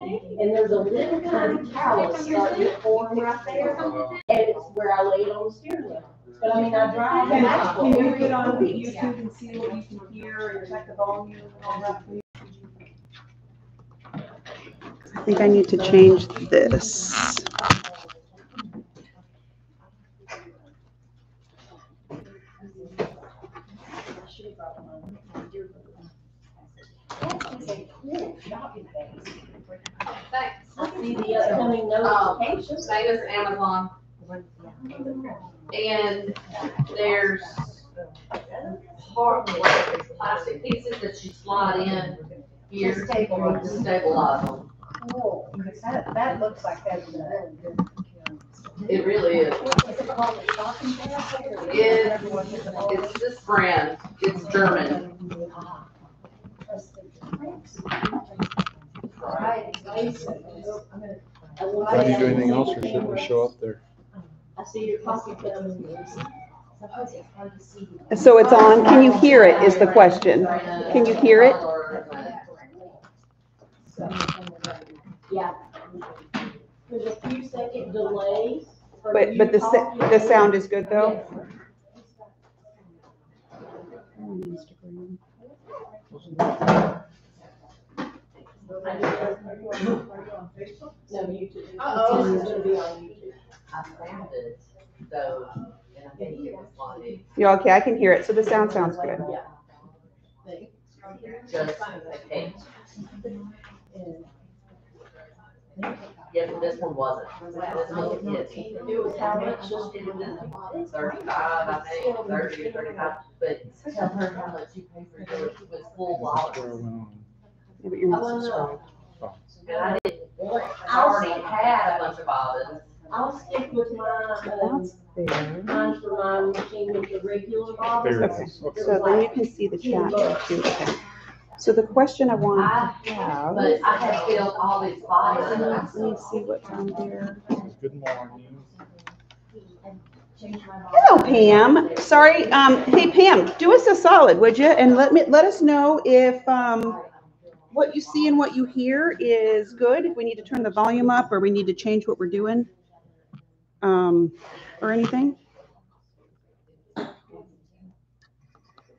And there's a little tiny callus starting to form right there, and it's where I lay it on the steering wheel. But I mean, I drive. Can and can you read on YouTube and see what you can hear and check the volume and all that? I think I need to change this. I see the upcoming notifications. Amazon. And there's plastic pieces that you slide in here to stabilize them. Oh, that, that looks like that's a It really is. Is it? It's, it's this brand, it's German. Will Do I say need to do anything else or should we show up there? I see your coffee. So it's on, can you hear it is the question. Can you hear it? Yeah. There's a few second delay. But, but the, sa- the sound is good though? No, YouTube. Uh-oh. This is gonna be on YouTube. I found it, so, and I think it was like, Yeah, okay, I can hear it. So the sound sounds good. Yeah. just a cake. Yeah, but this one wasn't. This was a. It was how much? Thirty-five, I think, thirty thirty-five, but tell her how much you pay for yours with full That's wallet. Went on. Yeah, But you're not I wanna subscribed. And I didn't, I already had a bunch of bobbins. I'll stick with my, um, That's there. mine for my machine with the regular bobbins. There it Okay. So then you can see the chat here too. Okay. So the question I want I, to have, but I had filled all these bottles. Let me see what's on there. Good morning. Hello Pam. Sorry, um, hey Pam, do us a solid, would you? And let me, let us know if, um, what you see and what you hear is good, if we need to turn the volume up or we need to change what we're doing. Um, or anything.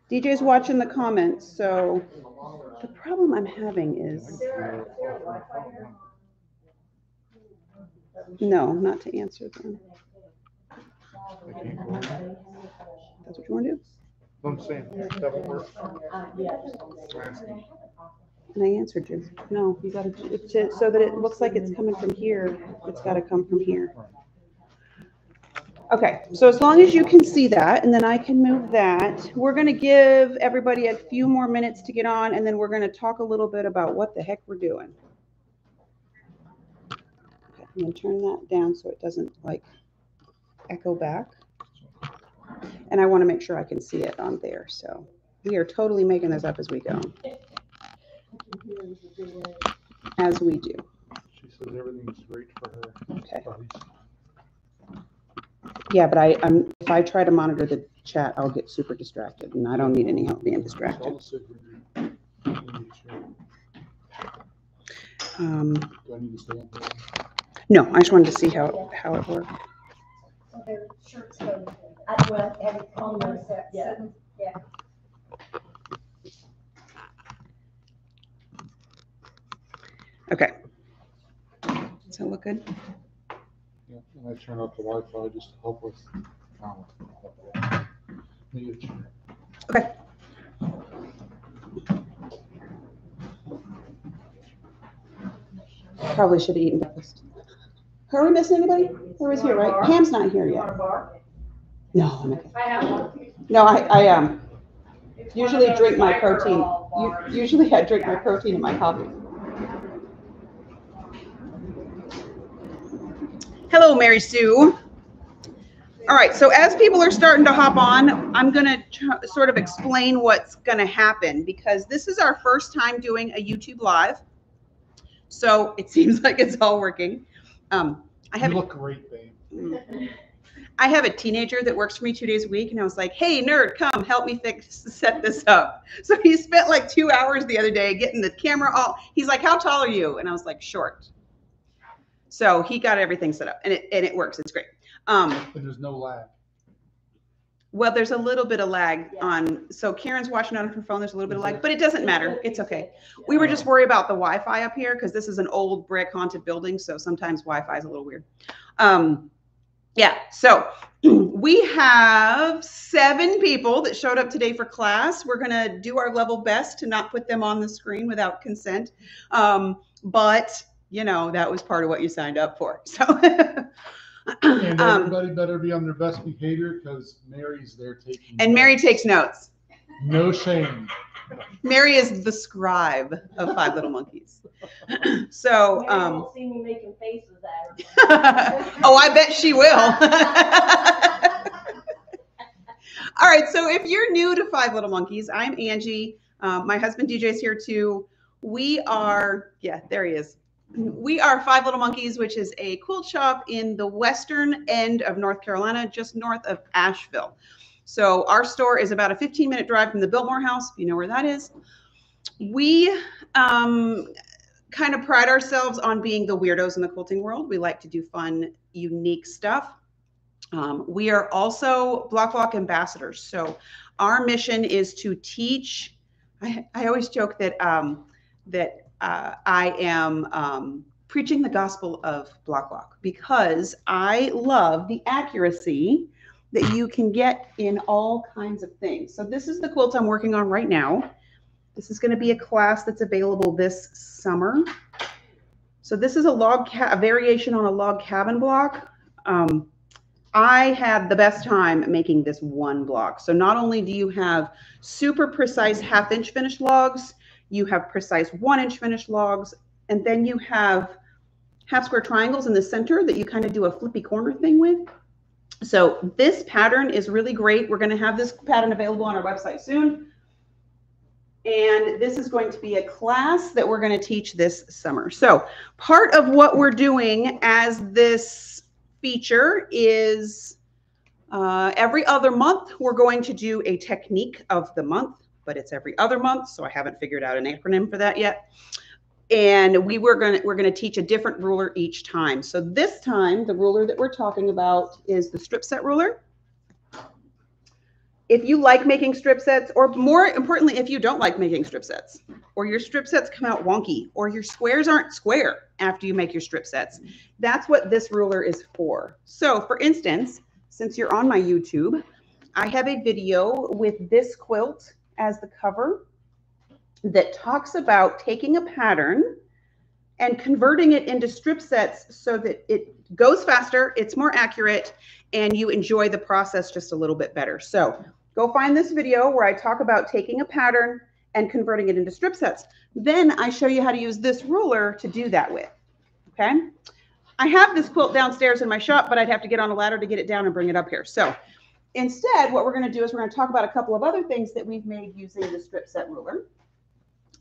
DJ's watching the comments, so the problem I'm having is, no, not to answer them. That's what you want to do? I'm saying, that won't work. And I answered you. No, you gotta, so that it looks like it's coming from here, it's gotta come from here. Okay, so as long as you can see that, and then I can move that, we're gonna give everybody a few more minutes to get on, and then we're gonna talk a little bit about what the heck we're doing. Okay, I'm gonna turn that down so it doesn't like echo back. And I wanna make sure I can see it on there, so we are totally making this up as we go, as we do. She says everything's great for her. Okay. buddies. Yeah, but I, I'm, if I try to monitor the chat, I'll get super distracted, and I don't need any help being distracted. All the signal group. Do Um, I need to stay in here? no, I just wanted to see how, how it worked. I, well, have it on the set, Yeah. yeah. Okay. Does that look good? Yeah, and I turn off the Wi-Fi just to help with. Me, Okay. Probably should have eaten breakfast. Are we missing anybody? Who was here, right? Pam's not here yet. No, I'm okay. I have one. No, I, I, um, usually drink my protein. U- Usually I drink my protein in my coffee. Hello, Mary Sue. All right, so as people are starting to hop on, I'm gonna sort of explain what's gonna happen because this is our first time doing a YouTube live. So it seems like it's all working. Um, I You have look great, babe. I have a teenager that works for me two days a week, and I was like, "Hey, nerd, come help me fix set this up." So he spent like two hours the other day getting the camera all. He's like, "How tall are you?" And I was like, "Short." So he got everything set up, and it and it works. It's great. Um, And there's no lag. well, there's a little bit of lag Yeah. on. So Karen's watching on her phone. There's a little bit of lag, but it doesn't matter. It's okay. We were just worried about the Wi-Fi up here because this is an old brick haunted building, so sometimes Wi-Fi is a little weird. Um, yeah, so we have seven people that showed up today for class. We're gonna do our level best to not put them on the screen without consent. Um, but you know, that was part of what you signed up for. So And um, everybody better be on their best behavior because Mary's there taking. and Mary takes notes. No shame. Mary is the scribe of Five Little Monkeys. So, Mary um, won't see me making faces at her. oh, I bet she will. All right, so if you're new to Five Little Monkeys, I'm Angie. Um, my husband DJ is here too. We are, yeah, there he is. We are Five Little Monkeys, which is a quilt shop in the western end of North Carolina, just north of Asheville. So our store is about a 15 minute drive from the Biltmore House, if you know where that is. We um, kind of pride ourselves on being the weirdos in the quilting world. We like to do fun, unique stuff. Um, we are also Bloc Loc ambassadors. So our mission is to teach. I, I always joke that um, that uh, I am um, preaching the gospel of Bloc Loc because I love the accuracy that you can get in all kinds of things. So this is the quilt I'm working on right now. This is going to be a class that's available this summer. So this is a log a variation on a log cabin block. Um, I had the best time making this one block. So not only do you have super precise half inch finished logs, you have precise one inch finished logs, and then you have half square triangles in the center that you kind of do a flippy corner thing with. So this pattern is really great. We're going to have this pattern available on our website soon. And this is going to be a class that we're going to teach this summer. So part of what we're doing as this feature is uh, every other month, we're going to do a technique of the month, but it's every other month. So I haven't figured out an acronym for that yet. And we were going to, we're going to teach a different ruler each time. So this time, the ruler that we're talking about is the strip set ruler if you like making strip sets, or more importantly, if you don't like making strip sets, or your strip sets come out wonky, or your squares aren't square after you make your strip sets, that's what this ruler is for. So, for instance, since you're on my YouTube, I have a video with this quilt as the cover that talks about taking a pattern and converting it into strip sets so that it goes faster, it's more accurate, and you enjoy the process just a little bit better. So, go find this video where I talk about taking a pattern and converting it into strip sets. Then I show you how to use this ruler to do that with, okay? I have this quilt downstairs in my shop, but I'd have to get on a ladder to get it down and bring it up here. So instead, what we're gonna do is we're gonna talk about a couple of other things that we've made using the strip set ruler.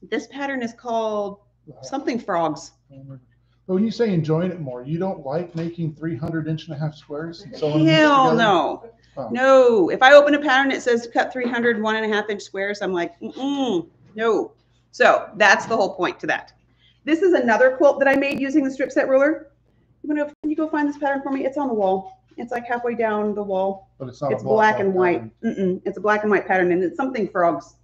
This pattern is called something frogs. But when you say enjoying it more, you don't like making 300 inch and a half squares? and sewing Hell no. Oh. No. If I open a pattern that says cut 300 one and a half inch squares, I'm like, mm no. So that's the whole point to that. This is another quilt that I made using the strip set ruler. You wanna, can you go find this pattern for me? It's on the wall. It's like halfway down the wall. But it's not It's black and white. Mm-mm. It's a black and white pattern and it's something frogs.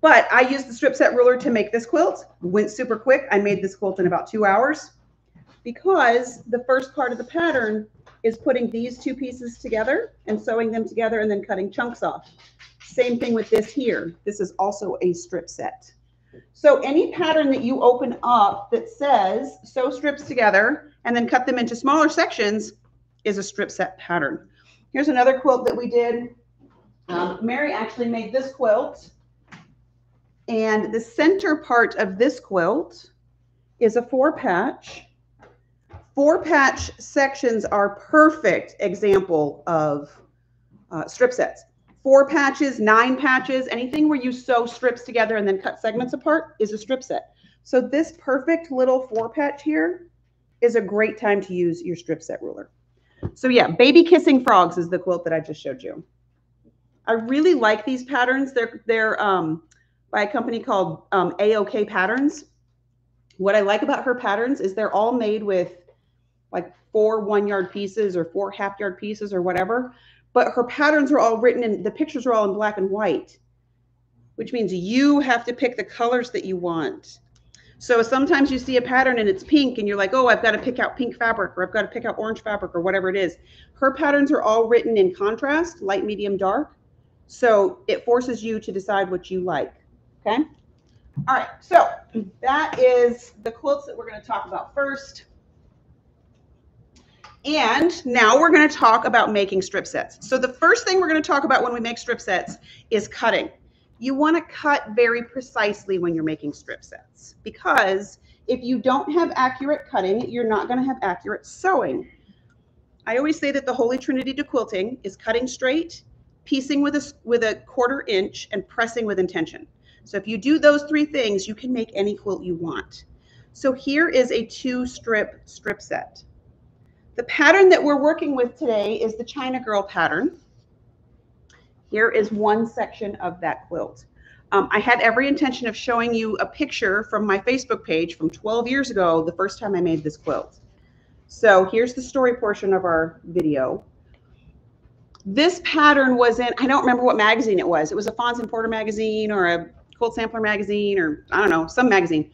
But I used the strip set ruler to make this quilt. Went super quick. I made this quilt in about two hours because the first part of the pattern is putting these two pieces together and sewing them together and then cutting chunks off. Same thing with this here. This is also a strip set. So any pattern that you open up that says sew strips together and then cut them into smaller sections is a strip set pattern. Here's another quilt that we did. Um, Mary actually made this quilt. And the center part of this quilt is a four patch. Four patch sections are perfect example of uh, strip sets. Four patches, nine patches, anything where you sew strips together and then cut segments apart is a strip set. So this perfect little four patch here is a great time to use your strip set ruler. So yeah, baby kissing frogs is the quilt that I just showed you. I really like these patterns. They're they're um, by a company called um, AOK Patterns. What I like about her patterns is they're all made with like four one yard pieces or four half yard pieces or whatever. But her patterns are all written in the pictures are all in black and white, which means you have to pick the colors that you want. So sometimes you see a pattern and it's pink and you're like, oh, I've got to pick out pink fabric or I've got to pick out orange fabric or whatever it is. Her patterns are all written in contrast, light, medium, dark. So it forces you to decide what you like. Okay. All right. So that is the quilts that we're going to talk about first. And now we're going to talk about making strip sets. So the first thing we're going to talk about when we make strip sets is cutting. You want to cut very precisely when you're making strip sets because if you don't have accurate cutting, you're not going to have accurate sewing. I always say that the holy trinity to quilting is cutting straight, piecing with a, with a quarter inch, and pressing with intention. So if you do those three things, you can make any quilt you want. So here is a two strip strip set. The pattern that we're working with today is the China Girl pattern. Here is one section of that quilt. Um, I had every intention of showing you a picture from my Facebook page from 12 years ago, the first time I made this quilt. So here's the story portion of our video. This pattern was in, I don't remember what magazine it was. It was a Fons and Porter magazine or a Quilt Sampler magazine or I don't know, some magazine.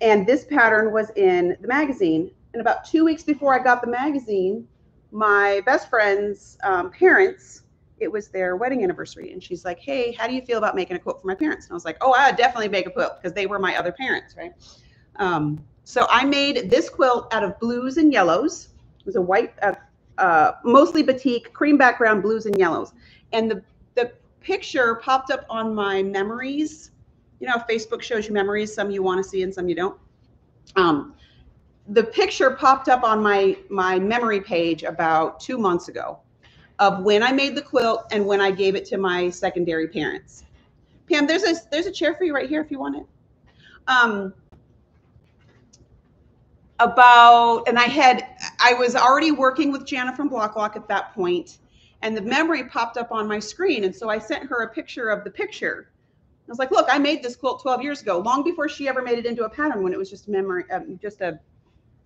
And this pattern was in the magazine. And about two weeks before I got the magazine, my best friend's um, parents it was their wedding anniversary. And she's like, Hey, how do you feel about making a quilt for my parents? And I was like, Oh, I'd definitely make a quilt because they were my other parents, right? Um, so I made this quilt out of blues and yellows. It was a white, uh, uh, mostly batik, cream background, blues and yellows. And the, the picture popped up on my memories. You know, Facebook shows you memories, some you want to see and some you don't. Um, the picture popped up on my my memory page about two months ago of when I made the quilt and when I gave it to my secondary parents. Pam, there's a there's a chair for you right here if you want it. Um, about and I had I was already working with Jana from Block at that point, and the memory popped up on my screen, and so I sent her a picture of the picture. I was like, "Look, I made this quilt 12 years ago, long before she ever made it into a pattern. When it was just memory, um, just a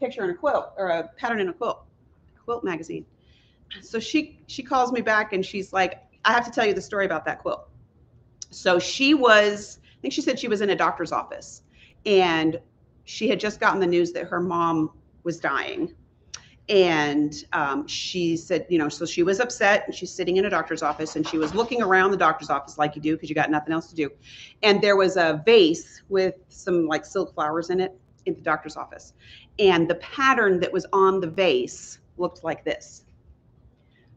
picture in a quilt or a pattern in a quilt, quilt magazine." So she she calls me back and she's like, I have to tell you the story about that quilt. So she was, I think she said she was in a doctor's office and she had just gotten the news that her mom was dying. And um, she said, you know, so she was upset and she's sitting in a doctor's office and she was looking around the doctor's office like you do because you got nothing else to do. And there was a vase with some like silk flowers in it in the doctor's office. And the pattern that was on the vase looked like this.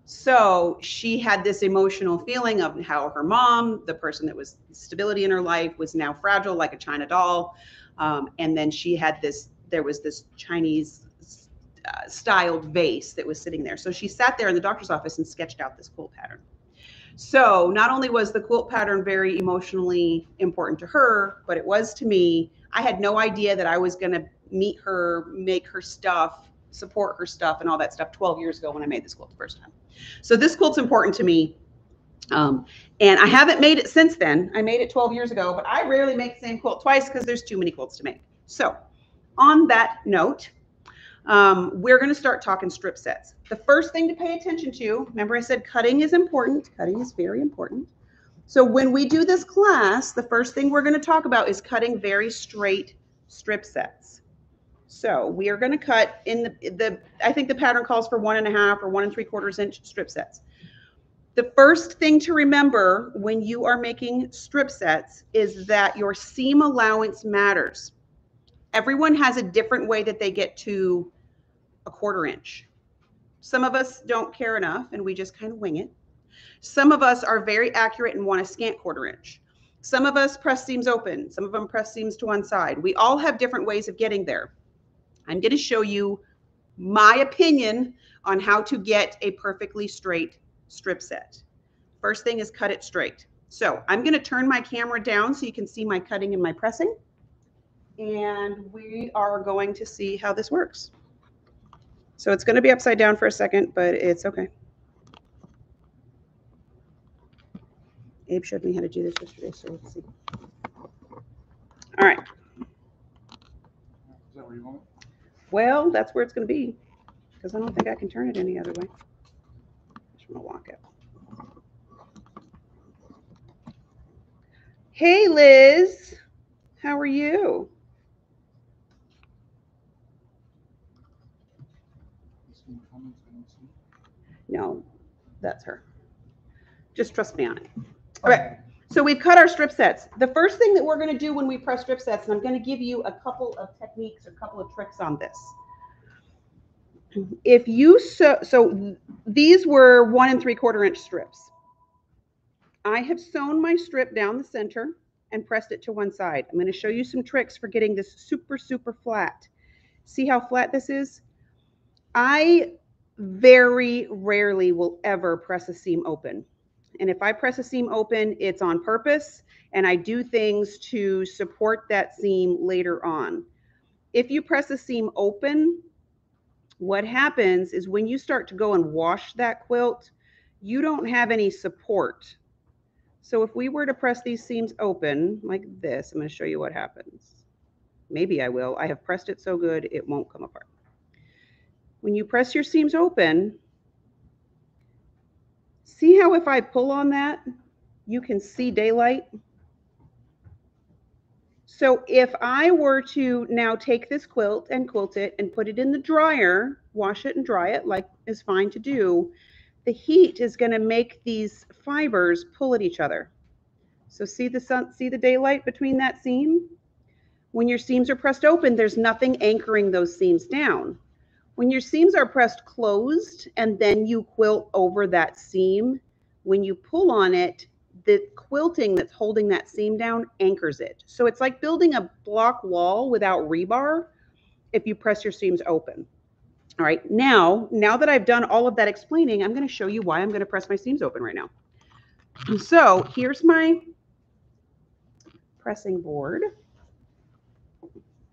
So she had this emotional feeling of how her mom, the person that was stability in her life, was now fragile like a China doll. Um, and then she had this, there was this Chinese uh, styled vase that was sitting there. So she sat there in the doctor's office and sketched out this quilt pattern. So not only was the quilt pattern very emotionally important to her, but it was to me. I had no idea that I was going to meet her, make her stuff, support her stuff, and all that stuff 12 years ago when I made this quilt the first time. So this quilt's important to me. Um, and I haven't made it since then. I made it 12 years ago, but I rarely make the same quilt twice because there's too many quilts to make. So on that note, um, we're going to start talking strip sets. The first thing to pay attention to, remember I said cutting is important. Cutting is very important. So when we do this class, the first thing we're going to talk about is cutting very straight strip sets. So we are going to cut in the, the, I think the pattern calls for one and a half or one and three quarters inch strip sets. The first thing to remember when you are making strip sets is that your seam allowance matters. Everyone has a different way that they get to a quarter inch. Some of us don't care enough and we just kind of wing it. Some of us are very accurate and want a scant quarter inch. Some of us press seams open. Some of them press seams to one side. We all have different ways of getting there. I'm going to show you my opinion on how to get a perfectly straight strip set. First thing is cut it straight. So I'm going to turn my camera down so you can see my cutting and my pressing. And we are going to see how this works. So it's gonna be upside down for a second, but it's okay. Abe showed me how to do this yesterday, so let's see. All right, Is that where you want? Well, that's where it's gonna be, because I don't think I can turn it any other way. Just gonna lock it. Hey, Liz, how are you? No, that's her. Just trust me on it. All right, so we've cut our strip sets. The first thing that we're gonna do when we press strip sets, and I'm gonna give you a couple of techniques, a couple of tricks on this. If you so, so these were one and three quarter inch strips. I have sewn my strip down the center and pressed it to one side. I'm gonna show you some tricks for getting this super, super flat. See how flat this is? I very rarely will ever press a seam open. And if I press a seam open, it's on purpose and I do things to support that seam later on. If you press a seam open, what happens is when you start to go and wash that quilt, you don't have any support. So if we were to press these seams open like this, I'm going to show you what happens. Maybe I will. I have pressed it so good it won't come apart. When you press your seams open, see how if I pull on that, you can see daylight? So if I were to now take this quilt and quilt it and put it in the dryer, wash it and dry it like is fine to do, the heat is going to make these fibers pull at each other. So see the sun, see the daylight between that seam? When your seams are pressed open, there's nothing anchoring those seams down. When your seams are pressed closed and then you quilt over that seam, when you pull on it, the quilting that's holding that seam down anchors it. So it's like building a block wall without rebar if you press your seams open. All right, now, now that I've done all of that explaining, I'm gonna show you why I'm gonna press my seams open right now. So here's my pressing board.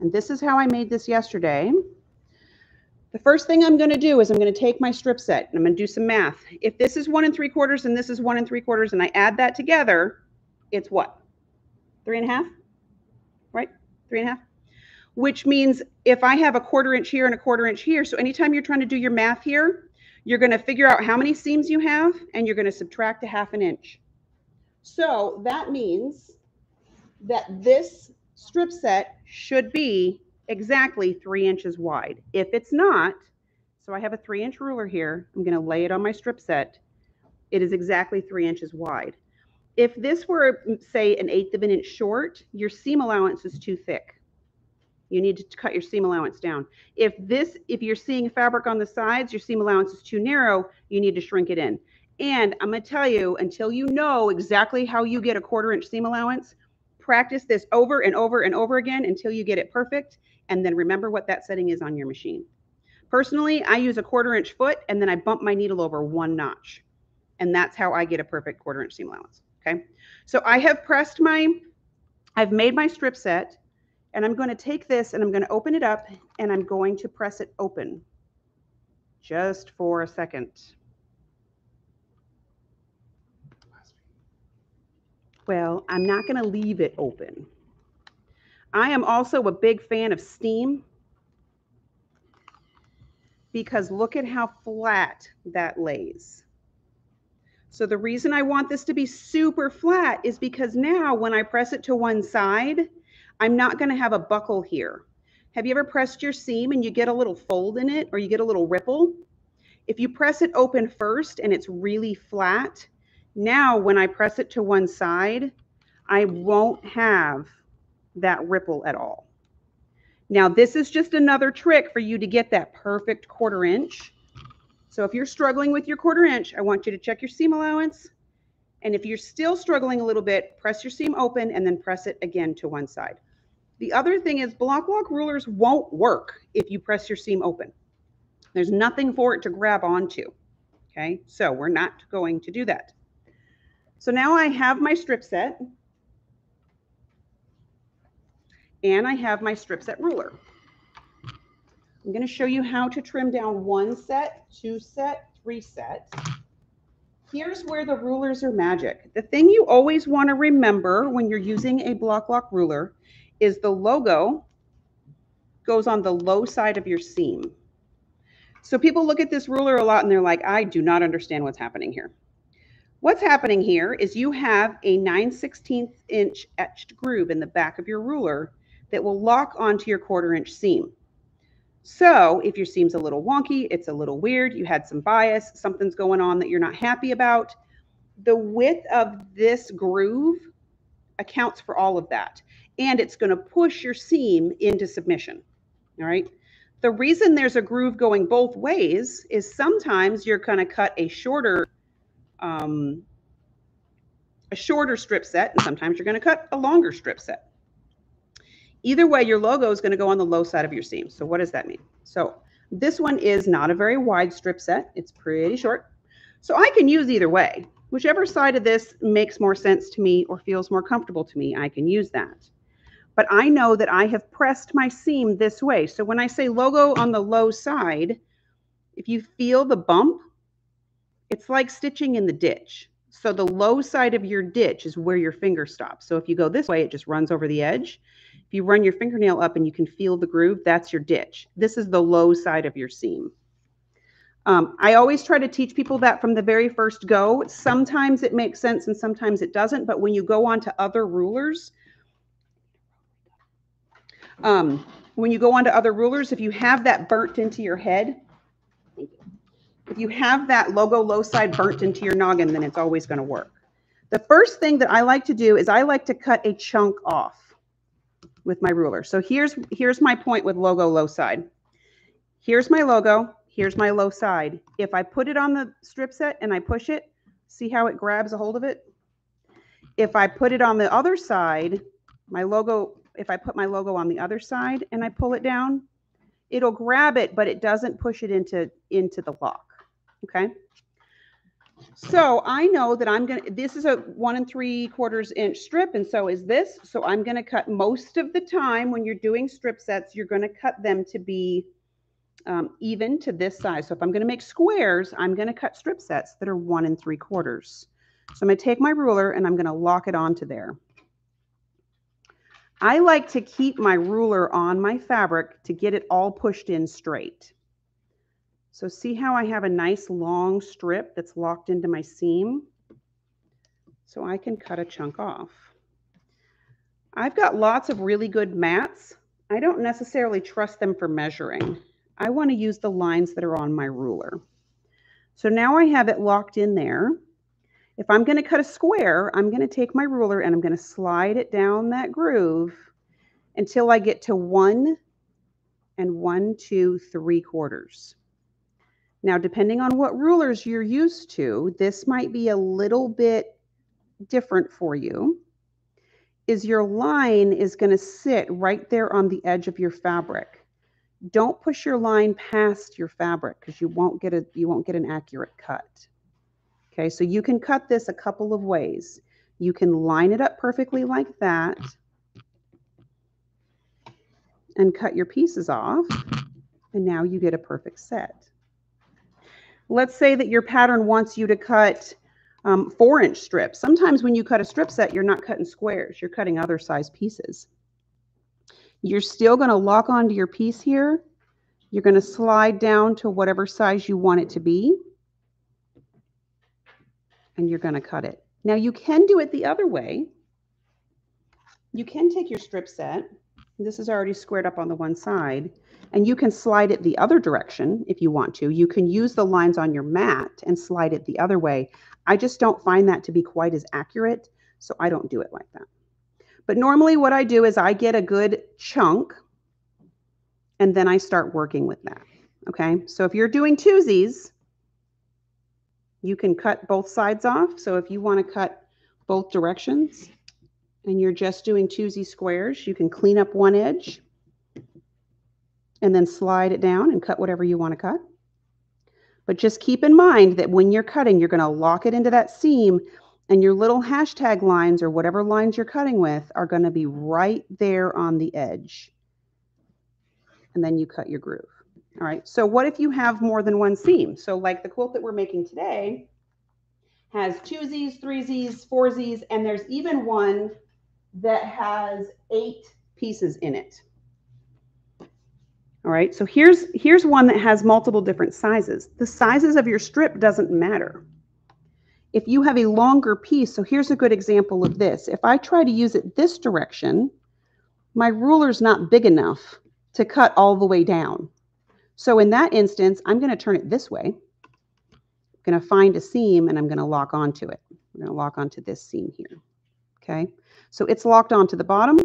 And this is how I made this yesterday. The first thing I'm going to do is I'm going to take my strip set and I'm going to do some math. If this is one and three quarters and this is one and three quarters and I add that together, it's what? Three and a half? Right? Three and a half? Which means if I have a quarter inch here and a quarter inch here, so anytime you're trying to do your math here, you're going to figure out how many seams you have and you're going to subtract a half an inch. So that means that this strip set should be exactly three inches wide. If it's not, so I have a three inch ruler here, I'm gonna lay it on my strip set. It is exactly three inches wide. If this were, mm, say, an eighth of an inch short, your seam allowance is too thick. You need to cut your seam allowance down. If this, if you're seeing fabric on the sides, your seam allowance is too narrow, you need to shrink it in. And I'm gonna tell you, until you know exactly how you get a quarter inch seam allowance, practice this over and over and over again until you get it perfect and then remember what that setting is on your machine. Personally, I use a quarter inch foot and then I bump my needle over one notch. And that's how I get a perfect quarter inch seam allowance. Okay. So I have pressed my, I've made my strip set and I'm going to take this and I'm going to open it up and I'm going to press it open just for a second. Well, I'm not going to leave it open. I am also a big fan of steam because look at how flat that lays. So the reason I want this to be super flat is because now when I press it to one side, I'm not going to have a buckle here. Have you ever pressed your seam and you get a little fold in it or you get a little ripple? If you press it open first and it's really flat, now when I press it to one side, I won't have that ripple at all. Now, this is just another trick for you to get that perfect quarter inch. So if you're struggling with your quarter inch, I want you to check your seam allowance. And if you're still struggling a little bit, press your seam open and then press it again to one side. The other thing is Bloc Loc rulers won't work if you press your seam open. There's nothing for it to grab onto. Okay, so we're not going to do that. So now I have my strip set and I have my strip set ruler. I'm gonna show you how to trim down one set, two set, three set. Here's where the rulers are magic. The thing you always want to remember when you're using a Bloc Loc ruler is the logo goes on the low side of your seam. So people look at this ruler a lot and they're like, I do not understand what's happening here. What's happening here is you have a 9 16th inch etched groove in the back of your ruler that will lock onto your quarter inch seam. So if your seam's a little wonky, it's a little weird, you had some bias, something's going on that you're not happy about, the width of this groove accounts for all of that. And it's going to push your seam into submission. All right. The reason there's a groove going both ways is sometimes you're going to cut a shorter, um, a shorter strip set, and sometimes you're going to cut a longer strip set. Either way, your logo is going to go on the low side of your seam. So what does that mean? So this one is not a very wide strip set. It's pretty short. So I can use either way. Whichever side of this makes more sense to me or feels more comfortable to me, I can use that. But I know that I have pressed my seam this way. So when I say logo on the low side, if you feel the bump, it's like stitching in the ditch. So the low side of your ditch is where your finger stops. So if you go this way, it just runs over the edge. If you run your fingernail up and you can feel the groove, that's your ditch. This is the low side of your seam. Um, I always try to teach people that from the very first go. Sometimes it makes sense and sometimes it doesn't. But when you go on to other rulers, um, when you go on to other rulers, if you have that burnt into your head, if you have that logo low side burnt into your noggin, then it's always going to work. The first thing that I like to do is I like to cut a chunk off with my ruler. So here's, here's my point with logo low side. Here's my logo. Here's my low side. If I put it on the strip set and I push it, see how it grabs a hold of it? If I put it on the other side, my logo, if I put my logo on the other side and I pull it down, it'll grab it, but it doesn't push it into, into the lock. Okay. So I know that I'm going to, this is a one and three quarters inch strip, and so is this. So I'm going to cut most of the time when you're doing strip sets, you're going to cut them to be um, even to this size. So if I'm going to make squares, I'm going to cut strip sets that are one and three quarters. So I'm going to take my ruler and I'm going to lock it onto there. I like to keep my ruler on my fabric to get it all pushed in straight. So see how I have a nice long strip that's locked into my seam? So I can cut a chunk off. I've got lots of really good mats. I don't necessarily trust them for measuring. I want to use the lines that are on my ruler. So now I have it locked in there. If I'm going to cut a square, I'm going to take my ruler and I'm going to slide it down that groove until I get to one and one, two, three quarters. Now, depending on what rulers you're used to, this might be a little bit different for you. Is your line is going to sit right there on the edge of your fabric. Don't push your line past your fabric because you won't get a you won't get an accurate cut. Okay, so you can cut this a couple of ways. You can line it up perfectly like that and cut your pieces off. And now you get a perfect set. Let's say that your pattern wants you to cut um, four inch strips. Sometimes when you cut a strip set, you're not cutting squares, you're cutting other size pieces. You're still going to lock onto your piece here. You're going to slide down to whatever size you want it to be. And you're going to cut it. Now you can do it the other way. You can take your strip set. This is already squared up on the one side and you can slide it the other direction if you want to. You can use the lines on your mat and slide it the other way. I just don't find that to be quite as accurate, so I don't do it like that. But normally what I do is I get a good chunk and then I start working with that. Okay, so if you're doing twosies, you can cut both sides off. So if you want to cut both directions and you're just doing twosie squares, you can clean up one edge and then slide it down and cut whatever you want to cut. But just keep in mind that when you're cutting, you're going to lock it into that seam and your little hashtag lines or whatever lines you're cutting with are going to be right there on the edge. And then you cut your groove. All right, so what if you have more than one seam? So like the quilt that we're making today has two Z's, three Z's, four Z's, and there's even one that has eight pieces in it. All right, so here's, here's one that has multiple different sizes. The sizes of your strip doesn't matter. If you have a longer piece, so here's a good example of this. If I try to use it this direction, my ruler's not big enough to cut all the way down. So in that instance, I'm going to turn it this way. I'm going to find a seam and I'm going to lock onto it. I'm to lock onto this seam here. Okay, so it's locked onto the bottom.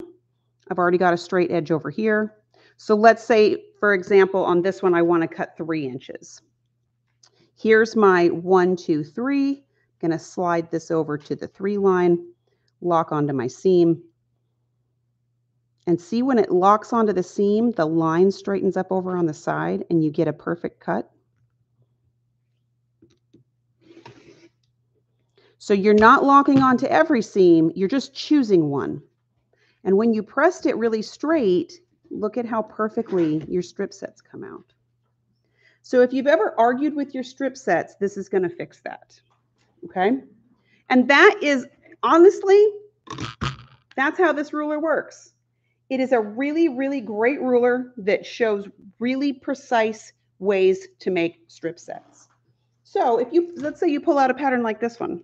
I've already got a straight edge over here. So let's say, for example, on this one, I want to cut three inches. Here's my one, two, three. I'm Going to slide this over to the three line, lock onto my seam. And see when it locks onto the seam, the line straightens up over on the side and you get a perfect cut. So you're not locking onto every seam, you're just choosing one. And when you pressed it really straight, look at how perfectly your strip sets come out. So if you've ever argued with your strip sets, this is going to fix that. Okay? And that is honestly, that's how this ruler works. It is a really, really great ruler that shows really precise ways to make strip sets. So if you, let's say you pull out a pattern like this one,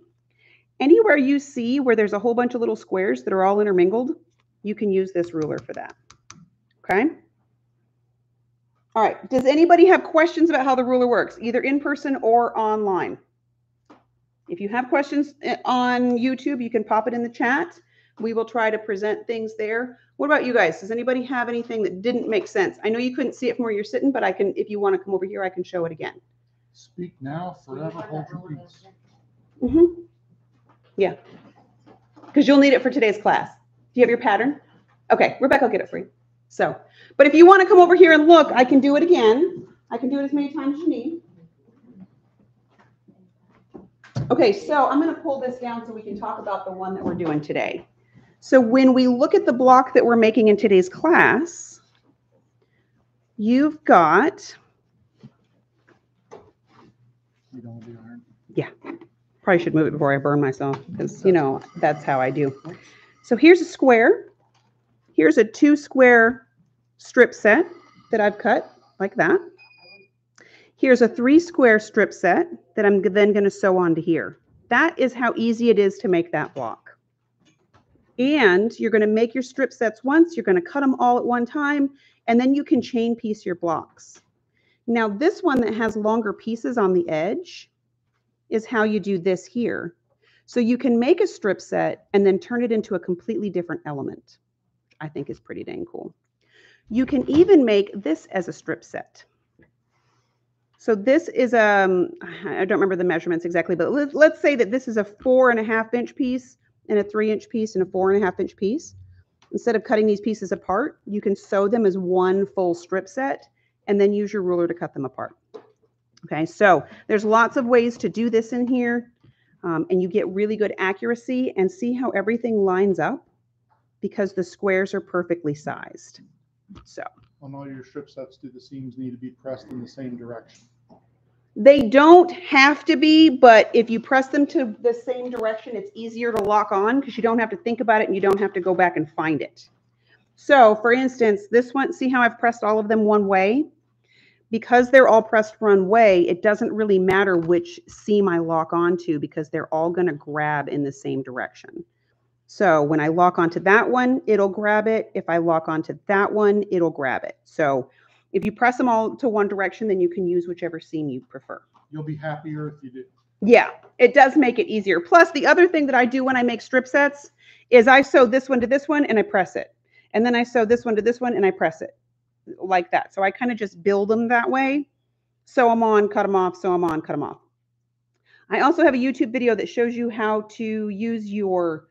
anywhere you see where there's a whole bunch of little squares that are all intermingled, you can use this ruler for that. Okay? All right, does anybody have questions about how the ruler works, either in person or online? If you have questions eh, on YouTube, you can pop it in the chat. We will try to present things there. What about you guys? Does anybody have anything that didn't make sense? I know you couldn't see it from where you're sitting, but I can, if you want to come over here, I can show it again. Speak now, forever hold your peace. Mm-hmm. Yeah. Because you'll need it for today's class. Do you have your pattern? Okay, Rebecca will get it for you. So, but if you want to come over here and look, I can do it again. I can do it as many times as you need. Okay, so I'm going to pull this down so we can talk about the one that we're doing today. So when we look at the block that we're making in today's class, you've got, You don't want to be iron. probably should move it before I burn myself because, you know, that's how I do. So here's a square. Here's a two square strip set that I've cut like that. Here's a three square strip set that I'm then going to sew onto here. That is how easy it is to make that block. And you're going to make your strip sets once, you're going to cut them all at one time, and then you can chain piece your blocks. Now, this one that has longer pieces on the edge is how you do this here. So you can make a strip set and then turn it into a completely different element. I think is pretty dang cool. You can even make this as a strip set. So this is, um, I don't remember the measurements exactly, but let, let's say that this is a four and a half inch piece and a three inch piece and a four and a half inch piece. Instead of cutting these pieces apart, you can sew them as one full strip set and then use your ruler to cut them apart. Okay, so there's lots of ways to do this in here. Um, and you get really good accuracy and see how everything lines up because the squares are perfectly sized. So On all your strip sets, do the seams need to be pressed in the same direction? they don't have to be, but if you press them to the same direction, it's easier to lock on because you don't have to think about it and you don't have to go back and find it. So for instance, this one, see how I've pressed all of them one way? Because they're all pressed one way, it doesn't really matter which seam I lock onto because they're all going to grab in the same direction. So when I lock onto that one, it'll grab it. If I lock onto that one, it'll grab it. So if you press them all to one direction, then you can use whichever seam you prefer. You'll be happier if you do. Yeah, it does make it easier. Plus, the other thing that I do when I make strip sets is I sew this one to this one and I press it. And then I sew this one to this one and I press it like that. So I kind of just build them that way. Sew them on, cut them off, sew them on, cut them off. I also have a YouTube video that shows you how to use your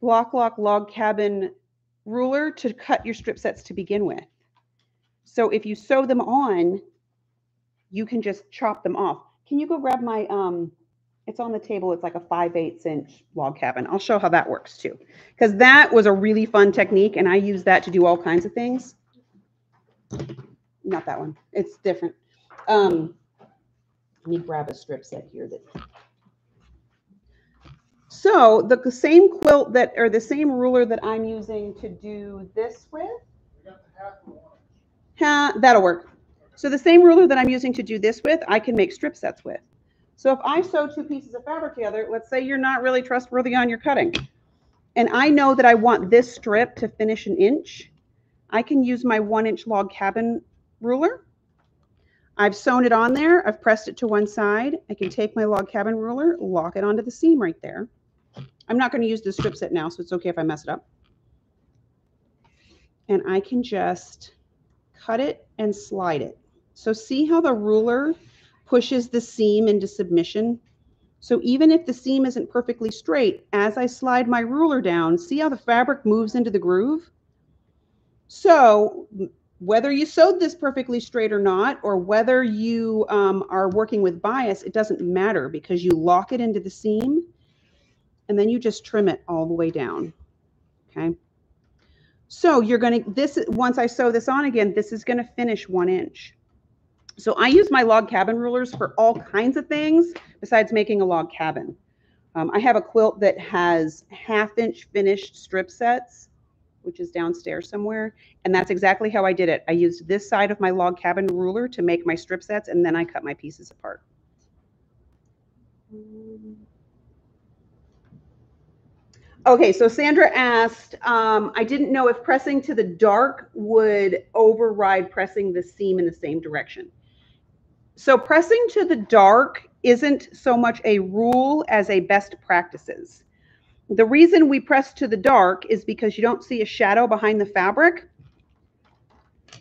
Bloc Loc log cabin ruler to cut your strip sets to begin with. So if you sew them on, you can just chop them off. Can you go grab my, um, it's on the table. It's like a 5 8 inch log cabin. I'll show how that works too. Because that was a really fun technique and I use that to do all kinds of things. not that one. It's different. Um, let me grab a strip set here that. So the same quilt that, or the same ruler that I'm using to do this with. Ha, that'll work. So the same ruler that I'm using to do this with, I can make strip sets with. So if I sew two pieces of fabric together, let's say you're not really trustworthy on your cutting. And I know that I want this strip to finish an inch. I can use my one inch log cabin ruler. I've sewn it on there. I've pressed it to one side. I can take my log cabin ruler, lock it onto the seam right there. I'm not going to use the strip set now, so it's okay if I mess it up. And I can just cut it and slide it. So see how the ruler pushes the seam into submission? So even if the seam isn't perfectly straight, as I slide my ruler down, see how the fabric moves into the groove? So whether you sewed this perfectly straight or not, or whether you um, are working with bias, it doesn't matter because you lock it into the seam and then you just trim it all the way down. Okay. So you're going to, this, once I sew this on again, this is going to finish one inch. So I use my log cabin rulers for all kinds of things besides making a log cabin. Um, I have a quilt that has half inch finished strip sets, which is downstairs somewhere. And that's exactly how I did it. I used this side of my log cabin ruler to make my strip sets and then I cut my pieces apart. Okay, so Sandra asked, um, I didn't know if pressing to the dark would override pressing the seam in the same direction. So pressing to the dark isn't so much a rule as a best practices. The reason we press to the dark is because you don't see a shadow behind the fabric.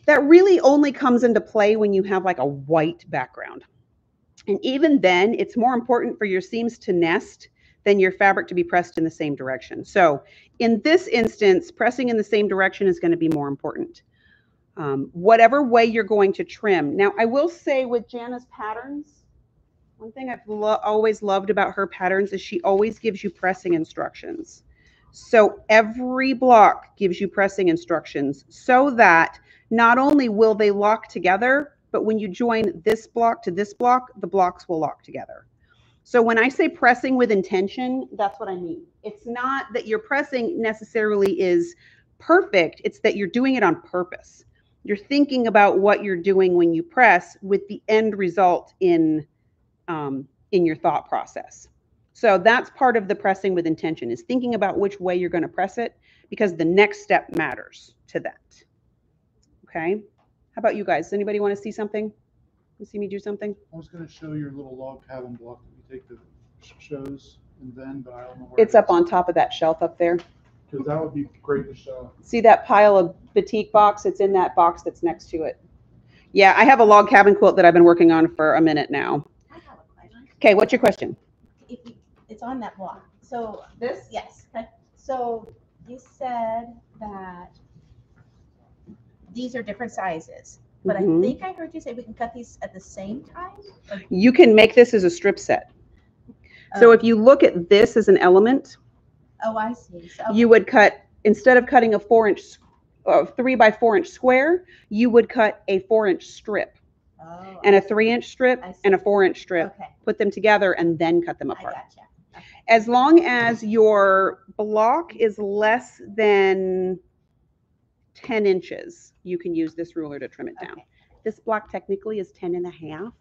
That really only comes into play when you have like a white background. And even then, it's more important for your seams to nest than your fabric to be pressed in the same direction. So in this instance, pressing in the same direction is going to be more important. Um, whatever way you're going to trim. Now, I will say with Jana's patterns, one thing I've lo- always loved about her patterns is she always gives you pressing instructions. So every block gives you pressing instructions so that not only will they lock together, but when you join this block to this block, the blocks will lock together. So when I say pressing with intention, that's what I mean. It's not that your pressing necessarily is perfect, it's that you're doing it on purpose. You're thinking about what you're doing when you press with the end result in um, in your thought process. So that's part of the pressing with intention is thinking about which way you're going to press it because the next step matters to that. Okay. How about you guys? Does anybody want to see something? You see me do something? I was gonna show your little log cabin block take the sh- shows and then, but I don't know where. It's up on top of that shelf up there. Cause that would be great to show. See that pile of batik box? It's in that box that's next to it. Yeah, I have a log cabin quilt that I've been working on for a minute now. I have a question. Okay, what's your question? If you, it's on that block. So, This? yes, okay. so you said that these are different sizes, but I Mhm. think I heard you say we can cut these at the same time? You can make this as a strip set. So Oh. if you look at this as an element, Oh, I see. So, you would cut, instead of cutting a four inch, uh, three by four inch square, you would cut a four inch strip oh, and a three inch strip and a four inch strip. Okay, Put them together and then cut them I apart. gotcha. As long as your block is less than 10 inches, you can use this ruler to trim it down. Okay, This block technically is 10 and a half,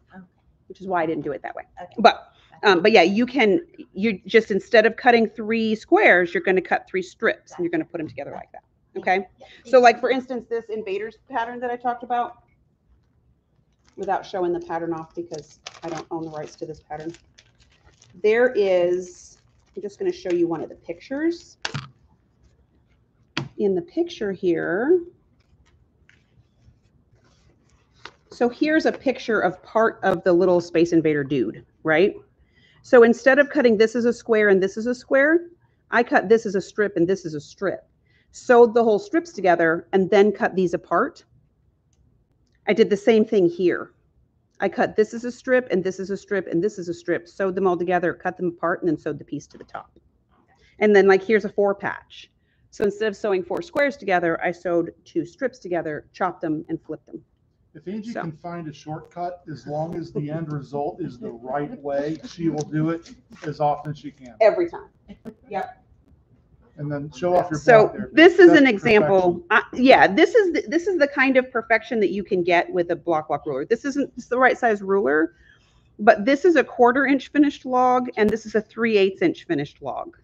which is why I didn't do it that way. okay. But, um, but yeah, you can, you just, instead of cutting three squares, you're going to cut three strips and you're going to put them together like that. Okay? So like, for instance, this invaders pattern that I talked about, without showing the pattern off because I don't own the rights to this pattern. There is, I'm just going to show you one of the pictures. In the picture here, so here's a picture of part of the little Space Invader dude, right? So instead of cutting this as a square and this as a square, I cut this as a strip and this as a strip sewed the whole strips together and then cut these apart. I did the same thing here. I cut this as a strip and this is a strip and this is a strip, sewed them all together, cut them apart, and then sewed the piece to the top. And then like here's a four patch. So instead of sewing four squares together, I sewed two strips together, chopped them and flipped them. If Angie So. can find a shortcut, as long as the end result is the right way, she will do it as often as she can. Every time. And then show off your So there. this is an example, uh, yeah, this is, the- this is the kind of perfection that you can get with a Bloc Loc ruler. This isn't, it's the right size ruler, but this is a quarter inch finished log and this is a three eighths inch finished log.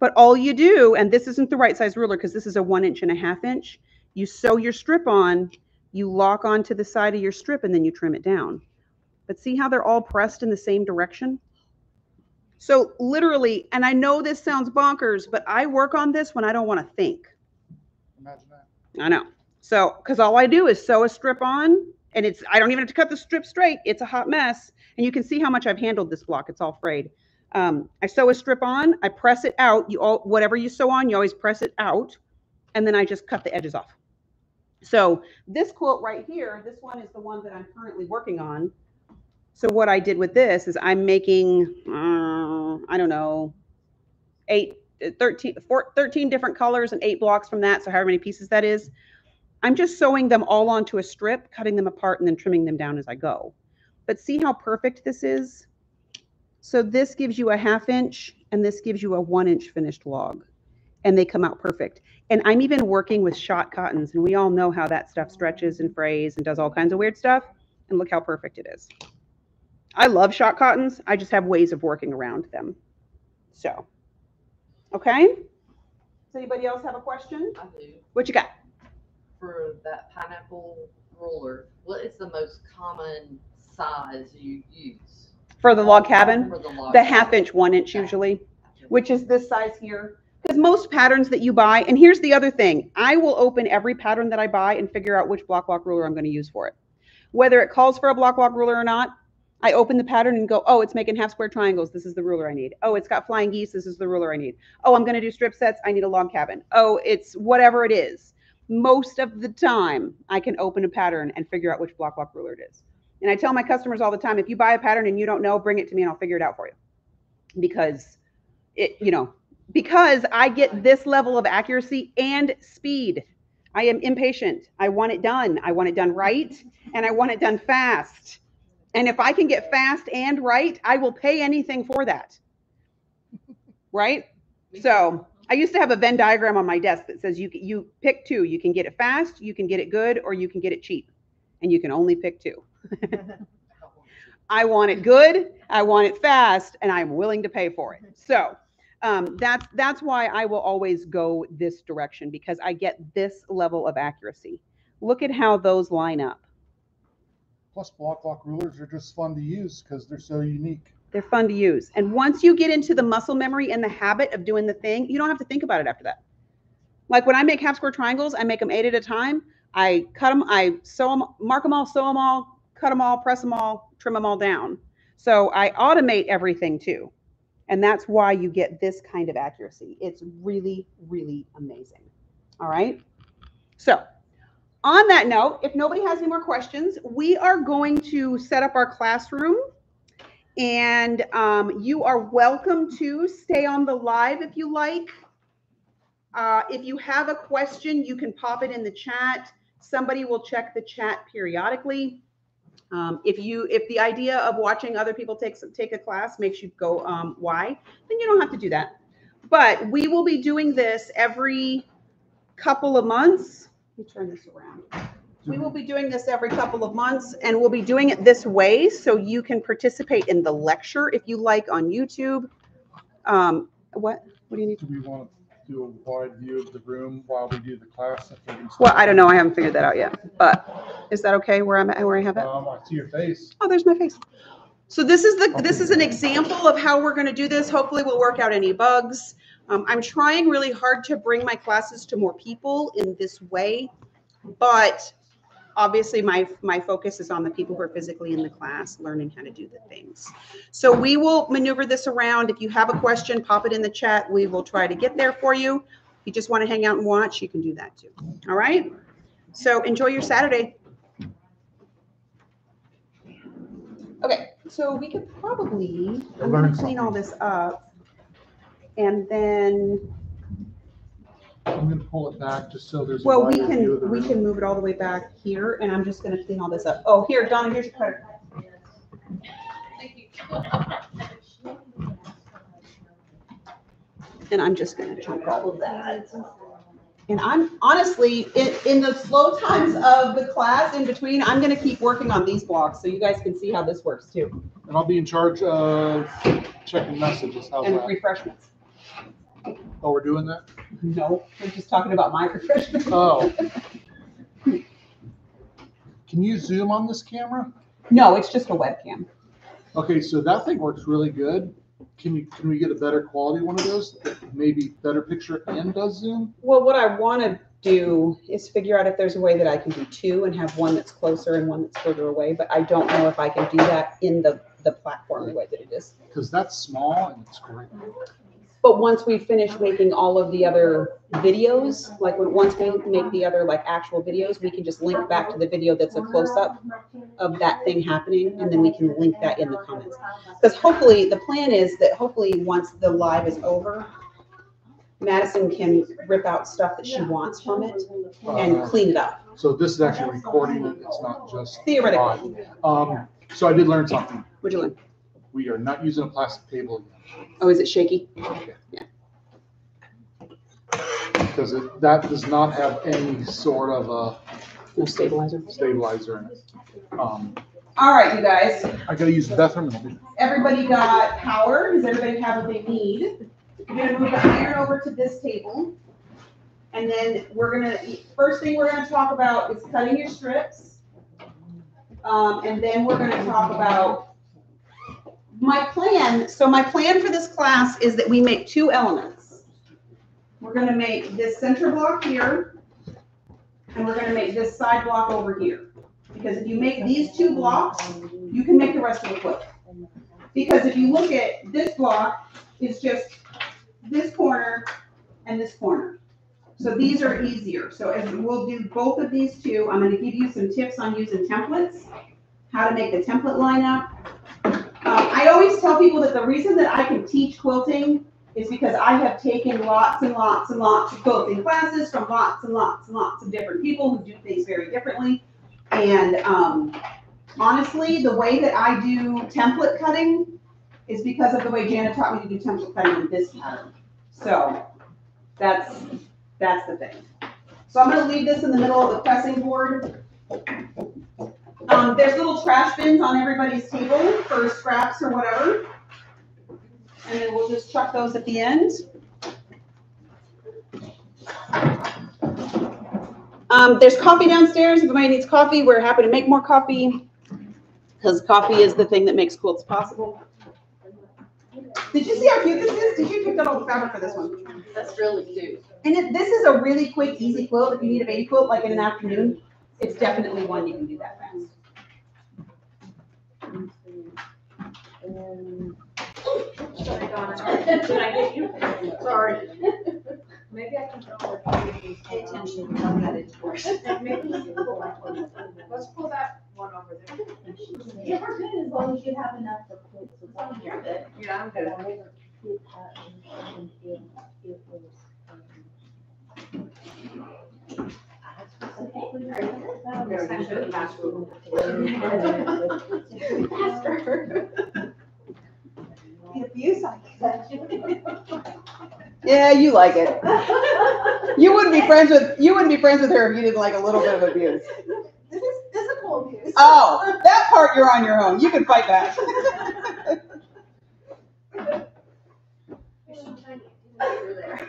But all you do, and this isn't the right size ruler because this is a one inch and a half inch, you sew your strip on, you lock onto the side of your strip and then you trim it down. But see how they're all pressed in the same direction? So literally, and I know this sounds bonkers, but I work on this when I don't want to think. Imagine that. I know. So, because all I do is sew a strip on, and it's I don't even have to cut the strip straight. It's a hot mess, and you can see how much I've handled this block. It's all frayed. Um, I sew a strip on, I press it out. You all whatever you sew on, you always press it out, and then I just cut the edges off. So this quilt right here, this one is the one that I'm currently working on. So what I did with this is I'm making, uh, I don't know, eight, uh, 13, four, 13 different colors and eight blocks from that. So however many pieces that is. I'm just sewing them all onto a strip, cutting them apart and then trimming them down as I go. But see how perfect this is? So this gives you a half inch and this gives you a one inch finished log and they come out perfect. And I'm even working with shot cottons and we all know how that stuff stretches and frays and does all kinds of weird stuff. And look how perfect it is. I love shot cottons. I just have ways of working around them. So, okay. Does anybody else have a question? I do. What you got? For that pineapple ruler, what is the most common size you use? For the log cabin? For the log. The half inch, one inch usually, which is this size here. Because most patterns that you buy, and here's the other thing, I will open every pattern that I buy and figure out which Bloc Loc ruler I'm going to use for it. Whether it calls for a Bloc Loc ruler or not, I open the pattern and go, oh, it's making half square triangles. This is the ruler I need. Oh, it's got flying geese. This is the ruler I need. Oh, I'm going to do strip sets. I need a log cabin. Oh, it's whatever it is. Most of the time, I can open a pattern and figure out which Bloc Loc ruler it is. And I tell my customers all the time, if you buy a pattern and you don't know, bring it to me and I'll figure it out for you. Because it, you know, because I get this level of accuracy and speed. I am impatient. I want it done. I want it done right and I want it done fast. And if I can get fast and right, I will pay anything for that. Right? So I used to have a Venn diagram on my desk that says you you pick two. You can get it fast, you can get it good, or you can get it cheap, and you can only pick two. I want it good, I want it fast, and I'm willing to pay for it. So um, that's that's why I will always go this direction because I get this level of accuracy. Look at how those line up. Plus Bloc Loc rulers are just fun to use because they're so unique. They're fun to use. And once you get into the muscle memory and the habit of doing the thing, you don't have to think about it after that. Like when I make half square triangles, I make them eight at a time. I cut them, I sew them, mark them all, sew them all, cut them all, press them all, trim them all down. So I automate everything too. And that's why you get this kind of accuracy. It's really, really amazing. All right. So on that note, if nobody has any more questions, we are going to set up our classroom. And um, you are welcome to stay on the live if you like. Uh, if you have a question, you can pop it in the chat. Somebody will check the chat periodically. Um, if you if the idea of watching other people take take a class makes you go um, why, then you don't have to do that. But we will be doing this every couple of months. Let me turn this around. We will be doing this every couple of months and we'll be doing it this way so you can participate in the lecture if you like on YouTube. Um, what, what do you need? Do we want to do a wide view of the room while we do the class? if we can Well, I don't know. I haven't figured that out yet, but is that okay where I'm at, where I have it? Um, I see your face. Oh, there's my face. So this is the, this is an example of how we're going to do this. Hopefully we'll work out any bugs. Um, I'm trying really hard to bring my classes to more people in this way, but obviously my, my focus is on the people who are physically in the class, learning how to do the things. So we will maneuver this around. If you have a question, pop it in the chat. We will try to get there for you. If you just want to hang out and watch, you can do that too. All right? So enjoy your Saturday. Okay, so we could probably, I'm gonna clean all this up. And then I'm gonna pull it back just so there's. a Well, we wider view of the can, we room. can move it all the way back here, and I'm just gonna clean all this up. Oh, here, Donna, here's your cutter. Thank you. And I'm just gonna chunk all of that. And I'm honestly, in, in the slow times of the class in between, I'm gonna keep working on these blocks, so you guys can see how this works too, And I'll be in charge of checking messages. How's and that? refreshments. Oh, we're doing that? No, we're just talking about my refreshments. Oh. Can you zoom on this camera? No, it's just a webcam. Okay, so that thing works really good. Can you, can we get a better quality one of those? Maybe better picture and does zoom? Well, what I want to do is figure out if there's a way that I can do two and have one that's closer and one that's further away, but I don't know if I can do that in the, the platform the way that it is. Because that's small and it's great. But once we finish making all of the other videos, like when, once we make the other like actual videos, we can just link back to the video that's a close-up of that thing happening, and then we can link that in the comments. Because hopefully, the plan is that hopefully, once the live is over, Madison can rip out stuff that she wants from it and Uh, clean it up. So this is actually recording it. It's not just. Theoretically, Um, so I did learn something. what'd you learn? We are not using a plastic table Oh, is it shaky? Yeah. Because it, that does not have any sort of a No stabilizer. stabilizer in it. Um, All right, you guys. I gotta use the bathroom. Everybody got power? Does everybody have what they need? We're gonna move the iron over to this table. And then we're gonna, first thing we're gonna talk about is cutting your strips. Um, and then we're gonna talk about my plan. So my plan for this class is that we make two elements. We're gonna make this center block here, and we're gonna make this side block over here. Because if you make these two blocks, you can make the rest of the quilt. Because if you look at this block, it's just this corner and this corner. So these are easier. So as we'll do both of these two, I'm gonna give you some tips on using templates, how to make the template line up. Um, I always tell people that the reason that I can teach quilting is because I have taken lots and lots and lots of quilting classes from lots and lots and lots of different people who do things very differently. And, um, honestly, the way that I do template cutting is because of the way Janet taught me to do template cutting in this pattern. So that's, that's the thing. So I'm gonna leave this in the middle of the pressing board. Um, there's little trash bins on everybody's table for scraps or whatever. And then we'll just chuck those at the end. Um, there's coffee downstairs. If anybody needs coffee, we're happy to make more coffee. Because coffee is the thing that makes quilts possible. Did you see how cute this is? Did you pick up all the fabric for this one? That's really cute. And it, this is a really quick, easy quilt. If you need a baby quilt like in an afternoon, it's definitely one you can do that fast. Sorry, Donna. Did I get you? Sorry. Maybe I can put tell her, pay attention, tell that it's worse. Maybe we can pull that one. Let's pull that one over there. Yeah, we're good as long as you have enough for quotes. as long as you're good. Yeah, I'm good. The abuse I. Yeah, you like it. You wouldn't be friends with, you wouldn't be friends with her if you didn't like a little bit of abuse. This is physical abuse. Oh, that part you're on your own. You can fight that. Over there.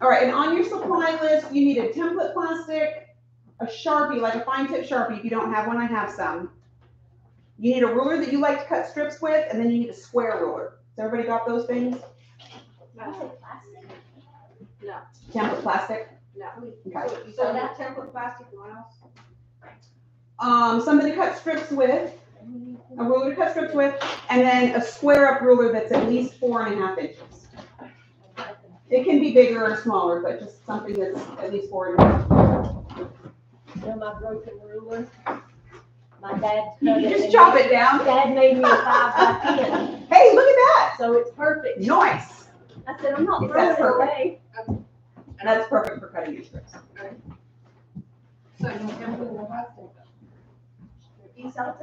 All right, and on your supply list, you need a template plastic, a Sharpie, like a fine tip Sharpie. If you don't have one, I have some. You need a ruler that you like to cut strips with, and then you need a square ruler. Has everybody got those things? No. Template plastic? No. Okay. So that template plastic, what else? Um, something to cut strips with, a ruler to cut strips with, and then a square up ruler that's at least four and a half inches. It can be bigger or smaller, but just something that's at least four and a half. inches. You know my broken ruler? My dad. You can just chop it down. Dad made me a five by ten, Hey, look at that. so it's perfect. Nice. I said, I'm not That's throwing it perfect. away. And that's perfect for cutting your strips. So you can put the house in. You sell.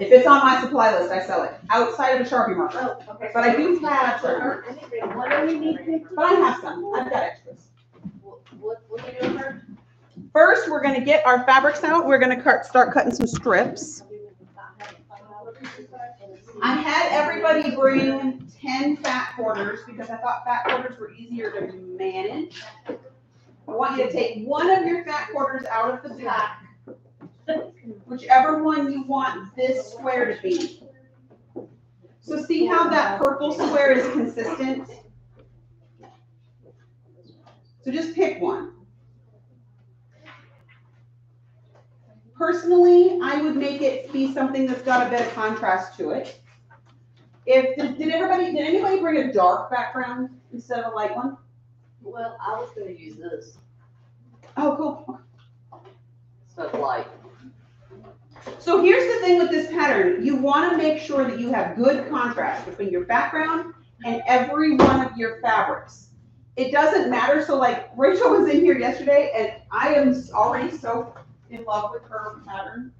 If it's on my supply list, I sell it outside of the Sharpie marker. Oh, okay. But I do have some, What do you need pictures? but I have some. I've got extras. What, what, what are you doing first? First, we're gonna get our fabrics out. We're gonna start cutting some strips. I had everybody bring ten fat quarters because I thought fat quarters were easier to manage. I want you to take one of your fat quarters out of the pack, whichever one you want this square to be. So see how that purple square is consistent? So just pick one. Personally, I would make it be something that's got a bit of contrast to it. If, did did everybody, did anybody bring a dark background instead of a light one? Well, I was gonna use this, Oh, cool. so like, So here's the thing with this pattern, you wanna make sure that you have good contrast between your background and every one of your fabrics. It doesn't matter, so like Rachel was in here yesterday and I am already so in love with her pattern.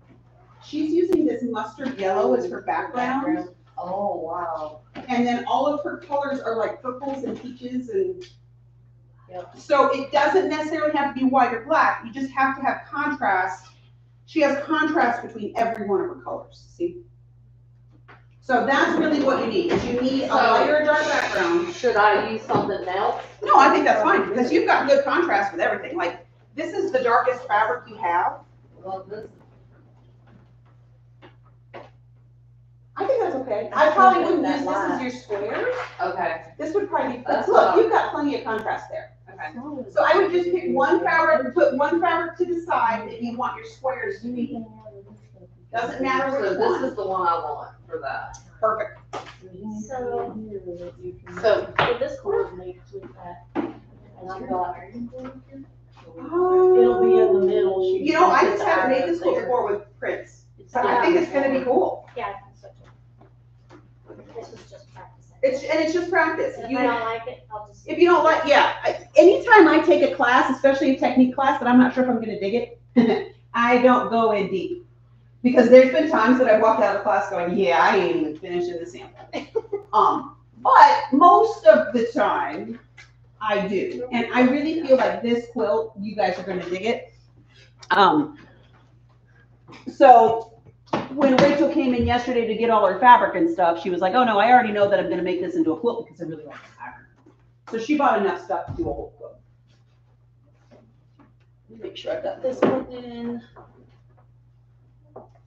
She's using this mustard yellow as her background, oh, wow. and then all of her colors are like purples and peaches and. Yep. So it doesn't necessarily have to be white or black, you just have to have contrast. She has contrast between every one of her colors, see? So that's really what you need, is you need a So- a dark background. Should I use something else? No, I think that's fine, because you've got good contrast with everything, like, this is the darkest fabric you have. Well, this, I think that's okay. I probably wouldn't use this as your squares. okay, This would probably be, That's look, you've got plenty of contrast there. okay. So I would just pick one fabric, put one fabric to the side that you want your squares to be. Doesn't matter So which this one. is the one I want for that. Perfect. So, So, so this coordinates with that. And I've got, Oh. It'll be in the middle. She You know, I just haven't made this look before with prints, It's but I think it's gonna be cool. Yeah, it's such a. This was just practicing. It's, and it's just practice. And If if you, I don't like it, I'll just. if you don't like, yeah, I- anytime I take a class, especially a technique class, that I'm not sure if I'm gonna dig it, I don't go in deep. Because there's been times that I walked out of class going, yeah, I ain't even finishing the sample. Um, but most of the time, I do. And I really feel like this quilt, you guys are gonna dig it. Um, so when Rachel came in yesterday to get all her fabric and stuff, she was like, oh no, I already know that I'm gonna make this into a quilt because I really like the pattern. So she bought enough stuff to do a whole quilt. Make sure I've got this one in.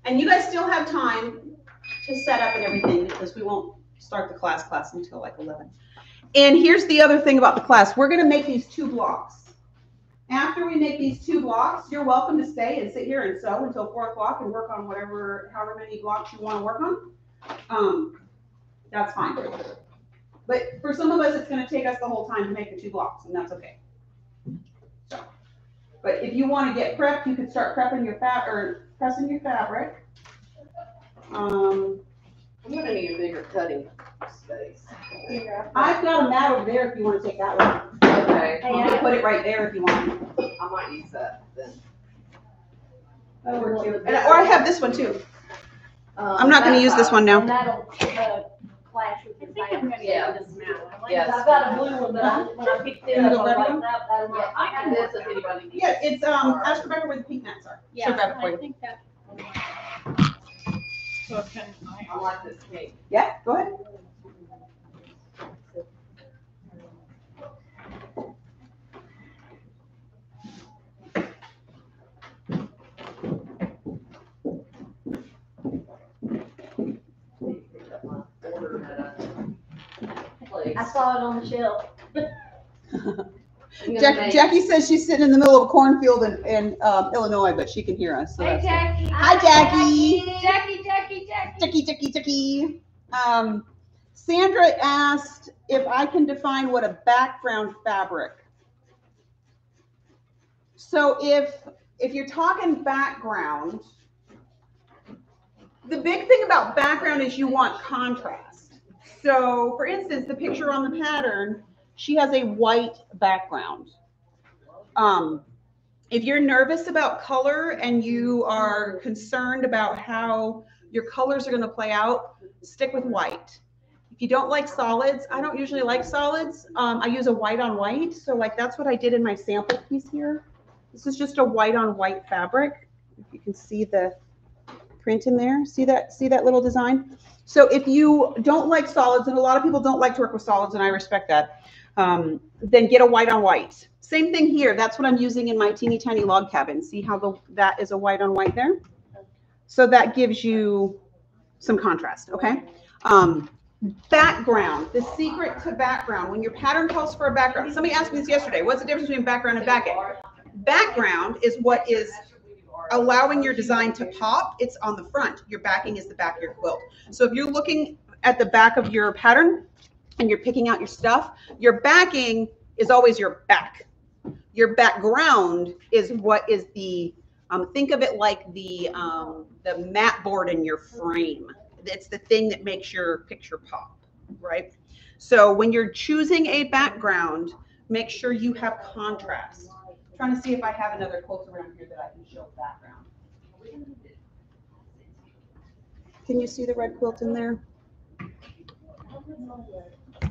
And you guys still have time to set up and everything because we won't start the class class until like eleven. And here's the other thing about the class, we're gonna make these two blocks. After we make these two blocks, you're welcome to stay and sit here and sew until four o'clock and work on whatever, however many blocks you wanna work on. Um, that's fine. But for some of us, it's gonna take us the whole time to make the two blocks, and that's okay. So, But if you wanna get prepped, you could start prepping your fab, or pressing your fabric. Um, I'm gonna need a bigger cutting space. I've got a mat over there if you wanna take that one. Okay, I'm gonna put it right there if you want. I might use that then. Or two. And- Or I have this one too. Um, I'm not gonna use this one And now. that'll, uh, flash with I your think I'm gonna Yeah. go this now. I like Yes. I've got a blue one, but I, when I picked it You up, go I was like, that, that might. I can this if anybody needs. Yeah, it's, um, ask Rebecca where the pink mats are. She'll Yeah, grab it for I you. think that. So can I I like this cake. Yeah, go ahead. A place. I saw it on the shelf. I'm gonna Jack, make- Jackie says she's sitting in the middle of a cornfield in, in, um, Illinois, but she can hear us, so Hey, that's good. Jackie. Hi, Jackie. Jackie, Jackie, Jackie. Jackie, Jackie, Jackie. Um, Sandra asked if I can define what a background fabric. So if, if you're talking background, the big thing about background is you want contrast. So for instance, the picture on the pattern, she has a white background. Um, if you're nervous about color and you are concerned about how your colors are going to play out, stick with white. If you don't like solids, I don't usually like solids. Um, I use a white on white. So like that's what I did in my sample piece here. This is just a white on white fabric. If you can see the print in there, see that, see that little design? So if you don't like solids, and a lot of people don't like to work with solids, and I respect that, um, then get a white on white. Same thing here. That's what I'm using in my teeny tiny log cabin. See how the, that is a white on white there? So that gives you some contrast, okay? Um, background, the secret to background, when your pattern calls for a background, somebody asked me this yesterday, what's the difference between background and back end? Background is what is allowing your design to pop, it's on the front. Your backing is the back of your quilt. So if you're looking at the back of your pattern and you're picking out your stuff, your backing is always your back. Your background is what is the, um, think of it like the, um, the mat board in your frame. It's the thing that makes your picture pop, right? So when you're choosing a background, make sure you have contrast. Trying to see if I have another quilt around here that I can show background. Can you see the red quilt in there?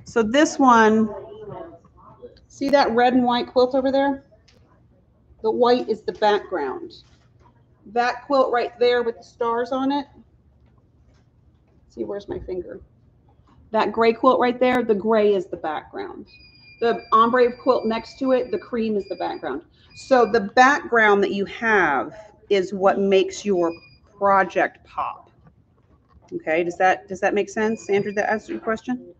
So this one, see that red and white quilt over there? The white is the background. That quilt right there with the stars on it. See, where's my finger? That gray quilt right there, the gray is the background. The ombre quilt next to it, the cream is the background. So the background that you have is what makes your project pop. Okay, does that, does that make sense? Andrew? that answer your question?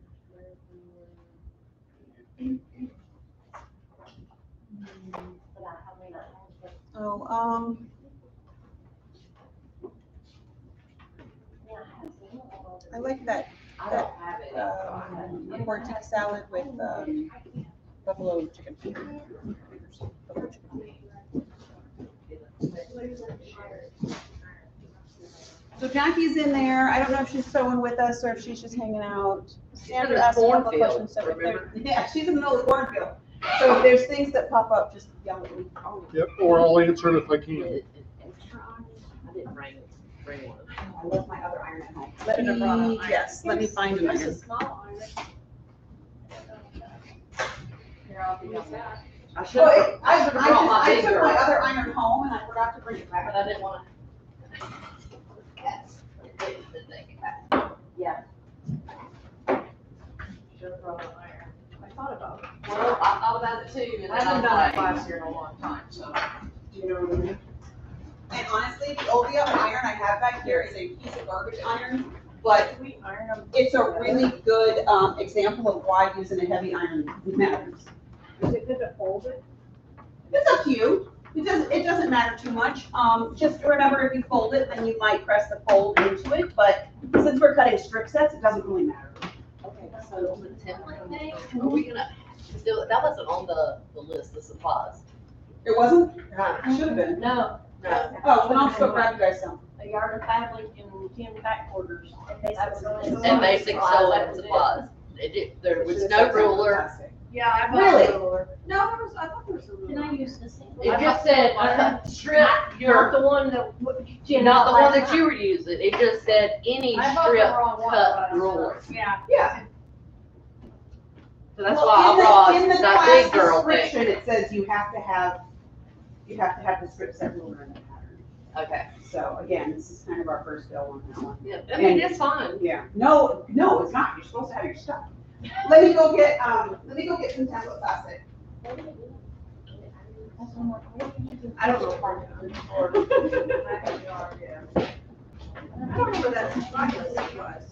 Oh, um. I like that, it. um, salad with, um, buffalo chicken. Buffalo chicken. So Jackie's in there. I don't know if she's sewing with us or if she's just hanging out. Sandra the asked a couple of questions. So if there- Yeah, she's in the middle of the cornfield. So if there's things that pop up, just yell at me. Yep, or I'll answer it if I can. I didn't bring, bring one. I left my other iron at home. Let Should've brought an me, yes, let me find an Here's a iron. small iron. Here, I'll be on that. I should have, I I, should have brought my I big took my girl, other iron home and I forgot to bring it back. but back. I didn't wanna. Yeah. Should've brought an iron. I thought about it. Well, I thought about it too, and I haven't I'm done a like. class here in a long time, so. Do You know what I mean? And honestly, the Ovia iron I have back here is a piece of garbage iron, but We iron them. it's a really good, um, example of why using a heavy iron matters. Is it good to fold it? It's up to you. It doesn't, it doesn't matter too much. Um, just remember if you fold it, then you might press the fold into it, but since we're cutting strip sets, it doesn't really matter. Okay, so the template thing, are we gonna, still, that wasn't on the, the list, the supplies. It wasn't? Right. It should have been. No. No. Oh, then I'll just go grab you guys some. A yard of fabric and ten fat quarters. That was it. And basic sewing supplies. It, did- there was no ruler, Yeah, I Really? bought a ruler. No, there was, I thought there was a Can. I use the same? it just said, uh, strip Not your, the one that, what- Jen not the bought one last that you were using, it just said any I bought the strip wrong one, cut but- ruler. Yeah. Yeah. So that's Well, why in the- I in the brought that class big girl description, thing. It says you have to have, you have to have the strip set ruler in the pattern. Okay, So again, this is kind of our first go on that one. yeah, I mean, it's fine. Yeah, no, no, it's not. You're supposed to have your stuff. Let me go get, um, let me go get some template plastic. I don't know. if I'm- I don't know where that supplies was.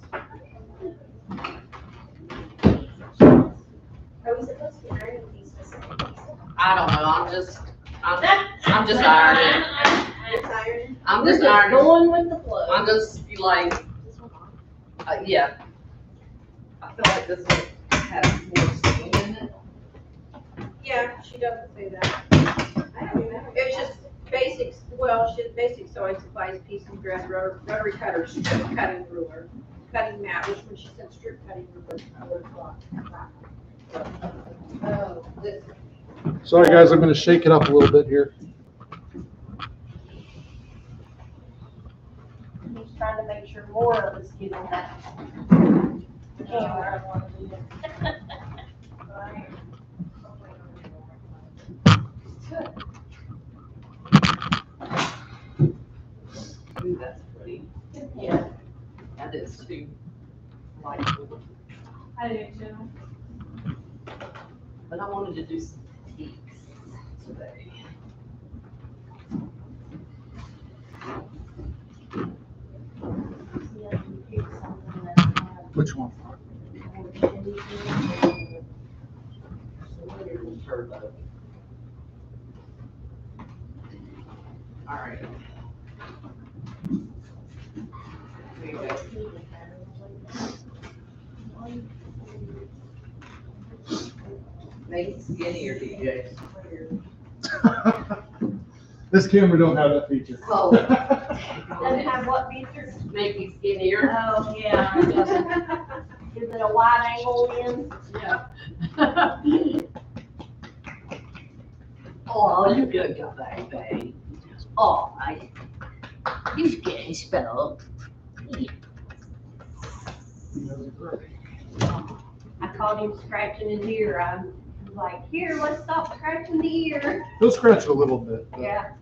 Are we supposed to be ironing these specific pieces? I don't know, I'm just, I'm, I'm just ironing. It's ironing? I'm just just ironing. going with the flow. I'm just be like, uh, yeah. I feel like this is has more sand in it. Yeah, she doesn't say that. I don't remember. It's just basics, well, she, basic sewing supplies, piece and thread, rotary, rotary cutter, strip cutting ruler, cutting mat, which when she said strip cutting ruler, I would have thought. Oh, this, Sorry, guys, I'm gonna shake it up a little bit here. He's trying to make sure more of us get on that. That's pretty. Yeah. That is too. I but I wanted to do some peaks today. Which one? Turbo. All right. Here you go. Make it skinnier, DJ. This camera don't have that feature. Oh. Doesn't have what features? Make me skinnier. Oh, yeah. it doesn't. Is it a wide angle lens? Yeah. Oh, you good guy, baby. Oh, I, you can spell. I caught him scratching his ear. I'm like, here, let's stop scratching the ear. He'll scratch a little bit. but- Yeah.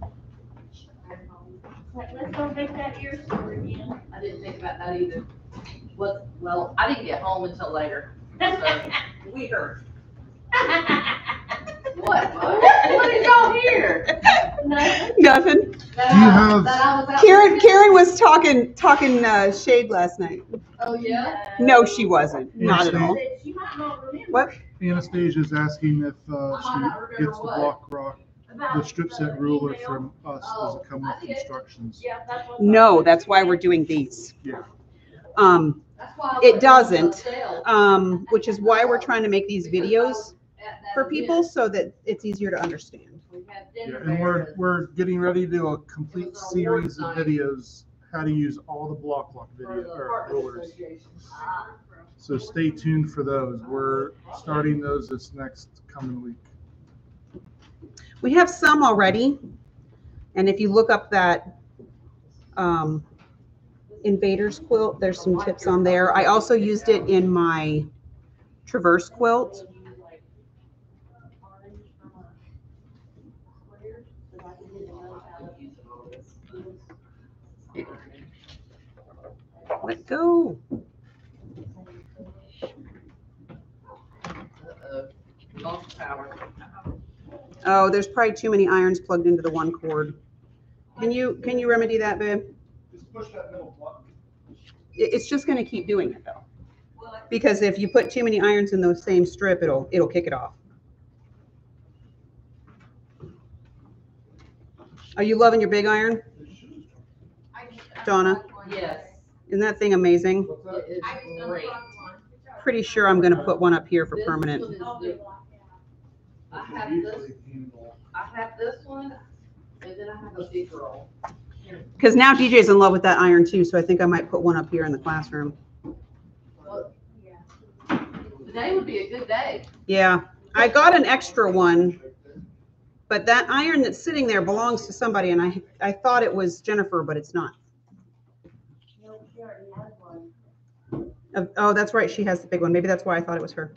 Like, let's go make that ear sore again. I didn't think about that either. What, well, I didn't get home until later, so, weird. What, what, what did y'all hear? Nothing. Nothing. That Do you I- have- That I was out. Karen, Karen was talking, talking, uh, shade last night. Oh, yeah? No, she wasn't, not at all. She might not remember. What? Anastasia's asking if, uh, I might not she gets the Bloc Loc, the strip set ruler from us, does it come with Oh, I did. instructions? Yeah, that's. No, that's why we're doing these. Yeah. Um, That's why I It put it on doesn't. um, which is why we're trying to make these videos for people so that it's easier to understand. Yeah, and we're, we're getting ready to do a complete It was an award series of videos, how to use all the Bloc Loc video, or apartment rulers. So stay tuned for those. We're starting those this next coming week. We have some already. And if you look up that, um, invaders quilt, there's some tips on there. I also used it in my traverse quilt. Let go. Oh, there's probably too many irons plugged into the one cord. Can you, can you remedy that, babe? Just push that middle button. It, it's just gonna keep doing it though. Because if you put too many irons in the same strip, it'll, it'll kick it off. Are you loving your big iron? Donna, Yes, isn't that thing amazing? What's that? it is great. Pretty sure I'm gonna put one up here for This permanent. one is the- I have this, I have this one, and then I have a big roll. Because now DJ's in love with that iron too, so I think I might put one up here in the classroom. Well, yeah. Today would be a good day. Yeah, I got an extra one, but that iron that's sitting there belongs to somebody and I, I thought it was Jennifer, but it's not. No, she already has one. Uh, Oh, that's right, she has the big one. Maybe that's why I thought it was her.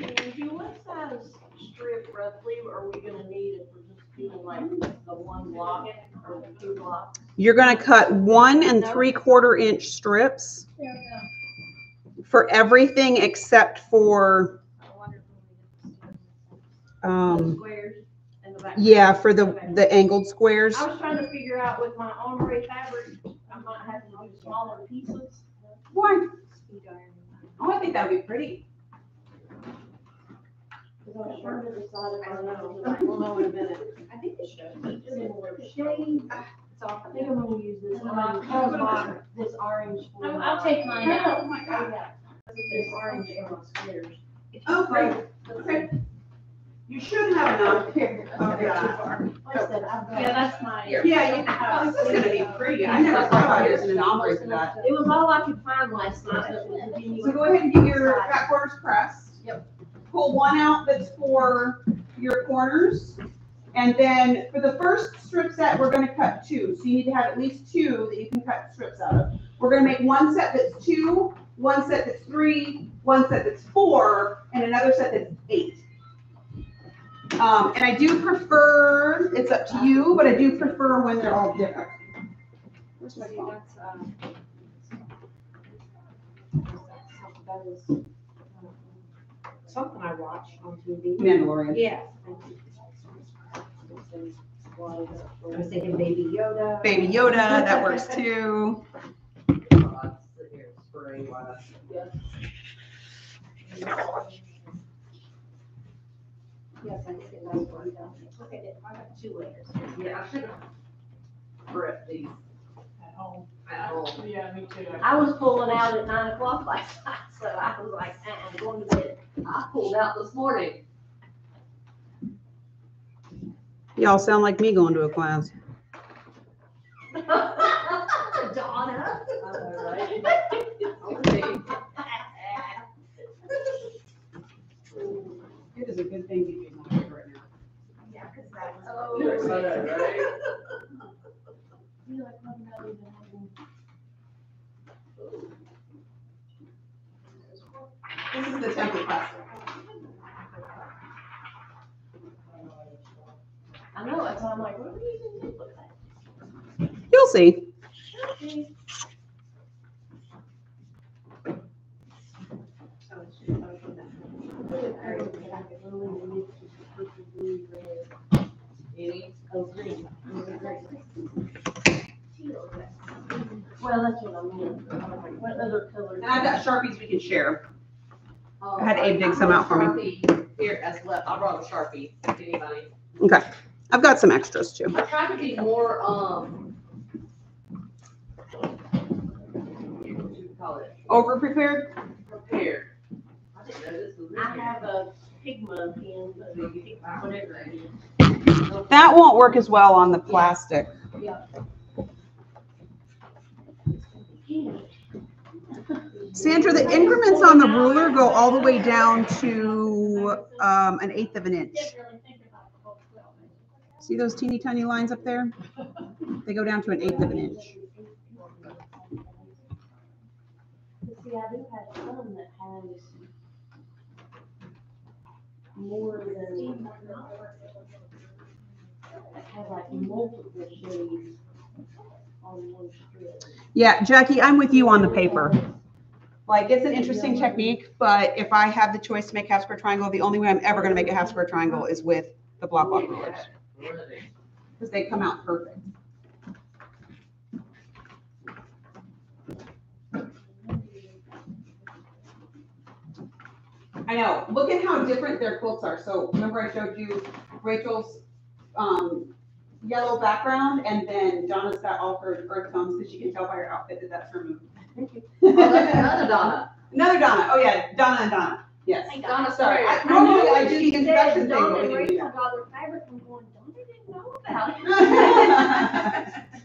Angie, what size strip roughly are we gonna need if we're just doing like the one block or the two blocks? You're gonna cut one and three quarter inch strips for everything except for, I wonder if we need the um, Squares in the back. yeah, for the, Okay. the angled squares. I was trying to figure out with my ombre fabric, I might have to do smaller pieces. Why? Oh, I think that'd be pretty. I was trying to decide know. We'll know in a minute. I think it should. Shade. I think I'm gonna use this orange, this orange. for I'll- take mine out. Oh my God. This orange my squares. Okay, okay. You should have enough here. Like I said, I've got. Yeah, that's mine. Yeah, you, oh, this is gonna be pretty. I never thought about using an ombre for that. It was all I could find last night. so it was a genuine- So go ahead and get your back corners pressed. Yep. Pull one out that's for your corners. And then for the first strip set, we're gonna cut two. So you need to have at least two that you can cut strips out of. We're gonna make one set that's two, one set that's three, one set that's four, and another set that's eight. Um, and I do prefer, it's up to you, but I do prefer when they're all different. Where's my phone? That's, um, That is, uh, Something I watched on TV. Mandalorian. Yeah. I was thinking Baby Yoda. Baby Yoda, that works too. I'd sit here and spray while Yes, I think it does work out. Look at it, I got two layers. Yeah, I should have prepped these at home. At. Yeah, me too. I was pulling out at nine o'clock last night, so I was like, I'm going to bed. I pulled out this morning. Y'all sound like me going to a class. Donna. It is a good thing you get my right now. Yeah, 'cause that was. Oh, You're so right. You like, I'm not even having- This is the template plastic. I know, that's why I'm like, what are we using to look at? You'll see. Any? Well, that's what I mean. What other colors? And I've got Sharpies we can share. Um, had Abe dig some out for me. Sharpie Here as well. I brought a Sharpie, if anybody. Okay. I've got some extras too. I tried to be more, um. What do you call it? Over prepared? Prepared. I didn't know this was. I have a Pigma pen, but whatever it is. That won't work as well on the plastic. Sandra, the increments on the ruler go all the way down to um, an eighth of an inch. See those teeny tiny lines up there? They go down to an eighth of an inch. Yeah, Jackie, I'm with you on the paper. Like, it's an interesting technique, but if I have the choice to make half square triangle, the only way I'm ever gonna make a half square triangle is with the Bloc Loc rulers. Because they come out perfect. I know, look at how different their quilts are. So remember I showed you Rachel's, um, yellow background and then Donna's got all her earth tones because you can tell by her outfit that that's her move. Oh, that's another Donna. Another Donna, oh yeah, Donna and Donna, yes. Donna Sorry, I- normally I do She the introduction thing, Donna and do Rachel got their fabric, I'm going, Donna didn't know about it.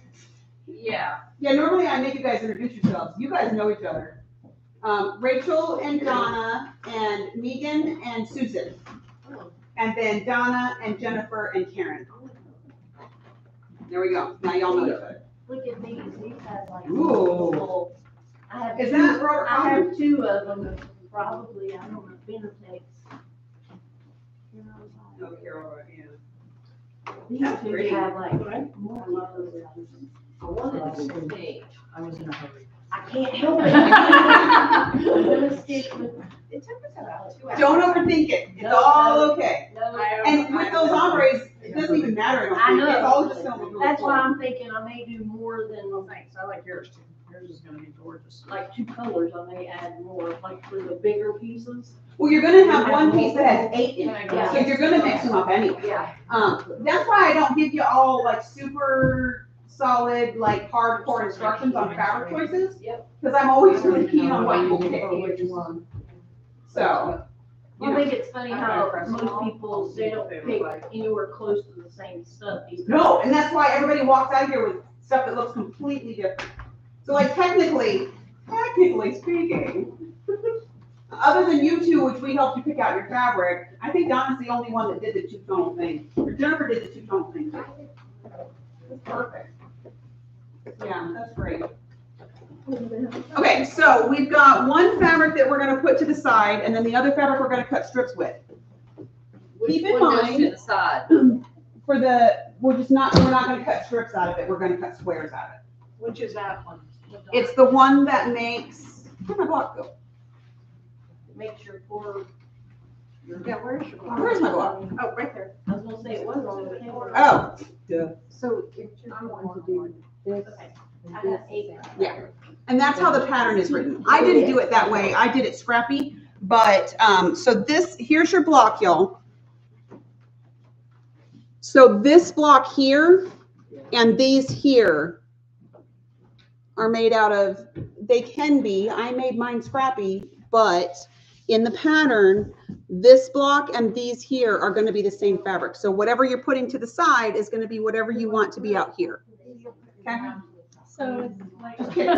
Yeah. Yeah, normally I make you guys introduce yourselves. You guys know each other. Um, Rachel and Donna and Megan and Susan. And then Donna and Jennifer and Karen. There we go. Now y'all know each other. Look at these, these have like. Ooh. Multiple- I have. Is two- that Robert I have two of them, probably, I don't know, Benedict's. You know, No, oh, Carol, yeah. These That's two pretty. have like multiple. I wanted to think. I was in a hurry. I can't help it. I'm gonna stick with, it took us about two hours. Don't overthink it. It's No, all okay. No, And with those ombres, it doesn't even matter. I don't I think. know. It's all just gonna look That's why cool. I'm thinking I may do more than, well, thanks, I like yours too. Yours is gonna be gorgeous. Like two colors, I may add more, like for the bigger pieces. Well, you're gonna have one piece that has eight in it, so you're gonna mix them up anyway. Yeah. Um, that's why I don't give you all like super solid, like hardcore instructions on fabric choices. Yep. Cause I'm always really keen on what you pick. So, you I know. think it's funny how most people, they don't pick anywhere close to the same stuff. These- No, and that's why everybody walks out here with stuff that looks completely different. So like technically, technically speaking, other than you two, which we helped you pick out your fabric, I think Donna's the only one that did the two-tone thing. Or Jennifer did the two-tone thing. That's perfect. Yeah, that's great. Okay, so we've got one fabric that we're gonna put to the side, and then the other fabric we're gonna cut strips with. Which Keep in one mind- to the side? For the, we're just not, we're not gonna cut strips out of it, we're gonna cut squares out of it. Which is that one? It's the one that makes, where'd my block go? Makes your floor. Yeah, where's your block? Where's my block? Oh, right there. I was gonna say it was on the camera. Oh, So if you're going to do this. Okay. I got eight. Yeah. and that's how the pattern is written. I didn't do it that way, I did it scrappy, but, um, so this, here's your block, y'all. So this block here and these here are made out of, they can be, I made mine scrappy, but in the pattern, this block and these here are gonna be the same fabric. So whatever you're putting to the side is gonna be whatever you want to be out here. Okay? So So the Can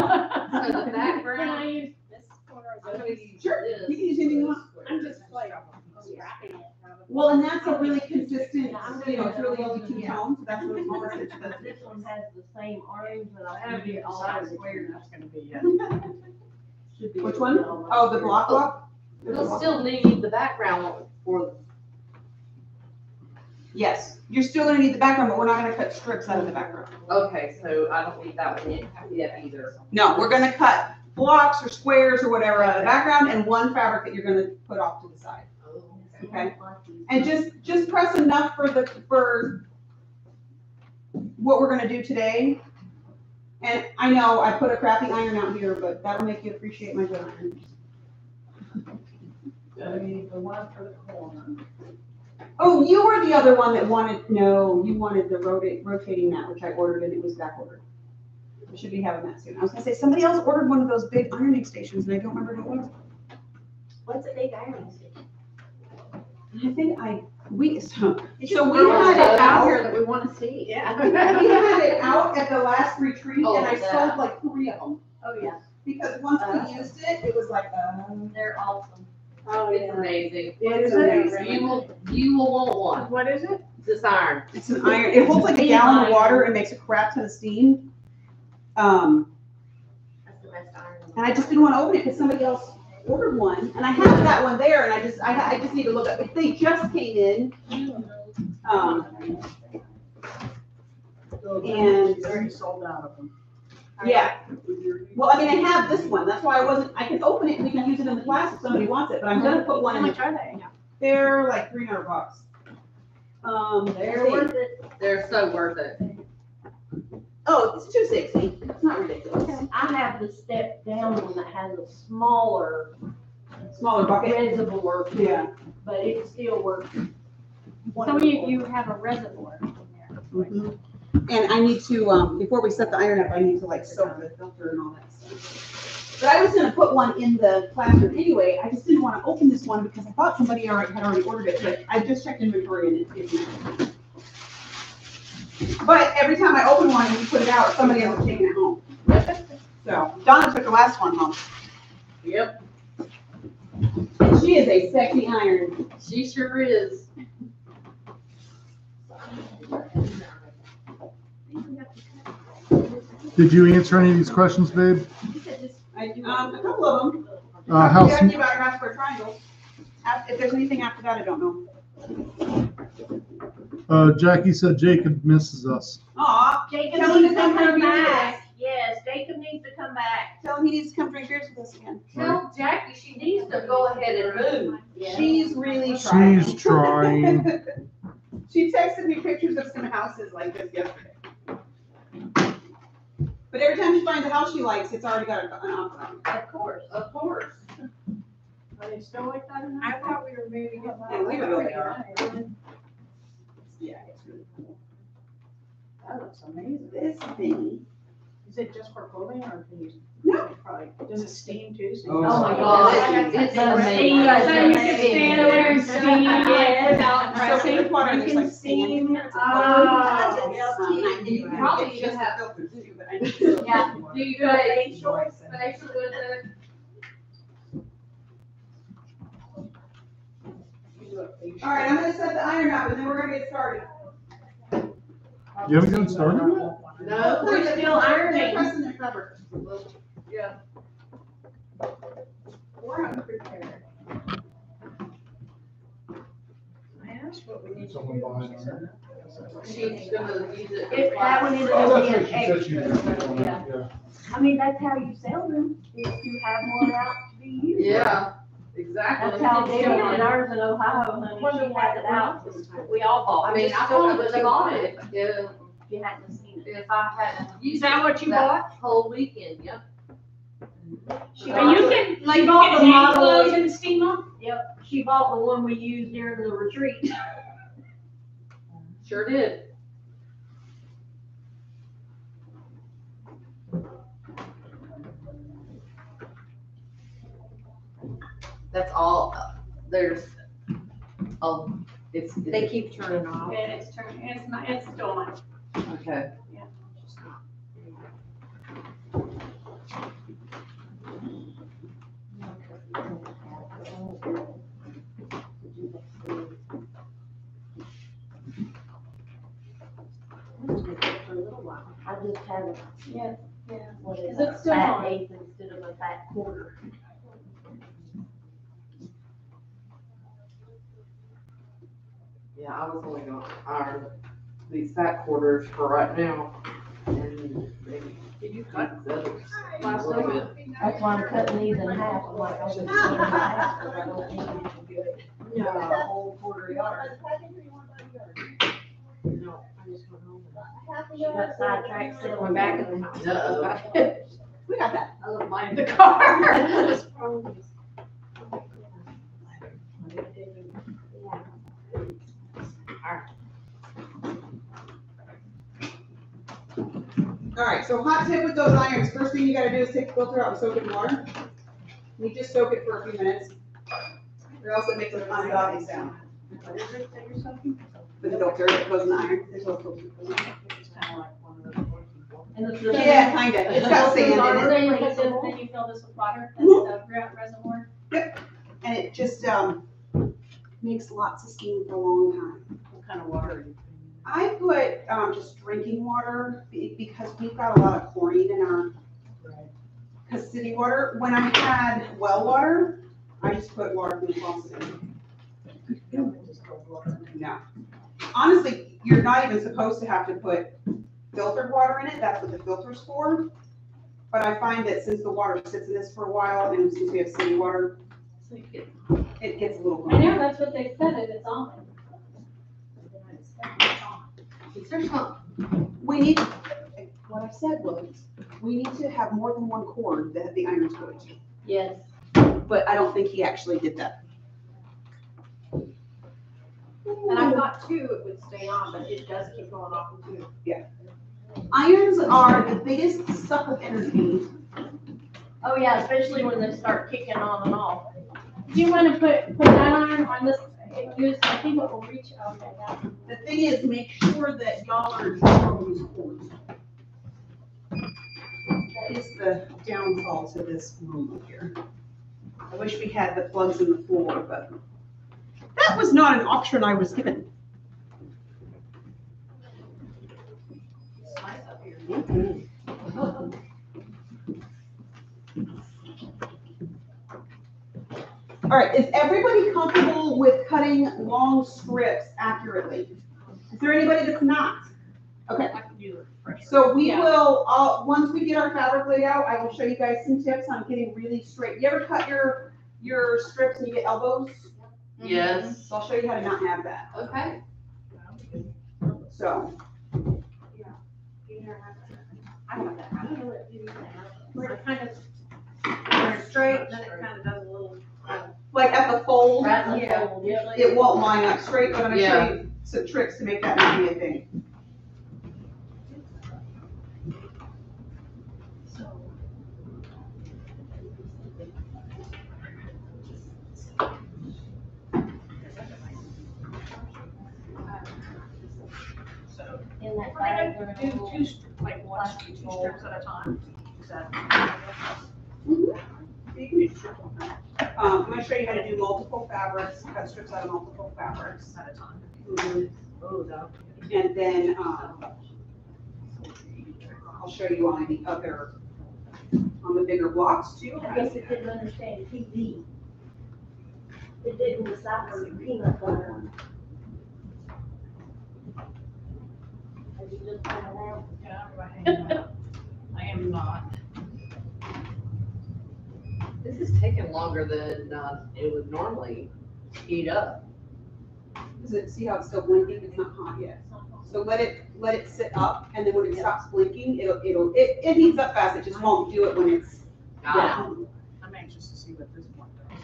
background. I use this corner? Sure, you can use anything you want. I'm just like scrapping it. Well, and that's a really consistent, you know, it's really only two tones, that's really all it is. This one has the same orange, but I have it all out of square, that's gonna be. Should be. Which one? Oh, the block block? We'll still need the background for, Yes, you're still gonna need the background, but we're not gonna cut strips out of the background. okay, so I don't need that one yet, yet either. No, we're gonna cut blocks or squares or whatever out of the background and one fabric that you're gonna put off to the side. Okay. And just, just press enough for the, for what we're gonna do today. And I know I put a crappy iron out here, but that'll make you appreciate my good iron. Uh, I need the one for the corner. Oh, you were the other one that wanted, no, you wanted the rotate, rotating mat, which I ordered and it was back ordered. We should be having that soon. I was gonna say, somebody else ordered one of those big ironing stations and I don't remember who it was. What's a big ironing station? I think I, we, so, so we had it out here that we wanna see. Yeah. we had it out at the last retreat Oh, and I sold like three of them. Oh, yeah. Because once we used it, it was like, um. They're awesome. Oh, It's amazing. It is amazing. You will, you will want one, What is it? this iron. It's an iron, it holds like a gallon of water and makes a crap ton of steam. Um, That's the best ironing. and I just didn't want to open it because somebody else ordered one, and I have that one there, and I just, I, I just need to look up, if they just came in, um, And- Already sold out of them. yeah. Well, I mean, I have this one, that's why I wasn't, I can open it, and we can use it in the class if somebody wants it, but I'm gonna put one How in, much are they? they're like three hundred bucks. Um, They're worth it. They're so worth it. Oh, it's two sixty, it's not ridiculous, I have the step down one that has a smaller smaller bucket, reservoir, yeah. but it still works. So wonderful. you, you have a reservoir in there. Mhm. And I need to, um, before we set the iron up, I need to like soak the filter and all that stuff. But I was gonna put one in the classroom anyway, I just didn't wanna open this one because I thought somebody already, had already ordered it, but I just checked inventory and it didn't. But every time I open one and you put it out, somebody else is taking it home. So Donna took the last one home, Yep, and she is a sexy iron. she sure is. Did you answer any of these questions, babe? I, um, a couple of them. Uh, how, Asking about your half square triangles. Af- If there's anything after that, I don't know. Uh, Jackie said Jacob misses us. Aw, Jacob Tell him needs to to come come drink back. Yes, Jacob needs to come back. tell him he needs to come drink beers with us again. Tell Jackie she needs to go ahead and move. She's really trying. She's trying. She texted me pictures of some houses like this yesterday. But But every time she finds a house she likes, it's already got an offer on it. Of course, of course. Are they still like that? I thought we were maybe. getting Yeah, we that. really are. Yeah, it's really cool. That looks amazing. This thing, Is it just for clothing or can you? No. Probably, does it steam too? so Oh you- Oh my God, it's amazing. So you can stand over and steam it without so pressing. pink water, You there's can like steam. Ah. steam, It's oh. Yeah. and you Probably get have- the filters but I need. Yeah, do you do a facial, facial with the? All right, I'm gonna set the iron up and then we're gonna get started. You haven't gotten started yet? No, We're still They're ironing. pressing their fabric. yeah. We're unprepared. I asked what we need to Someone do. behind her. said, She's gonna use it. If that one is Oh, only that's an she said she extra, doing yeah. yeah. I mean, that's how you sell them, if you have more out to be used. Yeah, exactly. That's how they did it, ours in Ohio, oh, honey, she had it out, We all bought. I mean, I told probably bought it, yeah, you hadn't seen it. if I hadn't Is used that what you bought? whole weekend, yep. She And you can, like, you bought can the hang model. clothes and steam them? Yep, she bought the one we used during the retreat. Sure did. That's all, uh, there's, um, it's, They it's, keep turning off. And it's turned, it's not, it's still mine. okay. For a little while, I just haven't. Yeah, yeah. What is Is it a still fat on? eighth instead of a fat quarter? Yeah, I was only gonna iron these fat quarters for right now, and maybe. Did you cut the others? A little bit. That's why I'm cutting these in half, I'm like, I'm just cutting in half, because I don't need them to get No. a whole quarter yard. No, I just went home. She got sidetracked sitting on the back of the house. Uh-oh. We got that. I left mine in the car. so hot tip with those irons, first thing you gotta do is take the filter out and soak it in water. You just soak it for a few minutes, or else it makes a ungodly sound. What is it that you're soaking? The filter that goes in the iron, there's a filter. It's kind of like one of those working ones. Yeah, kinda, it's got sand in it, Then you put the- then you fill this with water, that's the gra- reservoir. and it just, um, makes lots of steam for a long time. What kind of water are you putting I put, um, just drinking water, be- because we've got a lot of chlorine in our, in? cause city water, when I had well water, I just put water from the faucet in. Just go water. No. Honestly, you're not even supposed to have to put filtered water in it, that's what the filter's for. But I find that since the water sits in this for a while, and since we have city water, it gets a little. I know, that's what they said, it is on. Is there some, We need, what I said was, we need to have more than one cord that the iron's going to. Yes. But I don't think he actually did that. And I thought two, it would stay on, but it does keep going off and two. Irons are the biggest suck of energy. Oh, yeah, especially when they start kicking on and off. Do you wanna put, put that on, on this, it gives, I think it will reach, that. The thing is, make sure that y'all are controlling these cords. That is the downfall to this room up here. I wish we had the plugs in the floor, but that was not an option I was given. Up here. Mm-hmm. All right, is everybody comfortable with cutting long strips accurately? Is there anybody that's not? Okay. I can do the pressure. So we Yeah. will, uh, once we get our fabric laid out, I will show you guys some tips on getting really straight. You ever cut your, your strips and you get elbows? yes, So I'll show you how to not have that. okay. So, Yeah. I have that. I don't know what you mean now. Where it kind of, where it's straight, then it kind of does a little. Like at the fold, Yeah. it won't line up straight, but I'm gonna Yeah. show you some tricks to make that not be a thing. In that We're bag, gonna they're do all- two, stri- like one, two strips at a time. Mm-hmm. Is that? Um, I'm gonna show you how to do multiple fabrics, cut strips out of multiple fabrics. At a time. Mhm. Oh. And then, um, I'll show you on the other, on the bigger blocks too. I guess it didn't understand TV. It didn't decipher the peanut butter. Have you just found out? Yeah, I am, I am not. This is taking longer than, uh, it would normally heat up. Does it, see how it's still blinking? It's not hot yet. So let it, let it sit up and then when it stops blinking, it'll, it'll, it, it heats up fast. It just won't do it when it's down. I'm anxious to see what this one does.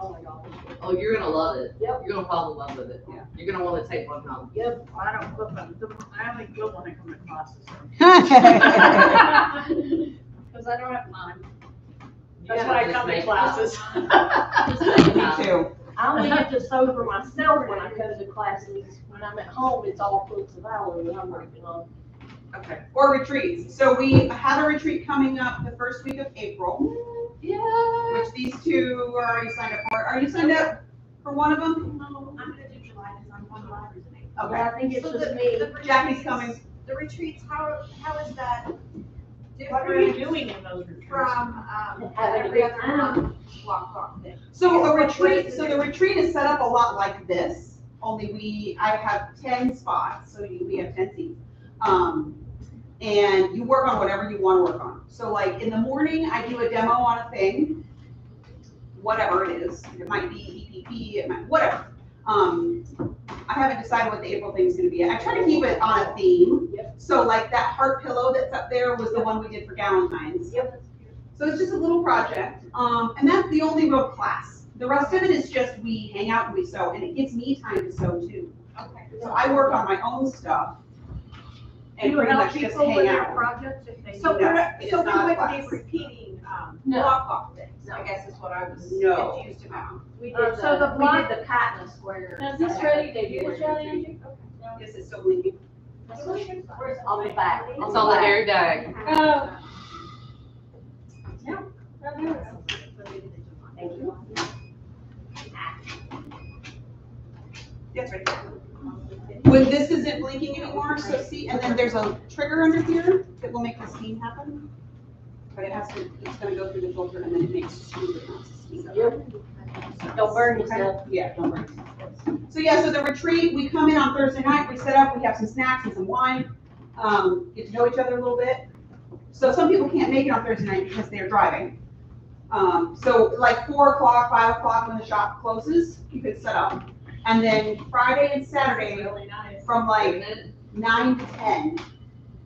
Oh my God. Oh, you're gonna love it. Yep. You're gonna fall in love with it. Yeah. You're gonna wanna take one home. Yep. I don't flip them, the- I only flip when I come to classes. Because I don't have time. That's why I come to classes. Me too. I only get to sew for myself when I go to classes. When I'm at home, it's all books of hours that I'm working on. Okay. Or retreats. So we have a retreat coming up the first week of April, Yeah. which these two are already signed up for. Are you signed up for one of them? No, I'm gonna do July, because I'm going to libraries in April. But I think it's So just the- me. the retreats- Jackie's coming. The retreats, how, how is that What are you different doing in those retreats? from, um, Having a every good other month Bloc Loc thing? So a retreat, so the retreat is set up a lot like this, only we, I have ten spots, so you- we have ten seats. Um, and you work on whatever you wanna work on. So like in the morning, I do a demo on a thing, whatever it is. It might be EPP, it might, whatever. Um, I haven't decided what the April thing's gonna be. I try to keep it on a theme. Yep. So like that heart pillow that's up there was the one we did for Galentine's. Yep. So it's just a little project, um, and that's the only real class. The rest of it is just we hang out and we sew, and it gives me time to sew too. Okay. So I work on my own stuff. And you pretty much just hang out. projects if they? So do we're not- So it's not a we wouldn't be repeating, um, No. Bloc Loc things, I guess is what I was No. confused about. We Uh, did so the the, we block- did the cotton square. Now, is this ready to use yet, Angie? Yes, it's still blinking. On the back. on It's the on the back. very dag. Oh. Thank you. That's right. When this isn't blinking anymore, so see, and then there's a trigger under here that will make the steam happen. But it has to, it's gonna go through the filter and then it makes wants. Yep. Don't burn yourself. Yeah, don't worry. So yeah, so the retreat, we come in on Thursday night, we set up, we have some snacks and some wine, um, get to know each other a little bit. So some people can't make it on Thursday night because they're driving. Um, so like four o'clock, five o'clock when the shop closes, you could set up. And then Friday and Saturday, Really nice. from like nine to ten,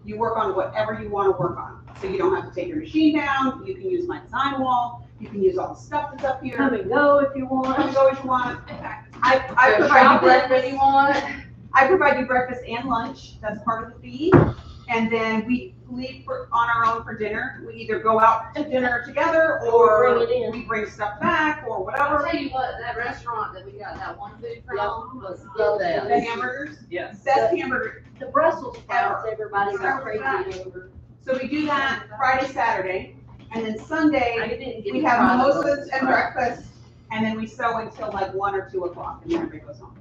you work on whatever you wanna work on. So you don't have to take your machine down, you can use my design wall, you can use all the stuff that's up here. Come and go if you want. Come want. and go as you want. I, I Go provide you shopping when breakfast, you want. I provide you breakfast and lunch, that's part of the fee. And then we leave for, on our own for dinner, we either go out to dinner together Or or bring it in. we bring stuff back or I'll whatever. tell you what, that restaurant that we got that one food from Yep. was Yep. the The hamburgers, Yes. best hamburger. The Brussels sprouts, everybody got crazy over. So we do that Friday, Saturday, and then Sunday, we have try mimosas and breakfast, and then we sew until like one or two o'clock, and then everybody goes home.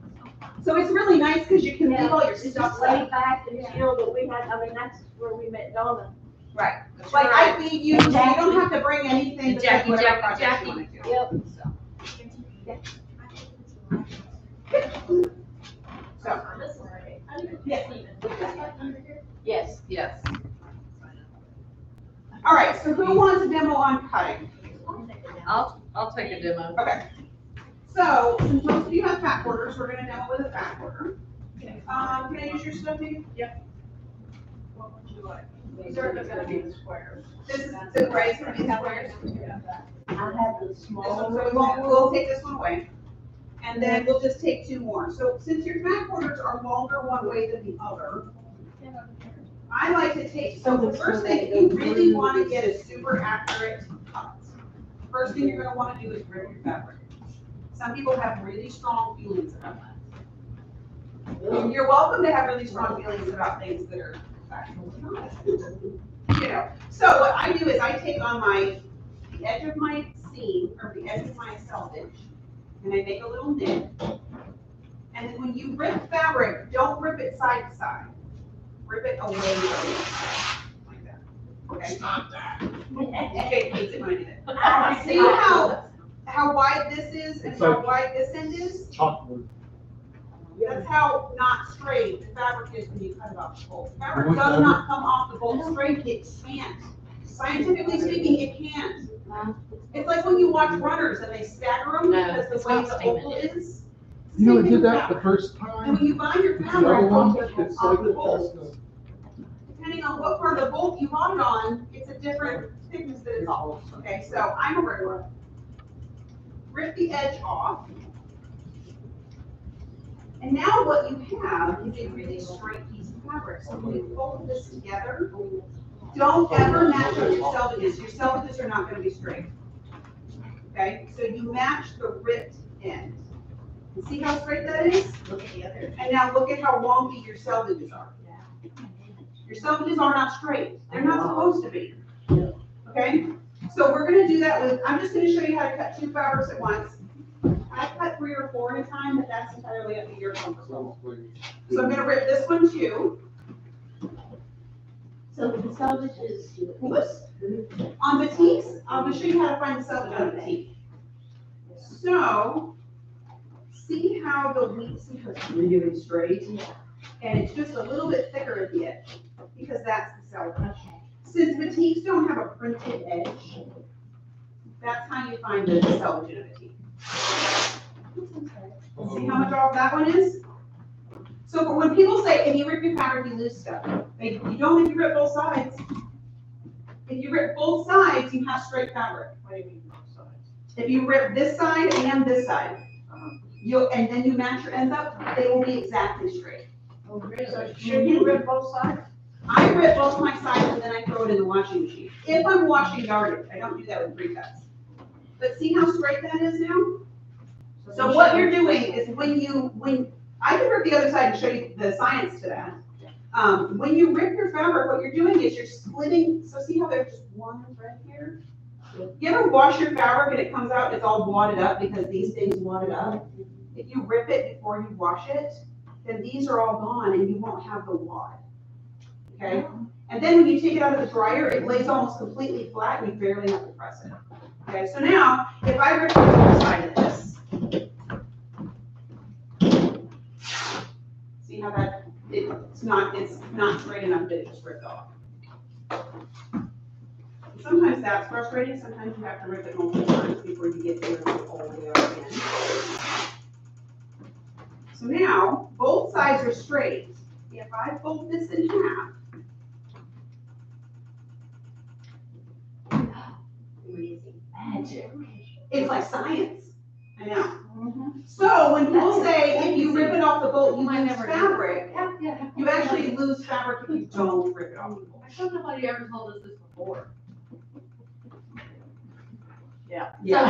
So it's really nice, because you can leave all your It's stuff just set laid back and chill, but we had, I mean, that's where we met Donna. Right. That's Like, right. I feed you, so you don't have to bring anything, but Jackie, whatever Jackie, projects Jackie. you wanna do. Yep. So, yes. Yes. Yes. All right, so who wants a demo on cutting? I'll, I'll take a demo. Okay. So, since most of you have fat quarters, we're gonna demo with a fat quarter. Um, can I use your stuff, Dave? Yep. What would you like? These are gonna be the squares. This is, the gray's gonna be the squares. I have the small. one, so we won't, we'll take this one away. And then we'll just take two more. So since your fat quarters are longer one way than the other, I like to take, so the first thing, you really wanna get a super accurate cut, first thing you're gonna wanna do is rip your fabric. Some people have really strong feelings about that. And You're welcome to have really strong feelings about things that are factual not. You know, so what I do is I take on my, the edge of my seam, or the edge of my selvage, and I make a little knit. And then when you rip fabric, don't rip it side to side. Rip it away from the like that. Okay? Stop that. Okay, hates it when I do that. See how, how wide this is and It's how like- wide this end is? Chalkboard. That's how not straight the fabric is when you cut it off the bolt. Fabric does fabric- not come off the bolt straight, it can't. Scientifically speaking, it can't. It's like when you watch runners and they stagger them No, because it's the way not the statement. oval is. You know, Same we thing did with that the fabric. first And time. when you buy your The other fabric, one, it's it's off like the it bolt. Depending on what part of the bolt you bought it on, it's a different thickness that it's all. Okay, so I'm a regular. Rip the edge off. And now what you have is a really straight piece of fabric. So when you fold this together, don't ever match up your selvages. Your selvages are not gonna be straight. Okay, so you match the ripped end. And See how straight that is? Look at the other. And now look at how wonky your selvages are. Your selvages are not straight. They're not supposed to be. Okay? So we're gonna do that with, I'm just gonna show you how to cut two fabrics at once. I cut three or four at a time, but that's entirely up to your comfort level. So I'm gonna rip this one too. So the selvage is. Whoops. On batiks, I'm gonna show you how to find the selvage on a batik. So, see how the wheat, see how it's really straight? Yeah. And it's just a little bit thicker at the edge, because that's the cell selvage. Since batiks don't have a printed edge, that's how you find the selvage in a batik. See how much off that one is? So when people say, if you rip your fabric, you lose stuff. They- You don't if you rip both sides. If you rip both sides, you have straight fabric. What do you mean both sides? If you rip this side and this side, you'll, and then you match your ends up, they will be exactly straight. Oh, really? So should you rip both sides? I rip both my sides and then I throw it in the washing machine. If I'm washing yardage, I don't do that with pre-cuts. But see how straight that is now? So what you're doing is when you, when, I can rip the other side and show you the science to that. Um, when you rip your fabric, what you're doing is you're splitting, so see how there's just one thread here? You ever wash your fabric and it comes out, it's all wadded up because these things wadded up? If you rip it before you wash it, then these are all gone and you won't have the wad. Okay? And then when you take it out of the dryer, it lays almost completely flat and you barely have to press it. Okay, so now, if I rip the other side of this. See how that, it's not, it's not straight enough it just ripped off. Sometimes that's frustrating, sometimes you have to rip it multiple times before you get to it all the way out again. So now, both sides are straight. If I fold this in half, Magic. it's like science. I know. Mm-hmm. So when people say if you rip it off the bolt, you lose fabric, you actually lose fabric if you don't rip it off the bolt. I don't know if you ever told us this before. Yeah. Yeah.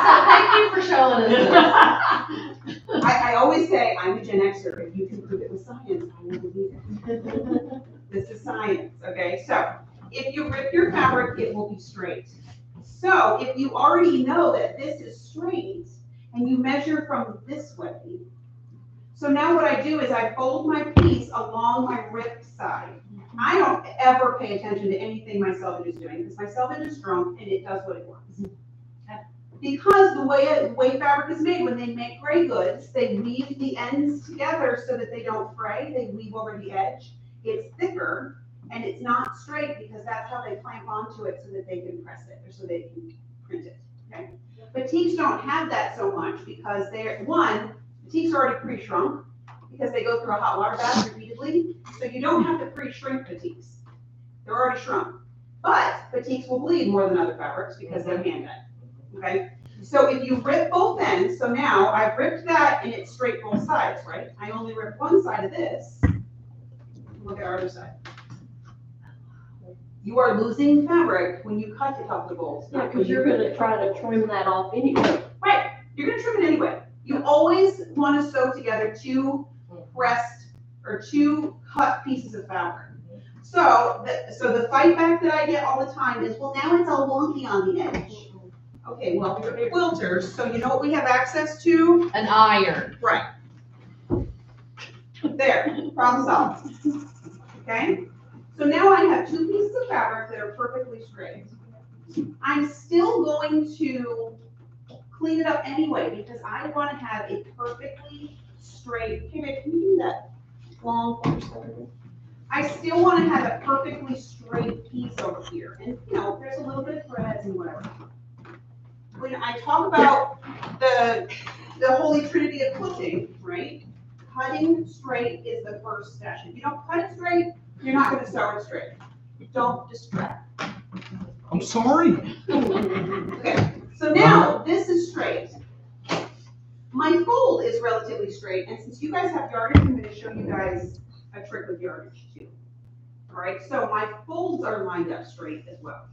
So thank you for showing us this. I, I always say, I'm a Gen Xer, if you can prove it with science, I will believe it. This is science, okay? So, if you rip your fabric, it will be straight. So, if you already know that this is straight, and you measure from this way, so now what I do is I fold my piece along my ripped side. I don't ever pay attention to anything my selvage is doing, because my selvage is strong and it does what it wants. Because the way, the way fabric is made, when they make gray goods, they weave the ends together so that they don't fray, they weave over the edge. It's thicker and it's not straight because that's how they clamp onto it so that they can press it or so they can print it, okay? But Batiks don't have that so much because they're, one, batiks are already pre-shrunk. because they go through a hot water bath repeatedly. So you don't have to pre-shrink the batiks. They're already shrunk. But batiks will bleed more than other fabrics because they're hand dyed. Okay? So if you rip both ends, so now I've ripped that and it's straight both sides, right? I only ripped one side of this. Look at our other side. You are losing fabric when you cut the top of the bowls. Yeah, because you you're gonna try to trim that off anyway. Right, you're gonna trim it anyway. You always wanna sew together two pressed or two cut pieces of fabric. So, the, so the fight back that I get all the time is, well, now it's all wonky on the edge. Okay, well, we're quilters, so you know what we have access to? An iron. Right. There, problem solved. Okay? So now I have two pieces of fabric that are perfectly straight. I'm still going to clean it up anyway, because I wanna have a perfectly straight, can you do that long corner stuff again? I still wanna have a perfectly straight piece over here, and, you know, there's a little bit of threads and whatever. When I talk about the, the holy trinity of quilting, right? Cutting straight is the first step. If you don't cut it straight, you're not gonna sew it straight. Don't distract. I'm sorry. Okay, so now this is straight. My fold is relatively straight, and since you guys have yardage, I'm gonna show you guys a trick with yardage too. All right, so my folds are lined up straight as well.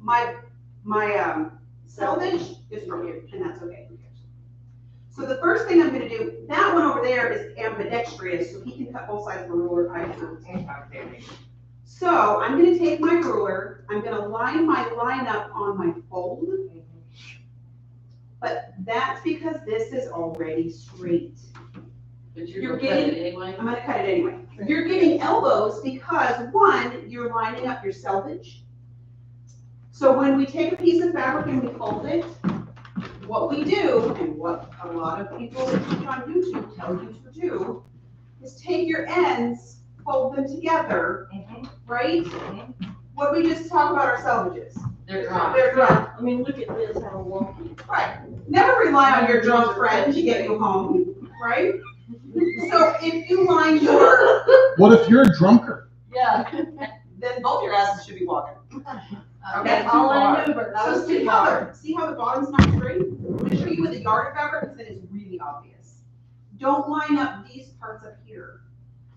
My, my, um, selvage is from here, and that's okay. So the first thing I'm gonna do, that one over there is ambidextrous, so he can cut both sides of the ruler, I can't. So I'm gonna take my ruler, I'm gonna line my line up on my fold. But that's because this is already straight. But You're you're gonna cut it getting- anyway? I'm gonna cut it anyway. You're getting elbows because, one, you're lining up your selvage. So when we take a piece of fabric and we fold it, what we do, and what a lot of people teach on YouTube tell you to do, is take your ends, fold them together, mm-hmm. right? Mm-hmm. What we just talked about our selvages. They're dry. They're dry. I mean, look at this, how wonky. Right. Never rely on your drunk friend to get you home, right? So if you line your, What if you're a drunker? Yeah. then both your asses should be walking. Okay. All in Uber. So see how, the- see how the bottom's not straight? I'm gonna show you with the yard fabric, because then it's really obvious. Don't line up these parts up here.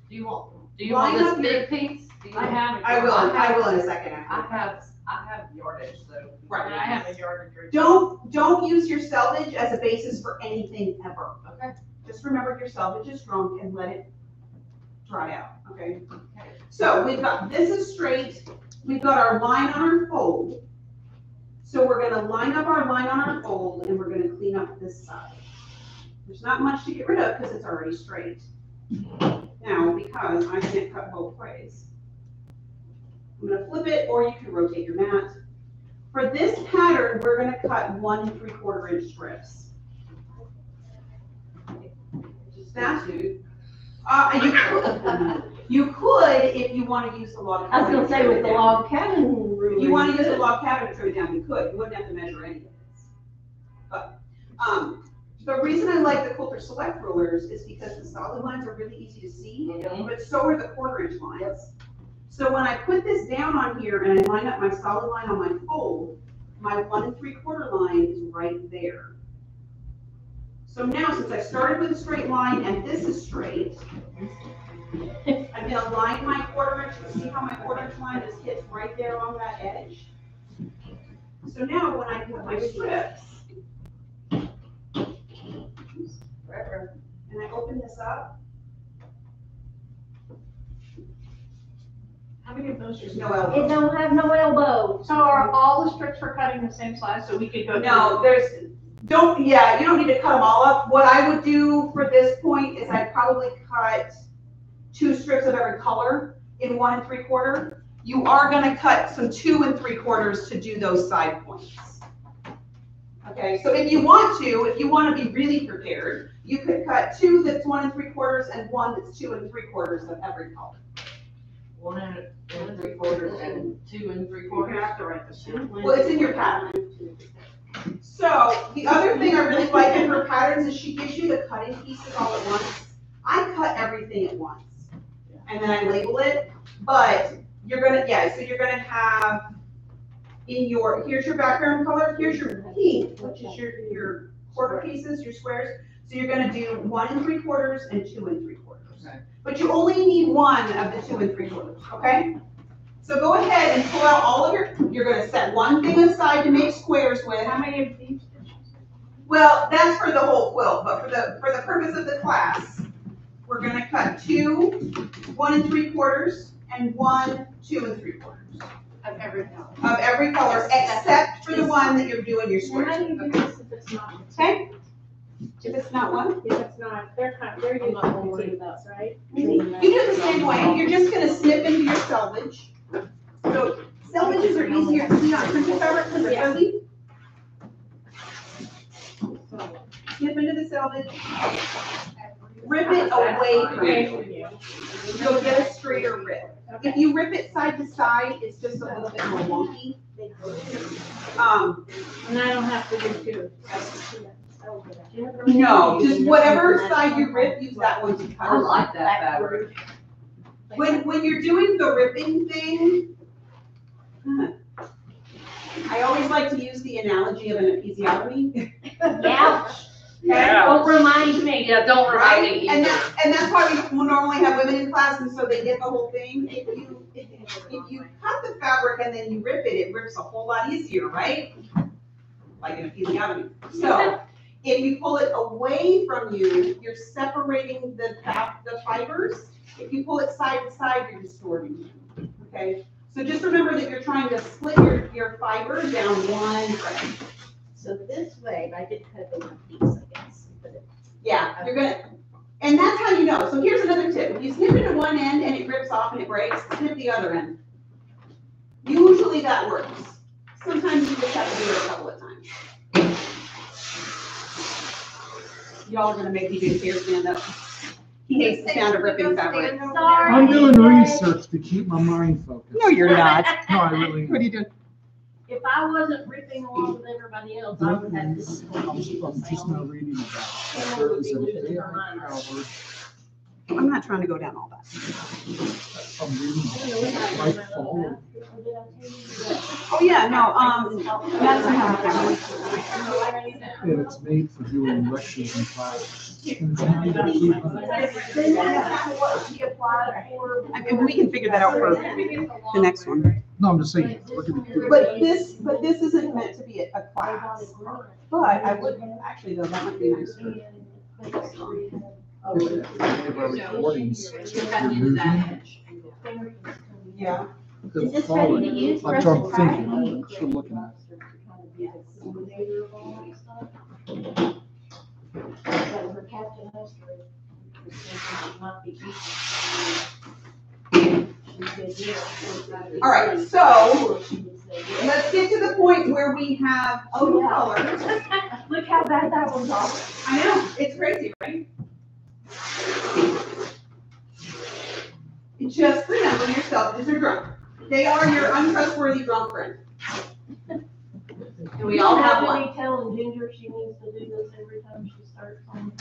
Do you want, do you want this big piece? Do you- I have. I will, I will in a second I have, I have yardage, so. Right. I have a yardage. Don't, don't use your selvage as a basis for anything ever. Okay. Just remember your selvage is drunk and let it dry out, Okay. okay? So we've got, this is straight, we've got our line on our fold. So we're gonna line up our line on our fold and we're gonna clean up this side. There's not much to get rid of because it's already straight. Now, because I can't cut both ways. I'm gonna flip it or you can rotate your mat. For this pattern, we're gonna cut one three quarter inch strips. That's, uh, you could, if you wanna use the log. I was gonna say with the log cabin ruler. If you wanna use the log cabin to trim it down, you could, you wouldn't have to measure any of this. But, um, the reason I like the Quilters Select rulers is because the solid lines are really easy to see, Mhm. but so are the quarter inch lines. So when I put this down on here and I line up my solid line on my fold, my one and three quarter line is right there. So now, since I started with a straight line and this is straight, I'm gonna line my quarter inch, see how my quarter inch line just hits right there on that edge? So now when I put my strips, and I open this up, How many of those? there's no elbow? It elbow. don't have no elbow. So are all the strips for cutting the same size, so we could go? No, there's, don't, yeah, you don't need to cut them all up. What I would do for this point is I'd probably cut two strips of every color in one and three quarter. You are gonna cut some two and three quarters to do those side points. Okay, so if you want to, if you wanna be really prepared, you could cut two that's one and three quarters and one that's two and three quarters of every color. One and, one and three quarters and two and three quarters. You have to write this down. Well, it's in your pattern. So, the other thing I really like in her patterns is she gives you the cutting pieces all at once. I cut everything at once. And then I label it, but you're gonna, yeah, so you're gonna have in your, here's your background color, here's your pink, which is your, your quarter pieces, your squares. So you're gonna do one and three quarters and two and three quarters. Okay. But you only need one of the two and three quarters, okay? So go ahead and pull out all of your, you're gonna set one thing aside to make squares with. How many of these? Well, that's for the whole quilt, but for the, for the purpose of the class, we're gonna cut two, one and three quarters, and one, two and three quarters Of every color. of every color, except for the one that you're doing your Now, how squares do you do okay? this if it's not? Okay? If it's not one, If it's not, they're kind, they're I'm not usually gonna worry with us, right? you do it the same way, you're just gonna snip into your selvage. So selvages are easier to see on printed fabric because they're fuzzy. Snip into the selvage, rip it away from you. You'll get a straighter rip. If you rip it side to side, it's just a little bit more wonky. Um, And I don't have to do two. no, just whatever side you rip, use that one to I cut. like that fabric. When, when you're doing the ripping thing, huh, I always like to use the analogy of an episiotomy. Ouch. Don't remind me. Yeah, don't remind Right? me And either. that, and that's why we normally have women in class, and so they get the whole thing. If you, if, you cut the fabric and then you rip it, it rips a whole lot easier, right? Like an episiotomy. So, if you pull it away from you, you're separating the the fibers. If you pull it side to side, you're distorting them, okay? So just remember that you're trying to split your, your fiber down one thread. So this way, I did cut it in one piece, I guess, but it- Yeah, you're gonna, and that's how you know. So here's another tip. If you snip into one end and it rips off and it breaks, snip the other end. Usually that works. Sometimes you just have to do it a couple of times. Y'all are gonna make DJ Spears stand up. He hates the sound of ripping fabric. Sorry. I'm doing research to keep my mind focused. No, you're not. No, I really. What are you doing? If I wasn't ripping along with everybody else, I would have this. I'm I'm just now reading about. There is an AI I'm not trying to go down all that. I'm reading like fall. Oh, yeah, no, um, Madison has a camera. And it's made for doing lectures and classes. And it's made to keep it- Then that's what we applied for. I mean, we can figure that out for the next one. No, I'm just saying, look at the. But this, but this isn't meant to be a, a class. But I would, actually though, that would be nice. Of our recordings, you're moving. Yeah. Is this ready to use for That's us what to I'm try? thinking, I'm still looking at. All right, so let's get to the point where we have two colors. Look how bad that one's off. I know, it's crazy, right? Just remember yourself, these are drunk. They are your untrustworthy drunk friend. And we all have one. Telling Ginger she needs to do this every time she starts on.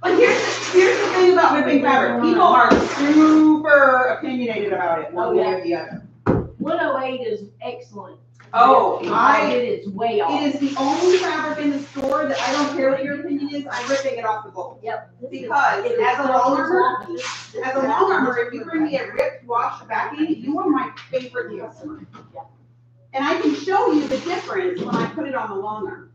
But here's, the- here's the thing about ripping fabric, people are super opinionated about it, one way or the other. One oh eight is excellent. Oh, I, It is way off. it is the only fabric in the store that I don't care what your opinion is, I'm ripping it off the bolt. Yep. Because It is as a so long armer. As a long armer, if you bring me a ripped wash backing, you are my favorite customer. And I can show you the difference when I put it on the long arm.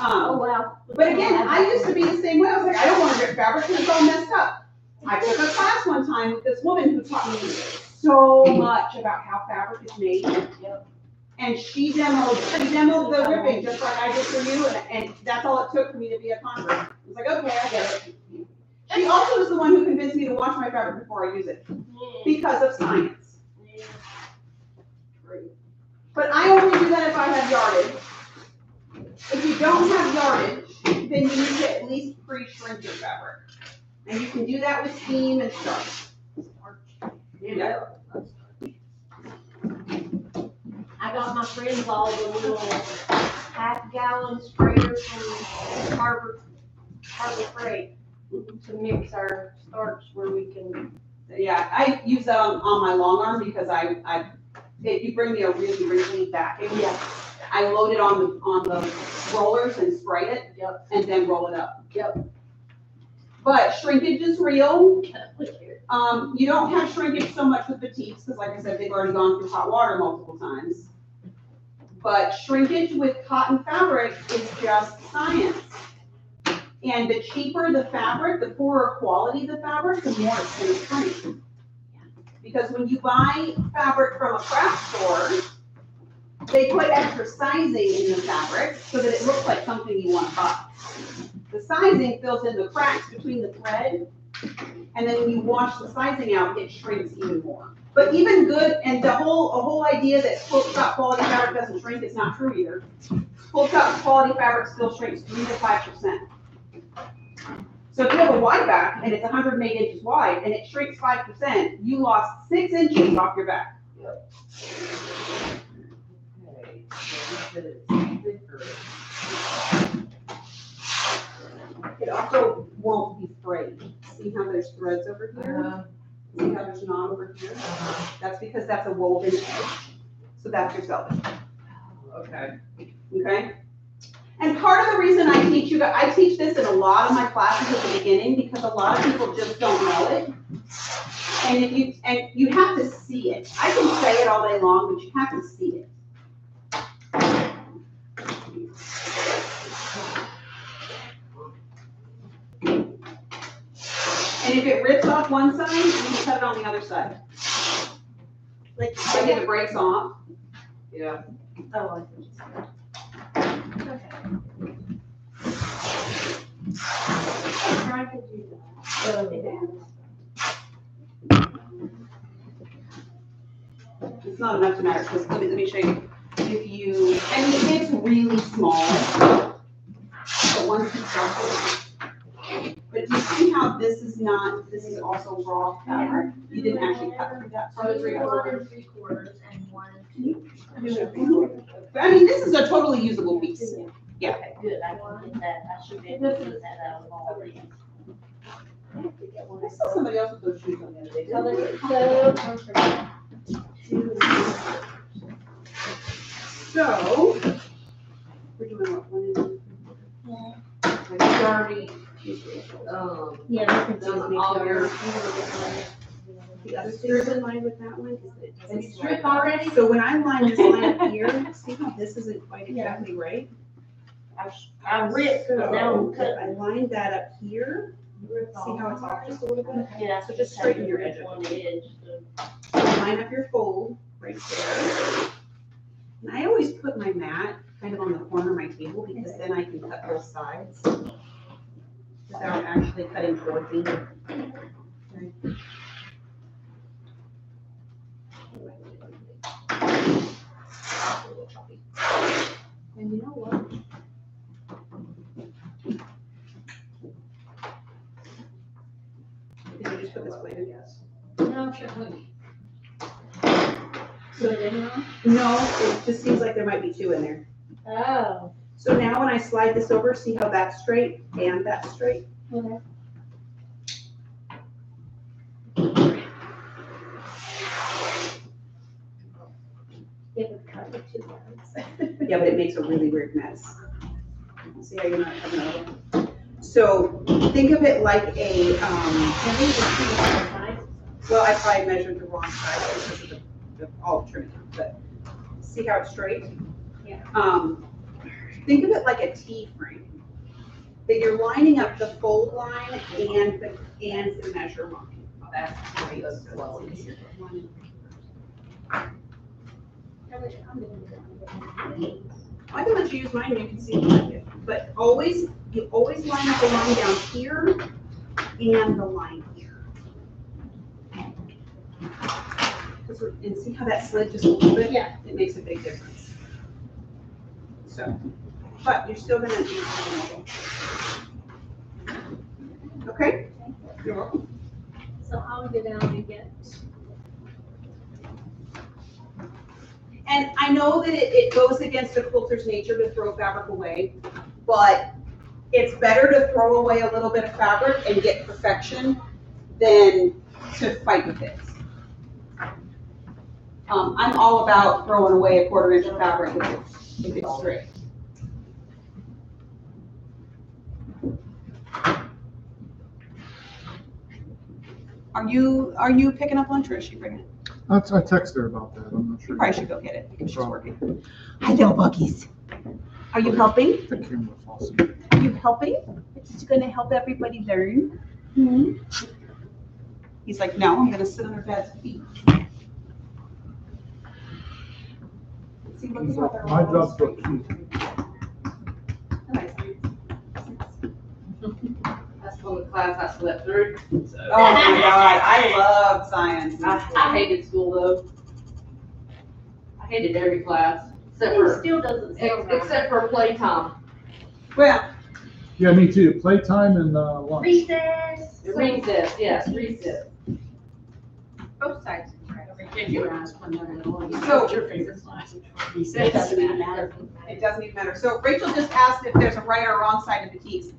Oh, Um, wow. but again, I used to be the same way, I was like, I don't wanna rip fabric because it's all messed up. I took a class one time with this woman who taught me so much about how fabric is made. Yep. And she demoed, she demoed the ripping, just like I did for you, and, and that's all it took for me to be a convert. I was like, okay, I get it. She also is the one who convinced me to wash my fabric before I use it, because of science. But I only do that if I have yardage. If you don't have yardage, then you need to at least pre-shrink your fabric. And you can do that with steam and starch. Yeah. I got my friends all the little half gallon sprayers from Harbor, Harbor Freight. to mix our starch where we can, Yeah, I use that on, on my long arm because I, I, if you bring me a really wrinkly backing. Yeah. I load it on the, on the rollers and spray it. Yep. And then roll it up. Yep. But shrinkage is real. Um, you don't have shrinkage so much with batiks, because like I said, they've already gone through hot water multiple times. But shrinkage with cotton fabric is just science. And the cheaper the fabric, the poorer quality the fabric, the more it's gonna shrink. Because when you buy fabric from a craft store, they put extra sizing in the fabric so that it looks like something you want to buy. The sizing fills in the cracks between the thread and then when you wash the sizing out, it shrinks even more. But even good, and the whole, a whole idea that full top quality fabric doesn't shrink is not true either. Full top quality fabric still shrinks three to five percent. So if you have a wide back and it's hundred and eight inches wide and it shrinks five percent, you lost six inches off your back. Okay, so you said it's thicker. It also won't be frayed. See how there's threads over here? Uh, See how there's knot over here? uh, That's because that's a woven edge. So that's your selvage. Okay, okay? And part of the reason I teach you, I teach this in a lot of my classes at the beginning because a lot of people just don't know it. And if you, and you have to see it. I can say it all day long, but you have to see it. And if it rips off one side, and you cut it on the other side. Like, Like if it breaks off, yeah, oh, I think it's- okay. try to do that. It's not enough to matter, because let me, let me show you. If you, I mean, it's really small. But once you start it. But do you see how this is not, this is also raw fabric? You didn't actually cut through that. So three quarters, three quarters, and one. I mean, this is a totally usable piece. Yeah. Okay, good, I can get that, I should be able to get that out of all these. I saw somebody else with those shoes on the other day. So didn't they're they? so comfortable. So, we're doing what, one have you already, um, Yeah, this done confuses me all too. your, The other thing in line with that one is that it doesn't it's slide. already? So when I line this line up here, see how this isn't quite exactly right? I, I ripped, but now I'm So I cutting. lined that up here. See how it's off just a little bit? Yeah, So just straighten your edge. One edge, so. Line up your fold right there. And I always put my mat kind of on the corner of my table because then I can cut both sides without actually cutting towards me. And you know what? Did you just put this way? Yes. No, sure. Put it in wrong? No, it just seems like there might be two in there. Oh, So now when I slide this over, see how that's straight and that's straight? okay. It would cut with two hands. Yeah, but it makes a really weird mess. See how you're not coming over? So think of it like a, um, And these are two different sizes. well, I probably measured the wrong side because of the, the alternate, but see how it's straight? Yeah. Um, think of it like a T frame. That you're lining up the fold line and the, and the measure line. That's great, that's well easier. I can let you use mine and you can see what But always, you always line up the line down here and the line here. And see how that slid just a little bit? Yeah. It makes a big difference. So, but you're still gonna need to Okay? You're welcome. So I'll go down and get, And I know that it, it goes against a quilter's nature to throw fabric away, but it's better to throw away a little bit of fabric and get perfection than to fight with it. Um, I'm all about throwing away a quarter inch of fabric if it's, if it's straight. Are you, are you picking up lunch or is she bringing it? I, I texted her about that, I'm not You sure. probably should go get it because she's working. Hi there, Bucky's. Are you helping? The camera Fawcett. Are you helping? Is it gonna help everybody learn? Hmm? He's like, no, I'm gonna sit on her dad's feet. See, look at how they're My all job's straight. keep. That's the class I slept through. so. Oh my God, I love science. I, I hated school though. I hated every class, except It for, still doesn't ex- right. except for playtime. Well, Yeah, me too, playtime and, uh, lunch. Recess. Recess, yes, recess. Both sides. So- your favorite class. it doesn't even matter. It doesn't even matter. So Rachel just asked if there's a right or wrong side of the batiks.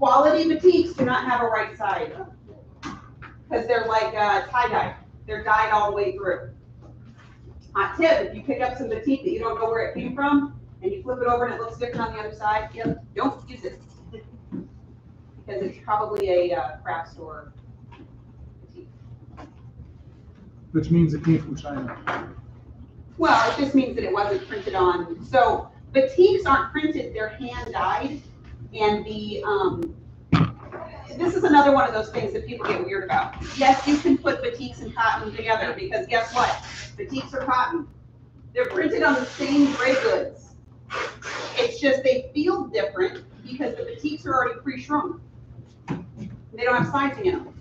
Quality batiks do not have a right side. Because they're like, uh, tie-dye. They're dyed all the way through. Hot tip, if you pick up some batik that you don't know where it came from, and you flip it over and it looks different on the other side, yep, don't use it. Because it's probably a uh, craft store. batik. Which means it came from China. Well, it just means that it wasn't printed on, so batiks aren't printed, they're hand dyed. And the, um, this is another one of those things that people get weird about. Yes, you can put batiks and cotton together, because guess what? Batiks are cotton. They're printed on the same gray goods. It's just they feel different because the batiks are already pre-shrunk. They don't have sizing in them.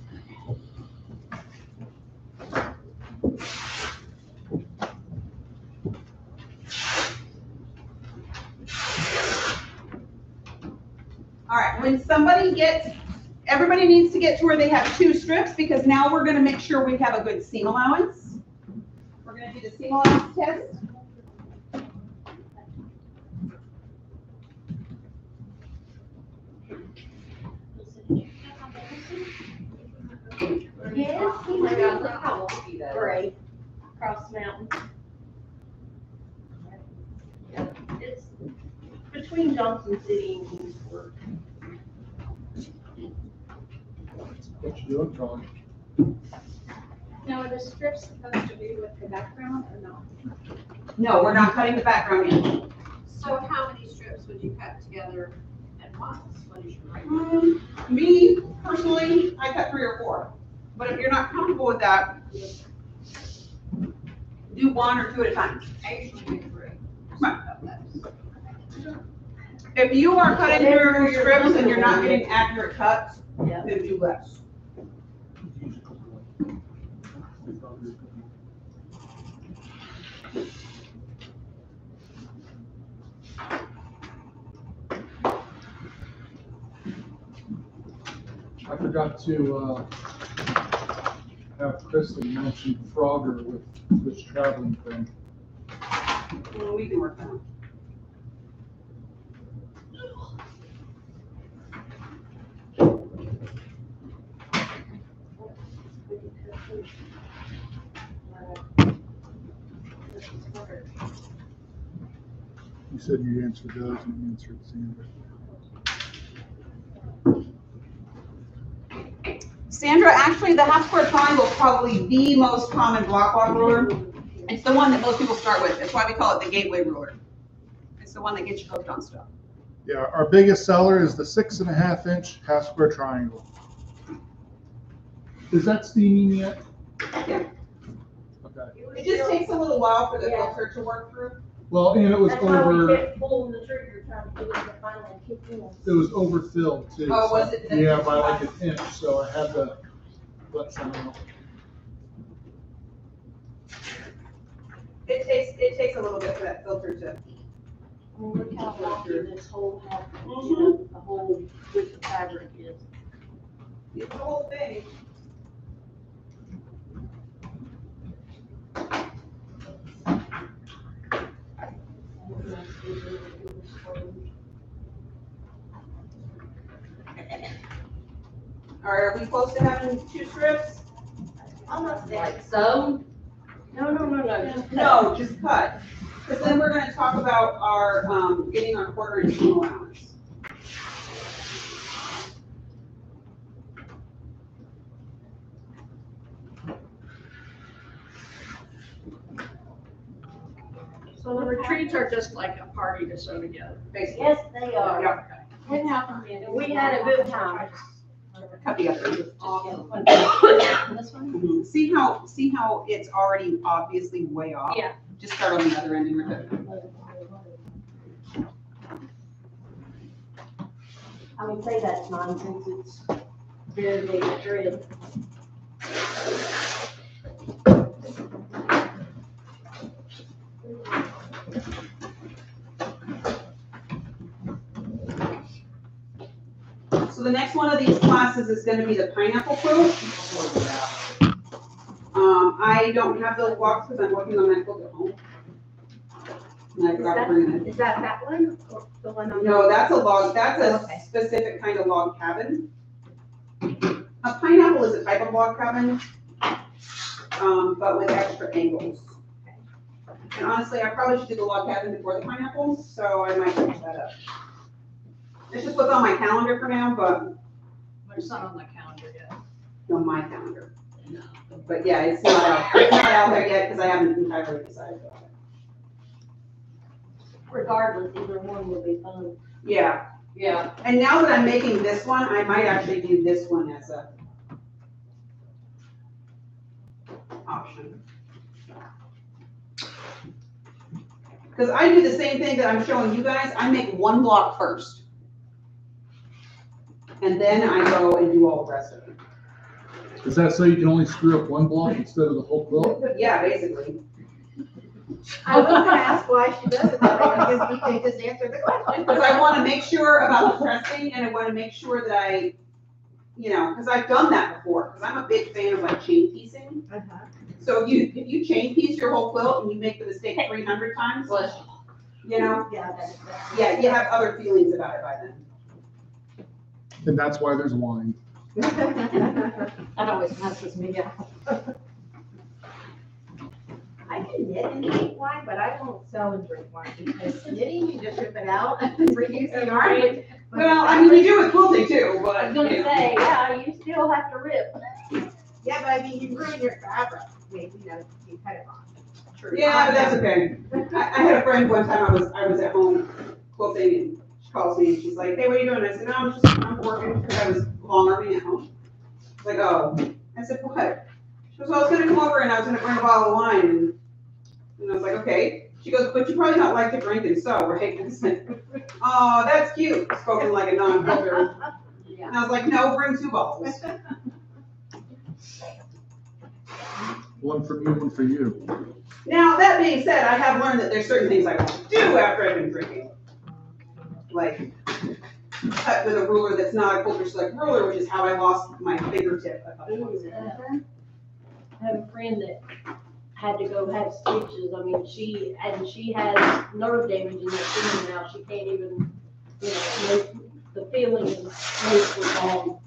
All right, when somebody gets, everybody needs to get to where they have two strips because now we're gonna make sure we have a good seam allowance. We're gonna do the seam allowance test. Yes, Oh my God, look how lumpy that is. Great, across the mountain. It's between Johnson City and Kingsport. What you doing, Charlie? Now, are the strips supposed to be with the background or not? No, we're not cutting the background in. So how many strips would you cut together at once? What is your rate? Um, Me, personally, I cut three or four. But if you're not comfortable with that, do one or two at a time. I usually do three. Right. If you are cutting through your strips and you're not getting accurate cuts, then do less. I forgot to, uh, have Kristen mention Frogger with this traveling thing. Well, we can work that out. You said you answered those and you answered Sandra. Sandra, actually, the half square triangle is probably the most common Bloc Loc ruler. It's the one that most people start with. That's why we call it the gateway ruler. It's the one that gets you hooked on stuff. Yeah, our biggest seller is the six and a half inch half square triangle. Is that steaming yet? Yeah. Okay, It just takes a little while for the Yeah. filter to work through. Well, and it was That's why we over, kept pulling the trigger, trying to get it to finally kick in. it was overfilled too. Oh, so- was it? Yeah, by like an inch, so I had to let someone know. It takes, it takes a little bit for that filter to. I mean, look how lumpy this whole half, you know, the whole width of fabric is. It's the whole thing. All right, are we close to having two strips? Almost there. Like so? No, no, no, no. No, just cut. Because then we're going to talk about our um, getting our quarter inch allowance. The retreats are just like a party to sew together. Basically. Yes, they are. Yeah. It happened, we had a good time. Cut the other. This one? Mhm. See how, see how it's already obviously way off? Yeah. Just start on the other end and we're good. I would say that's mine since it's very big thread. So the next one of these classes is gonna be the pineapple quilt. Um, I don't have those blocks because I'm working on that quilt at home. And I forgot to bring it. Is that that one, or the one on? No, that's a log, that's Okay. a specific kind of log cabin. A pineapple is a type of log cabin, um, but with extra angles. And honestly, I probably should do the log cabin before the pineapples, so I might finish that up. It's just what's on my calendar for now, but There's not on the calendar yet. on my calendar. But yeah, it's not out, it's not out there yet because I haven't entirely decided on it. Regardless, either one will be fun. Yeah, Yeah. and now that I'm making this one, I might actually do this one as a option. Because I do the same thing that I'm showing you guys, I make one block first. And then I go and do all the rest of it. Is that so you can only screw up one block instead of the whole quilt? Yeah, basically. I was gonna ask why she does it, but I guess we can just answer the question. Because I want to make sure about the pressing and I want to make sure that I, you know, because I've done that before, because I'm a big fan of like chain piecing. Uh-huh. So if you, if you chain piece your whole quilt and you make the mistake three hundred times, you know, Yeah, that's, that's. yeah, you have other feelings about it by then. And that's why there's wine. That always messes me up. I can knit and drink wine, but I won't sew and drink wine because knitting, you just rip it out and reuse the yarn. Well, I mean, you do with quilting too, but. I was gonna you know. say, yeah, you still have to rip. Yeah, but I mean, you ruin your fabric, maybe, you know, you cut it off. True. Yeah, but that's okay. I, I had a friend one time, I was, I was at home quilting and she calls me and she's like, hey, what are you doing? I said, no, I'm just, I'm working because I was long arming at home. She's like, oh. I said, what? She goes, well, I was gonna come over and I was gonna bring a bottle of wine and, and I was like, okay. She goes, but you probably not like to drink and sew, right? And I said, oh, that's cute, spoken like a non-quilter. Yeah. And I was like, no, bring two bottles. One for me, one for you. Now, that being said, I have learned that there's certain things I won't do after I've been drinking. Like, cut with a ruler that's not a Quilters Select ruler, which is how I lost my fingertip a couple months ago. I have a friend that had to go have stitches, I mean, she, and she has nerve damage in that finger now, she can't even, you know, make, the feeling is mostly gone.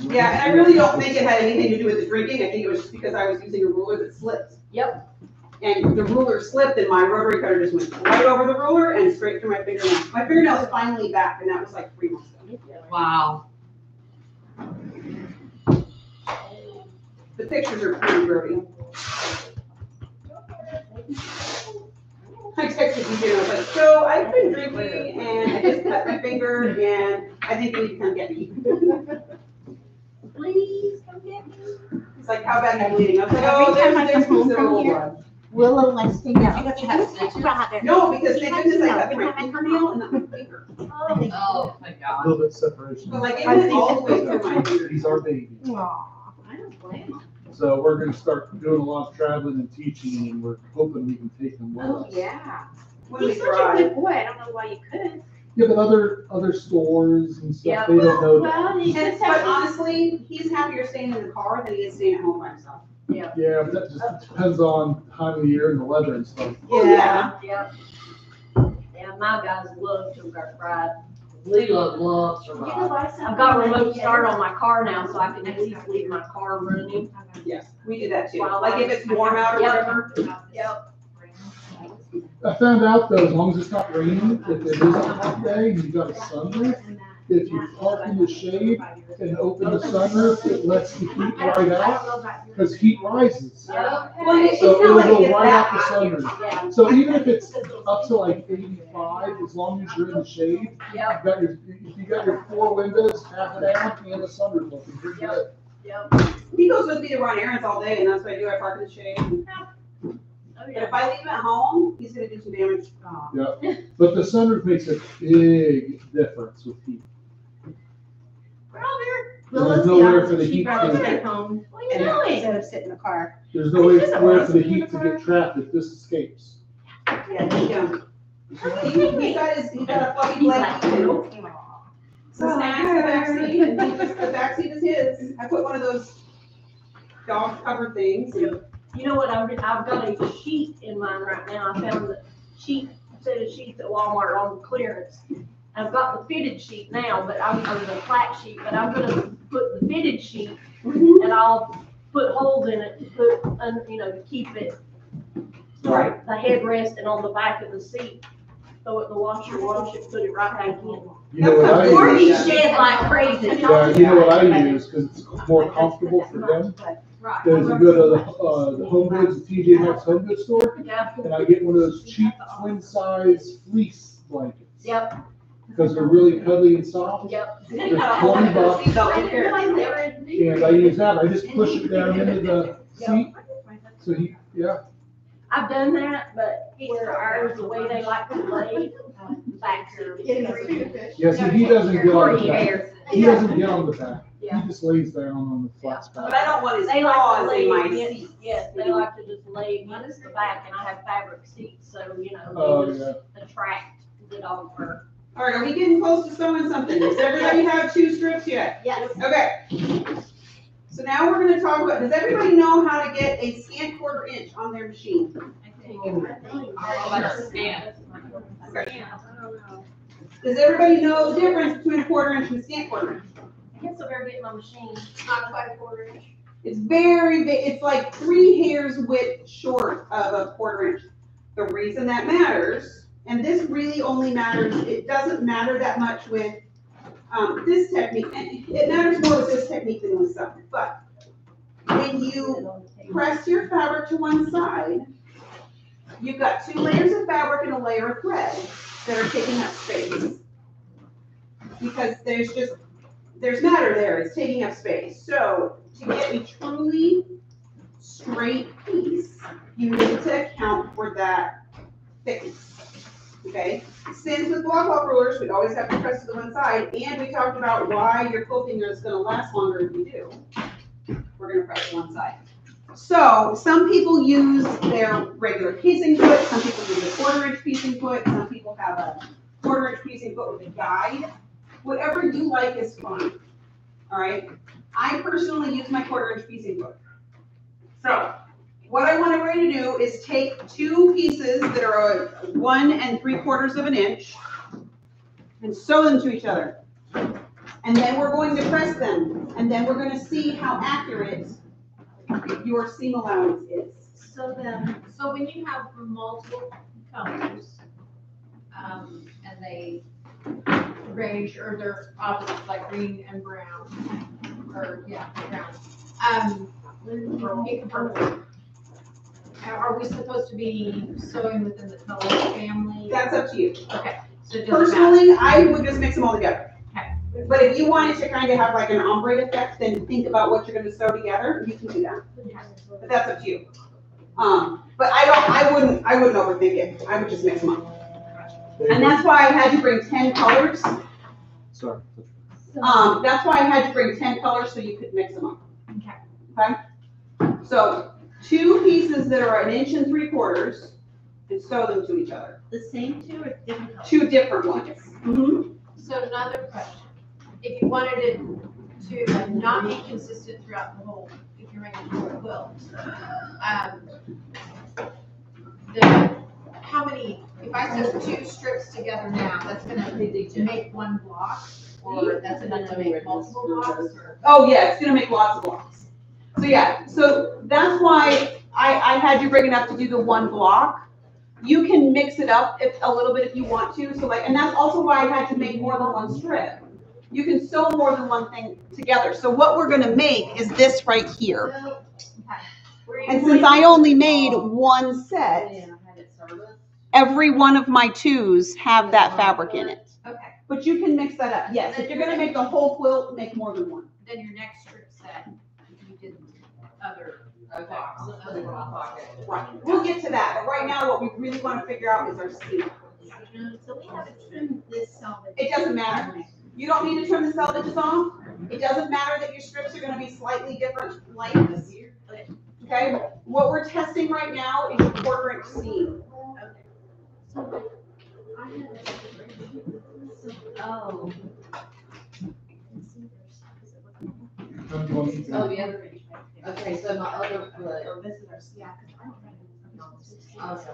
Yeah, and I really don't think it had anything to do with the drinking, I think it was just because I was using a ruler that slipped. Yep. And the ruler slipped and my rotary cutter just went right over the ruler and straight through my fingernail. My fingernail's finally back, and that was like three months ago. Wow. The pictures are pretty grody. I texted you and I was like, so I've been drinking and I just cut my finger and I think you need to come get me. Please come get me. It's like, how bad are you bleeding? I was like, oh, time I there's, there's come home from considerable here- blood. Willow lets me know. No, because they did this, I cut through my fingernail and not oh, my finger. Oh, thank A God. little bit separation. But like, it went all the way through my finger. He's our baby. I don't blame them. So we're gonna start doing a lot of traveling and teaching and we're hoping we can take him with us. Oh, us. yeah. When we He's such a drive. good boy, I don't know why you couldn't. Yeah, but other, other stores and Yeah, stuff, they don't know that. Well, you And, just but have honestly, he's happier staying in the car than he is staying at home by himself. Yeah, but that just depends on time of the year and the weather and stuff. Oh, yeah. Yeah. Yeah, my guys love to go ride with Leela loves her ride. I've got a remote start on my car now, so I can at least leave my car running. Yes, we do that too. Like if it's warm out or Yep. whatever. Yep. I found out though, as long as it's not raining, if it is a hot day and you've got a sunroof, if you park in the shade and open the sunroof, it lets the heat right out, because heat rises. Yeah. Well, it's So it'll go right out the sunroof. So even if it's up to like eighty-five, as long as you're in the shade, you've got your, if you got your four windows, half down, and the sunroof open, pretty good. yep. He goes with me to run errands all day and that's what I do. I park in the shade. and- Oh, But if I leave him at home, he's gonna do some damage. Oh. Yeah, but the sunroof makes a big difference with heat. There's nowhere for the heat to, home. What are you doing? Instead of sitting in the car. there's no way where for the heat to get trapped if this escapes. Yeah, he, he, he got his, he got a fluffy blanket. and Some snacks in the backseat, and he just, the backseat is his. I put one of those dog cover things. and- You know what, I'm, I've got a sheet in mine right now, I found the sheet, set of sheets at Walmart on clearance. I've got the fitted sheet now, but I'm, or the flat sheet, but I'm gonna put the fitted sheet and I'll put holes in it to put, um, you know, to keep it. Right. The headrest and on the back of the seat, throw it in the washer, wash it, put it right back in. You know what I Or he use? shed like crazy. Yeah, you know what I use, cause it's more comfortable for them, Right. is to go to the, uh, the home goods, the TJ Maxx home goods store, Yeah, and I get one of those cheap twin size fleece blankets. yep, Because they're really cuddly and soft. yep. Then he got a Twenty bucks. seatbelt in here. And I use that, I just push it down into the seat, so he, yeah, I've done that, but where ours, the way they like to lay, back here. yeah, see, he doesn't get on the back, he doesn't get on the back, he Yeah. just lays down on the flat But spot. I don't want his They like to paws lay in my against, seat. yes, they like to just lay against the back, and I have fabric seats, so, you know, Oh, they yeah. just attract the dog fur. All right, are we getting close to sewing something? Does everybody have two strips yet? Yes. Okay. So now we're gonna talk about, does everybody know how to get a scant quarter inch on their machine? I think. I don't know. Does everybody know the difference between a quarter inch and a scant quarter inch? I guess I better get my machine. Not quite a quarter inch. It's very big, it's like three hairs width short of a quarter inch. The reason that matters, and this really only matters, it doesn't matter that much with, um, this technique, it matters more with this technique than with some, but when you press your fabric to one side, you've got two layers of fabric and a layer of thread that are taking up space. Because there's just, there's matter there, it's taking up space. So to get a truly straight piece, you need to account for that thickness. Okay, since with block rulers, we always have to press to the one side, and we talked about why your quilting is gonna last longer if you do. We're gonna press to one side. So some people use their regular piecing foot, some people use a quarter inch piecing foot, some people have a quarter inch piecing foot with a guide. Whatever you like is fine, all right? I personally use my quarter inch piecing foot. So, what I want everybody to do is take two pieces that are one and three quarters of an inch and sew them to each other. And then we're going to press them, and then we're gonna see how accurate your seam allowance is. So then, so when you have multiple colors, um, and they range, or they're opposites, like green and brown, or, yeah, brown, um, or purple. Are are we supposed to be sewing within the color family? That's up to you. Okay, so it doesn't matter. Personally, I would just mix them all together. Okay. But if you wanted to kind of have like an ombre effect, then think about what you're gonna sew together, you can do that. But that's up to you. Um, but I don't, I wouldn't, I wouldn't overthink it, I would just mix them up. And that's why I had you bring ten colors, Sorry. um, that's why I had you bring ten colors so you could mix them up. Okay. Okay? So, two pieces that are an inch and three quarters, and sew them to each other, The same two or different colors? two different ones. Mhm. So another question, if you wanted it to not be consistent throughout the whole, if you're making a quilt, um, the, how many, if If I sew two strips together now, that's gonna make one block, or that's enough to make multiple blocks, or? Oh, yeah, it's gonna make lots of blocks. So, yeah, so that's why I, I had you bring it up to do the one block. You can mix it up if, a little bit if you want to, so like, and that's also why I had to make more than one strip. You can sew more than one thing together, so what we're gonna make is this right here. And since I only made one set, every one of my twos have that fabric in it. Okay, But you can mix that up, yes, if you're gonna make the whole quilt, make more than one. then your next strip set, other Okay, blocks. let's put it in my pocket. Right, we'll get to that, but right now, what we really wanna figure out is our seam. So we haven't trimmed this selvage. It doesn't matter. You don't need to trim the selvages off. It doesn't matter that your strips are gonna be slightly different lengths. Okay, what we're testing right now is your quarter inch seam. Oh. I'm going to- Oh, the other, okay, so my other foot, is our, yeah, 'cause I don't have other.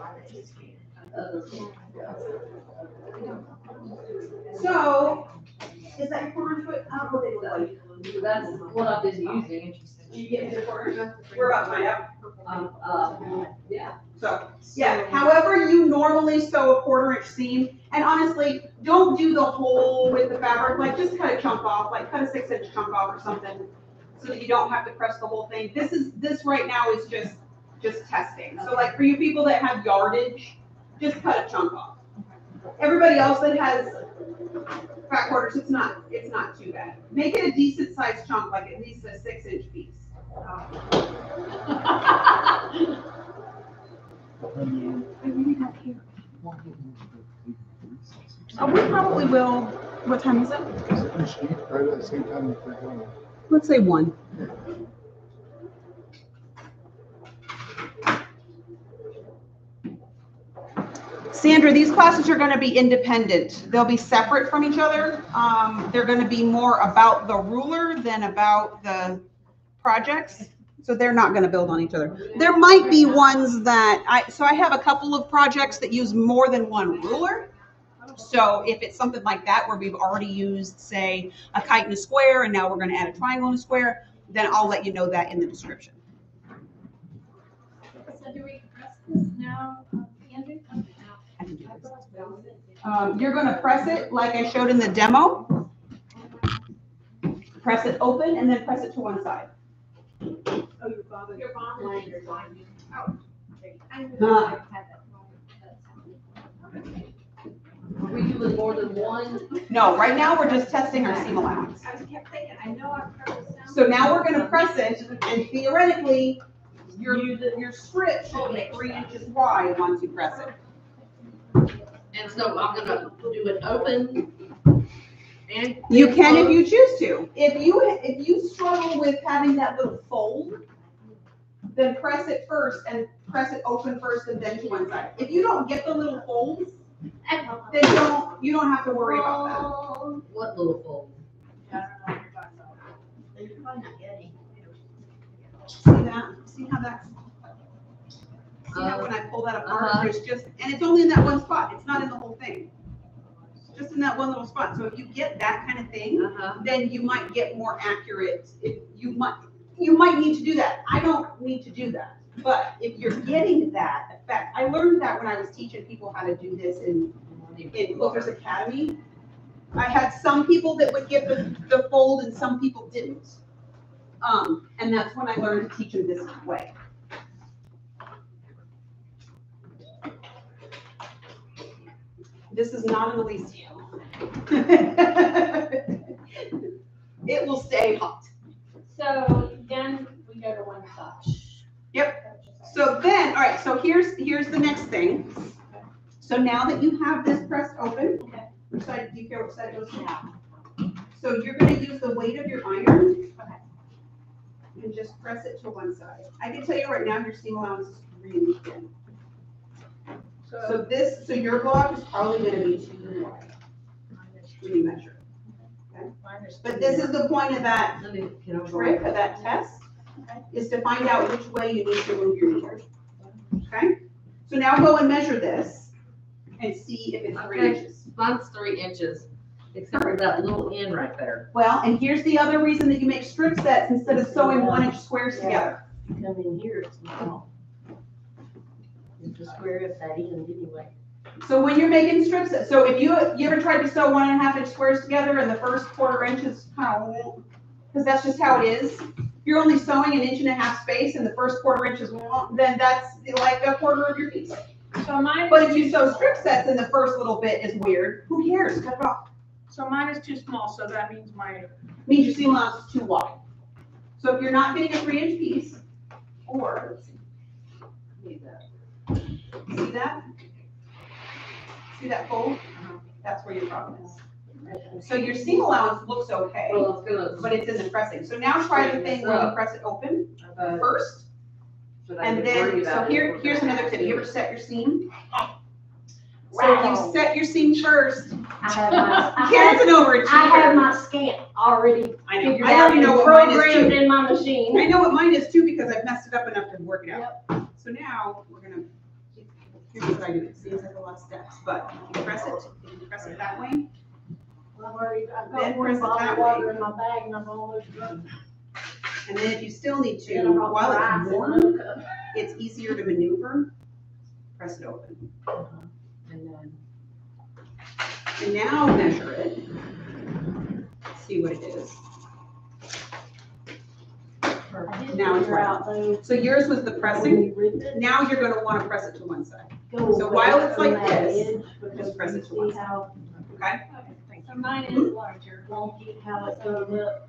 So, is that your quarter inch foot? I don't know what they look. That's what I've been using. Did you get the quarter? We're about to find out. Um, uh, yeah. So, yeah, however you normally sew a quarter inch seam, and honestly, don't do the whole with the fabric, like just cut a chunk off, like cut a six inch chunk off or something, so that you don't have to press the whole thing. This is, this right now is just, just testing. So like for you people that have yardage, just cut a chunk off. Everybody else that has fat quarters, it's not, it's not too bad. Make it a decent sized chunk, like at least a six inch piece. Oh, we probably will, what time is it? Right at the same time that they're going. Let's say one. Sandra, these classes are gonna be independent. They'll be separate from each other. Um, they're gonna be more about the ruler than about the projects. So they're not gonna build on each other. There might be ones that, I, so I have a couple of projects that use more than one ruler. So if it's something like that where we've already used, say, a kite and a square, and now we're gonna add a triangle and a square, then I'll let you know that in the description. So do we press this now, uh, Andrew? I can do this. Um, you're gonna press it like I showed in the demo. Press it open and then press it to one side. Oh, your father. Your father. Oh. I knew Huh. I had that wrong. Are we doing more than one? No, right now, we're just testing our seam allowance. I was kept thinking, I know I've heard it sound. So now we're gonna press it, and theoretically, your, your strip should be three inches wide once you press it. And so I'm gonna do it open and. You can if you choose to. If you, if you struggle with having that little fold, then press it first and press it open first and then to one side. If you don't get the little folds, then don't, you don't have to worry about that. What little fold? I don't know what you're talking about. You're probably not getting. See that? See how that's, see how when I pull that uh-huh. apart, there's just, and it's only in that one spot. It's not in the whole thing. Just in that one little spot. So if you get that kind of thing, Uh-huh. then you might get more accurate, if you might, you might need to do that. I don't need to do that. But if you're getting that effect, I learned that when I was teaching people how to do this in, in Quilters Academy. I had some people that would get the, the fold and some people didn't. Um, and that's when I learned to teach them this way. This is not an Elysium. It will stay hot. So then we go to one side. Yep. So then, all right, so here's, here's the next thing. So now that you have this pressed open, which side, do you care which side it goes to? So you're gonna use the weight of your iron. And just press it to one side. I can tell you right now, your seam allowance is really thin. So this, so your block is probably gonna be too wide. When you measure. But this is the point of that Let me, can I? trick of that test, is to find out which way you need to move your needle. Okay? So now go and measure this. And see if it's three Okay. inches. Mine's three inches, except for that little end right there. Well, and here's the other reason that you make strip sets instead of sewing one inch squares together. Come in here, it's small. It's a square at that end anyway. So when you're making strip sets, so if you, you ever tried to sew one and a half inch squares together and the first quarter inch is kind of, because that's just how it is. If you're only sewing an inch and a half space and the first quarter inch is long, then that's like a quarter of your piece. So mine, But if you sew strip sets and the first little bit is weird, who cares? Cut it off. so mine is too small, so that means my, Means your seam allowance is too wide. So if you're not getting a three inch piece, or, let's see. That. See that? See that fold? That's where your problem is. So your seam allowance looks okay, Well, it's gonna. but it's in the pressing. So now try the thing where you press it open uh, first, should I and get then, so about it here, before here's I another tip. You ever it? set your seam? So if you set your seam first, I have my, I Karen's have, an overachiever. I have my scan already I know, figured I out already and know what mine is programmed too. in my machine. I know what mine is too, because I've messed it up enough to work it out. So now, we're gonna, here's what I do, it seems like a lot of steps, but if you press it, if you press it that way, I've already, I've Then got one press it that of way. water in my bag and I'm almost done. And then if you still need to, And I brought while it's warm, in my cup. it's easier to maneuver, press it open. And then, And now measure it. See what it is. I Now it's right. So yours was the pressing, now you're gonna wanna press it to one side, So while it's like this, because just press it to one side. okay? so mine is larger. wonky, how it goes up.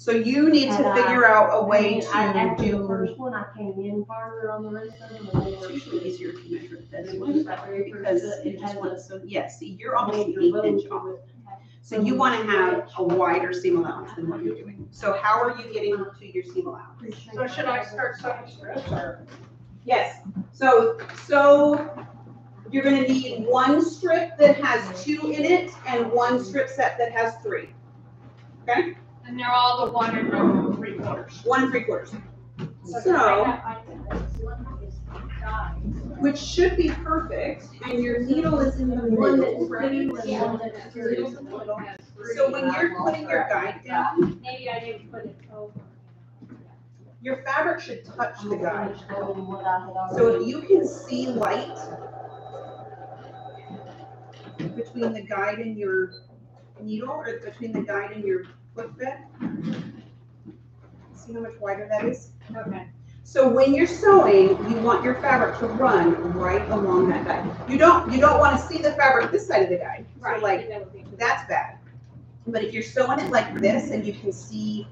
So you need to And I- figure out a way And I, to after the do, first one, I came in farther on the rest of them, and they it's were. usually easier to measure it than It it was was, that very because first, you it just has want, a so, yeah, see, you're almost major eighth bow inch off. So you wanna have a wider seam allowance than what you're doing. So how are you getting to your seam allowance? So should I start sewing strips or? Yes, so, so you're gonna need one strip that has two in it and one strip set that has three. And they're all the one and three quarters. One and three quarters. So So, I got this one is size. which should be perfect, and your needle is in the middle, right? two and one that's three. So when you're putting your guide down, Maybe I didn't put it over. your fabric should touch the guide. Showing what I had already. So if you can see light between the guide and your needle, or between the guide and your foot bed, see how much wider that is? Okay. So when you're sewing, you want your fabric to run right along that guide. You don't, you don't wanna see the fabric this side of the guide, so like, that's bad. But if you're sewing it like this and you can see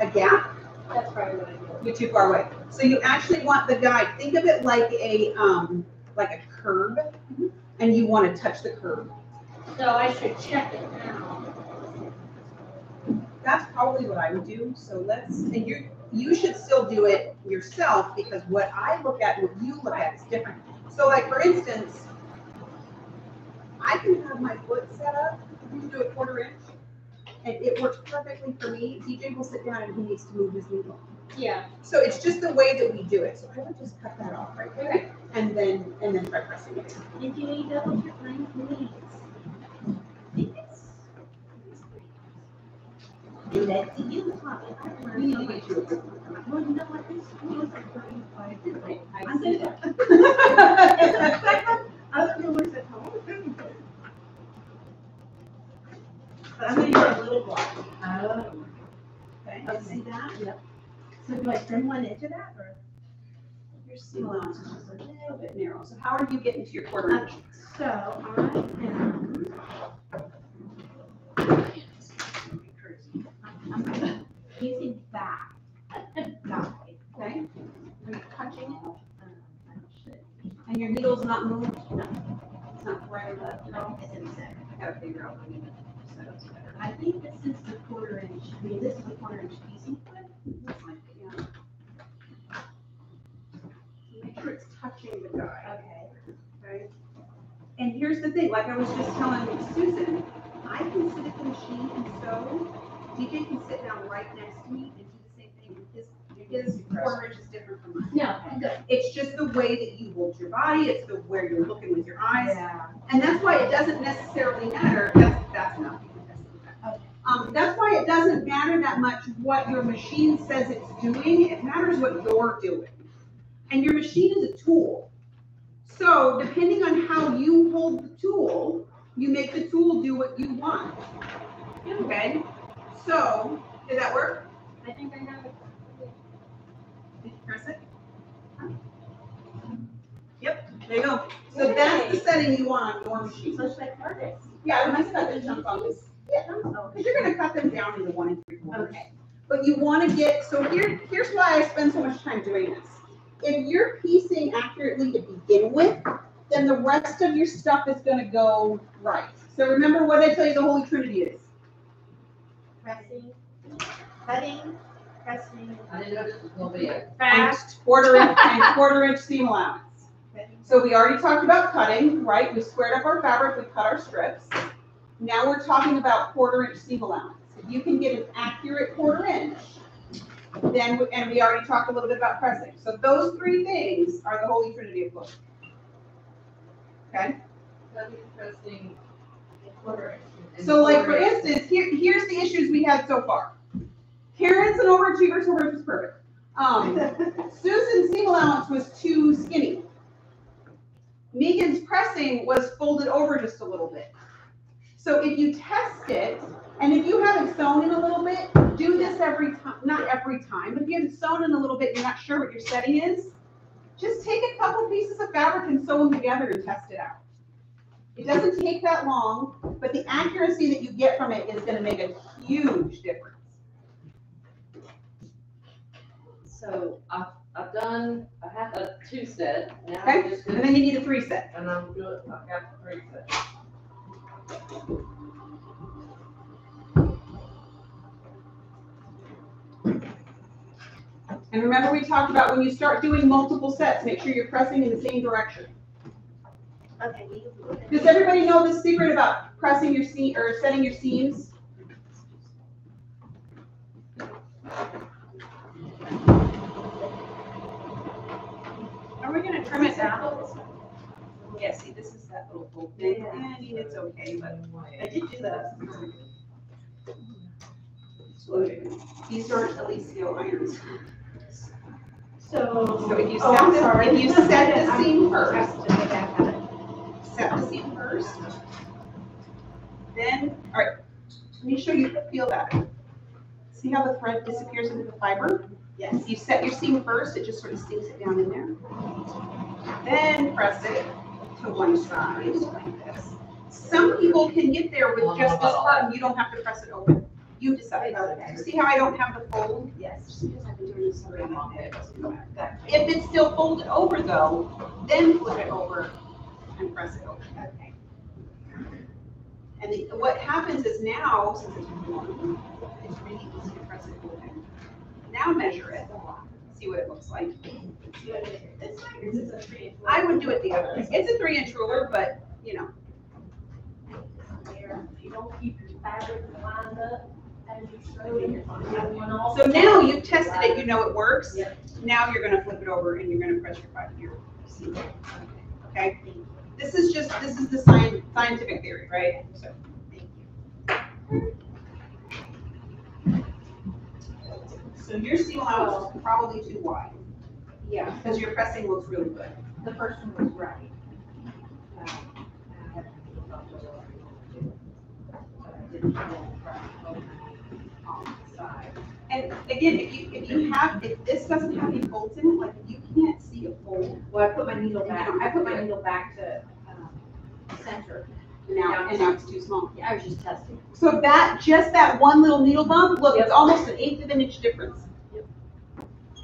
a gap, That's probably what I did. you're too far away. So you actually want the guide, think of it like a, um, like a curb, and you wanna touch the curb. So I should check it now. That's probably what I would do, so let's, and you, you should still do it yourself, because what I look at what you look at is different. So like, for instance, I can have my foot set up, you can do a quarter inch, and it works perfectly for me. DJ will sit down and he needs to move his needle. Yeah. So it's just the way that we do it, so I would just cut that off right there, and then, and then try pressing it. Did you need double check mine, please? And that's We need to I'm get a little block, Oh. okay? You see that? Yep. So do I trim one edge of that or? Your seam allowance a little bit narrow. So how are you getting to your quarter inch? So I am. Using that. Okay? Are you touching it? And your needle's not moved? No. It's not right left? No, it's in the center. I gotta figure out when you up better. I think this is the quarter inch, I mean, this is the quarter inch piece. Like it, yeah. Make sure it's touching the guide. Okay. Okay. And here's the thing, like I was just telling Susan, I can sit at the machine and sew. DJ can sit down right next to me and do the same thing his, his inch is different from mine. No, good. It's just the way that you hold your body, it's the where you're looking with your eyes. Yeah. And that's why it doesn't necessarily matter, that's, that's enough. you can test it with that. Um, that's why it doesn't matter that much what your machine says it's doing, it matters what you're doing. And your machine is a tool. So depending on how you hold the tool, you make the tool do what you want. Okay, so, did that work? I think I have it. Did you press it? Yep, there you go. So that's the setting you want on your machine. It's like Mondays. Yeah, I must cut the chunk off this. Yeah, because oh, you're gonna cut them down into one and three quarters. Okay. But you wanna get, so here, here's why I spend so much time doing this. If you're piecing accurately to begin with, then the rest of your stuff is gonna go right. So remember what I tell you the Holy Trinity is. Pressing, cutting, pressing, I didn't know this was gonna be a Fast, quarter inch, and quarter inch seam allowance. So we already talked about cutting, right? We squared up our fabric, we cut our strips. Now we're talking about quarter inch seam allowance. If you can get an accurate quarter inch, then, we- and we already talked a little bit about pressing. So those three things are the holy trinity of clothing. Okay? cutting, pressing, quarter inch. So like for instance, here, here's the issues we had so far. Karen's an overachiever, so hers was perfect. Um, Susan's seam allowance was too skinny. Megan's pressing was folded over just a little bit. So if you test it, and if you haven't sewn in a little bit, do this every time, not every time, but if you haven't sewn in a little bit, you're not sure what your setting is, just take a couple pieces of fabric and sew them together and test it out. It doesn't take that long, but the accuracy that you get from it is gonna make a huge difference. So I've, I've done, I have a two set, now Okay, I'm just And then you need a three set. and I'm doing, I've got the three set. And remember, we talked about when you start doing multiple sets, make sure you're pressing in the same direction. Okay, you can do it. Does everybody know the secret about pressing your seam, or setting your seams? Are we gonna trim it down? Yeah, see, this is that little fold thing, and I mean, it's okay, but I did do that. These are Oliso irons. So. So if you Oh, set I'm the- sorry. if you set the seam first. Seam first. Then, all right, let me show you, feel that. See how the thread disappears into the fiber? Yes. You set your seam first, it just sort of sinks it down in there. Then press it to one side like this. Some people can get there with just this and you don't have to press it open. You decide. It. See how I don't have the fold? Yes. If it's still folded over though, then flip it over and press it over. Okay. And the, what happens is now, since it's warm, it's really easy to press it open. Now measure it, see what it looks like. This is a three. I would do it the other way. It's a three inch ruler, but, you know, you don't keep your fabric lined up as you sew it, you have one off. so now you've tested it, you know it works. Now you're gonna flip it over and you're gonna press your five, here. Okay? This is just, this is the science, scientific theory, right? So, thank you. So your seam allowance is probably too wide, Yeah, because your pressing looks really good. the first one was right. Uh, I had to look up the other one. But I didn't go from on the side. And again, if you, if you have, if this doesn't have any folds in it, like if you can't see a fold, Well, I put my needle back, I put my needle back to, um, center. now, and now it's too small. Yeah, I was just testing. So that, just that one little needle bump, look, it's almost an eighth of an inch difference.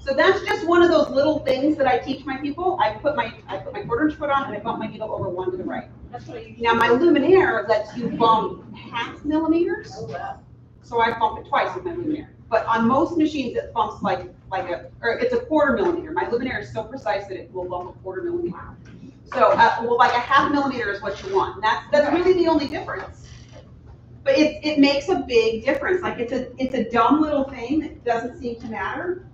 So that's just one of those little things that I teach my people. I put my, I put my quarter inch foot on and I bump my needle over one to the right. That's what I. Now, my Luminaire lets you bump half millimeters, Oh, so I bump it twice with my Luminaire. But on most machines, it bumps like, like a, or it's a quarter millimeter. My Luminaire is so precise that it will bump a quarter millimeter. So, uh, well, like a half millimeter is what you want. And that's, that's really the only difference. But it, it makes a big difference. Like it's a, it's a dumb little thing that doesn't seem to matter.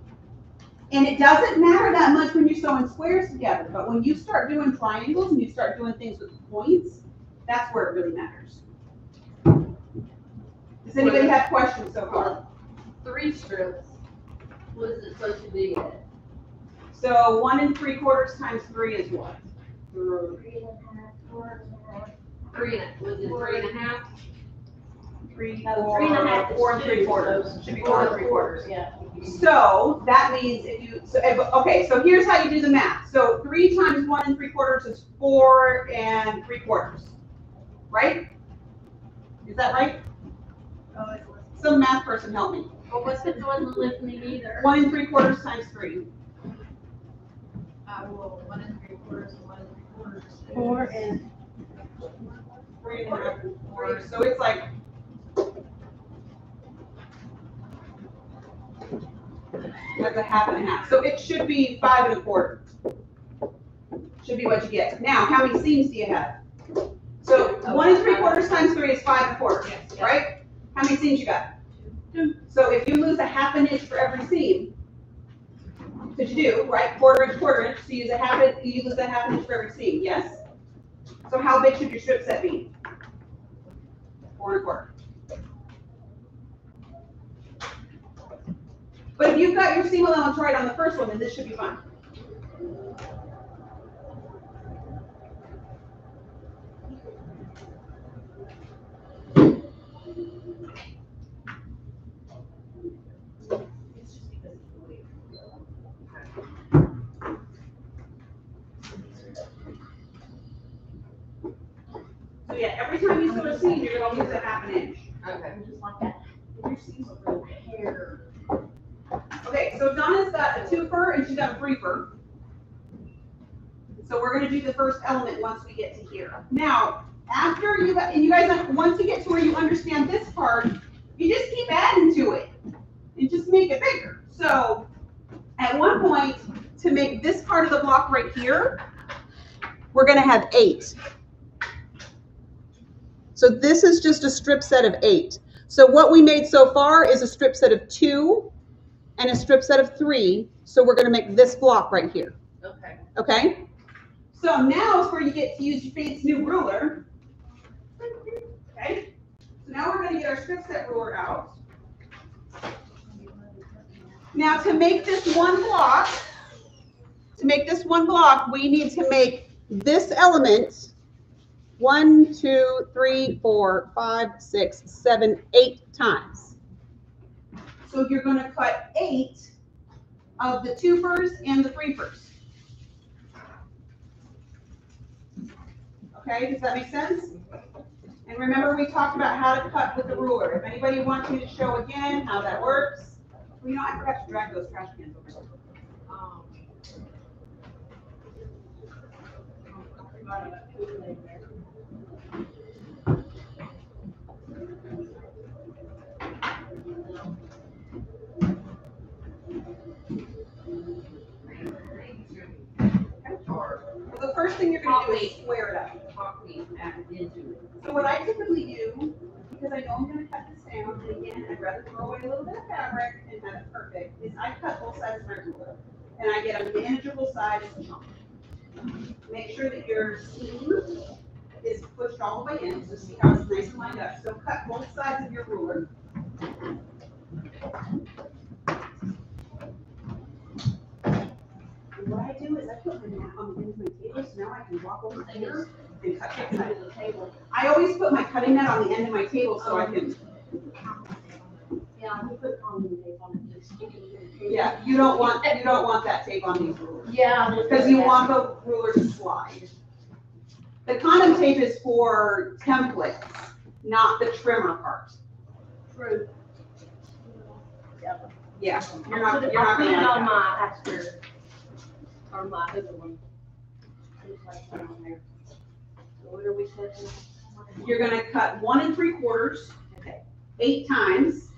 And it doesn't matter that much when you're sewing squares together, but when you start doing triangles and you start doing things with points, that's where it really matters. Does anybody have questions so far? Three strips, what is it supposed to be at? So one and three quarters times three is what? Three and a half, four and a half. Three and, was it three and a half? Three, No, three and a half four, is four and three two, quarters. so Should be four and three quarters. Yeah. So that means if you, so, if- okay, so here's how you do the math. So three times one and three quarters is four and three quarters, right? Is that right? Oh, Some math person help me. Well, what's it wasn't listening either. One and three quarters times three. Uh, well, one and three quarters and one and three quarters. is- Four and. Three and a half and four, so it's like. That's a half and a half, so it should be five and a quarter. Should be what you get. Now, how many seams do you have? So one and three quarters times three is five and a quarter, Yes, yes. right? How many seams you got? So if you lose a half an inch for every seam, which you do, right, quarter inch, quarter inch, so you use a half, an- you lose a half an inch for every seam, yes? So how big should your strip set be? Quarter quarter. But if you've got your seam allowance right on the first one, then this should be fine. So yeah, every time you sew a seam, you're gonna lose a half an inch. Okay. Just like that. Your seams are real hair. Okay, so Donna's got a twofer and she's got a threefer. So we're gonna do the first element once we get to here. Now, after you, and you guys, once you get to where you understand this part, you just keep adding to it and just make it bigger. So at one point, to make this part of the block right here, we're gonna have eight. So this is just a strip set of eight. So what we made so far is a strip set of two and a strip set of three. So we're gonna make this block right here, Okay. okay? So now is where you get to use your Faith's new ruler. Okay? So now we're gonna get our strip set ruler out. Now to make this one block, to make this one block, we need to make this element one, two, three, four, five, six, seven, eight times. So you're gonna cut eight of the twofers and the threefers. Okay, does that make sense? And remember, we talked about how to cut with the ruler. If anybody wants me to show again how that works, well, you know, I forgot to drag those trash cans over. Um, Well, The first thing you're gonna do is square it up. Talk me added into it. So what I typically do, because I know I'm gonna cut this down, and again, I'd rather throw away a little bit of fabric and have it perfect, is I cut both sides of my ruler. And I get a manageable size chunk. Make sure that your seam is pushed all the way in, so see how it's nice and lined up. So cut both sides of your ruler. What I do is I put my mat on the end of my table, so now I can walk over here and cut that side of the table. I always put my cutting mat on the end of my table so I can, Yeah, we put on it, just stick it in the table. yeah, you don't want, you don't want that tape on these rulers. Yeah. Because you want the ruler to slide. The condom tape is for templates, not the trimmer part. True. Yeah, you're not, you're I'll not put it on my Asper, or my other one. What are we setting? You're gonna cut one and three quarters, eight times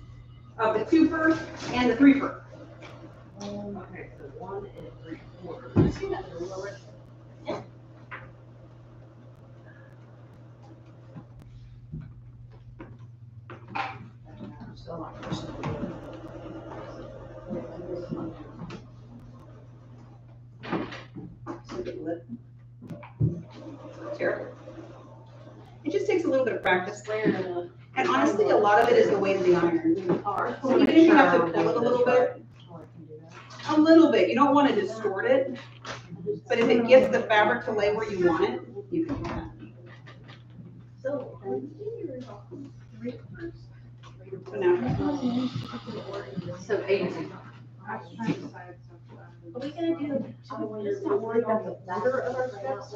of the twofer and the threefer. Okay, so one and three quarters. Terrible. It just takes a little bit of practice. And honestly, a lot of it is the weight of the iron. So even if you have to pull it a little bit, a little bit, you don't want to distort it. But if it gets the fabric to lay where you want it, you can do that. So, So now, So eighty. Are we gonna do, so we're just not worried about the number of our steps?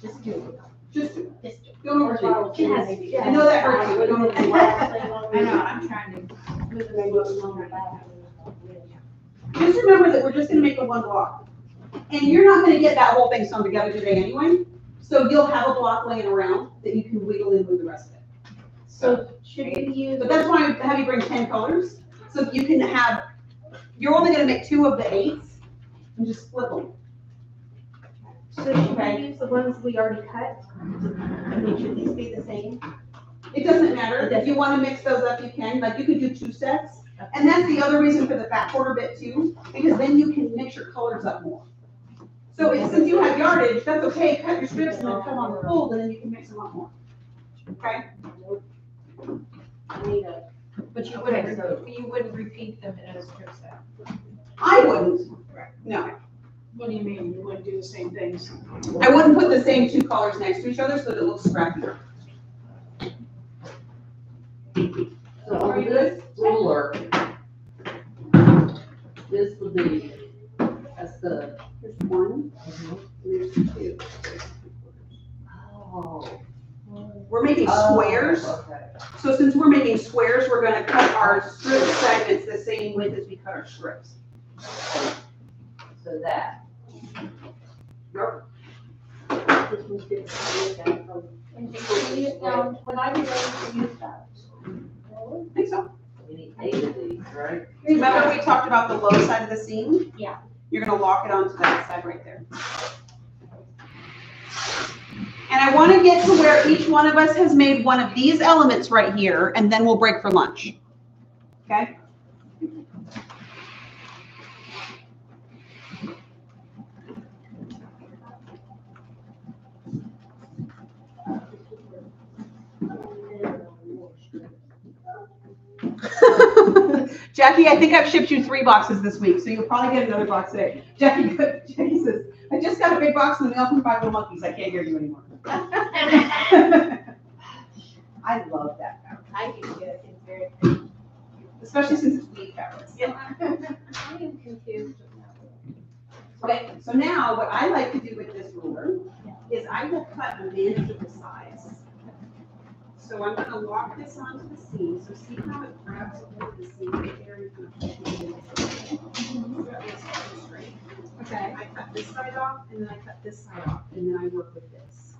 Just do just, it. Just do it. don't overdo It it. it I know that hurts you, but don't I. I know, I'm trying to. Just remember that we're just gonna make a one block. And you're not gonna get that whole thing sewn together today anyway. So you'll have a block laying around that you can wiggle in with the rest of it. So should we use, But that's why I have you bring ten colors, so you can have, you're only gonna make two of the eights and just flip them. So should we use the ones we already cut? I mean, should these be the same? It doesn't matter, if you wanna mix those up, you can, like you could do two sets. And that's the other reason for the fat quarter bit too, because then you can mix your colors up more. So if- since you have yardage, that's okay, cut your strips and then cut on the fold, and then you can mix them up more. Okay? I need a, But you wouldn't, you wouldn't repeat them in a strip set. I wouldn't, no, What do you mean, you wouldn't do the same things? I wouldn't put the same two colors next to each other so that it looks scrappier. So on this ruler, this would be, that's the, Here's one, mm-hmm. here's two. oh. We're making oh, squares, Okay. so since we're making squares, we're gonna cut our strip segments the same width as we cut our strips. So that, this one's good. And should we use, um, I be ready to use that? I think so. we need eight of these, right? Remember we talked about the low side of the seam? Yeah. You're gonna lock it onto that side right there. And I wanna get to where each one of us has made one of these elements right here, and then we'll break for lunch. Okay? Jackie, I think I've shipped you three boxes this week, so you'll probably get another box today. Jackie, Jackie says, I just got a big box in the mail from Five Little Monkeys. I can't hear you anymore. I love that fabric, I get it, it's very. especially since it's weave fabric. Yeah. I am confused. With that. Okay, so now what I like to do with this ruler is I will cut a manageable size. So I'm gonna lock this onto the seam, so see how it grabs over the seam right there? and kind of- Okay. I cut this side off, and then I cut this side off, and then I work with this.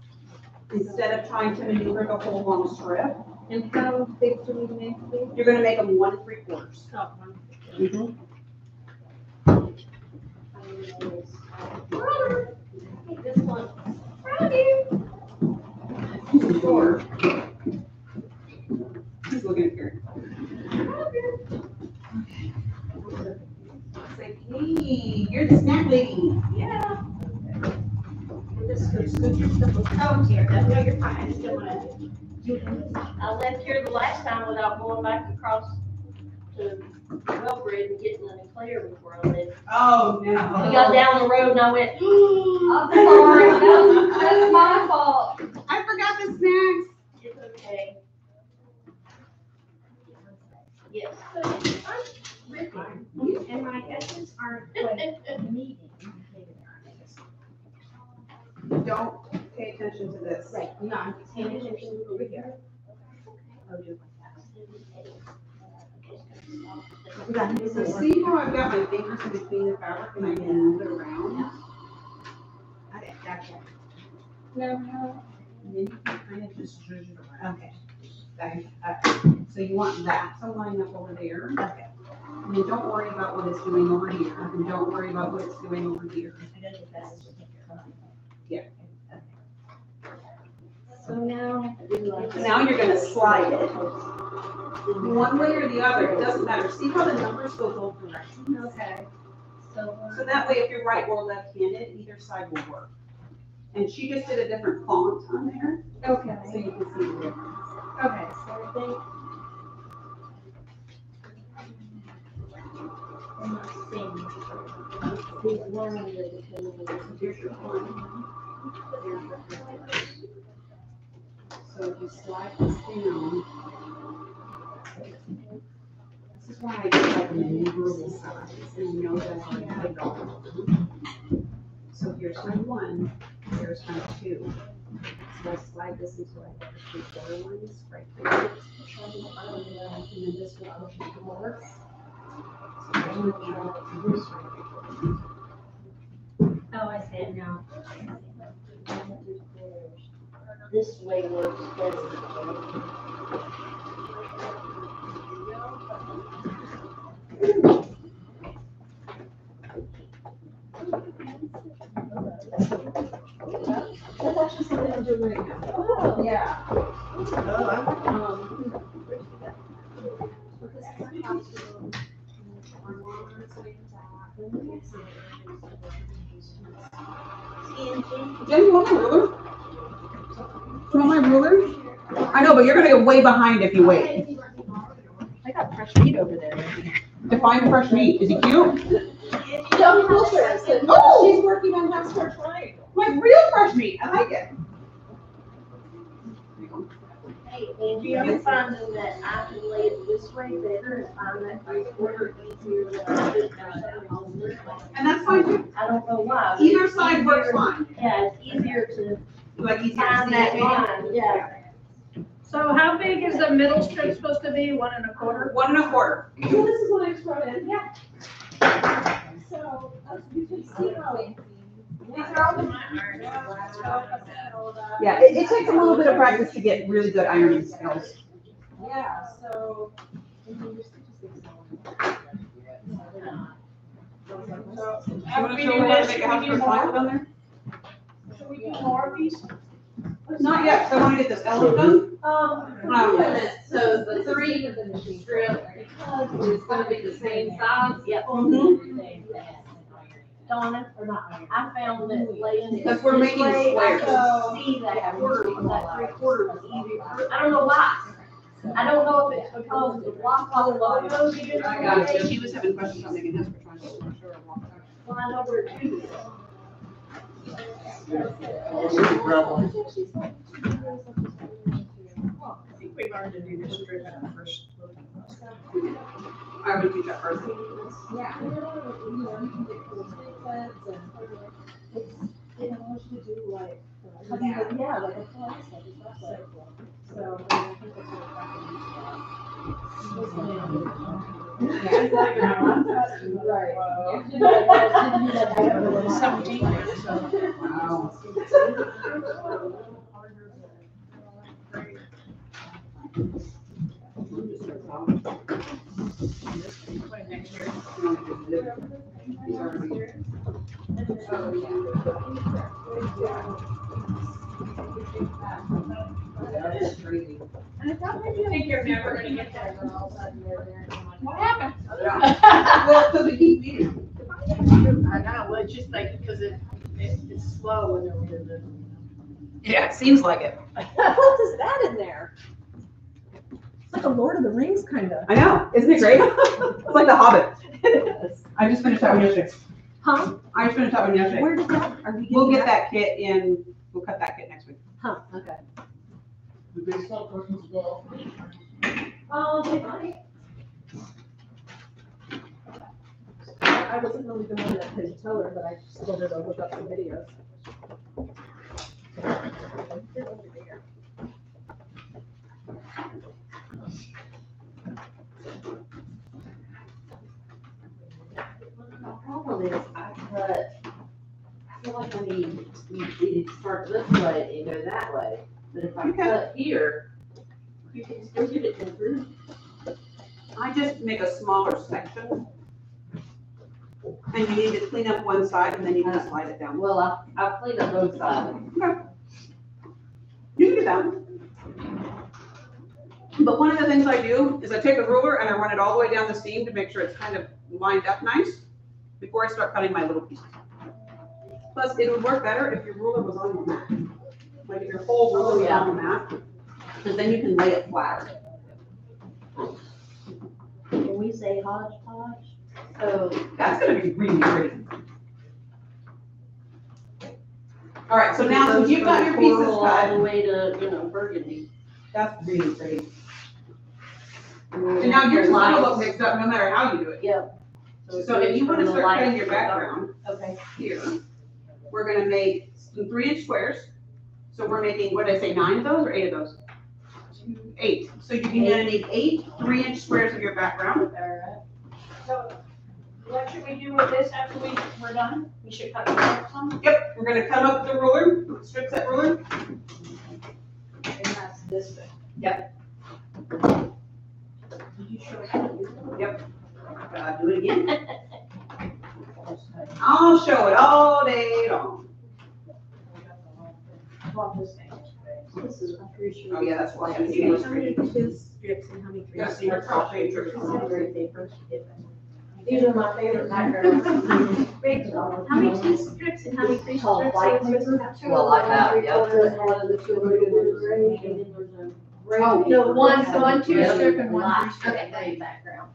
Instead of trying to maneuver the whole long strip, And how big do we make these? you're gonna make them one and three quarters. Oh, one. Mm-hmm. This one, Sure. He's looking at Karen. Say, hey, you're the snack lady. Yeah. Just scoot, scoot your stuff. Oh, here, no, no, you're fine, I just don't wanna. I left here the last time without going back across to Wellbridge and getting an eclair before I left. Oh, no. We got down the road and I went, oh, I'm sorry, that's, that's my fault. I forgot the snacks. It's okay. Yes. And my edges aren't quite meeting. Don't pay attention to this. Right, no, I'm paying attention over here. Oh, so see how I've got my fingers in between the fabric and I can move it around? Okay, gotcha. No, no. And then you can kind of just zhuzh it around. Okay. Okay, uh, So you want that to line up over there. Okay. And then don't worry about what it's doing over here, and don't worry about what it's doing over here. So now, So now you're gonna slide it. One way or the other, it doesn't matter. See how the numbers go both directions? okay, so. So that way, if you're right or left-handed, either side will work. And she just did a different font on there, Okay. so you can see the difference. Okay, so I think. So if you slide this down. This is why I do like maneuver the size, and I know that I can take off. So here's my one, here's my two. I slide this into like the three quarter ones right. And then this will push it more. So there's my one, and this right. Oh, I see it now. This way works better. That's actually something I'm doing right now. Oh, Yeah. Um, Jen, you want my ruler? You want my ruler? I know, but you're gonna get way behind if you wait. I got fresh meat over there. Define fresh meat. Is he cute? Young culture, so Oh! she's working on half square triangle. Like real fresh meat. I like it. Hey, Angie, I'm finding that I can lay it this way better and find that three quarter easier than I did. And that's fine too. I don't know why. Either it's side works easier- fine. Yeah, it's easier to Like easier to find see that it. line, yeah. So how big is the middle strip supposed to be? One and a quarter? One and a quarter. So this is what I just wrote in, yeah. So, uh, you can see how. These are all the. Yeah, it, it takes a little bit of practice to get really good ironing skills. Yeah, so. You wanna show her how to make a house for plywood on there? So we do more of these? Not yet, 'cause I wanna get this element done. Um. Um, So the three strip, because it's gonna be the same size, Yep. Mhm. Donna, or not, I found that laying it. Because we're this making way, I squares. can See that quarter, that three quarters easier. I don't know why. I don't know if it's because the block color logos you did. I got you. She was having questions on making this for trying to. Well, I know where two is. I think we've already do this strip at the first. I would teach that first. Yeah. You you sets and it's, it allows you do like. Yeah, yeah, like a class, like it's so. I what. Seventeen. Wow. I think you're never gonna get that girl. What happened? Well, because we keep meeting. I know, well, it's just like, because it, it- it's slow and everything. Yeah, it seems like it. What is that in there? It's like a Lord of the Rings kind of. I know, isn't it great? It's like the Hobbit. I just finished that one yesterday. Huh? I just finished that one yesterday. Where did that, are we getting We'll get that? that kit in, we'll cut that kit next week. Huh, okay. Did they stop questions about? Um, they might. I wasn't really the one that could tell her, but I just told her to look up the videos. the problem is I cut, I feel like I need, you, you start this way and go that way. But if I Okay. cut here, you can still get it through. I just make a smaller section. And you need to clean up one side and then you can uh, slide it down. Well, I, I cleaned up both sides. You can do that. But one of the things I do is I take a ruler and I run it all the way down the seam to make sure it's kind of lined up nice before I start cutting my little pieces. Plus, it would work better if your ruler was on your mat. Like if your whole ruler was on the mat, because then you can lay it flat. Can we say hodgepodge? So that's gonna be really pretty. All right, so now since you've got your pieces Coral All the way to, you know, burgundy. that's really pretty. And now yours is gonna look mixed up no matter how you do it. So if you wanna start cutting your to the dark. background Okay. here, we're gonna make some three inch squares. So we're making, what did I say, nine of those or eight of those? Eight. So you're gonna need eight three inch squares of your background. So what should we do with this after we, we're done? We should cut the some? Yep, we're gonna cut up the ruler, strip set ruler. And that's this thing. Yep. Did you show us? Uh, do it again. I'll show it all day long. Well, this thing. This is, I'm pretty sure. Oh, yeah, that's why I haven't seen those pretty. strips and how many You gotta see her top picture. These are my favorite backgrounds. How many T strips and how many three strips? Tall white Well, like that, yeah. Oh. No, one, one, two Yeah. strip and one. Black, three strip. okay, background.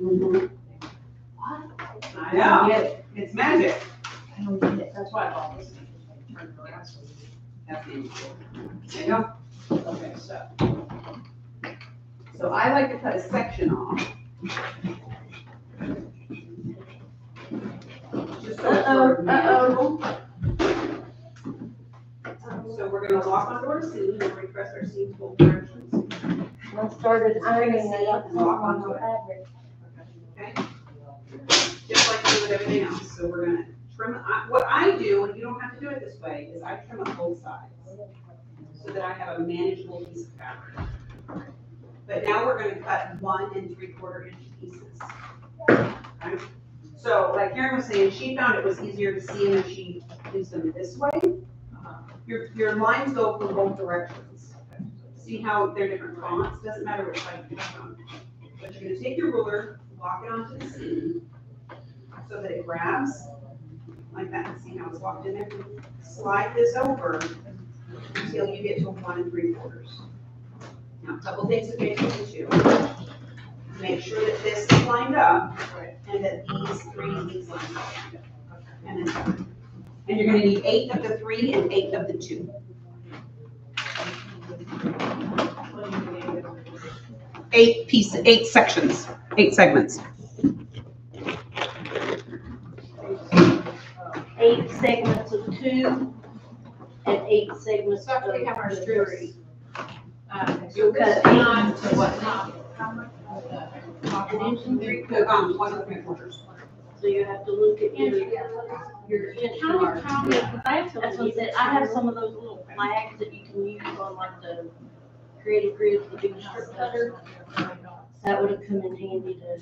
Mhm. I know, it's magic. I don't get it. That's why I bought this. It. That's it. There you go. Okay, so. So I like to cut a section off. Just so it's sort of manageable. So we're gonna lock onto our seam and refresh our seam both directions. I started ironing it up. Lock onto it. Just like we do with everything else, so we're gonna trim, what I do, and you don't have to do it this way, is I trim up both sides. So that I have a manageable piece of fabric. But now we're gonna cut one and three quarter inch pieces. So like Karen was saying, she found it was easier to see them if she used them this way. Uh-huh. Your, your lines go from both directions. See how they're different fonts, doesn't matter which side you're from. But you're gonna take your ruler, lock it onto the seam, so that it grabs like that, see how it's locked in there? Slide this over until you get to one and three quarters. Now, a couple things to pay attention to. Make sure that this is lined up and that these three, are lined up. And then. And you're gonna need eight of the three and eight of the two. Eight pieces, eight sections, eight segments. Eight segments of two and eight segments So of we have our three. strips. Um, so You'll this cut is eight not to what? what, not, how much? Top An inch and three Click one and three quarters. So you have to look at your, your inch How mark. many, how many, I have. That's what I said, I have some of those little flags that you can use on like the creative grid, the big strip cutter. That would have come in handy to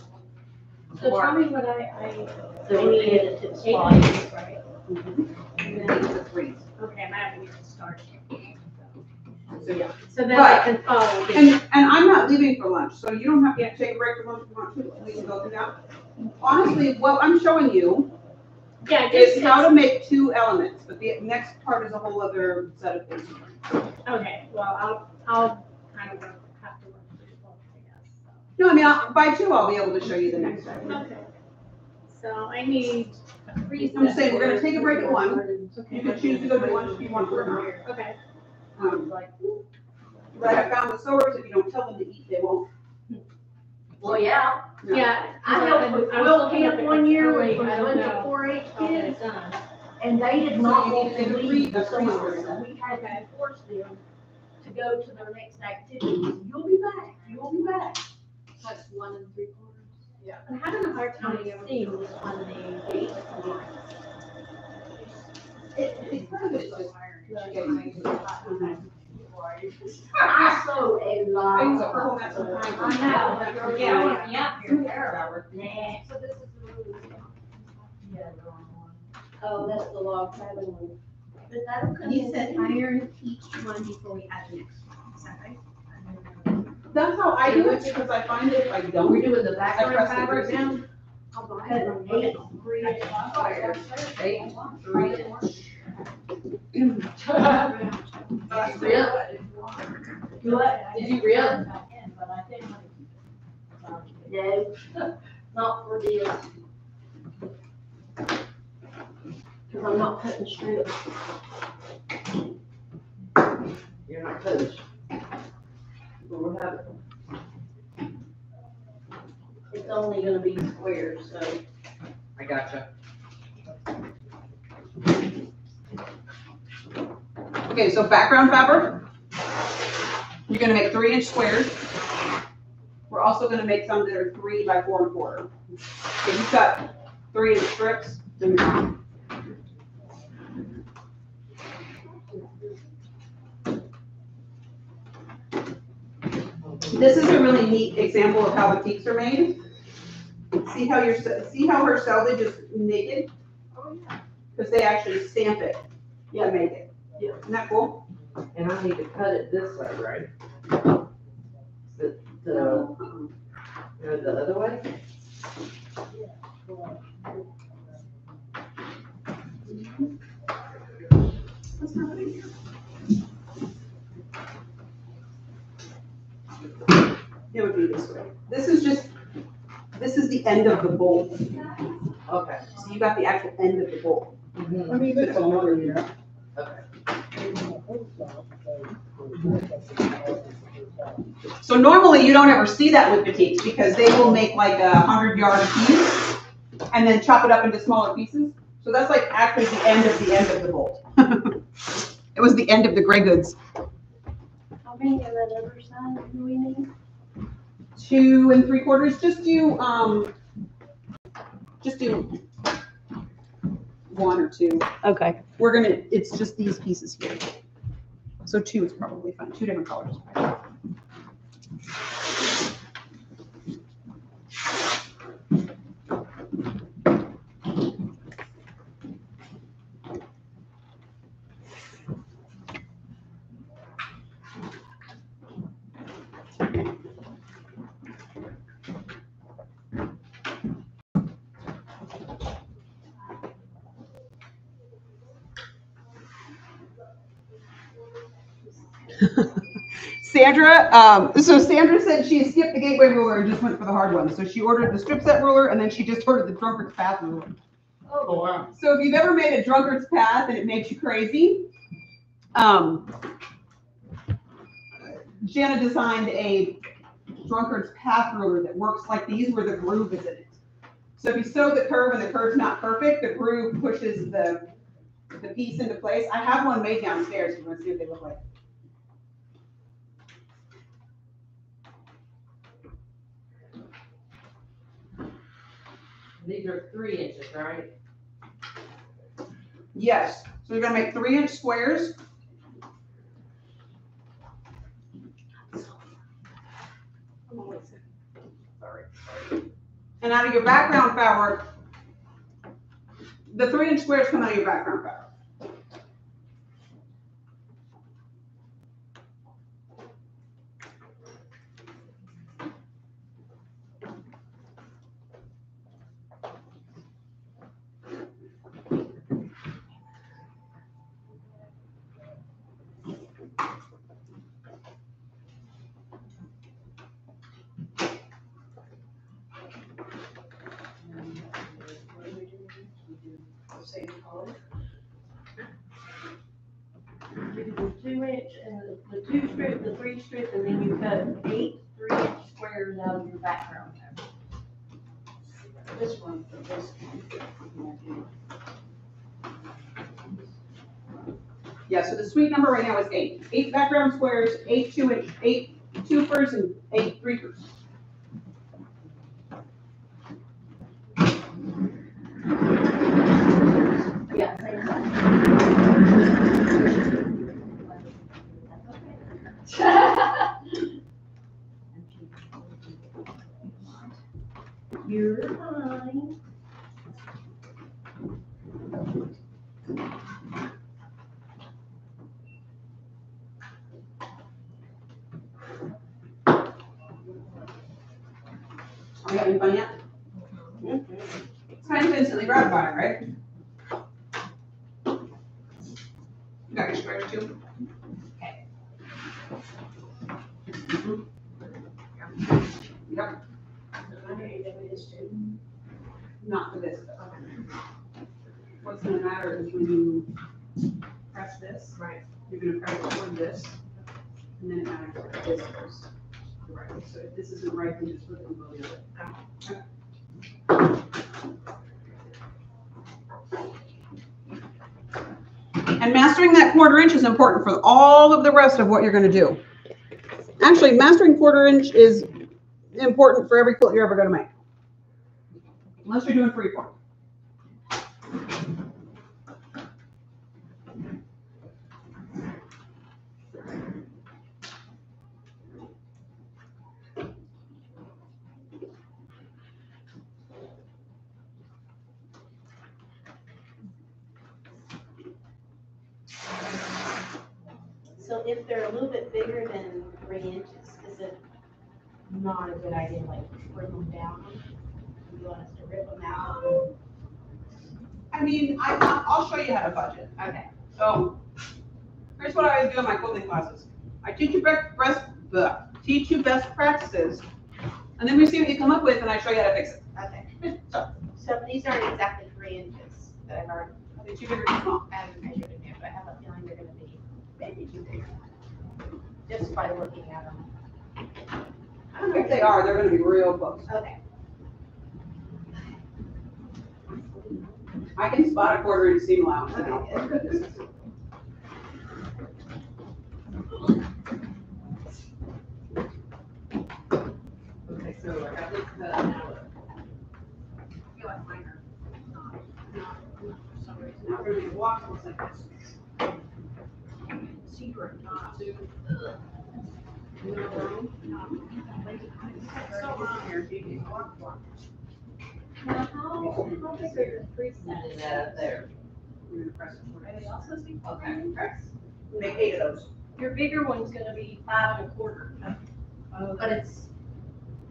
So tell me what I, I, the repetitive eight spots. inches, right? And then eight of threes. Okay, I'm having to start. So, yeah. So then I can follow. this. And, and I'm not leaving for lunch, so you don't have to take a break for lunch if you want to, we can go through that. Honestly, what I'm showing you Yeah, is just, how to make two elements, but the next part is a whole other set of things. okay, well, I'll, I'll kind of have to work through both, I guess. No, I mean, I'll- by two, I'll be able to show you the next step. Okay. So I need. I'm just saying, we're gonna take a break at one, you can choose to go to lunch if you want to or not. Okay. Um, But I found with sewers, if you don't tell them to eat, they won't. Well, yeah, No. Yeah. I helped I was Will Camp one year early, with I a don't bunch of know. four H kids, and they did not want to to leave the the summer, so we had to force them to go to their next activity. You'll be back, you'll be back. That's one and three quarters. I'm having a hard time Seeing this on the eight. It, it's part of it, it's just getting used to it. I sew a I use lot. a purple net sometimes. I know. Yeah, yeah. Nah. So this is the really. Oh, that's the log cabin one. But that'll come You in. said iron each one before we add the next one, is that right? That's how I do it, because I find that if I don't, We're doing the I background press the fabric freezer. now? cut eight three inch squares. Eight, three inch. That's real? What? Did you reel? No, not for this. Cause I'm not cutting strips. You're not close. It's only gonna be squares, so. I gotcha. Okay, so background fabric. You're gonna make three inch squares. We're also gonna make some that are three by four and quarter. If you cut three inch strips, then This is a really neat example of how batiks are made. See how your, see how her selvage is naked? Oh Because they actually stamp it to make it. Yeah. Isn't that cool? And I need to cut it this way, right? The, the, no, the other way? What's happening here? It would be this way. This is just, this is the end of the bolt. Okay. So you got the actual end of the bolt. I mean, it's all over here. Okay. So normally you don't ever see that with batiks because they will make like a hundred yard piece and then chop it up into smaller pieces. So that's like actually the end of the end of the bolt. It was the end of the gray goods. How many of that other side do we need? Two and three quarters, just do, um, just do one or two. Okay. We're gonna, it's just these pieces here. So two is probably fine, two different colors. Sandra, um, so Sandra said she skipped the gateway ruler and just went for the hard one. So she ordered the strip set ruler and then she just ordered the drunkard's path ruler. Oh, wow. So if you've ever made a drunkard's path and it makes you crazy, um, Jana designed a drunkard's path ruler that works like these where the groove is in it. So if you sew the curve and the curve's not perfect, the groove pushes the, the piece into place. I have one made downstairs. You want to see what they look like? These are three inches, right? Yes, so we're gonna make three inch squares. And out of your background fabric, the three inch squares come out of your background fabric. You do two inch and the, the two strip, the three strip, and then you cut eight three inch squares out of your background. This one, this Yeah, so the sweet number right now is eight. Eight background squares, eight two inch, eight twofers and eight threefers. Yeah, same size. You're fine. Are we having fun yet? It's kind of instantly gratifying, right? You got your squares too? Yep, not for this though. What's gonna matter is when you press this. Right. You're gonna press toward this, and then it matters where this goes. Right, so if this isn't right, then just and go the other. And mastering that quarter inch is important for all of the rest of what you're gonna do. Actually, mastering quarter inch is important for every quilt you're ever gonna make. Unless you're doing freeform if they're a little bit bigger than three inches, is it not a good idea, like trim them down? Do you want us to rip them out? Um, I mean, I, I'll show you how to budget. Okay. So, here's what I always do in my quilting classes. I teach you best, teach you best practices, and then we see what you come up with, and I show you how to fix it. Okay. So, So these aren't exactly three inches that I've already, I think you figured it out. I haven't measured in there, but I have a feeling they're gonna be maybe too big. Just by looking at them. I don't know if they are, they're gonna be real close. Okay. I can spot a quarter inch seam allowance. Okay. Okay, so I got this cut now. I feel like mine are not, not, for some reason. Now we're gonna walk looks like this. Secret, not to. You know, brown? So, um, Here, you can walk, walk. Now, how, how big are your three And sets? there. You're gonna press it Are toward they it. also speak? Okay, press. Make eight of those. Your bigger one's gonna be five and a quarter. But it's,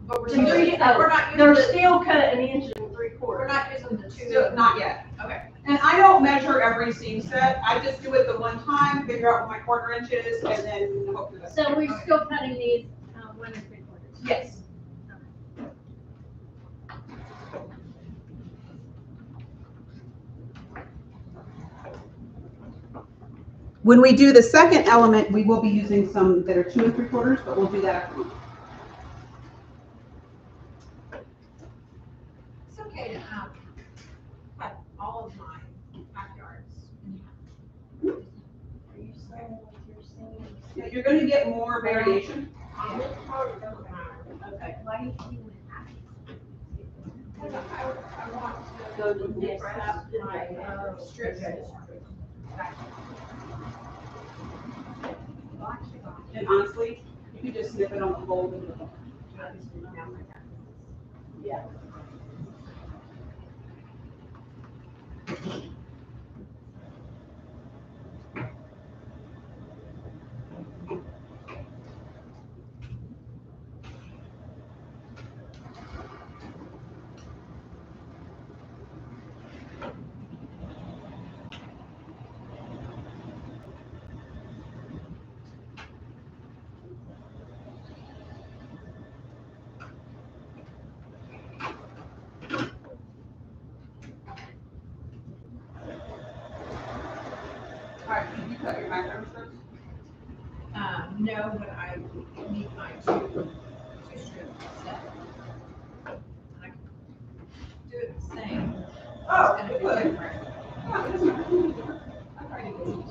but we're The still, we're not They're still cut an inch we're quarters. not using the two. So, not yet. Okay. And I don't measure every seam set, I just do it the one time, figure out what my quarter inch is, and then hope for the best. So we're still cutting these, um, one and three quarters. Yes. When we do the second element, we will be using some that are two and three quarters, but we'll do that after. lunch. It's okay to, um, cut all of my backyards in half. Are you saying what you're saying? Yeah, You're gonna get more variation. On this part, it doesn't matter. Okay. Why do you keep it half? Because I, want to Go to the next step. my, uh, not. And honestly, you could just snip it on the fold and back. Yeah. All right, did you cut your macro strips? Um, no, but I need my two, two strip set. And I can do it the same. Oh, It's good. gonna be different. Yeah, it doesn't matter. I already did it.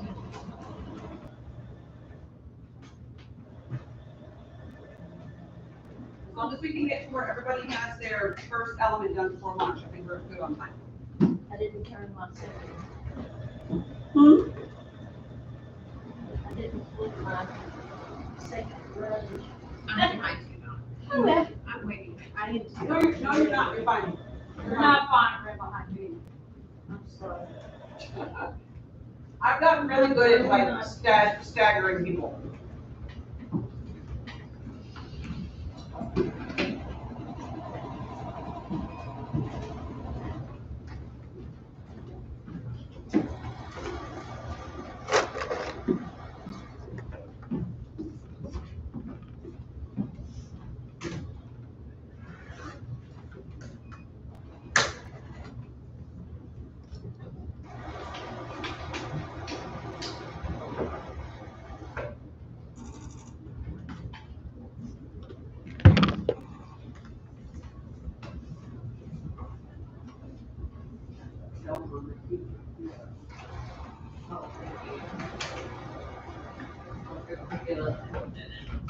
As long as we can get to where everybody has their first element done before lunch, I think we're good on time. I didn't turn my second. Hmm? I didn't flip my second grudge. I'm behind you now. Oh, yeah. I'm waiting. I didn't see. No, you're, no, you're not, you're fine. You're not fine, right behind you. I'm sorry. I've gotten really good at like staggering people.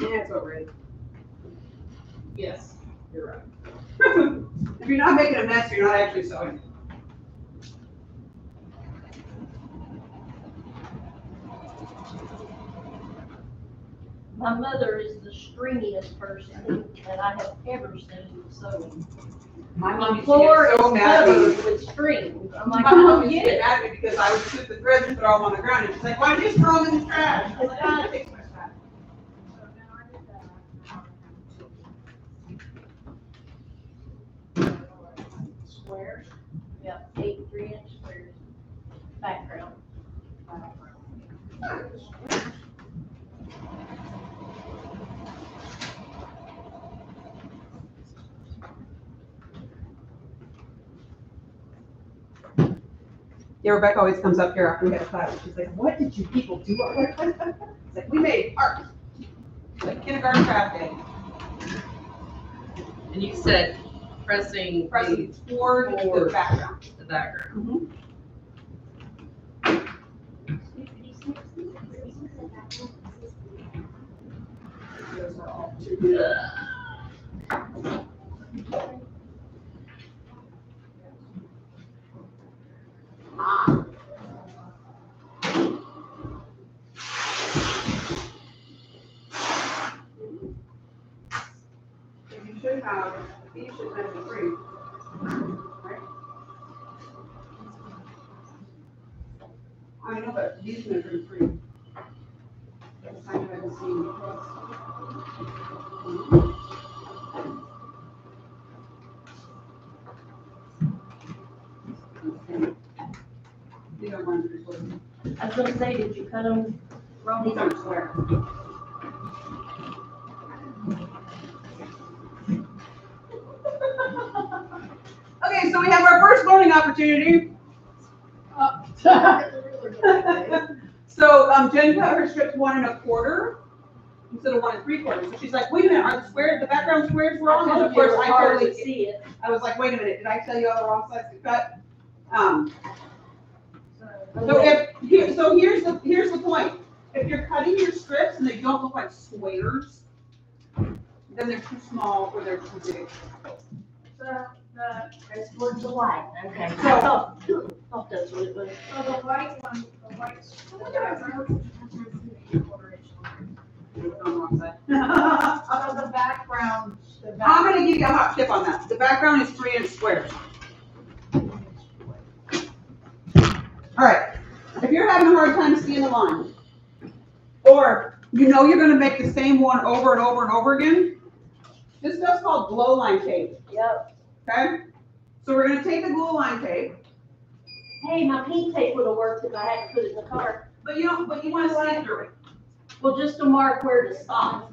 Yeah, it's already. Yes, you're right. If you're not making a mess, you're not actually sewing. My mother is the stringiest person that I have ever seen sewing. My mom My used to floor is so mad at me. covered with strings. I'm My like, I mom don't used to get get it. mad at me because I would shoot the threads and throw them on the ground, and she's like, why don't you just throw them in the trash? I was like, "Ah, it takes my time." Squares, yep, eight three inch squares, background. Yeah, Rebecca always comes up here after we have class, and she's like, what did you people do? I'm like, "What?" It's like, we made art. Like kindergarten craft day, And you said pressing pressing toward the background. the background. You should have, these should have been free. Right? I know, but these ones are free. This time I haven't seen. These are that are supposed to- I was gonna say, did you cut them wrong? These aren't square. Okay, so we have our first learning opportunity. So, um, Jen cut her strips one and a quarter instead of one and three quarters. So she's like, wait a minute, are the square, the background squares wrong? And of course, I hardly see it. I was like, wait a minute, did I tell you all the wrong sides to cut? Um, so if, here, so here's the, here's the point. If you're cutting your strips and they don't look like squares, then they're too small or they're too big. So the, It's towards the white, okay. I So- thought, thought that's what it was. so the white one, the white. the background is quarter inch On the background, the I'm back. gonna give you a hot tip on that. The background is three inch squares. All right, if you're having a hard time seeing the line, or you know you're gonna make the same one over and over and over again, this stuff's called glow line tape, Yep. okay? So we're gonna take the glow line tape, Hey, my pink tape would have worked if I hadn't put it in the car. but you don't, but you wanna see through it. Well, just to mark where to stop.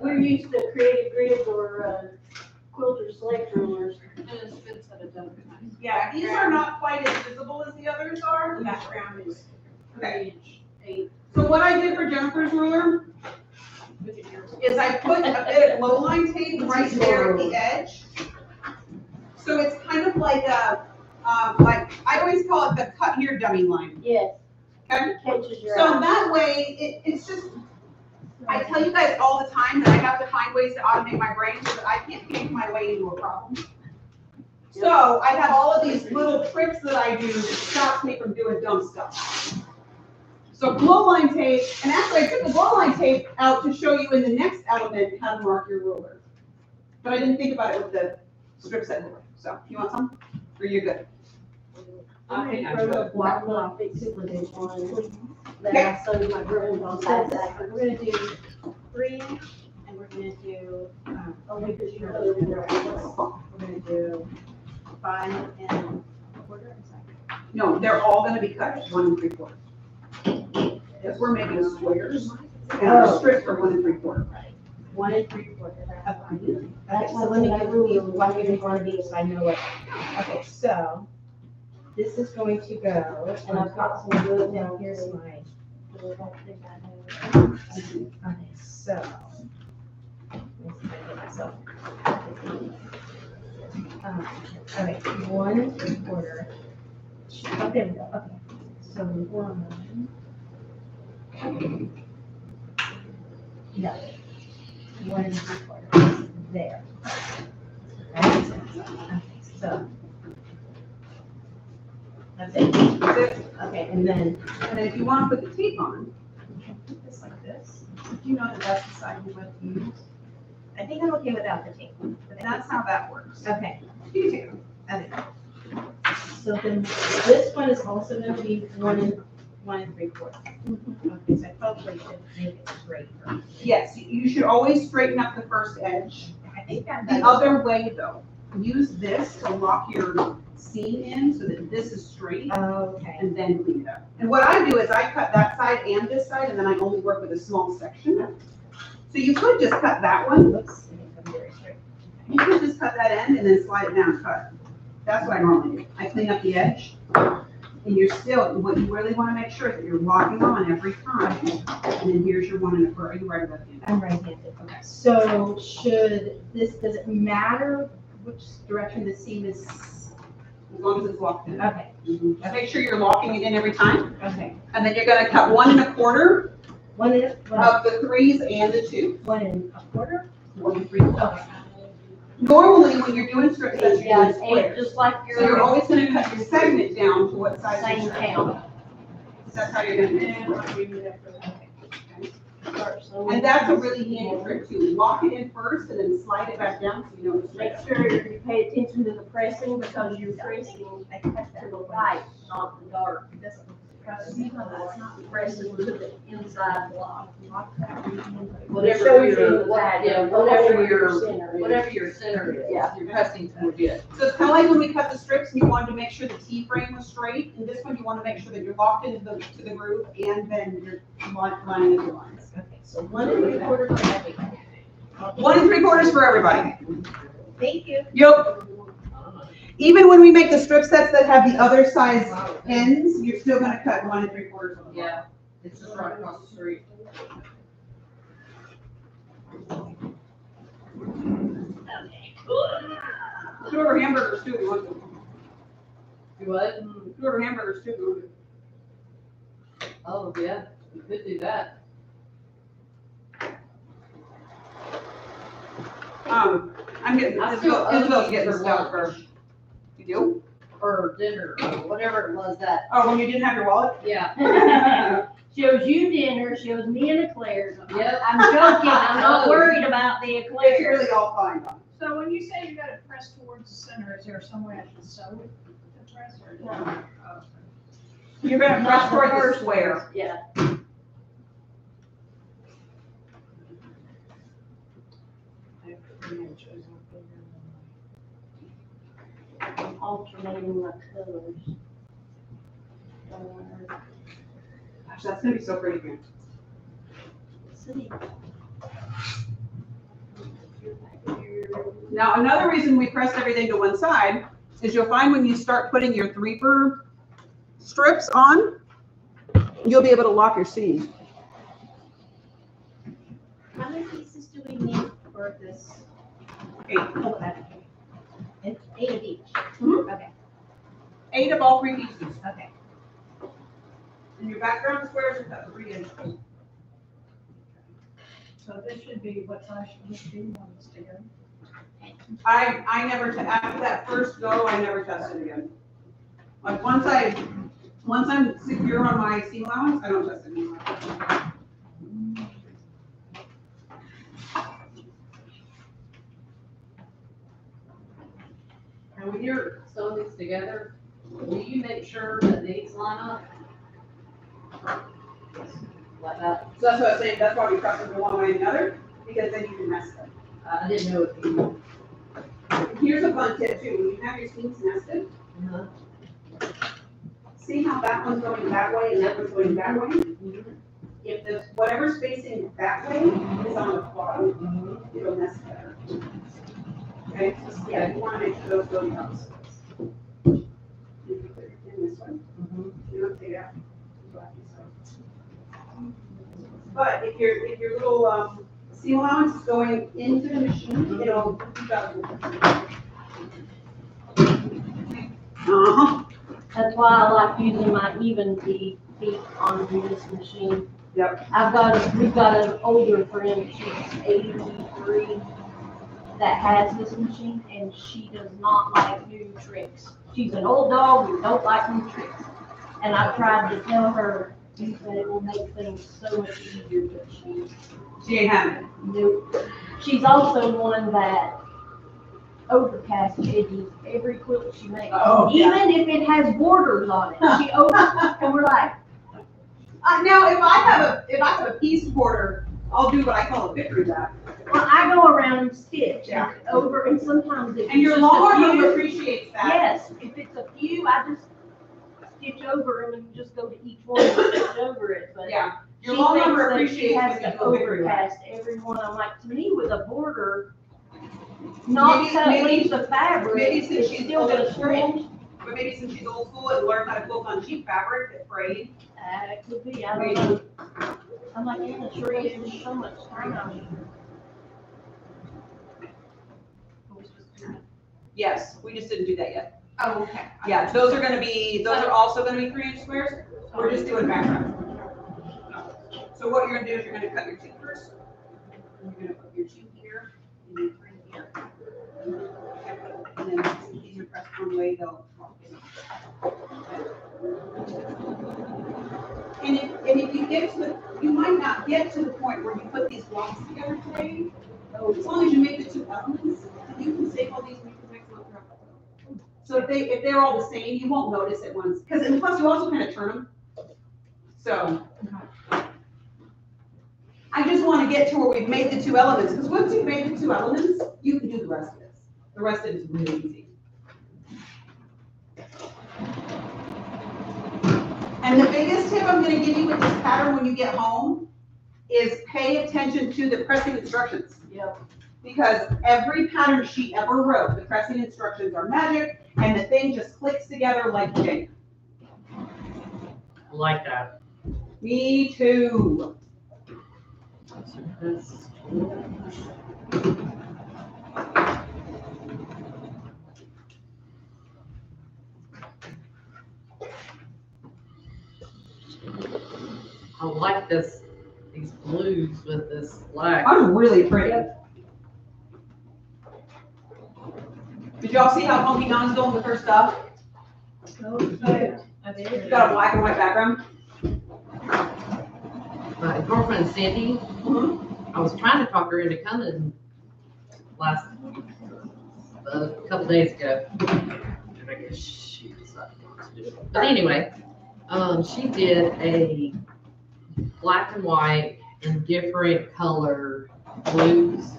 We're used to creative grids or, uh, Quilters Select rulers. And it's set of delicate. Yeah, these are not quite as visible as the others are. The background is Okay. three inch, eight. So what I did for Jennifer's ruler with the ears. is I put a bit of glow line tape right there at the edge. So it's kind of like a, um, like, I always call it the cut here dummy line, Yes, okay? catches your So eye. that way, it, it's just, I tell you guys all the time that I have to find ways to automate my brain so that I can't think my way into a problem. So I have all of these little tricks that I do that stops me from doing dumb stuff. So glow line tape, and actually I took the glow line tape out to show you in the next element how to mark your ruler. But I didn't think about it with the strip set ruler, so you want some? Or you're good? I had wrote up black line fix it with this one. That I sewed my broom on So side. we're gonna do three and we're gonna do, um, Only because you're we're gonna do five and a quarter. is that- No, they're all gonna be cut one and three quarters. Because we're making squares, and our Oh. strips are one and three quarter one and three quarters. Okay, so let me give you one and one of these, so I know what. Okay, so this is going to go, and I've got some glue down here, so my. Okay, so. Um, all right, one and three quarter. Oh, there we go, okay. So one. No. One and three quarters, there. Right? Okay, So. That's it, That's it. okay, and then, And then if you want to put the tape on, you can put this like this. do you know that that's the side you want to use? I think I'm okay without the tape. And that's how that works. Okay, You it. okay. So then this one is also gonna be one and, one and three quarters. Okay, so I probably should make it straight first. Yes, you- you should always straighten up the first edge. I think that. The other way though, use this to lock your seam in so that this is straight Okay. and then clean it up. And what I do is I cut that side and this side and then I only work with a small section. So you could just cut that one, Whoops, I'm very straight. you could just cut that end and then slide it down and cut. That's what I normally do. I clean up the edge. And you're still, what you really wanna make sure is that you're locking on every time. And then here's your one the, are you right about the I'm right-handed. Okay. So should this, does it matter which direction the seam is? As long as it's locked in. Okay, Just make sure you're locking it in every time. okay. And then you're gonna cut one and a quarter One and, a, one, of the threes and the two. one and a quarter? One and three quarters. Normally, when you're doing strip sets, you're Yeah, doing eight, squares. just like So you're your always gonna cut your segment down to what size same your strip. count. That's how you're gonna do it. And that's a really handy trick too. Lock it in first and then slide it back down so you know it's straight. Make sure you pay attention to the pressing because you're pressing to the light, not the dark. Pressing to the inside block. Whatever Shows your, the what- yeah, whatever your, center is. whatever your center is, Yeah. you're pressing towards it. So it's kind of like when we cut the strips and you wanted to make sure the T-frame was straight. And this one, you want to make sure that you're locked into the, to the groove and then you're li- lining up your lines. Okay, so one and three quarters for everything. One and three quarters for everybody. Thank you. Yep. Even when we make the strip sets that have the other size ends, you're still gonna cut one and three quarters. of them. Yeah, it's just right across the street. Do over hamburgers too, if you want to. You what? Do over hamburgers too. if you want to. Oh, yeah, you could do that. Um, I'm getting, I still Isabel, owe Isabel's you getting for stuff for, lunch, you do? or dinner, or whatever it was that, Oh, when you didn't have your wallet? yeah. She owes you dinner, she owes me an eclairs. Yep. I'm joking, I'm not worried about the It's eclairs. really all fine. So when you say you gotta press towards the center, is there some way I should sew it to press or? No. Oh. You're gonna press toward the square. Yeah. I'm alternating my colors. Uh, Gosh, that's gonna be so pretty here. see. Now, another reason we pressed everything to one side is you'll find when you start putting your threefer strips on, you'll be able to lock your seam. How many pieces do we need for this? Eight. Okay. And eight of each? Mhm. Okay, Eight of all three pieces. okay. And your background squares are cut three inches. So this should be, what size should this be, one is together? I, I never, t- after that first go, I never tested again. Like, once I, once I'm secure on my seam allowance, I don't test it anymore. And when you're sewing these together, will you make sure that these line up? Like that, So that's what I'm saying, that's why we press them one way and the other, because then you can mess them. I didn't know if you. Here's a fun tip too, when you have your seams nested, uh see how that one's going that way and that one's going that way? If the, whatever's facing that way is on the bottom, it'll nest better. Okay, so yeah, you wanna make sure those go the opposite. ways. In this one, you don't take out. But if your, if your little, um, seam allowance is going into the machine, it'll. Uh-huh. That's why I like using my even feet, feet on this machine. Yep. I've got, a- we've got an older friend, she's eighty-three, that has this machine, and she does not like new tricks. She's an old dog who don't like new tricks. And I tried to tell her, said it will make things so much easier, but she, She ain't having it. nope. She's also one that overcast edges every quilt she makes. Oh, yeah. Even if it has borders on it, she over, and we're like, Uh, now, if I have a, if I have a piece border, I'll do what I call a victory lap. well, I go around and stitch Yeah. over, and sometimes if And your it's just a long arm few- appreciates that. Yes, if it's a few, I just stitch over them and just go to each one and stitch over it, but. Yeah, your she long thinks arm that she appreciates has when you to do a victory lap. overcast every one. I'm like, to me, with a border, not Maybe- to maybe- leave the fabric, maybe since it's she's still old gonna school, stretch. But maybe since she's old school and learned how to quilt on cheap fabric, it's frayed. Uh, it could be, I don't know. I'm like, it's wasting so much time. Yes, we just didn't do that yet. Oh, okay. Yeah, those are gonna be, those are also gonna be three inch squares. We're just doing background. So what you're gonna do is you're gonna cut your cheek first. And You're gonna put your cheek here and your three here. And then these are pressed one way, they'll. walk in. And if, and if you get to the, you might not get to the point where you put these blocks together today. As long as you make the two elements, you can save all these and you can them So if they, if they're all the same, you won't notice it once, because, and plus you also kind of turn them. So. I just want to get to where we've made the two elements, because once you've made the two elements, you can do the rest of this. The rest of it is really easy. And the biggest tip I'm gonna give you with this pattern when you get home is pay attention to the pressing instructions. Yep. Because every pattern she ever wrote, the pressing instructions are magic, and the thing just clicks together like Jenga. I like that. Me too. I like this, these blues with this black. I'm really pretty. Did y'all see how Funky Don's doing with her stuff? She's got a black and white background. My girlfriend Cindy, Mm-hmm. I was trying to talk her into coming last, a couple days ago. And I guess she decided not to do it. But anyway, um, she did a black and white and different color blues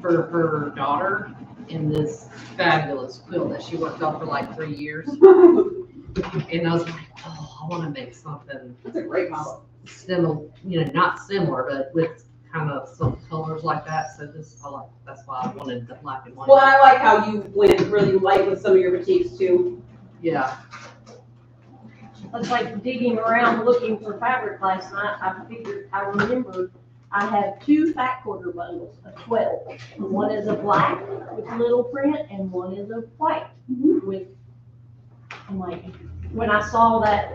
for her daughter in this fabulous quilt that she worked on for like three years. And I was like, oh, I wanna make something That's a great model. similar, you know, not similar, but with kind of some colors like that. So this, I like, that's why I wanted the black and white. Well, I like how you went really light with some of your motifs too. Yeah, It's like digging around looking for fabric last night, I figured, I remembered, I have two fat quarter bundles of twelve. One is a black with little print and one is a white mm-hmm. with, I'm like, when I saw that,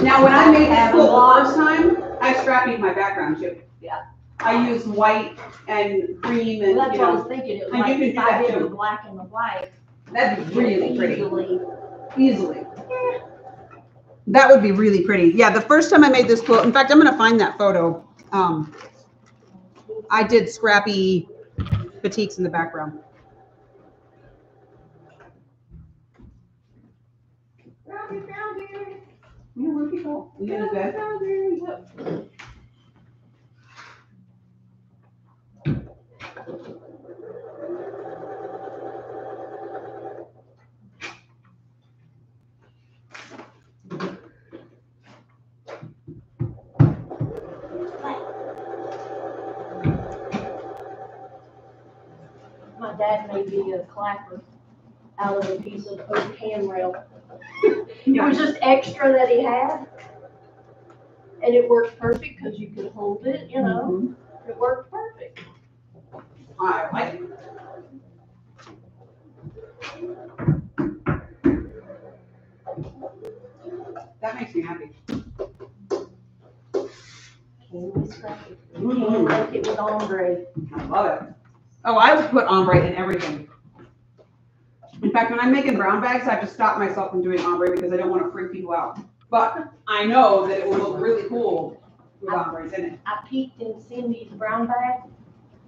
Now, when I made this Have a quilt the first time, I scrappied my background too. Yeah. I used white and cream and, that's you what I was know, thinking, it was And like, you can if do I that did the too. black and the white. that'd be really pretty, easily- easily. That would be really pretty. Yeah, the first time I made this quilt, in fact, I'm gonna find that photo. Um, I did scrappy batiks in the background. Yeah, where'd he go? You did good. Dad made me a clapper out of a piece of oak handrail. it was just extra that he had, and it worked perfect because you could hold it. You know, mm-hmm. it worked perfect. All right. That makes me happy. Candy scratch. Candy make it with ombre. I love it. Oh, I would put ombre in everything. In fact, when I'm making brown bags, I have to stop myself from doing ombre because I don't want to freak people out. But I know that it will look really cool with ombres in it. I peeked in Cindy's brown bag,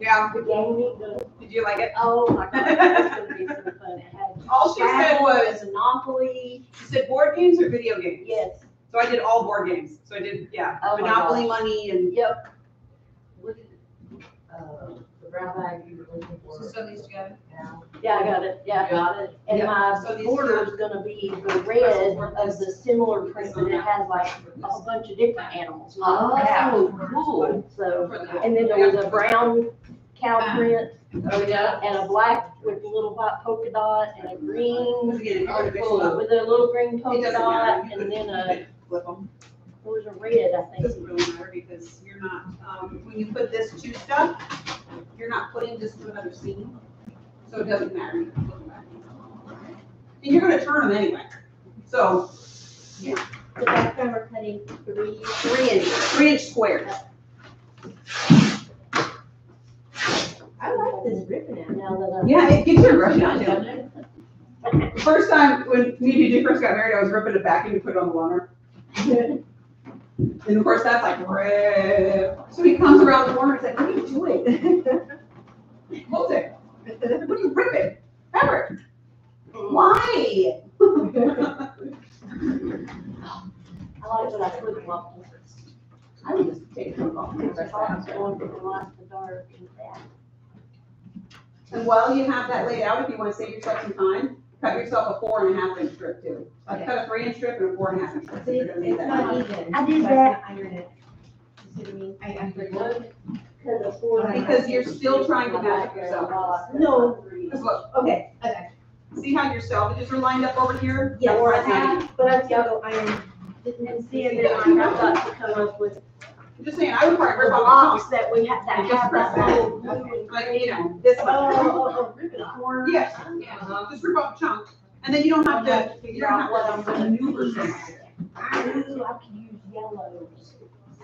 Yeah, the gaming, the, did you like it? oh my god, it's gonna be so fun. It had All she said was, Monopoly, she said board games or video games? yes, So I did all board games. So I did, yeah, Oh Monopoly money and, yep, bag you were looking So for? some of these go. yeah, I got it, yeah. Got it? And Yeah, my so these border's gonna be the red of the similar print, but it has like a bunch of different animals. not. Oh, cool. So, and then there was a brown cow Ah. print Oh, yeah? and a black with a little white polka dot and a green Again, cool. with a little green polka dot and then a, Flip 'em. there was a red, I It think. doesn't really matter because you're not, um, when you put this to stuff, you're not putting this to another scene. So it doesn't matter. You can flip 'em back. And you're gonna turn them anyway. So, yeah. The background we're cutting three. three inch, three inch squares. I like this ribbon out now that I'm. Yeah, it gets your rush on it. The First time when me and DJ first got married, I was ripping it back and put it on the runner. And of course, that's like red. So he comes around the corner and said, what are you doing? Hold it. What are you ripping? Fabric. Why? I like when I flip flop. I would just take them off. It's hard going from the light to the dark and that. And while you have that laid out, if you want to save yourself some time, cut yourself a four and a half inch strip too. Like cut a three inch strip and a four and a half inch strip. See, You're gonna need it's that. not even. I did that. can Iron it. You see what I mean? I, I agree. Cause the four. Because you're still trying to match yourself. No. Because look, Okay, okay. see how your selvages are lined up over here? Yes, Four I a half. have, but I've got to iron. And see, and then I've got to come up with I'm just saying, I would probably the rip off blocks that we have, that And just have that press that. little blue a and chunk. Like, you know, this one. oh, oh, ribbon corner. Yes, Uh-huh. just rip off a chunk. And then you don't have to, you Figure don't out what I'm have to gonna maneuver do. so much. Ooh, I could use yellows.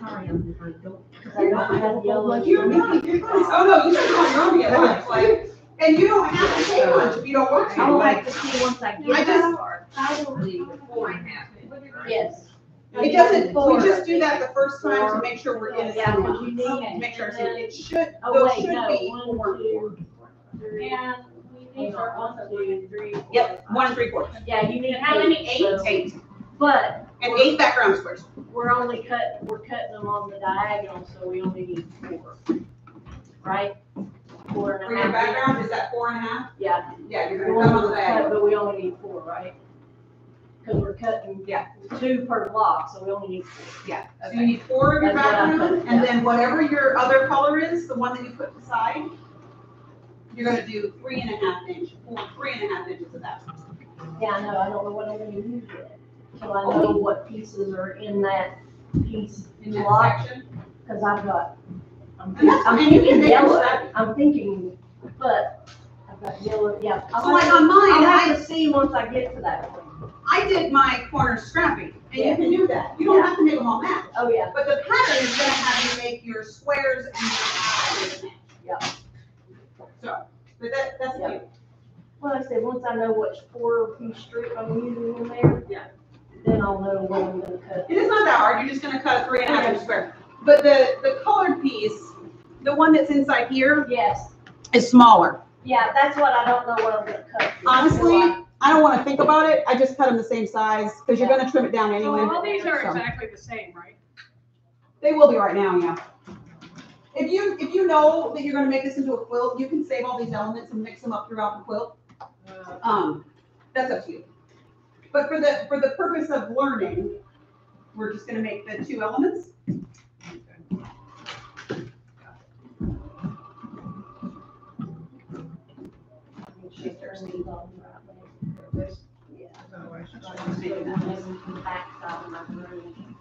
Sorry, I'm behind. Don't. Cause I don't have yellows. You're fine, you're fine. Oh, no, you can go on your own, get like, and you don't have to take lunch if you don't want to, I would like, like to see once I I get just- that far. I don't need a four and a half inch. Yes. It doesn't, we just do that the first time to make sure we're in a Yeah, zone. you need- To make sure, it's in- it should, Oh, those wait, should no, be one, four and four. two, three. And we need our One, two, three. four, Yep, five. one and three quarters, Yeah, you need How many eight, so- eight, But and eight background squares. we're only cut, we're cutting them on the diagonal, so we only need four. Right? Four and a half. For your background, is that four and a half? Yeah. Yeah, you're We gonna come on want the to cut, diagonal. but we only need four, right? Cause we're cutting, Yeah. two per block, so we only need four. Yeah, so you need four of your That's what I background, put, and then whatever your other color is, the one that you put beside, you're gonna do three and a half inch, four, three and a half inches of that. Yeah, I know, I don't know what I'm gonna use yet. Till I oh. know what pieces are in that piece In that block, section. cause I've got, I'm, And that's I'm fine, you can thinking make yellow, strategy. I'm thinking, but I've got yellow, yeah. I'll So like have on to- mine, I'll I, have to see once I get to that point. I did my corner scrappy, and you Yeah. can do that, you don't Yeah. have to make them all match. Oh, yeah, But the pattern is gonna have you make your squares and your match. Yeah. So, but that, that's Yeah. well, like I said, once I know which four piece strip I'm using in there. Yeah. Then I'll know what I'm gonna cut. It is not that hard, you're just gonna cut a three and a half inch square. But the, the colored piece, the one that's inside here, Yes, is smaller. yeah, that's what I don't know what I'm gonna cut. Honestly, I don't wanna think about it, I just cut them the same size, because you're gonna trim it down anyway. So all these are So, exactly the same, right? They will be right now, yeah. If you, if you know that you're gonna make this into a quilt, you can save all these elements and mix them up throughout the quilt. Um, that's up to you. But for the, for the purpose of learning, we're just gonna make the two elements. She turns these on the right way. Yeah. Just making that nice. Backside of my room.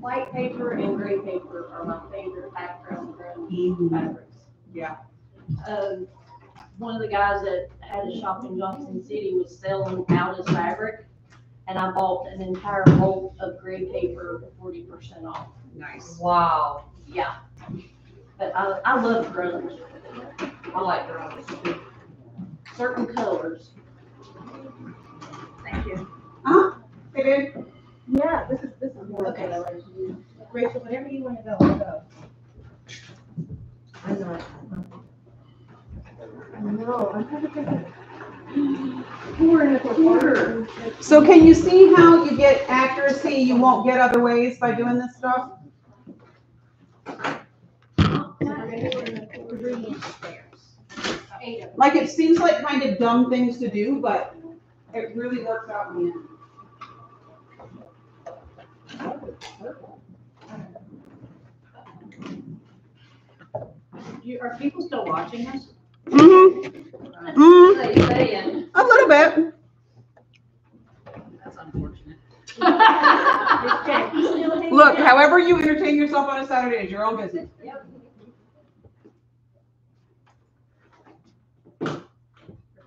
White paper and gray paper are my favorite background ground fabrics. Yeah. Um, one of the guys that had a shop in Johnson City was selling out his fabric. and I bought an entire roll of gray paper for forty percent off. Nice. Wow, Yeah. But I, I love grunge, I like girls. Certain colors. Thank you. Huh? Hey, babe. Yeah, this is, this is more. Okay. Rachel, whenever you wanna go, I'll go. I'm not. No, I'm kind of thinking. We're in a quarter. So can you see how you get accuracy you won't get other ways by doing this stuff? Like, it seems like kind of dumb things to do, but it really works out in the end. You, are people still watching us? Mm-hmm, mm, What are you saying? a little bit. That's unfortunate. Is Jackie still hanging Look, however you entertain yourself on a Saturday is your own business. They're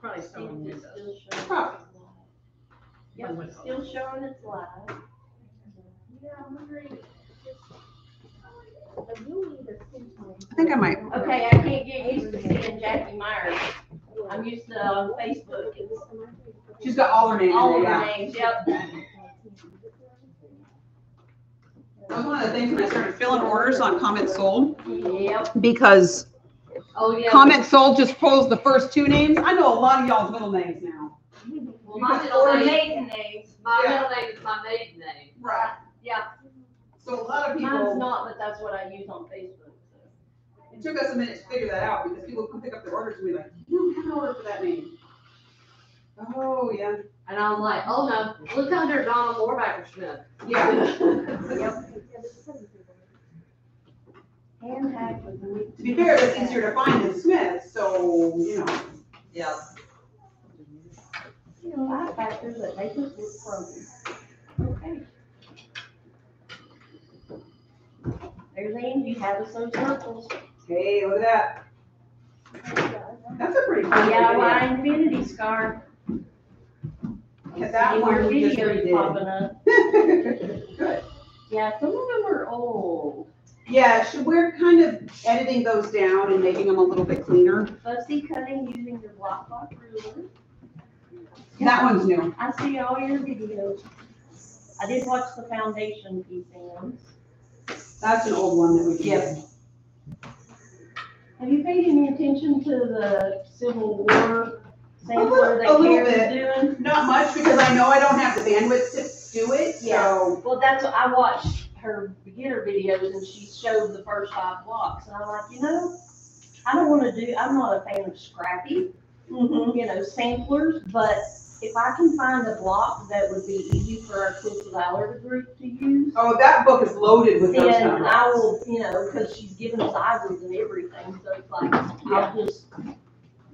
probably still on It's this. still showing. Probably. Yep, it's still showing it's live. Yeah, I'm wondering. I will need a skin tone. I think I might. Okay, I can't get used to seeing Jackie Myers. I'm used to on Facebook, it's She's got all her names, all of her yeah. names, yep. That was one of the things when I started filling orders on CommentSold, Yep. because Oh, yeah. CommentSold just pulls the first two names. I know a lot of y'all's middle names now. Well, my Or middle name, maiden names. my Yeah. middle name is my maiden name. Right. Yeah, So a lot of mine's people, not, but that's what I use on Facebook, so. it took us a minute to figure that out, because people come pick up their orders and be like, you don't have an order for that name. Oh, yeah, And I'm like, oh no, look under Donald Morbacker Smith. yeah. Hand hacked with me. To be fair, it's easier to find than Smith, so, you know. Yeah. You know, I factors that make us look pro. Okay. There's Angie, have us those circles. Hey, look at that. That's a pretty cool Yeah, idea. my infinity scar. Yeah, that See one where we just videos redid. popping up. Good. Yeah, some of them are old. Yeah, should, we're kind of editing those down and making them a little bit cleaner. Fussy cutting using your Bloc Loc ruler. That one's new. I see all your videos. I did watch the foundation piece in. That's an old one that we did. Yep. Have you paid any attention to the Civil War sampler A that little Karen's doing? Not much, because I know I don't have the bandwidth to do it, so. Well, that's, what I watched her beginner videos and she showed the first five blocks and I'm like, you know, I don't wanna do, I'm not a fan of scrappy, Mhm. you know, samplers, but if I can find a block that would be easy for our Quilted Allard group to use, Oh, that book is loaded with those then. I will, you know, cause she's given sizes and everything, so it's like, I'll just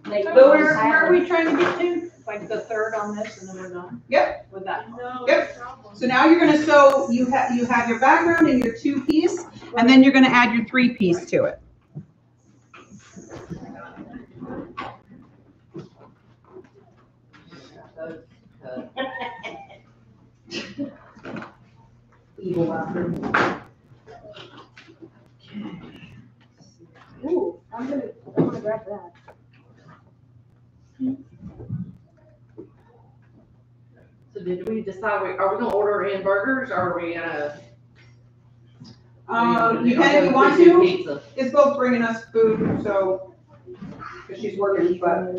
make. So those where, where are we trying to get to? Like the third on this and then we're done? Yep. With that? Yep. So now you're gonna sew, you have, you have your background and your two piece, and then you're gonna add your three piece to it. Evil bastard. Ooh, I'm gonna, I'm gonna grab that. So did we decide, we- are we gonna order in burgers or are we gonna? Um, you can if we you want gonna do to, Pizza. Bringing us food, so, cause she's working, but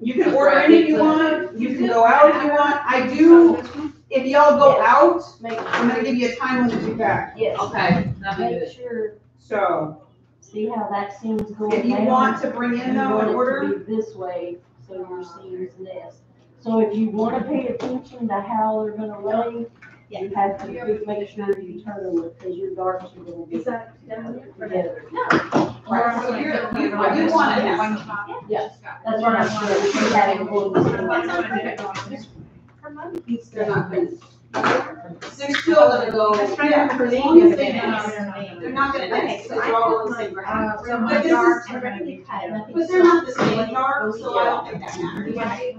you can order in if you want, you can go out if you want. I do, if y'all go out, Make, I'm gonna give you a time limit to back, yes, Okay, that'd be make sure, so. see how that seems going If you want to bring in You though want an to order, be This way, so your seams nest. So if you wanna pay attention to how they're gonna lay, you have to make sure you turn them, because your darts are gonna be Is that down together. right, so you're, you, you want it. Yes, that's what I'm sure, we had it going the same. They're not. They're still gonna go, yeah, as long as they mix. They're not gonna mix, because they're all the same ground. But this is-. But they're not the same dark, so I don't think that matters.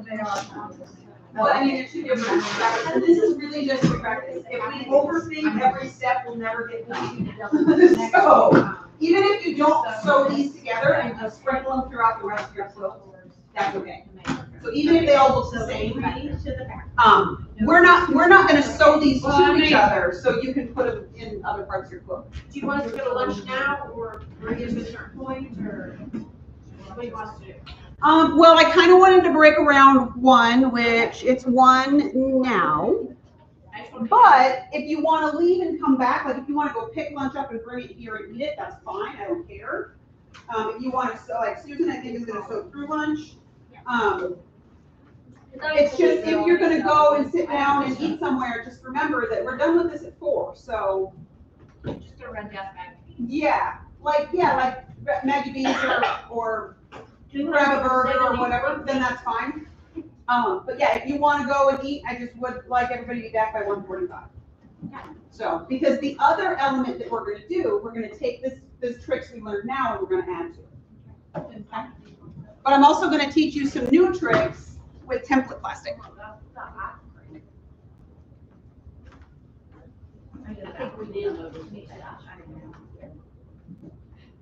Well, I mean, there's two different this is really just for practice. If we overthink every step, we'll never get done. So, even if you don't sew these together and just sprinkle them throughout the rest of your quilt, that's okay. So even if they all look the same, um, we're not, we're not gonna sew these Well, to each other, so you can put them in other parts of your quilt. Do you want us to go to lunch now, or bring it to a certain point, or what do you want us to do? Um, well, I kind of wanted to break around one, which it's one now. I just wanna- But if you want to leave and come back, like if you want to go pick lunch up and bring it here and eat it, that's fine, I don't care. Um, if you want to, sew like Susan, I think is gonna sew through lunch. Um, it's just, if you're gonna go and sit down and eat somewhere, just remember that we're done with this at four, so, Just to run gas back. yeah. Like, yeah, like Maggie B's or, or grab a burger or whatever, then that's fine. Um, but yeah, if you wanna go and eat, I just would like everybody to be back by one forty-five. So, because the other element that we're gonna do, we're gonna take this, this tricks we learned now and we're gonna add to it. But I'm also gonna teach you some new tricks with template plastic. I think we did oversee that.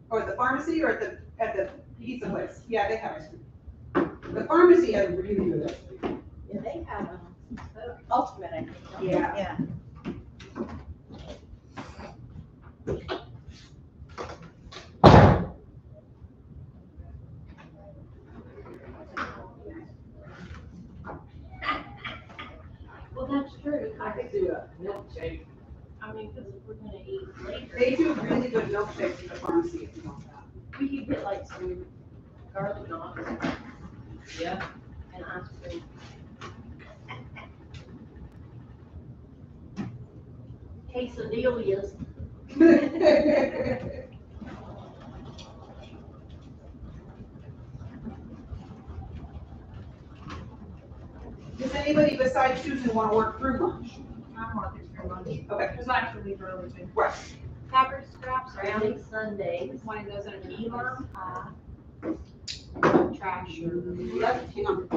Or at the pharmacy or at the, at the pizza place, yeah, they have ice cream. The pharmacy has really good ice cream. Yeah, they have a um, ultimate, I think. don't they? Yeah. Yeah. Well, that's true. I could do a milkshake. I because we're gonna eat later, They do really good milkshakes at the pharmacy if you want that. we could get like some garlic knots Yeah. and ice cream. Quesadillas. Does anybody besides Susan want to work through lunch? I'm working through lunch, Okay. because I actually leave early too. Right. Fabric scraps, Brownie brownies, Sundays. wanting those in an e-arm, Uh, trash, or. Let- Hang on.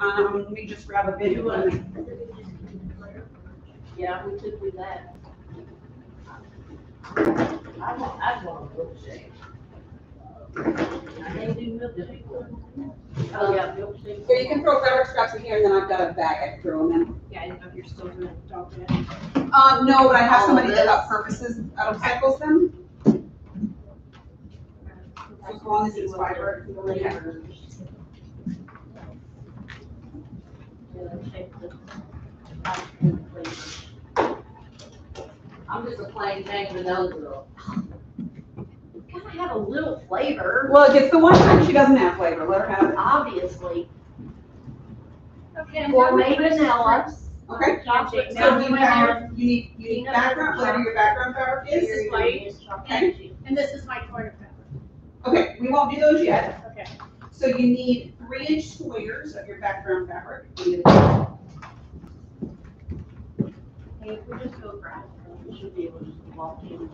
Um, let me just grab a video. of. Yeah, we could do that. I want, I want a milkshake. They. Oh, yeah, milkshake. You can throw fabric scraps in here and then I've got a bag I can throw them in. Yeah, I didn't know if you're still doing dog food. Um, no, but I have All somebody that this? purposes, upcycles them. As long as it's fiber. Yeah. Flavors. Yeah, shape the ice cream flavors. I'm just a plain Jane vanilla girl. Gotta have a little flavor, Well, it gets the one time she doesn't have flavor, let her have it. obviously. Okay. I'm Or maybe vanilla. Okay? Chocolate So you milk. have, you need, you need background, whatever your background fabric This is. is white. Chocolate chip. And this is my corner paper. Okay, we won't do those yet. Okay. So you need three inch squares of your background fabric. Hey, if we just go grab them, we should be able to just walk in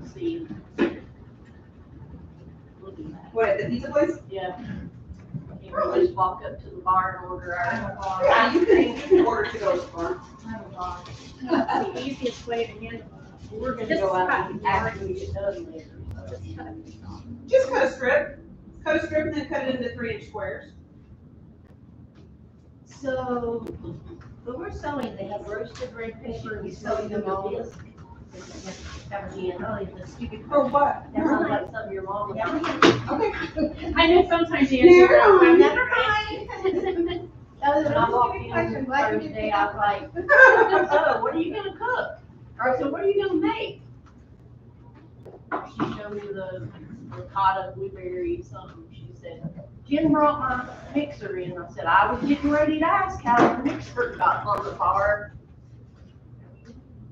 and see. Look at that, What, at the pizza place? yeah. You can just walk up to the bar and order our. Yeah, you can, you can order to go for. The easiest way to handle We're gonna go out cut and it. actually get done later. Just cut a strip, cut a strip and then cut it into three inch squares. So, but we're selling, they have roasted red pepper, and selling them all this. Yeah, oh, the stupid. For what? That sounds like something your mom would. Okay. I know sometimes you answer. Never mind. Never mind. When I walked in Thursday, I was like, oh, what are you gonna cook? Or I said, what are you gonna make? She showed me the ricotta blueberry something. She said, Jim brought my mixer in. I said, I was getting ready to ask how the mixer got on the bar.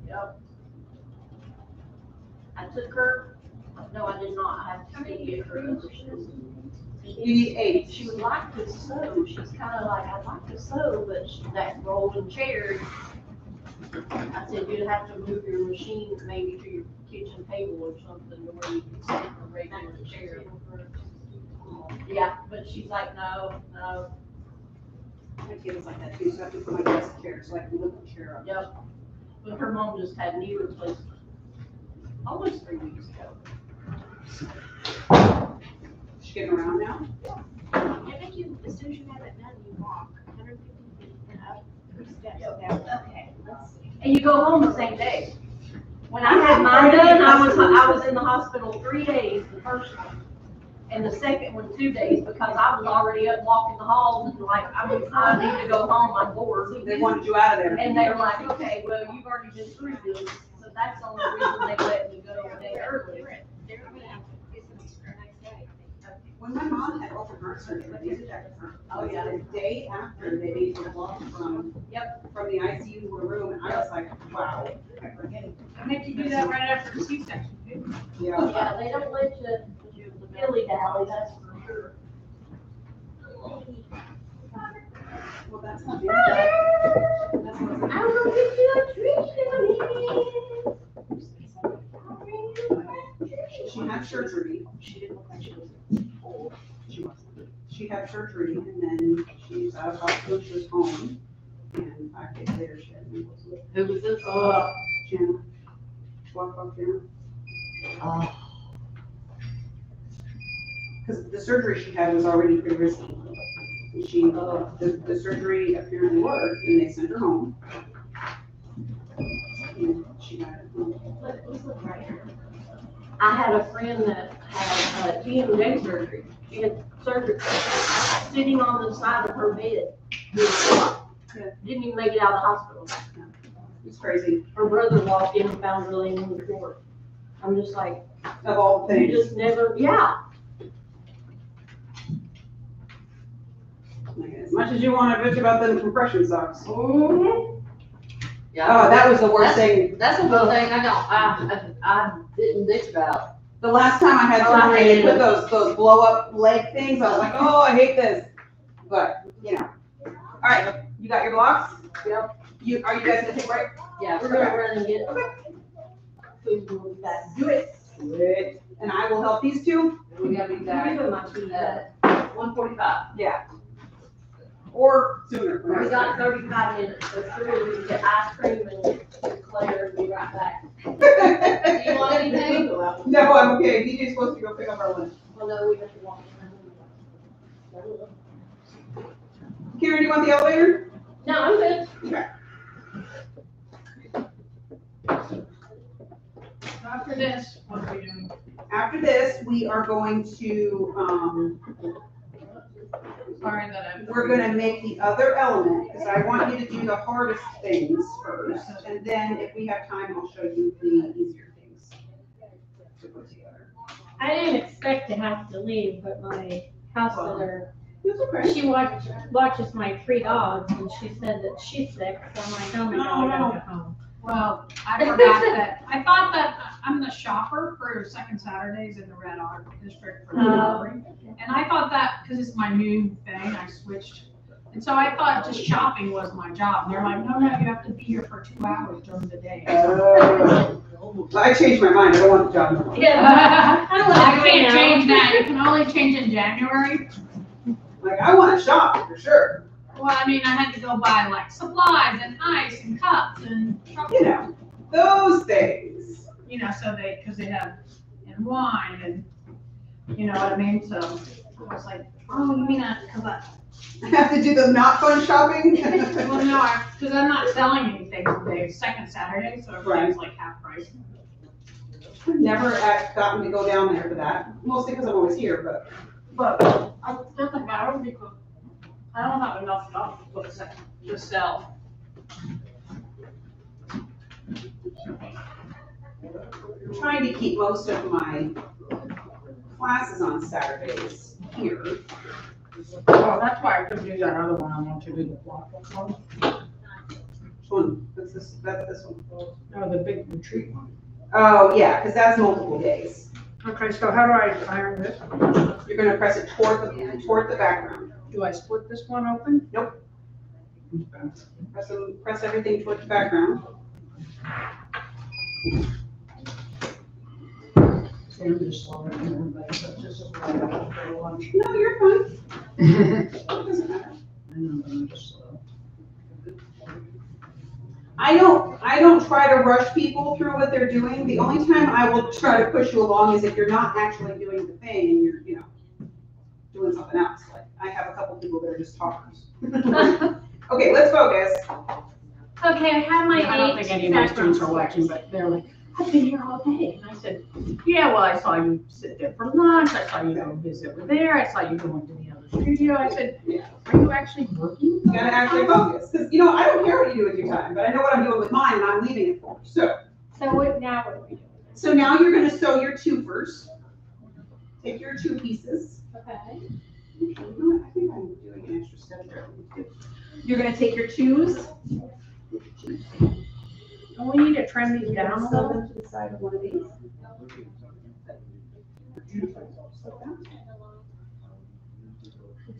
Yep. I took her, no, I did not. I had to get her. other shoes. You need eight. She would like to sew, she's kinda like, I'd like to sew, but she, that rolling chair. I said, you'd have to move your machine maybe to your kitchen table or something, where you can sit in a regular chair. Yeah, but she's like, no, no. My kid is like that too, so I have to put my desk chair so I can lift the chair up. Yep. But her mom just had knee replacement almost three weeks ago. She's getting around now. I think you, as soon as you have it done, you walk hundred fifty feet and up three steps down. Okay, let's see. And you go home the same day. When I had mine done, I was, I was in the hospital three days, the first one. And the second one, two days, because I was already up walking the halls and like, I was, I need to go home, I'm bored. They wanted you out of there. And they were like, okay, well, you've already been through this, that's the only reason they let me go a day early. They're it's gonna be a nice day. When my mom had open heart surgery, they did that with her. Oh, yeah. The day after they made her walk from, Yep. from the ICU to her room, and I was like, wow. I make you do that right after the C-section, too. Yeah. Yeah, they don't let you dilly dally, that's for sure. Well, that's not bad. That's what's- I will get you a treat, She had surgery. She didn't look like she was old. She wasn't. She had surgery and then she's out of hospital, she was home. And five days later, she had measles. Who was this? Uh, Jana. Walk up Jana. Oh, Because the surgery she had was already pretty risky. And She, the, the surgery apparently worked and they sent her home. And she got it home. I had a friend that had, uh, TMJ surgery. She had surgery sitting on the side of her bed. a. Didn't even make it out of the hospital. It's crazy. Her brother walked in and found her laying on the floor. I'm just like, Of all the you just never, yeah. As much as you want to bitch about them compression socks. Oh, that was the worst thing. That's the one oh. thing I don't, I, I, I didn't bitch about. The last time I had Oh, I surgery, they hated put it. those, those blow up leg things. I was like, oh, I hate this. But, you know. All right, you got your blocks? Yep. You, are you guys gonna take a break? Yeah, we're gonna run and get food really fast. Do it. Good. And I will help these two, We gotta be back Give him my at one forty-five. Or sooner. We got thirty-five minutes, so sure, we can get ice cream and Claire and be right back. Do you want anything? Well, No, I'm okay. DJ's supposed to go pick up our lunch. Well no, we have to walk. Karen, you want the elevator? No, I'm good. After this, what are we doing? After this, we are going to, um, Sorry that I. we're gonna make the other element, because I want you to do the hardest things first. And then if we have time, I'll show you the easier things to put together. I didn't expect to have to leave, but my house sitter, It's okay. she watch, watches my three dogs and she said that she's sick, so I'm like, oh my god, I gotta go home. Well, I forgot that, I thought that I'm the shopper for Second Saturdays in the Red Otter District for the Oh. And I thought that, because it's my new thing, I switched. And so I thought just shopping was my job. And they're like, no, no, you have to be here for two hours during the day. Uh, I changed my mind. I don't want the job. anymore. Yeah, I don't I like can't change that. You can only change in January. Like, I want to shop for sure. Well, I mean, I had to go buy like supplies and ice and cups and, You know, those things. You know, so they, because they have, and wine and, you know what I mean? So I was like, oh, you mean because I, I have to do the not fun shopping. well, no, because I'm not selling anything today, second Saturday, so everything's like half price. Never at- gotten to go down there for that, mostly because I'm always here, but. But I doesn't matter because I don't have enough stuff to put second, to sell. I'm trying to keep most of my classes on Saturdays here. Oh, that's why I couldn't do that other one, I want to do the block one. Which one? That's this, that's this one. No, the big retreat one. Oh, yeah, because that's multiple days. Okay, so how do I iron this? You're gonna press it toward the, toward the background. Do I split this one open? Nope. Press, press everything toward the background. So I'm just slowing it down, but this is what I for lunch. No, you're fine. It doesn't matter. I don't, I don't try to rush people through what they're doing. The only time I will try to push you along is if you're not actually doing the thing and you're, you know, doing something else. Like, I have a couple people that are just talkers. Okay, let's focus. Okay, I have my eight. I don't think any of my students are watching, but they're like, I've been here all day. And I said, yeah, well, I saw you sit there for lunch. I saw you go visit over there. I saw you go into the other studio. I said, are you actually working? You gotta actually focus, because, you know, I don't care what you do with your time, but I know what I'm doing with mine and I'm leaving it for. So, So what, now what are we doing? so now you're gonna sew your two first. Take your two pieces. Okay. Okay, you know I think I'm doing an extra step there. You're gonna take your twos. Don't we need to trim these down a Sew little? them to the side of one of these.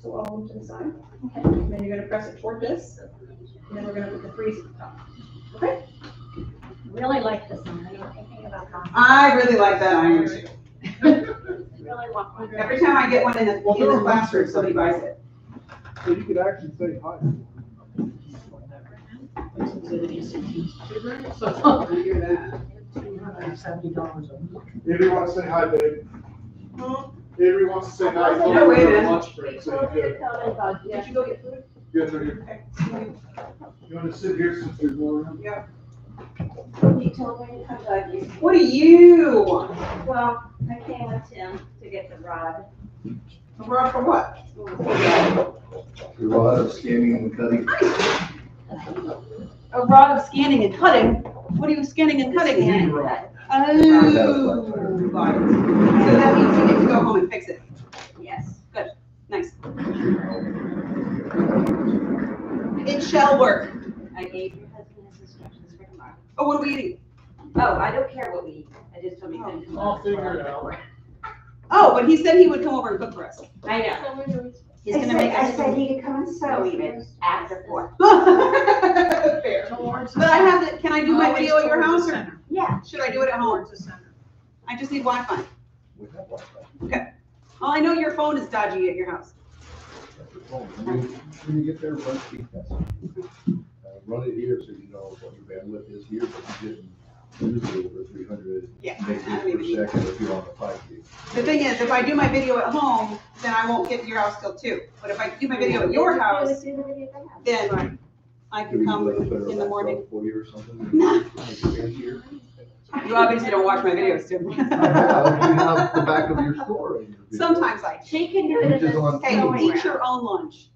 So all of them to the side. Okay. And then you're gonna press it toward this. And then we're gonna put the freeze at the top. Okay? Really like this one. I'm thinking about that. I really like that iron too. Really want one. Every time I get one in the, Well, in the classroom, somebody buys it. So you could actually say hi. I hear that. Seventy dollars a month. Avery wants to say hi, babe. Avery wants to say hi. No, wait a minute. Lunch break, so you good. Did you go get food? Good, so you, you wanna sit here since you're going? Yeah. You told me to come bug you. What do you? Well, I came with Tim to get the rod. A rod for what? A lot of scanning and cutting. A rod of scanning and cutting? What are you scanning and cutting? Scan and rod. Oh, got. So that means you get to go home and fix it. Yes. Good. Nice. It shall work. I gave your husband his instructions for tomorrow. Oh, what are we eating? Oh, I don't care what we eat. I just told me couldn't I'll figure it out. Oh, but he said he would come over and cook for us. I know. So we're doing. He's I gonna said, make I us. said he could come and sew even after four. Fair. Towards the But I have to, can I do my video at your house the or. Yeah. should I do it at home? Towards the center. I just need Wi-Fi. We have Wi-Fi. Okay. Well, I know your phone is dodgy at your house. That's the phone. When you- when you get there, run speed test. Uh, Run it here so you know what your bandwidth is here, but you didn't use it three hundred Yeah, I don't even megabits need- per second if you're on a five gig. The thing is, if I do my video at home, then I won't get to your house till two. But if I do my video at your house, Do the video at the house. then I can come let us put it in the morning. laptop For you or something? No. Make it fancier? You obviously don't watch my videos, Tim. I have, you have the back of your store in your video. Sometimes I She can do it Which in is Hey, eat your own lunch.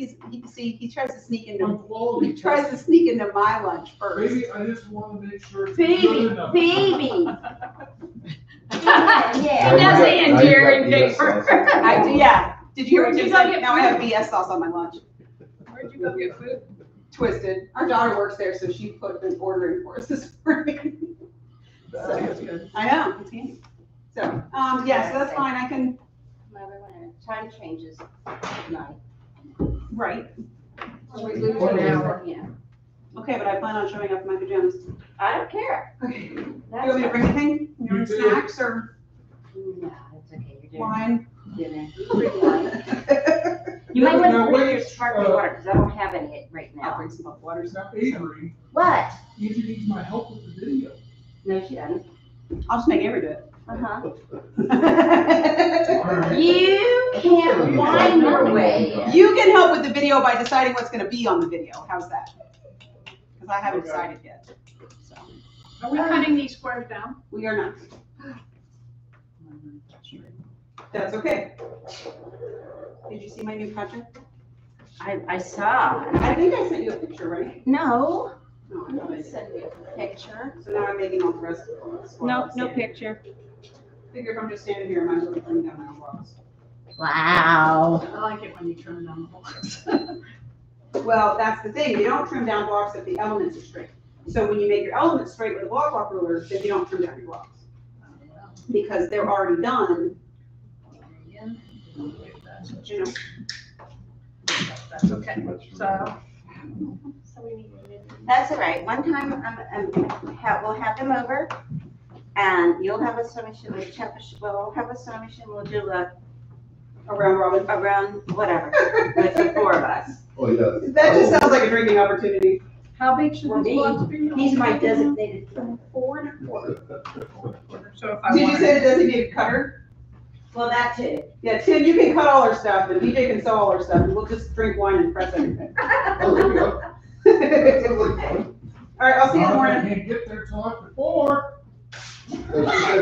He's, he, see, he tries to sneak into, he tries to sneak into my lunch first. Baby, I just wanna make sure it's Baby, enough. baby. Yeah, Now yeah. you does got- the now you endearing got BS sauce. I do, yeah. Did you hear what Where'd you you go said? get Now I have BS sauce on my lunch. Where'd you go get food? Twisted. Our daughter works there, so she put an order in for us this morning. That's good. I know, it's handy. So, um, yeah, so that's fine. I can, Mother, when Time changes tonight. Right. So we lose an hour. Yeah. Okay, but I plan on showing up in my pajamas. I don't care. Okay. You That's want me to bring anything? You want You snacks or No, it's okay. You're doing wine? dinner. Bring wine. You might No, want no, to bring wait, your sparkling uh, water, because I don't have any right I'll now. bring some hot waters. Now, Avery, What? Angie needs my help with the video. No, she doesn't. I'll just make Avery do it. Uh-huh. You can't whine your way. You can help with the video by deciding what's gonna be on the video. How's that? Because I haven't Okay. decided yet. So, Are we cutting these squares down? we are not. That's okay. Did you see my new project? I, I saw. I think I sent you a picture, right? No. No, I know I did. Send me a picture. So now I'm making all the rest of the No, no picture. Figure if I'm just standing here, I might as well be putting down my own blocks. Wow. I like it when you turn down the blocks. Well, that's the thing, you don't trim down blocks if the elements are straight. So when you make your elements straight with a Bloc Loc ruler, then you don't trim down your blocks. Because they're already done, you know. That's okay. So, So we need. That's all right. One time, um, um, ha- we'll have them over and you'll have a sewing machine, we'll have a, we'll have a sewing machine, we'll do a, around Robin. Around, whatever, with the four of us. Oh, yeah. That just sounds like a drinking opportunity. How big should For this me, lot be? He's my designated. Four and a quarter. So if I Did you wanted. say the designated cutter? Well, that too. Yeah, Tim, you can cut all our stuff and BJ can sew all our stuff and we'll just drink wine and press everything. Oh, there you go. Sounds like fun. All right, I'll see you in the I morning. can't get there till after four. Like you said,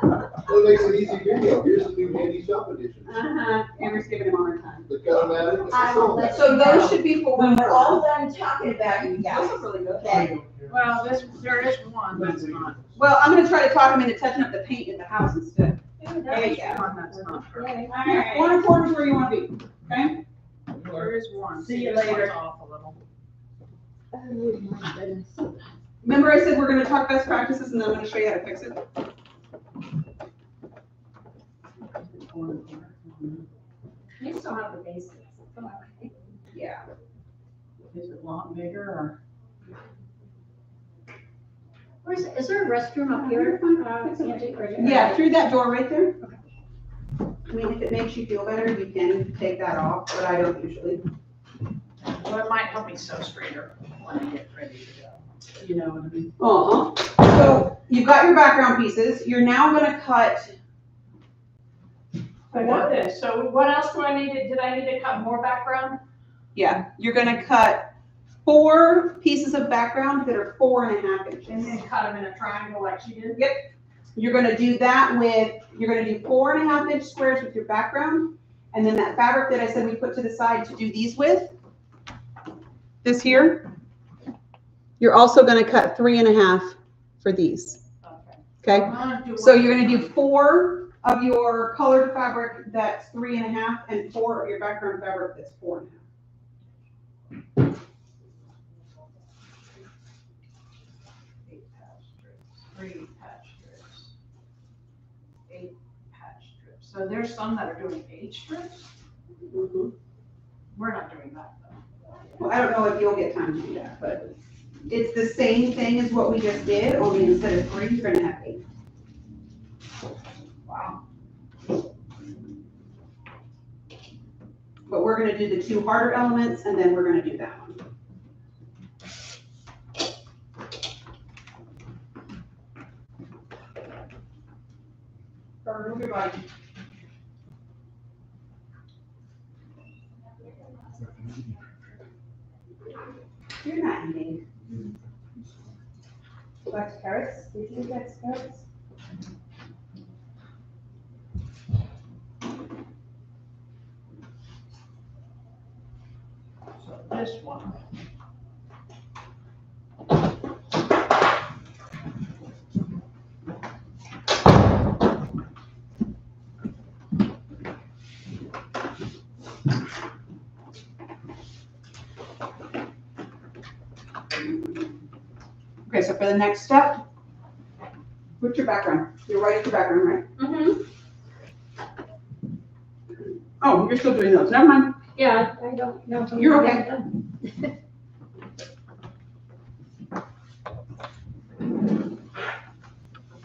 That makes an easy video. Here's the new handy shop edition. Uh-huh, Amber's giving him all her time. The cut I will let So you those know. should be for When we're all done talking about you Those guys. really good. Okay. Well, this, there is one that's not. Well, I'm gonna try to talk him into touching up the paint in the house instead. There you go. One that's not. perfect. Alright, One and quarter is where you wanna be, okay? There is one. See you This one's later. Off a little. Remember I said we're gonna talk best practices and then I'm gonna show you how to fix it? You still have the basics. Yeah. Is it a lot bigger or? Where's, is there a restroom up here? Uh, Yeah, through that door right there. I mean, if it makes you feel better, you can take that off, but I don't usually. Well, it might help me sew straighter when I get ready to go. You know what I mean? Uh-huh. So you've got your background pieces. You're now gonna cut, I got this. So what else do I need to, did I need to cut more background? yeah, you're gonna cut four pieces of background that are four and a half And inches. then cut them in a triangle like she did? Yep. You're gonna do that with, you're gonna do four and a half inch squares with your background. And then that fabric that I said we put to the side to do these with, this here, you're also gonna cut three and a half for these, Okay. okay? I'm gonna do So you're gonna do four of your colored fabric that's three and a half, and four of your background fabric that's four and a half. Eight patch strips, three patch strips. Eight patch strips. So there's some that are doing eight strips? Mm-hmm. We're not doing that though. Well, I don't know if you'll get time to do that, but it's the same thing as what we just did, only instead of three, you're gonna have eight. Wow. But we're gonna do the two harder elements, and then we're gonna do that one. Or move your. You're not eating. Black carrots, did you black carrots? So this one. Okay, so for the next step, what's your background? You're right at your background, right? Mm-hmm. Oh, you're still doing those, never mind. Yeah, I don't know. if I'm You're okay. done.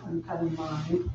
I'm cutting mine.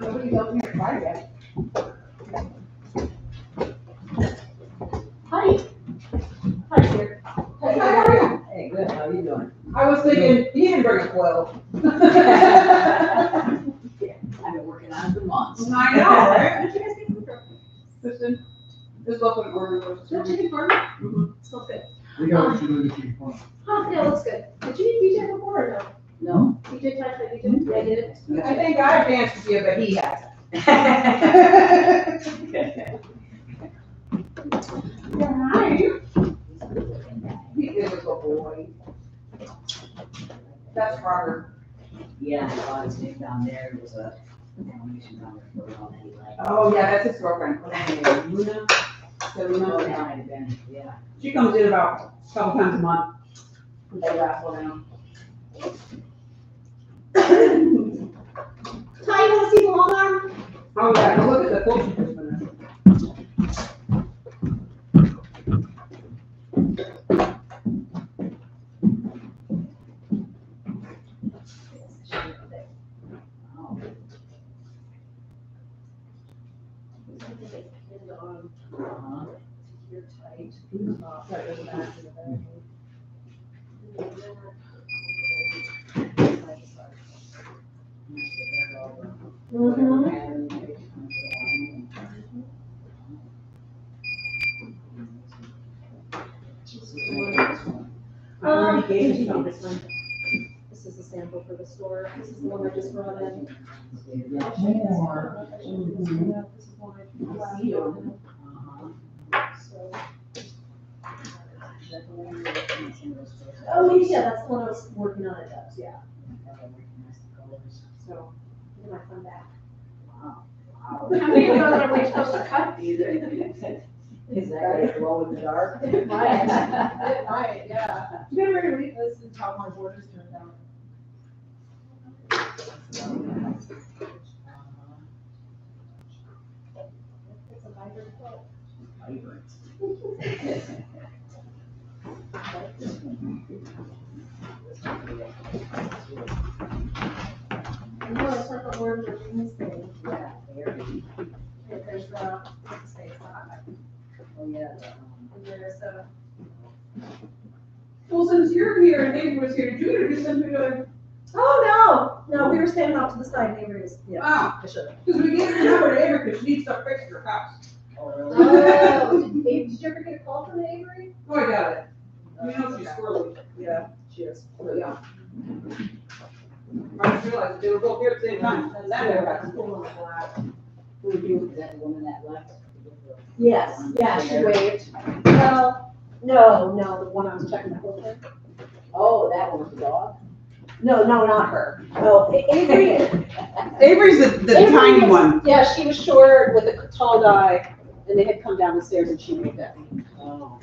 Nobody goes near fire yet. Hi. Hi, dear. Hey, how are you? Hey, good, how you doing? I was thinking, he didn't bring a quill. I've been working on it for months. I know, right? Where'd you guys get them from? Kristen, this local order was. Is that chicken farm? Mhm. Smells good. We got what you do to keep on. Oh, yeah, looks good. Did you eat BJ before or no? No? You did touch it, you did, yeah, you did. I think I danced with you, but he hasn't. Hi. He is a good boy. That's Robert. Yeah, I saw his name down there, it was a donation down there for all that he liked. Oh, yeah, that's his girlfriend. What's her name? Luna? So Oh, Luna, that yeah. might have been, yeah. She comes in about a couple times a month. They wrestle around. Ty, you wanna see the long arm? Oh, yeah, look at the quote she just put in. Oh, uh-huh. You're tight. Uh, that goes back to the back. I Um, this one? This is the sample for the store. This is the one I just brought in. More. This is. So- Oh, yeah, that's the one I was working on, it does, yeah. So, then I come back. Wow. How many of those are we supposed to cut? Either. Is that gonna glow in the dark? It might, it might, yeah. You never really read this and how my borders turned out. It's a vibrant quilt. I know, it's like the orange or green thing. Yeah, very. There's the, what's the space, uh, Oh, yeah. and there's uh Well, since you're here and Dave was here, did you introduce them to each other? Oh, no, no, we were standing off to the side, neighbors, yeah, Ah, I should have. because we gave her number to Avery because she needs stuff fixed in her house. Oh, really? Oh, did did you ever get a call from Avery? Oh, I got it. You know she's squirrely. Yeah, she is. Oh, yeah. I just realized they were both here at the same time. That never happens. Who would you, is that woman that left? Yes, yeah, she waved. No, no, no, the one I was checking the whole thing. Oh, that one was the dog? No, no, not her. Oh, A- Avery, Avery's the, the Avery tiny was- one. Yeah, she was short with a tall guy, and they had come down the stairs and she waved at me. Oh.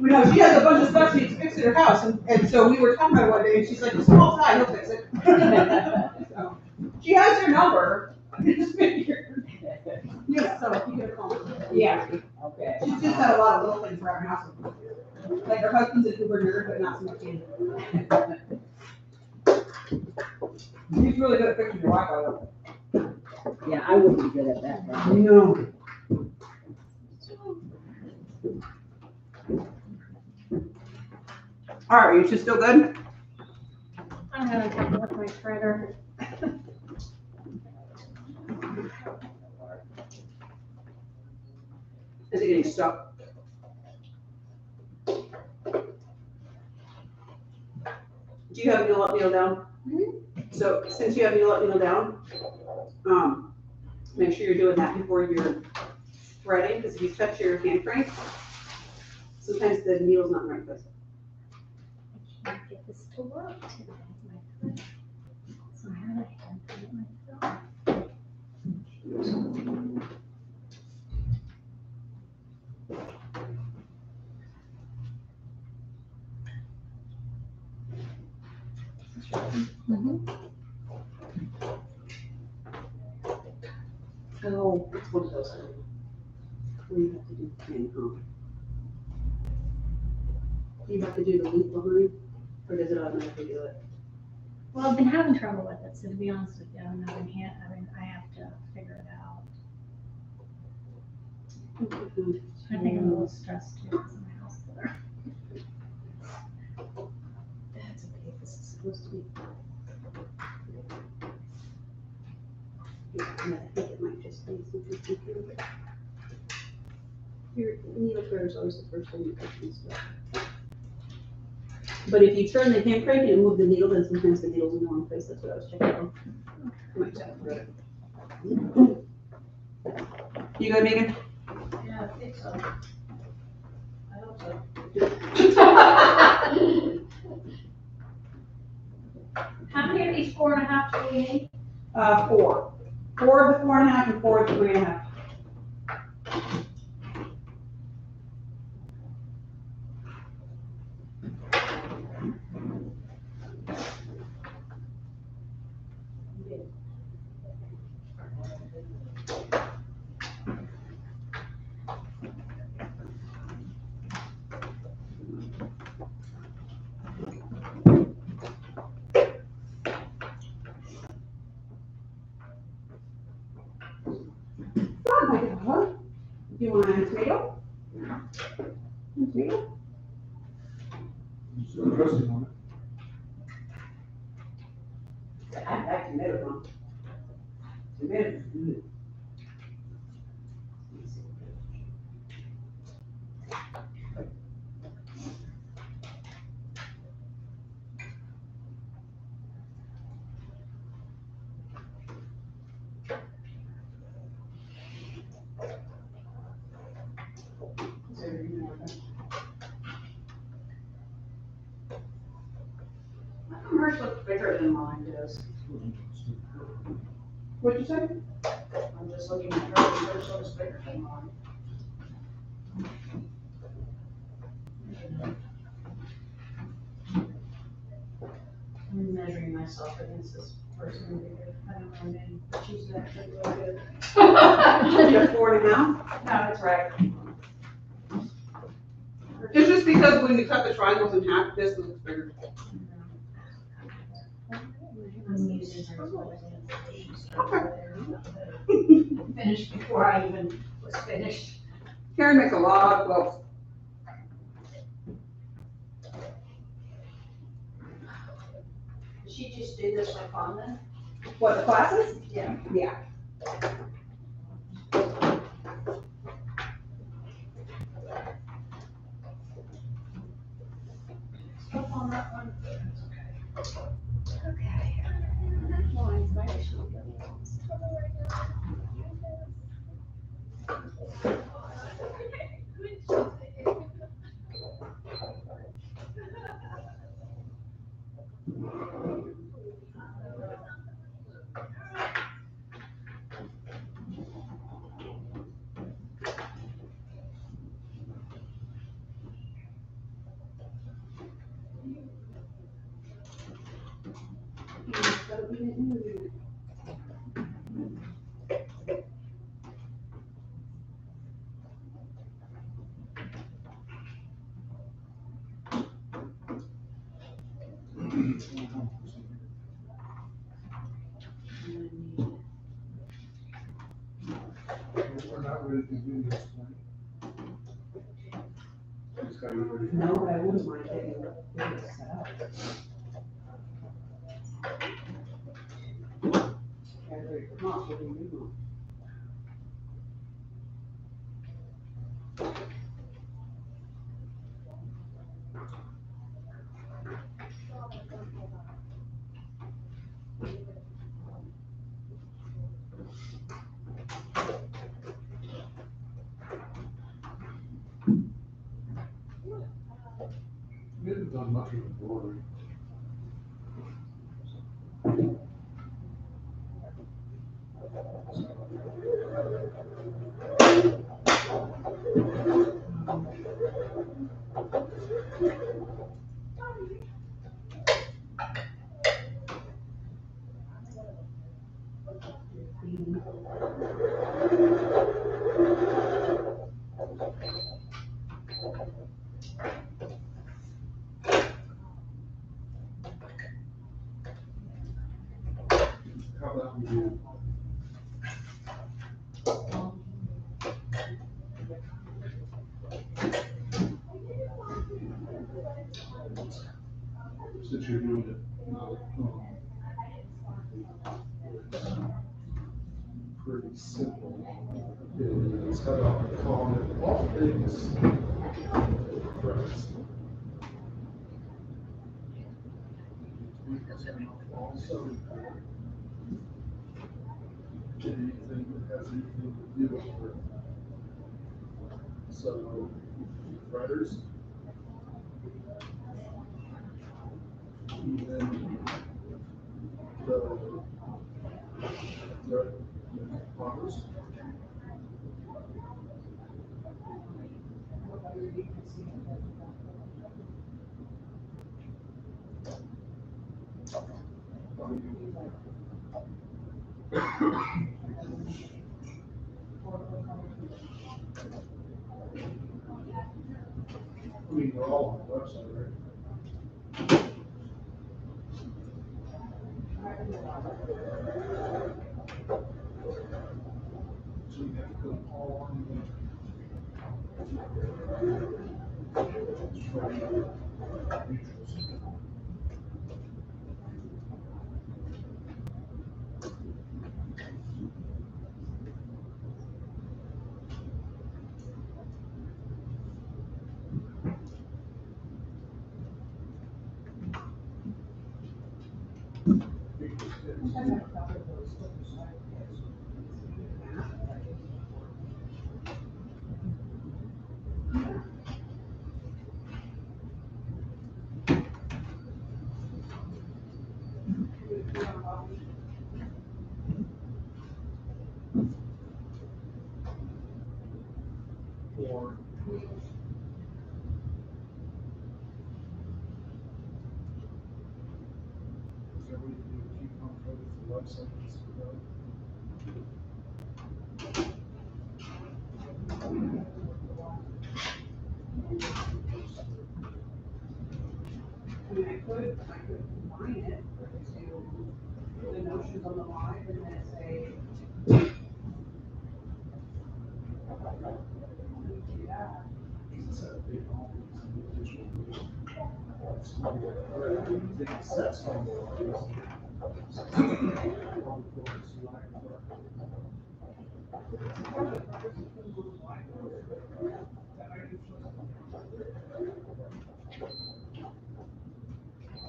You know, she has a bunch of stuff she needs fixed in her house, and, and so we were talking about it one day, and she's like, it's small time, he'll fix it. So, She has her number, just figured. Yeah, so if you get a call. Yeah, Okay. she's just got a lot of little things around her house. Like her husband's a Uber nerd, but not so much in. He's really good at fixing your Wi-Fi. Yeah, I wouldn't be good at that. though. No. All right, are you two still good? I don't have a my shredder. Is it getting stuck? Do you have your up, meal down? Mm -hmm. So since you have your up, meal down, um, make sure you're doing that before you're threading, because if you touch your hand frame, sometimes the needle's not in the right place. Can't get this to work today, my. So I had a hand put it myself. Oh, it's one of those. Where you have to do hand hump. You have to do the loop behind, or does it automatically do it? Well, I've been having trouble with it, so to be honest with you, I'm not, I can't, I mean, I have to figure it out. I think I'm a little stressed too, because of my house there. That's okay, this is supposed to be. Yeah, I think it might just be something computer. Your needle threader is always the first thing you touch and stuff. But if you turn the hand crank and move the needle, then sometimes the needle's in the wrong place, that's what I was checking on. Might have to it. You good, Megan? Yeah, I think so. I hope so. How many of these four and a half do we need? Uh, four. Four of the four and a half and four of the three and a half. Oh my God. You want a tomato? Tomato? On I like tomato one. Tomatoes good. Hers looks bigger than mine does. What'd you say? I'm just looking at hers, hers looks bigger than mine. I'm measuring myself against this person over here. I don't know her name, but she's actually really good. You're four and a half? No, it's right. It's just because when you cut the triangles in half, this looks bigger. Finished before I even was finished. Karen makes a lot of she just do this for on then? What, the classes? Yeah. Yeah. On that one? We're not ready to do this tonight. Just gotta get ready. No, but I wouldn't mind taking the this out. Pretty simple. It's got a column of all things. Also, anything that has anything to do with it. So, writers. And then I mean, we're all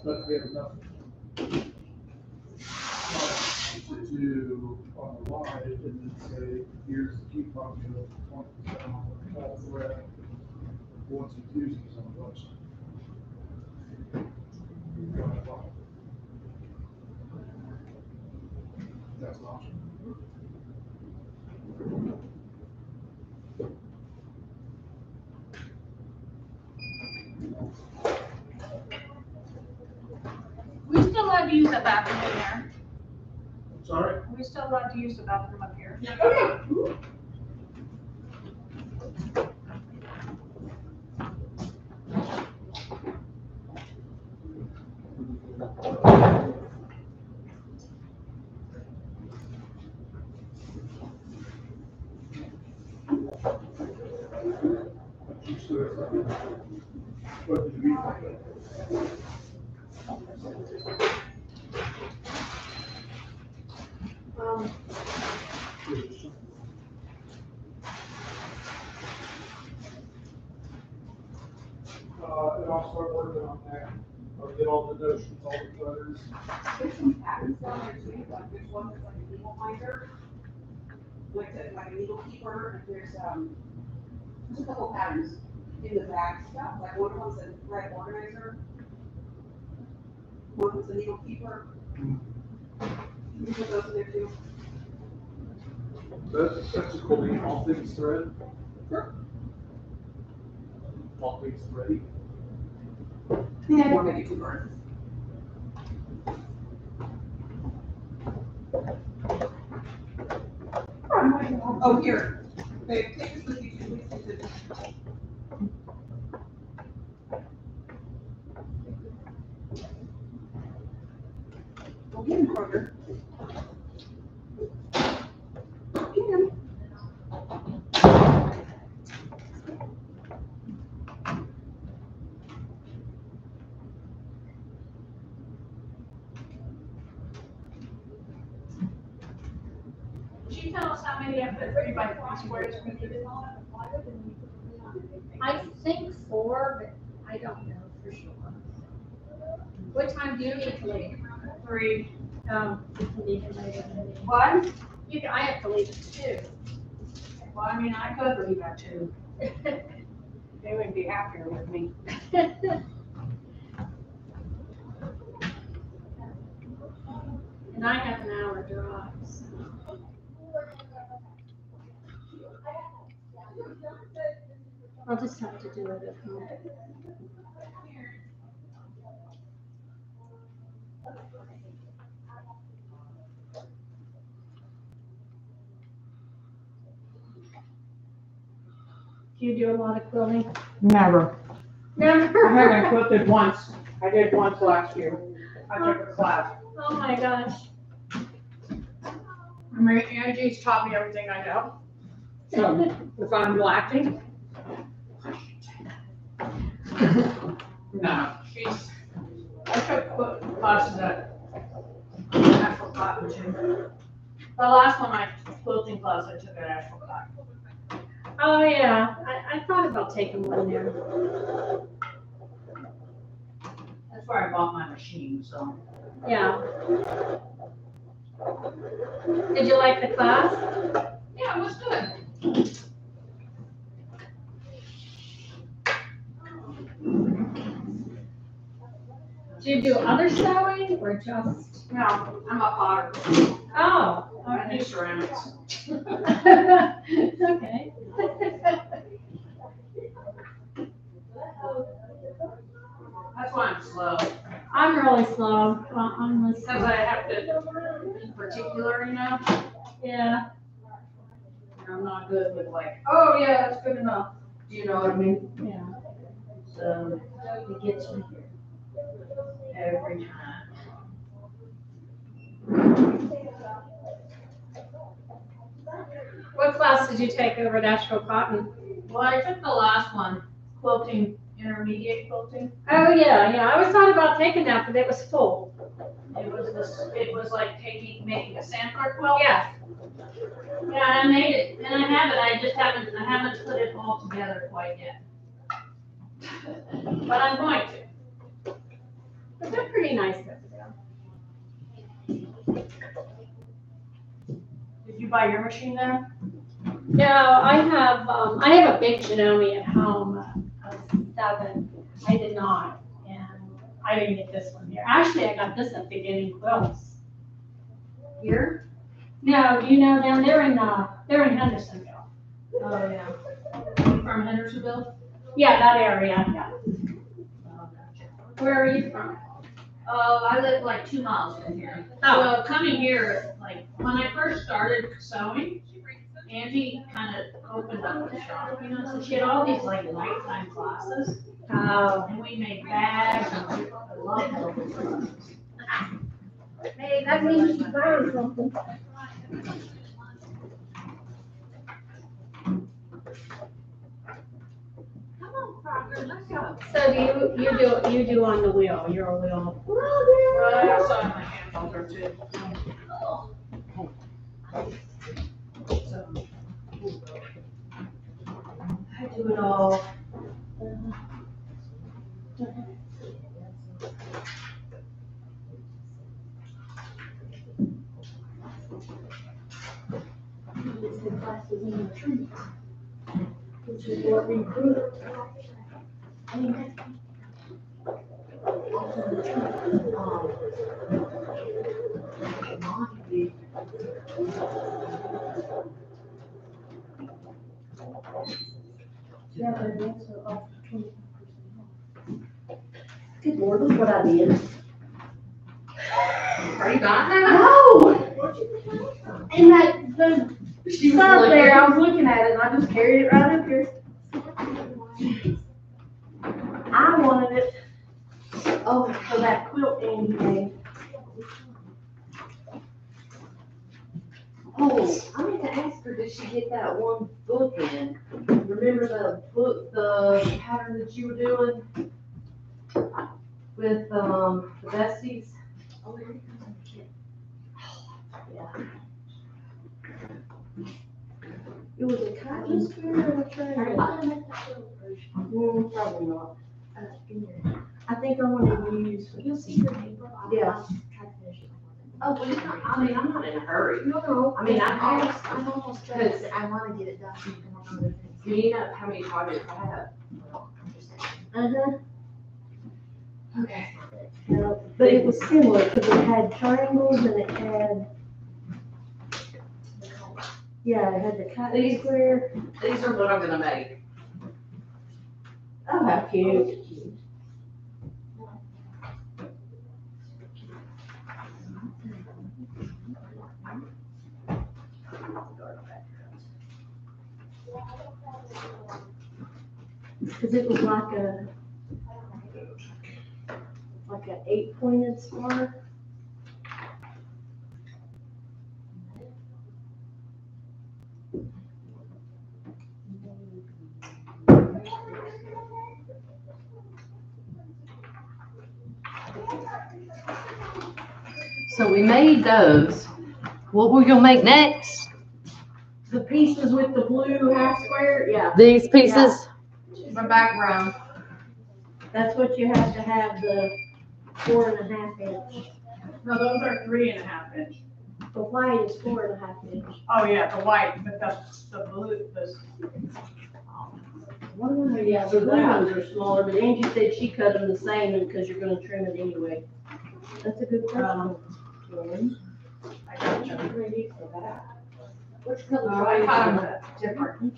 But online and then say, here's the key you know, twenty percent once you use it, to use the bathroom in there. Sorry? We're still allowed to use the bathroom up here. Yeah. Okay. What did we? There's some patterns down there too, like there's one that's like a needle finder, like, a, like a needle keeper, and there's um, there's a couple patterns in the back stuff, like one of them's a thread organizer, one one's a needle keeper. You put those in there too. That's, that's a cool name, All Things Thread. Sure. All Things Thready. Yeah. Or maybe two birds. Oh, here. Babe, take this with you. Go Get him. Did she tell us how many of the three by three squares we needed? I think four, but I don't know for sure. What time do you need to leave? Three. Um, you can leave later. What? You, I have to leave at two. Well, I mean, I could leave at two. They would be happier with me. And I have an hour drive, so. I'll just have to do it at home. Do you do a lot of quilting? Never. Never. I haven't quilted once. I did once last year. I took a class. Oh my gosh. I mean, Angie's taught me everything I know. So if I'm lacking. No, she's, I took classes at Asheville Cotton too. The last one I, quilting class I took at Asheville Cotton. Oh, yeah, I, I thought about taking one there. That's where I bought my machine, so. Yeah. Did you like the class? Yeah, it was good. Do you do other sewing or just? No, I'm a potter. Oh, I do ceramics. Okay. That's why I'm slow. I'm really slow, listening. Because I have to, in particular, you know, Yeah, I'm not good with like, oh, yeah, that's good enough. Do you know what I mean? yeah. So it gets me every time. What class did you take over at Asheville Cotton? Well, I took the last one, quilting, intermediate quilting. Oh, yeah, yeah, I always thought about taking that, but it was full. It was this, it was like taking, making a sampler quilt. Yeah. Yeah, I made it, and I have it, I just haven't, I haven't put it all together quite yet. But I'm going to. But they're pretty nice there. Did you buy your machine there? No, I have, um, I have a big Janome at home, uh, of seven. I did not, I didn't get this one here. Actually, I got this at the Beginning Quilts. Here? No, you know them, they're in, uh, they're in Hendersonville. Oh, yeah. From Hendersonville? Yeah, that area, yeah. Where are you from? Oh, I live like two miles from here. Oh. So coming here, like, when I first started sewing, Angie kind of opened up the shop, you know, so she had all these like lifetime classes. Oh. We made bags and I love those classes. Hey, that means you learned something. Come on, Parker, let's go. So do you, you do, you do on the wheel, you're a wheel. Well, I also my hand too. I do it all. The classes in the. Which is what we grew. Yeah, but that's off twenty Good lord, look what I did. Are you not now? No! And that, the She was stuff there, I was looking at it and I just carried it right up here. I wanted it, oh, for that quilt Andy made. Oh, I meant to ask her, did she get that one book in? Remember the book, the pattern that you were doing? With, um, the besties? Oh, here it comes. It was a cotton square and a triangle. Mm, probably not. I think I want to use. You'll see your paper. I'll- Yeah. I'll try to finish it. Oh, well, it's not, I mean, I'm not in a hurry. No, no. I mean, I'm I- almost, I'm almost done. Because I wanna get it done so you can work on other things. Do you know how many projects I have? Uh-huh. Okay. Yeah, But it was similar, because it had triangles and it had. Yeah, I had the cotton These- square. These are what I'm gonna make. Oh, how cute. Cause it was like a, like an eight pointed star. So we made those. What we gonna make next? The pieces with the blue half square, yeah. These pieces? The background. That's what you have to have the four and a half inch. No, those are three and a half inch. The white is four and a half inch. Oh, yeah, the white, but the, the blue, the, One of yeah, the blue ones are smaller, but Angie said she cut them the same because you're gonna trim it anyway. That's a good question. Um, I got you. Ready for that. Which color? I them different.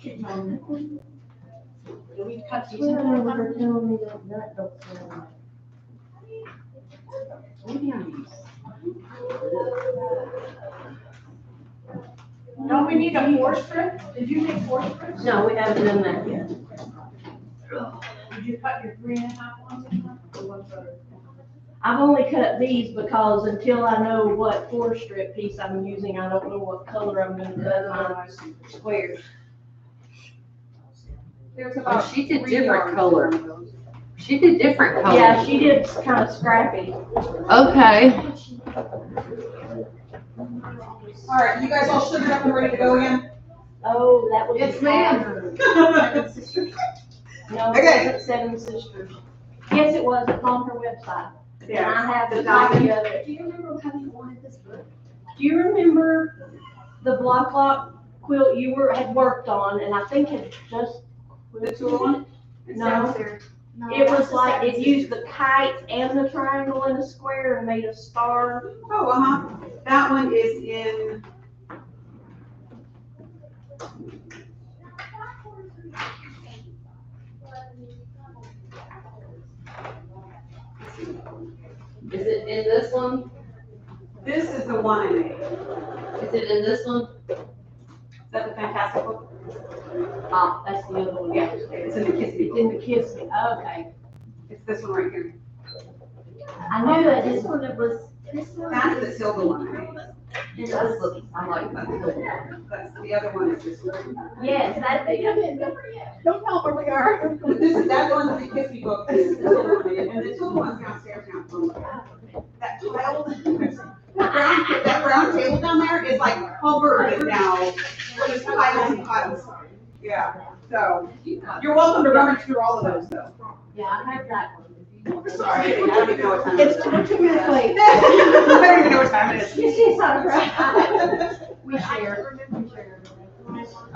Do we cut these? Well, they were telling me that that don't sound. Maybe I use. Don't we need a four strip? Did you make four strips? No, we haven't done that yet. Did you cut your three and a half ones in half, or what's better? I've only cut these because until I know what four strip piece I'm using, I don't know what color I'm gonna cut my squares. There's Oh, about she did three different yards color. She did different colors. Yeah, she did kind of scrappy. Okay. All right, you guys all sugared up and ready to go again? Oh, that was. Yes, ma'am. No, it Okay. wasn't Seven Sisters. Yes, it was, it's on her website. And. I have the copy of it. Do you remember how you wanted this book? Do you remember the Bloc Loc quilt you were, had worked on, and I think it just. The two one? No, No, it was like, it used the kite and the triangle and the square and made a star. Oh, uh-huh. That one is in. Is it in this one? This is the one I made. Is it in this one? Is that the fantastic book? Ah, that's the other one. Yeah, it's in the kids' It's in the kids, okay. It's this one right here. I knew that this one it was, this one. That's the silver one I made. It does look, I like that. That's, the other one is this one. Yes, that, Don't tell where we are. But this is, that one's the Kissy book, this is the silver one, and the two ones downstairs now. That tile, that brown, that brown table down there is like covered now with tiles and piles. Yeah, so, you're welcome to rummage through all of those though. yeah, I have that one. Sorry, I don't even know what time it is. It's two, two minutes late. I don't even know what time it is. Yes, yes, I'm right. We share.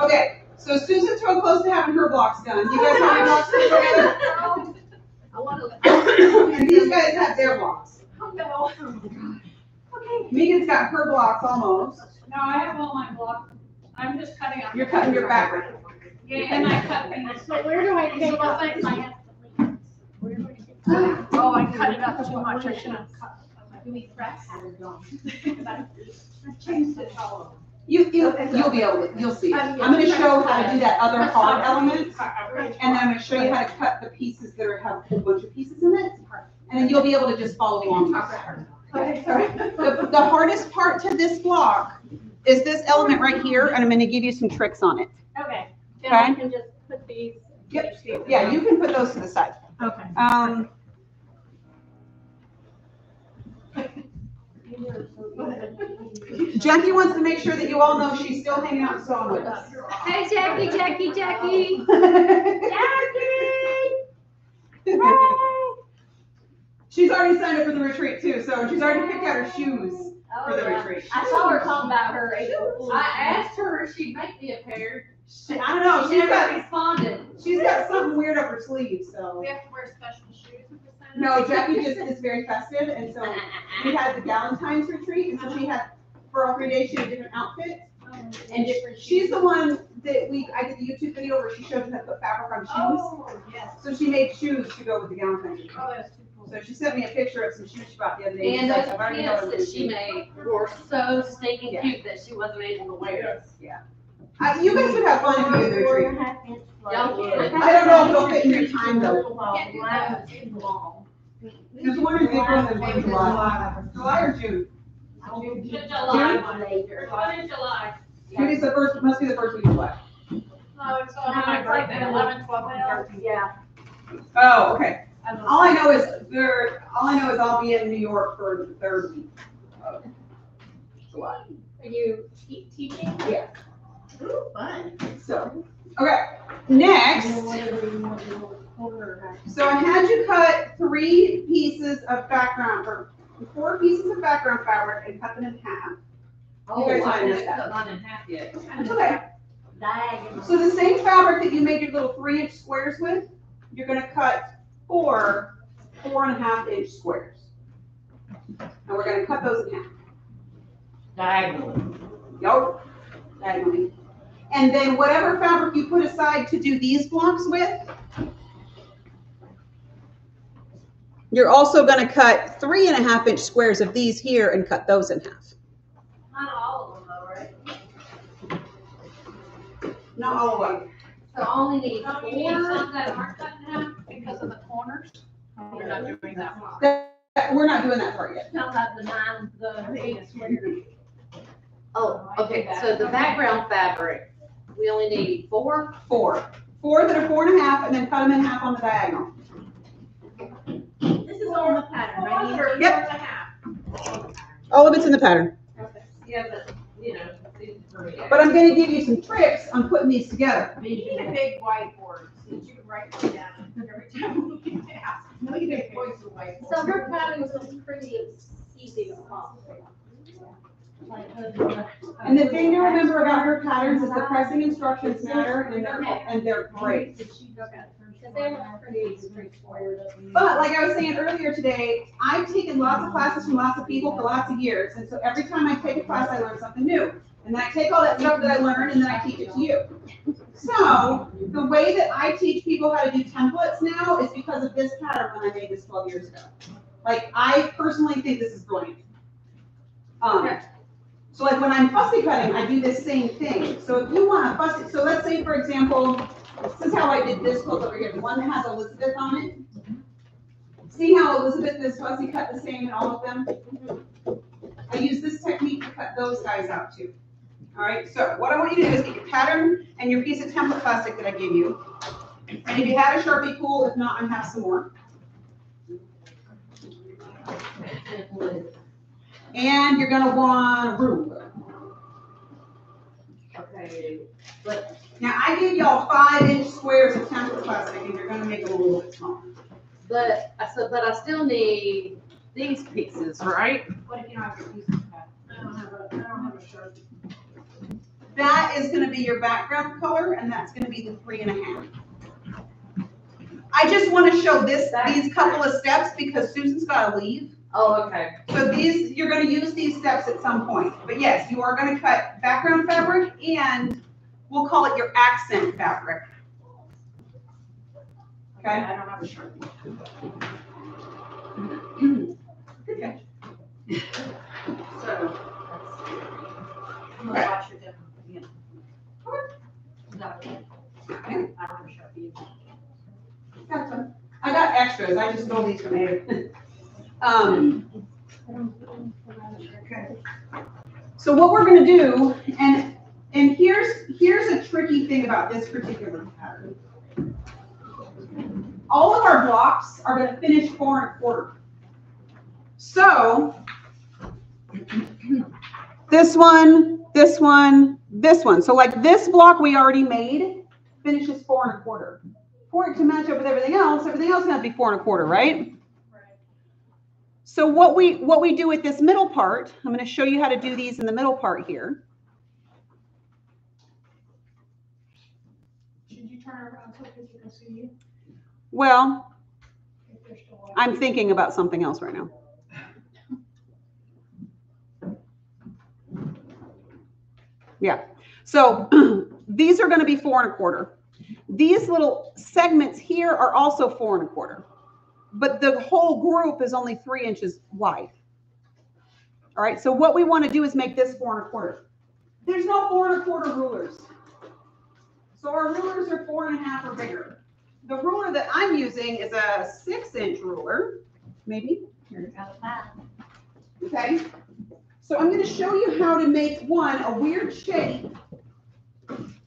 Okay, so Susan's real close to having her blocks done. You guys have your blocks put together? I wanna. And these guys have their blocks. Oh, no. Oh, okay. Megan's got her blocks almost. No, I have all my blocks. I'm just cutting out. You're cutting your background. Yeah, and I cut these. So where do I take out Things I my? have to leave. Where do I take that? Oh, I cut it up too much. I should have cut. Do we press? I changed it all. You, you, you'll be able to, you'll see it. I'm gonna show how to do that other hard element, and then I'm gonna show you how to cut the pieces that are, have a whole bunch of pieces in it. And then you'll be able to just follow along. Okay, sorry. The, the hardest part to this block is this element right here, and I'm gonna give you some tricks on it. Okay. And I Okay. can just put these. Yep. Yeah, you can put those to the side. Okay. Um, Jackie wants to make sure that you all know she's still hanging out and sewing with us. Hey, Jackie, Jackie, Jackie. Jackie! She's already signed up for the retreat too, so she's already picked out her shoes oh, for the retreat. I saw her talking about her April I asked her if she'd make me a pair. She- I don't know, She she's never got, responded. she's got something weird up her sleeve, so. We have to wear special shoes with the sign? No, Jackie just is very festive, and so we had the Valentine's retreat, and so she had, for all three days, she had a different outfit. And different She's the one that we, I did the YouTube video where she showed you how to put fabric on shoes. Oh, yes. So she made shoes to go with the Valentine's retreat. Oh, that's too cool. So she sent me a picture of some shoes she bought the other day. And She's those like, "I've already know pants that I'm she made were so stinking Yeah. cute that she wasn't able to wear. do." Uh, you guys would have fun if you did the retreat. I don't know if they'll fit in your time though. Can't do that, it's too long. One in April and one July. July or June? The July one. There's one in July. Maybe it's the first, must be the first week of July. No, it's on my birthday, eleven, twelve, and thirteen. Yeah. Oh, okay. All I know is there, all I know is I'll be in New York for the third week of July. Are you te- teaching? Yeah. Ooh, fun. So, okay, next, so I had you cut three pieces of background, or four pieces of background fabric and cut them in half. Oh, guys I haven't that. cut mine in half yet. That's okay. Diagonal. So the same fabric that you made your little three inch squares with, you're gonna cut four, four and a half inch squares. And we're gonna cut those in half. Diagonally. Yup, diagonally. And then whatever fabric you put aside to do these blocks with, you're also gonna cut three and a half inch squares of these here and cut those in half. Not all of them though, right? Not all of them. So only need four. Don't you need some that aren't cut in half because of the corners? We're not doing that one. That- We're not doing that part yet. Talking about the nine, the eight square. Oh, okay, so the background fabric, we only need four? Four. Four that are four and a half and then cut them in half on the diagonal. This is on the pattern, right? Four, four Yep. and a half. All of it's in the pattern. Yeah, but, you know, these for me. But I'm gonna give you some tricks on putting these together. You need a big whiteboard so that you can write them down every time we get asked. No, you can voice the whiteboard. So her pattern was pretty easy to follow. And the thing to remember about her patterns is the pressing instructions matter and they're, and they're great. Because they were pretty straightforward. But like I was saying earlier today, I've taken lots of classes from lots of people for lots of years. And so every time I take a class, I learn something new. And then I take all that stuff that I learned and then I teach it to you. So the way that I teach people how to do templates now is because of this pattern when I made this twelve years ago. Like, I personally think this is brilliant. Um, so like when I'm fussy cutting, I do this same thing. So if you want to fussy, so let's say, for example, this is how I did this quilt over here, the one that has Elizabeth on it. Mm-hmm. See how Elizabeth is fussy cut the same in all of them? Mm-hmm. I use this technique to cut those guys out too. All right, so what I want you to do is get your pattern and your piece of template plastic that I gave you. And if you have a Sharpie, cool, if not, I have some more. And you're gonna want a ruler. Okay, Now, I give y'all five inch squares of template plastic and you're gonna make them a little bit smaller. but, I said, but I still need these pieces, right? What if you don't have your piece of that? I don't have a, I don't have a shirt. That is gonna be your background color and that's gonna be the three and a half. I just want to show this, these couple of steps because Susan's got to leave. Oh, okay. So these, you're gonna use these steps at some point, but yes, you are gonna cut background fabric and we'll call it your accent fabric. Okay? I don't have a. Okay. So. I'm gonna watch your different, you know. No, I don't have a shirt. Got. I got extras, I just stole these from Abe. Um, okay. So what we're gonna do, and, and here's, here's a tricky thing about this particular pattern. All of our blocks are gonna finish four and a quarter. So, this one, this one, this one. So like this block we already made finishes four and a quarter. For it to match up with everything else, everything else has to be four and a quarter, right? So what we, what we do with this middle part, I'm gonna show you how to do these in the middle part here. Should you turn around so people can see you? Well? I'm thinking about something else right now. Yeah, so these are gonna be four and a quarter. These little segments here are also four and a quarter. But the whole group is only three inches wide. All right, so what we wanna do is make this four and a quarter. There's no four and a quarter rulers. So our rulers are four and a half or bigger. The ruler that I'm using is a six inch ruler, maybe. Okay, so I'm gonna show you how to make one, a weird shape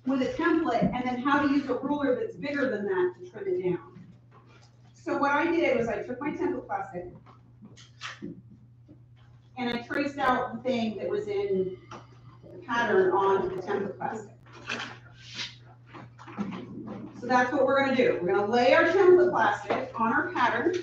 with a template, and then how to use a ruler that's bigger than that to trim it down. So what I did was I took my template plastic and I traced out the thing that was in the pattern on the template plastic. So that's what we're gonna do. We're gonna lay our template plastic on our pattern.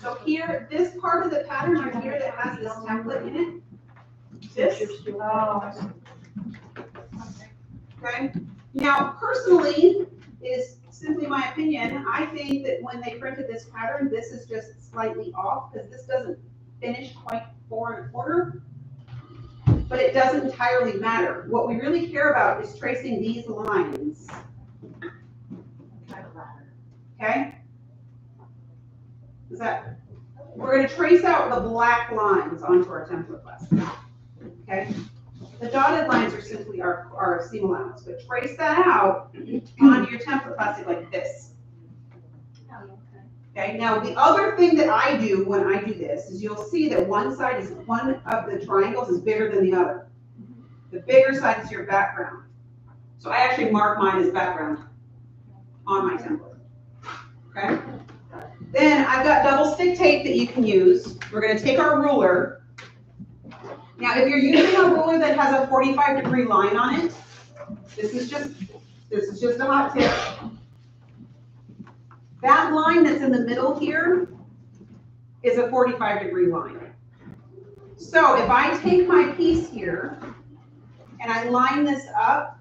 So here, this part of the pattern right here that has this template in it, this, um, okay? Now, personally, is simply my opinion, I think that when they printed this pattern, this is just slightly off, because this doesn't finish quite four and a quarter. But it doesn't entirely matter. What we really care about is tracing these lines. Okay? Is that, we're gonna trace out the black lines onto our template plastic. Okay? The dotted lines are simply our, our seam allowance, but trace that out onto your template plastic like this. Okay, now the other thing that I do when I do this is you'll see that one side is, one of the triangles is bigger than the other. The bigger side is your background. So I actually mark mine as background on my template. Okay? Then I've got double stick tape that you can use. We're gonna take our ruler. Now, if you're using a ruler that has a forty-five degree line on it, this is just, this is just a hot tip. That line that's in the middle here is a forty-five degree line. So if I take my piece here and I line this up,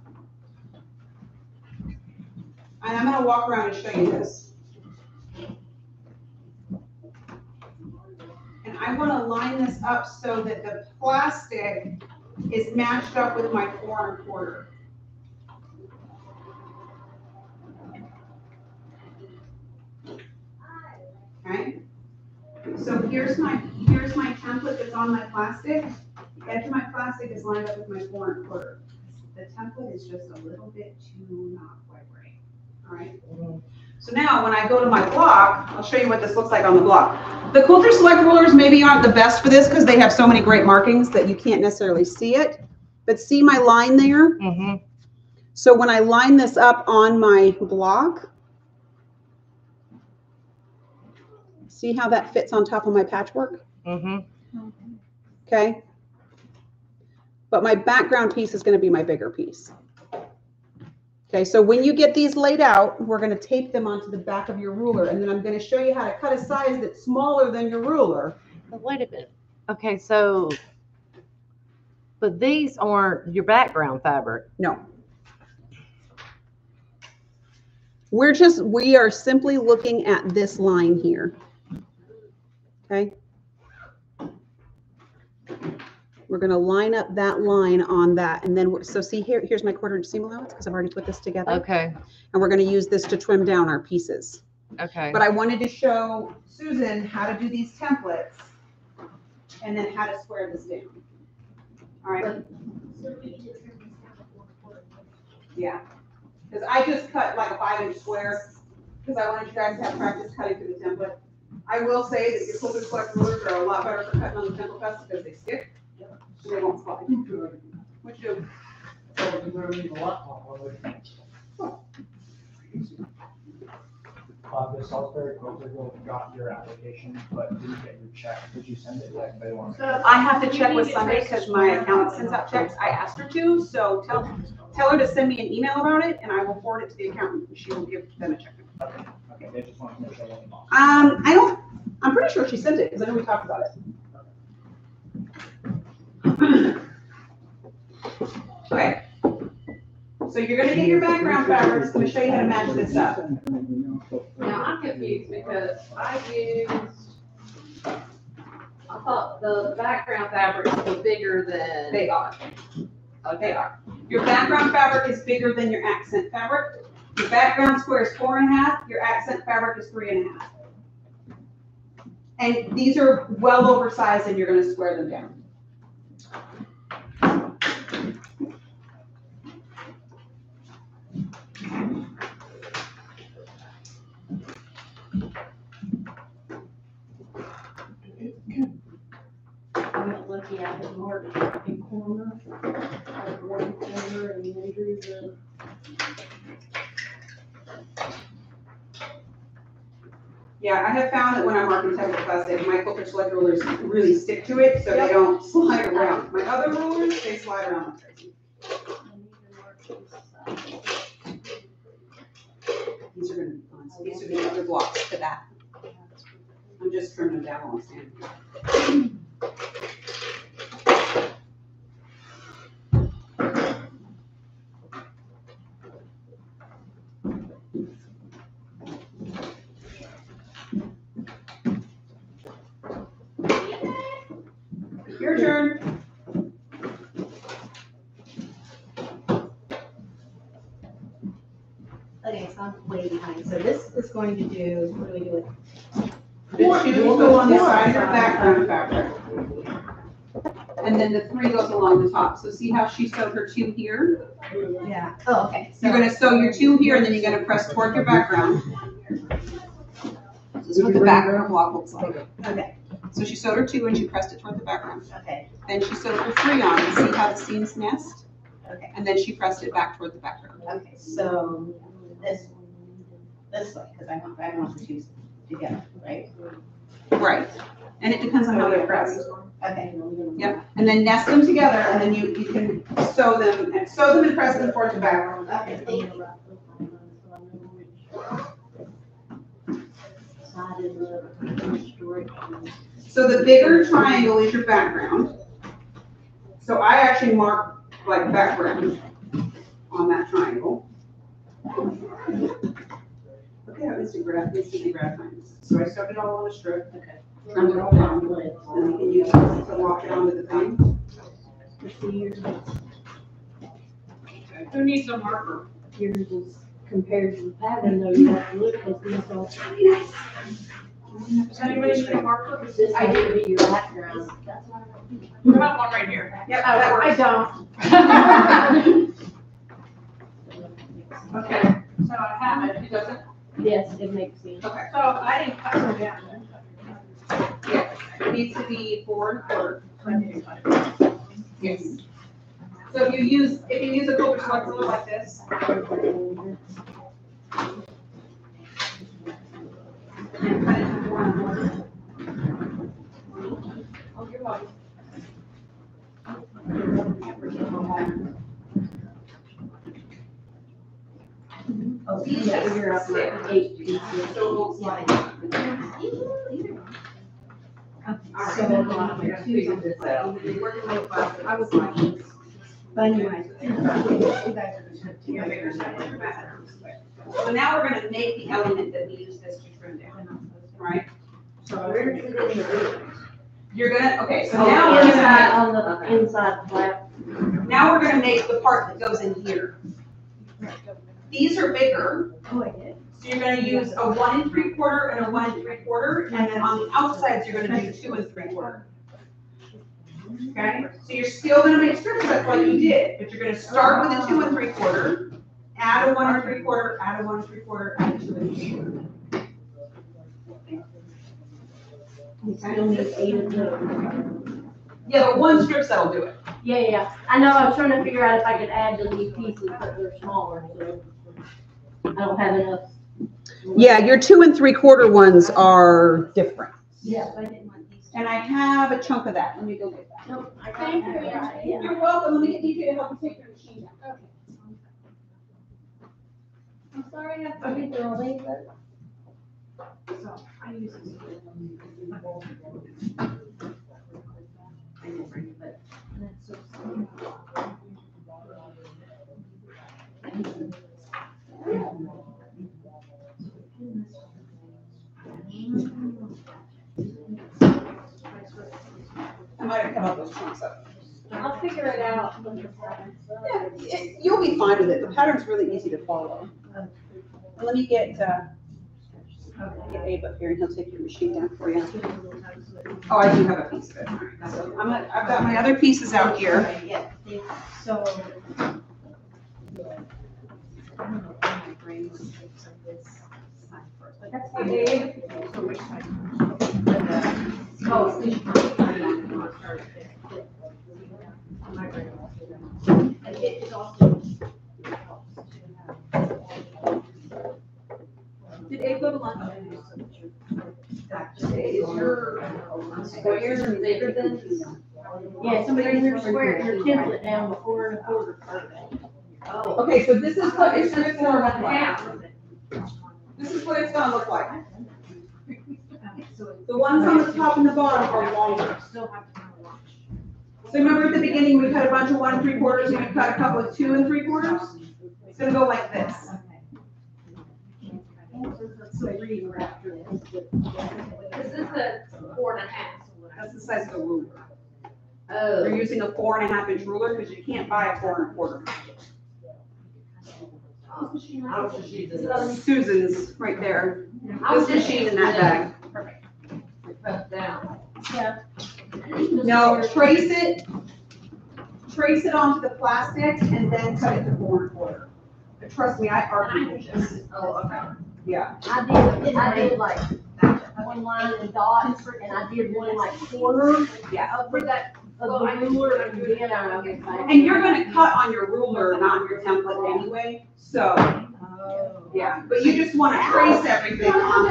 and I'm gonna walk around and show you this. And I wanna line this up so that the plastic is matched up with my four and quarter. Okay? So here's my, here's my template that's on my plastic. The edge of my plastic is lined up with my four and quarter. The template is just a little bit too not quite right, all right? So now, when I go to my block, I'll show you what this looks like on the block. The Quilters Select rulers maybe aren't the best for this because they have so many great markings that you can't necessarily see it. But see my line there? Mm -hmm. So when I line this up on my block, see how that fits on top of my patchwork? Mm-hmm. Okay? But my background piece is gonna be my bigger piece. Okay, so when you get these laid out, we're gonna tape them onto the back of your ruler, and then I'm gonna show you how to cut a size that's smaller than your ruler. But wait a minute. Okay, so But these aren't your background fabric. No. We're just, we are simply looking at this line here. Okay? We're gonna line up that line on that, and then, we're so see here, here's my quarter inch seam allowance, because I've already put this together. Okay, And we're gonna use this to trim down our pieces. okay. But I wanted to show Susan how to do these templates and then how to square this down. All right, yeah. Because I just cut like a five inch square, because I wanted you guys to have practice cutting through the template. I will say that your Quilters Select rulers are a lot better for cutting on the template cuts because they stick. And they won't slide. What you do? Uh, the Salisbury Coulter Grove got your application, but didn't get your check. Did you send it yet? They want. I have to check with Sunday because my accountant sends out checks. I asked her to, so tell, tell her to send me an email about it and I will forward it to the accountant and she will give them a check. Okay, okay, they just want to make sure they lost. Um, I don't, I'm pretty sure she sent it because I know we talked about it. Okay. So you're gonna get your background fabrics. I'm gonna show you how to match this up. Now, I'm confused because I used, I thought the background fabrics were bigger than. They are. They are. Your background fabric is bigger than your accent fabric. Your background square is four and a half, your accent fabric is three and a half. And these are well oversized and you're gonna square them down. I went looking at the corner, like one corner and measure the. Yeah, I have found that when I'm marking template plastic, my Quilter select rulers really stick to it, so they don't slide around. My other rulers, they slide around like crazy. These are gonna be fun, so these are the other blocks to that. I'm just trimming them down while I'm standing here. Your turn. Okay, so I'm way behind, so this is going to do, is what do we do with? The shoes go on the side of your background fabric. And then the three goes along the top. So see how she sewed her two here? Yeah, oh, okay. You're gonna sew your two here and then you're gonna press toward your background. This is what the background block looks like. Okay, So she sewed her two and she pressed it toward the background. okay, Then she sewed her three on, and see how the seams nest? okay, And then she pressed it back toward the background. okay, so this, this way, because I want, I want the two together, right? Right. And it depends on how they're pressed. Okay. Yep, and then nest them together and then you, you can sew them, and sew them and press them toward the background. Okay, thank you. Side is. So the bigger triangle is your background. So I actually mark like background on that triangle. Okay, how instant graph, instantly graph times. So I sewed it all on a strip. Okay. Trimmed it all down. And you can use it to lock it onto the thing. Who needs a marker? Yours is compared to the pattern, though, you have to look at these all. Does anybody need a marker? This has to be your background. We have one right here. Yep, Oh, that I works. don't. Okay, so I have it, it doesn't, Yes, it makes sense. Okay, so I didn't cut them down. yeah, it needs to be forward, forward. Yes. So if you use, if you use a Quilters Select ruler like this, and cut it into one. Oh, you're welcome. Oh, yeah, you're up like eight. So it won't slide. So, I gotta figure this out. Working real fast, I was like, But anyway. You guys are just gonna take bigger steps in your bathrooms, but- So now we're gonna make the element that we use this to trim down, right? So where is it in the room? You're gonna, okay, so Oh, now we're gonna inside, on the inside flap. Now we're gonna make the part that goes in here. These are bigger, Oh, I did. so you're gonna use a one and three quarter and a one and three quarter, and then on the outsides, you're gonna do two and three quarter. Okay, so you're still gonna make strips, that's what you did, but you're gonna start with a two and three quarter, add a one and three quarter, add a one and three quarter, add a two and three quarter. Still need eight of those. Yeah, but one strip that'll do it. Yeah, yeah, yeah. I know, I was trying to figure out if I could add the new pieces, but they're smaller, so. I don't have enough. Yeah, your two and three quarter ones are different. Yeah, I didn't want these. And I have a chunk of that, let me go get that. Nope, I got Thank you, that, yeah. yeah. You're welcome, let me get DJ to help you take your machine down. Okay. I'm sorry I have to read the early, but So I use this. I didn't bring it, but I might have come up with chunks of. I'll figure it out. when it's done. Yeah, it- you'll be fine with it. The pattern's really easy to follow. Let me get, uh, get Abe up here and he'll take your machine down for you. Oh, I do have a piece of it. So I'm, gonna- I've got my other pieces out here. Yeah, so. That's fine, So which side? Oh, I'm not sure. And it is also. Did Abe go to lunch? Is your square bigger than? Yeah, somebody your square, your template down before and a quarter. Oh, Okay, so this is what it's gonna look like. This is what it's gonna look like. The ones on the top and the bottom are longer. Still have to kind of watch. So remember at the beginning, we cut a bunch of one and three quarters, and we cut a couple of two and three quarters? It's gonna go like this. This is the four and a half. That's the size of the ruler. oh, We're using a four and a half inch ruler, because you can't buy a four and a quarter. I was just using. Susan's right there. I was This just machine in using that bag. To cut down. Yeah. No, trace it, trace it onto the plastic and then cut it to four and a quarter. But Trust me, I archived this. Oh, okay. Yeah. I did, I did like one line and dots, and I did one like corner. Yeah. For that, of the ruler, and then I was like. And you're gonna cut on your ruler, not your template anyway, so, yeah, but you just wanna trace everything on.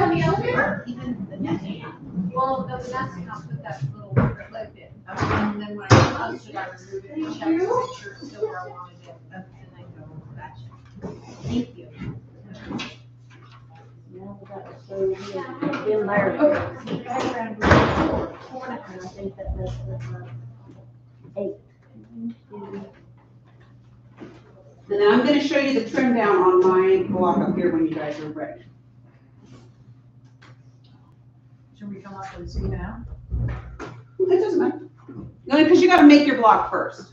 Well, the nesting, I'll put that little clip in, and then when I post it, I remove it, and check to make sure it's still where I wanted it, and then go, that's Thank you. Yeah, that was so good. In there. Okay. And I think that makes it, uh, eight. And then I'm gonna show you the trim down on my block up here when you guys are ready. Should we come up and see now? It doesn't matter. No, because you gotta make your block first.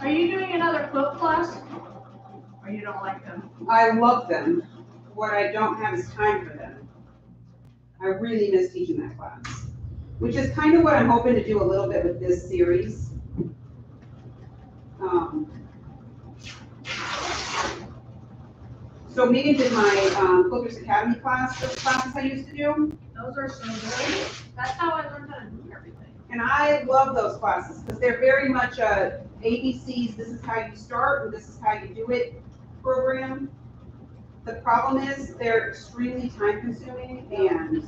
Are you doing another quilt class? Or you don't like them? I love them. What I don't have is time for them. I really miss teaching that class, which is kind of what I'm hoping to do a little bit with this series. Um, So Megan did my um, Quilters Academy class, those classes I used to do. Those are so good. That's how I learned how to do everything. And I love those classes because they're very much a ABCs, this is how you start and this is how you do it program. The problem is they're extremely time consuming and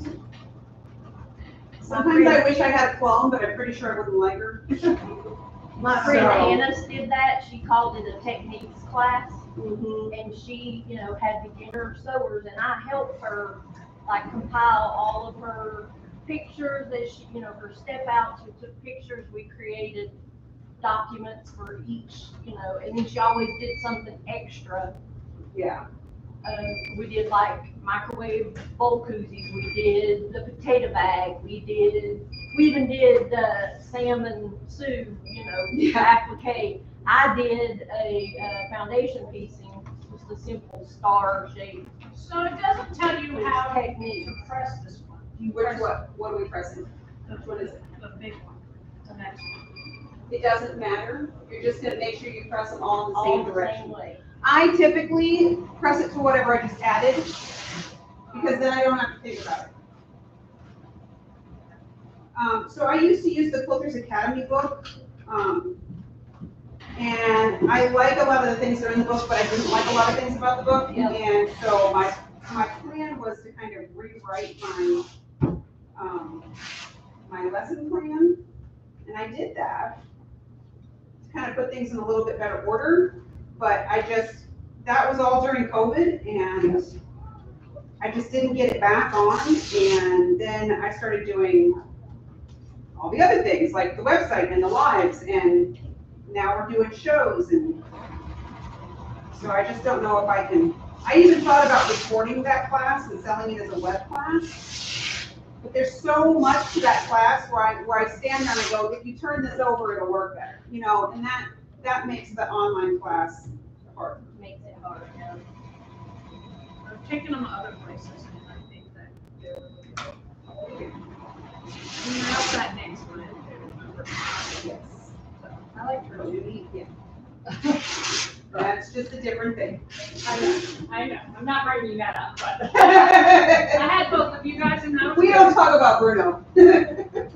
sometimes I wish I had a clone, but I'm pretty sure I wouldn't like her. My friend So- Annis did that, she called it a techniques class, Mhm. and she, you know, had beginner sewers, and I helped her, like compile all of her pictures that she, you know, her step outs, we took pictures, we created documents for each, you know, and then she always did something extra. Yeah. Um, we did like microwave bowl koozies, we did the potato bag, we did, we even did the salmon stew, you know, Yeah. applique. I did a, uh, foundation piecing, just a simple star shape. So it doesn't tell you how Technique. to press this one. You Which press what, what are we pressing? Which one is it? The big one, the next one. It doesn't matter, you're just gonna make sure you press them all in the all same the direction. same way. I typically press it to whatever I just added, because then I don't have to think about it. Um, so I used to use the Quilters Academy book, um, and I like a lot of the things that are in the book, but I didn't like a lot of things about the book, Yep. and so my, my plan was to kind of rewrite my, um, my lesson plan, and I did that. To kind of put things in a little bit better order, but I just, that was all during COVID and I just didn't get it back on. And then I started doing all the other things like the website and the lives and now we're doing shows and so I just don't know if I can, I even thought about recording that class and selling it as a web class. But there's so much to that class where I, where I stand there and I go, if you turn this over, it'll work better, you know, and that, that makes the online class hard. Makes it hard, yeah. I've taken them other places and I think that they're really good. And now that next one, if they remember. Yes. I like her. Judy, yeah. That's just a different thing. I know, I know, I'm not bringing that up, but. I had both of you guys in those. We don't talk about Bruno. I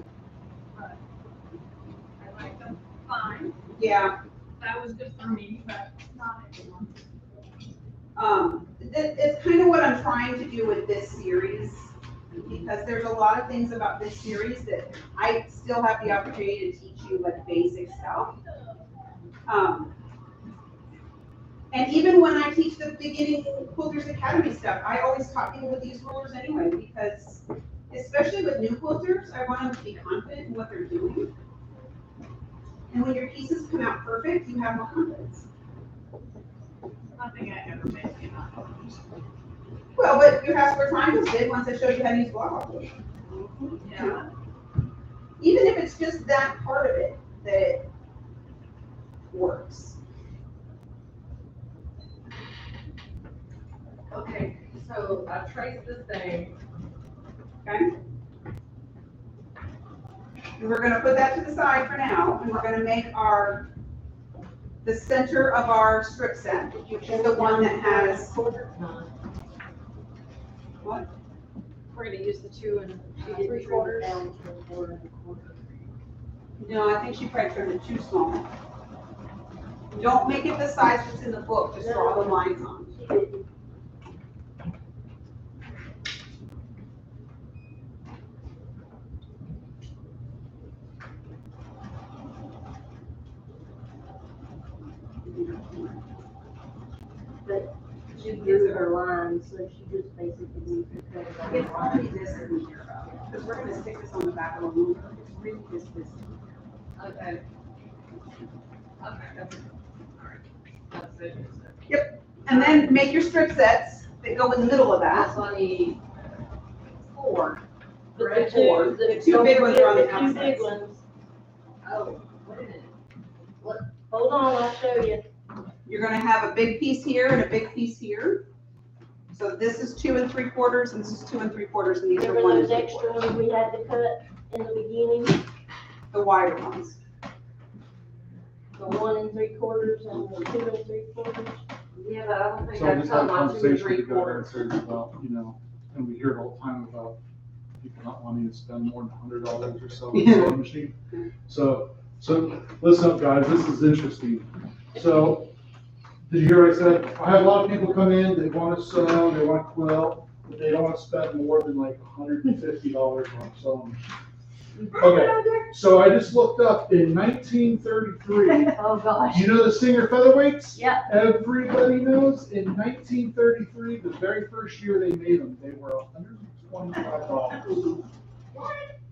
like them fine. Yeah, That was good for me, but not everyone. um, it, it's kind of what I'm trying to do with this series. Because there's a lot of things about this series that I still have the opportunity to teach you like basic stuff. Um, and even when I teach the beginning Quilters Academy stuff, I always taught people with these rulers anyway, because especially with new quilters, I want them to be confident in what they're doing. And when your pieces come out perfect, you have more confidence. I ever made enough. Well, but your half square triangles did once I showed you how to use Bloc Loc. Yeah. Even if it's just that part of it that works. Okay, so I traced this thing, Okay? And we're gonna put that to the side for now, and we're gonna make our, the center of our strip set, which is the one that has, what? We're gonna use the two and three quarters. No, I think she probably trimmed it too small. Don't make it the size that's in the book, just draw the lines on. But she drew her lines, so she just basically needs to cut it It's only this we because we're gonna stick this on the back of a ruler, it's really just this. okay. Okay, that's, all right. That's it. And then make your strip sets that go in the middle of that. That's on the four. But the two, The two big ones are on the the two big ones, Oh, wait a minute. hold on, I'll show you. You're gonna have a big piece here and a big piece here. So this is two and three quarters, and this is two and three quarters, and these are Remember one and those three extra quarters. ones we had to cut in the beginning, The wider ones. the one and three quarters and the two and three quarters? Yeah, but I don't think So I I've just had cut a my two and conversation three with the guy quarters. and said about, you know, and we hear it all the time about people not wanting to spend more than a hundred dollars or so on a sewing machine. So, so, listen up, guys, this is interesting. So, did you hear what I said? I have a lot of people come in, they wanna sew, they wanna quilt, but they don't wanna spend more than like hundred and fifty dollars on sewing. Okay, so I just looked up in nineteen thirty-three, Oh, gosh. you know the Singer featherweights? Yeah. Everybody knows in nineteen thirty-three, the very first year they made them, they were hundred and twenty-five dollars.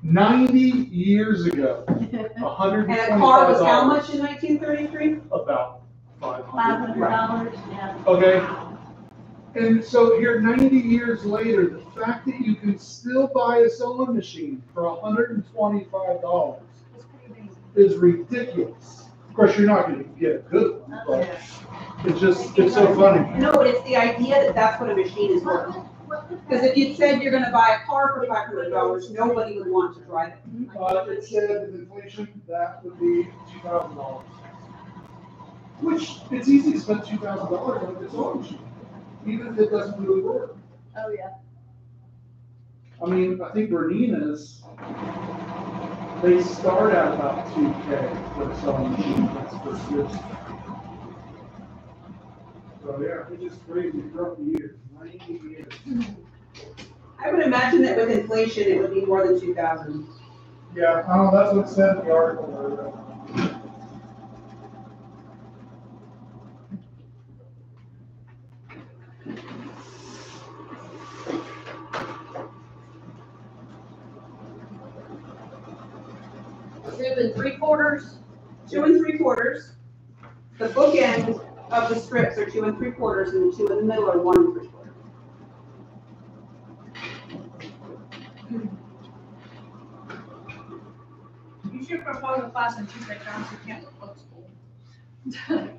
Ninety years ago, hundred and And a twenty-five car was how much in nineteen thirty-three? About five hundred. dollars, yeah. Okay? And so here, ninety years later, the fact that you can still buy a sewing machine for hundred and twenty-five dollars is ridiculous. Of course, you're not gonna get a good one, but it's just, it's so funny. No, but it's the idea that that's what a machine is worth. Because if you'd said you're gonna buy a car for five hundred dollars, nobody would want to drive it. Uh, it said with inflation, that would be two thousand dollars. Which, it's easy to spend two thousand dollars on a sewing machine, even if it doesn't really work. Oh, yeah. I mean, I think Bernina's, they start at about two K for a sewing machine, that's for years. So, yeah, it's just crazy throughout the years, ninety years. I would imagine that with inflation, it would be more than two thousand. Yeah, I don't know, that's what said in the article. And three quarters, Two and three quarters. The bookend of the strips are two and three quarters, and the two in the middle are one and three quarters. You should propose a class and teach at Johnson Campbell Book School.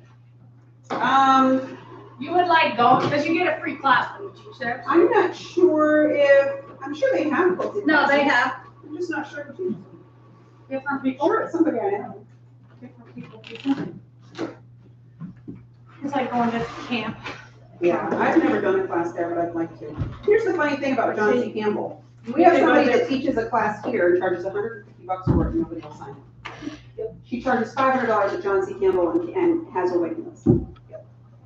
Um, You would like go, because you get a free class when you teach there. I'm not sure if, I'm sure they have quilting No, they have I'm just not sure. if you- different people. Or somebody I know. Different people. different. It's like going to camp. Yeah, I've never done a class there, but I'd like to. Here's the funny thing about John C. Campbell. We have somebody that teaches a class here and charges hundred and fifty bucks for it, and nobody will sign it. She charges five hundred dollars at John C. Campbell and, and has a waiting list.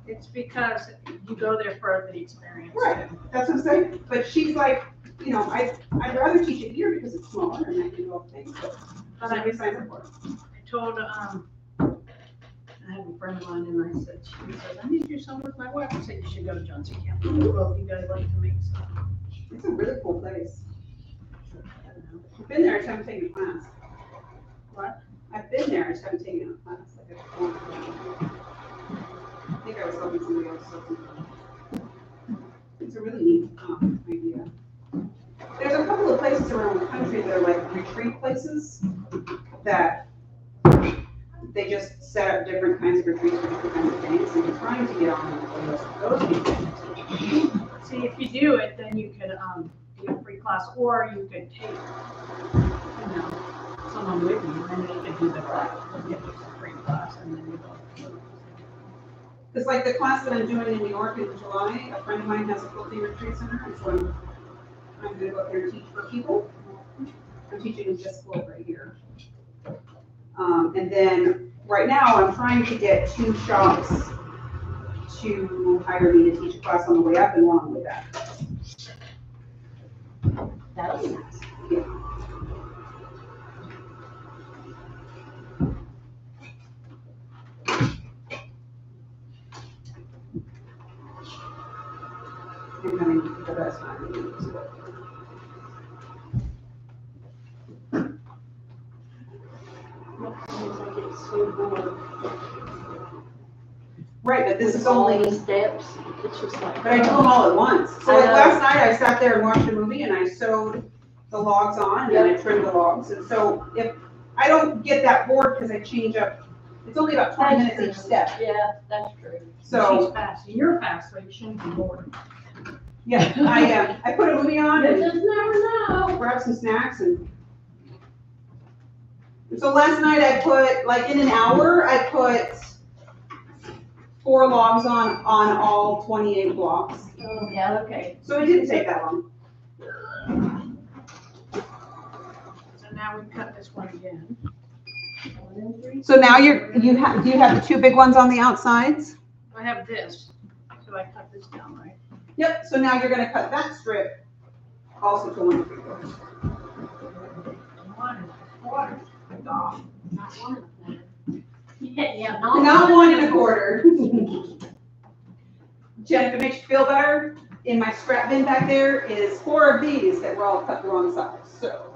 It's because you go there for the experience. Right, that's what I'm saying, but she's like, you know, I, I'd rather teach it here because it's smaller and I can do all things, but But I somebody signs up for it. I told, um, I had a friend of mine and I said, she said, I need to do something with my wife. I said, you should go to Johnson County. Well, if you guys like to make some. It's a really cool place. I've been there, I just haven't taken a class. What? I've been there, I just haven't taken a class. like a. I think I was helping somebody else. so- It's a really neat, um, idea. There's a couple of places around the country that are like retreat places that they just set up different kinds of retreats for different kinds of things, and we're trying to get on the list of those people. See, if you do it, then you could, um, do a free class, or you could take, you know, someone with you, and then you could do the class, get a free class, and then you go. It's like the class that I'm doing in New York in July, a friend of mine has a quilting retreat center, and so I'm, I'm gonna go up there and teach for people. I'm teaching just quilt right here. Um, and then, right now, I'm trying to get two shops to hire me to teach a class on the way up and one on the way back. That would be nice. Yeah. And the best time. to use it. Seems like it's so bored. Right, but this is With only, the Steps, it's just like. but I do them all at once. So like last night, I sat there and watched a movie and I sewed the logs on and then I trimmed the logs. And so if, I don't get that bored because I change up, it's only about twenty That's minutes each step. Yeah, that's true. So, She's fast, you're fast, so you shouldn't be bored. yeah, I, uh, I put a movie on You and just never know. grab some snacks and. And So last night I put, like in an hour, I put four logs on, on all twenty-eight blocks. Oh, yeah, okay. So it didn't take that long. So now we cut this one again. So now you're, you have, do you have the two big ones on the outsides? I have this, so I cut this down, right? Yep, so now you're gonna cut that strip also to one and three quarters. One, off. Not one them. Yeah, yeah. Not one and a quarter. Jen, if it makes you feel better, in my scrap bin back there is four of these that were all cut the wrong size, so.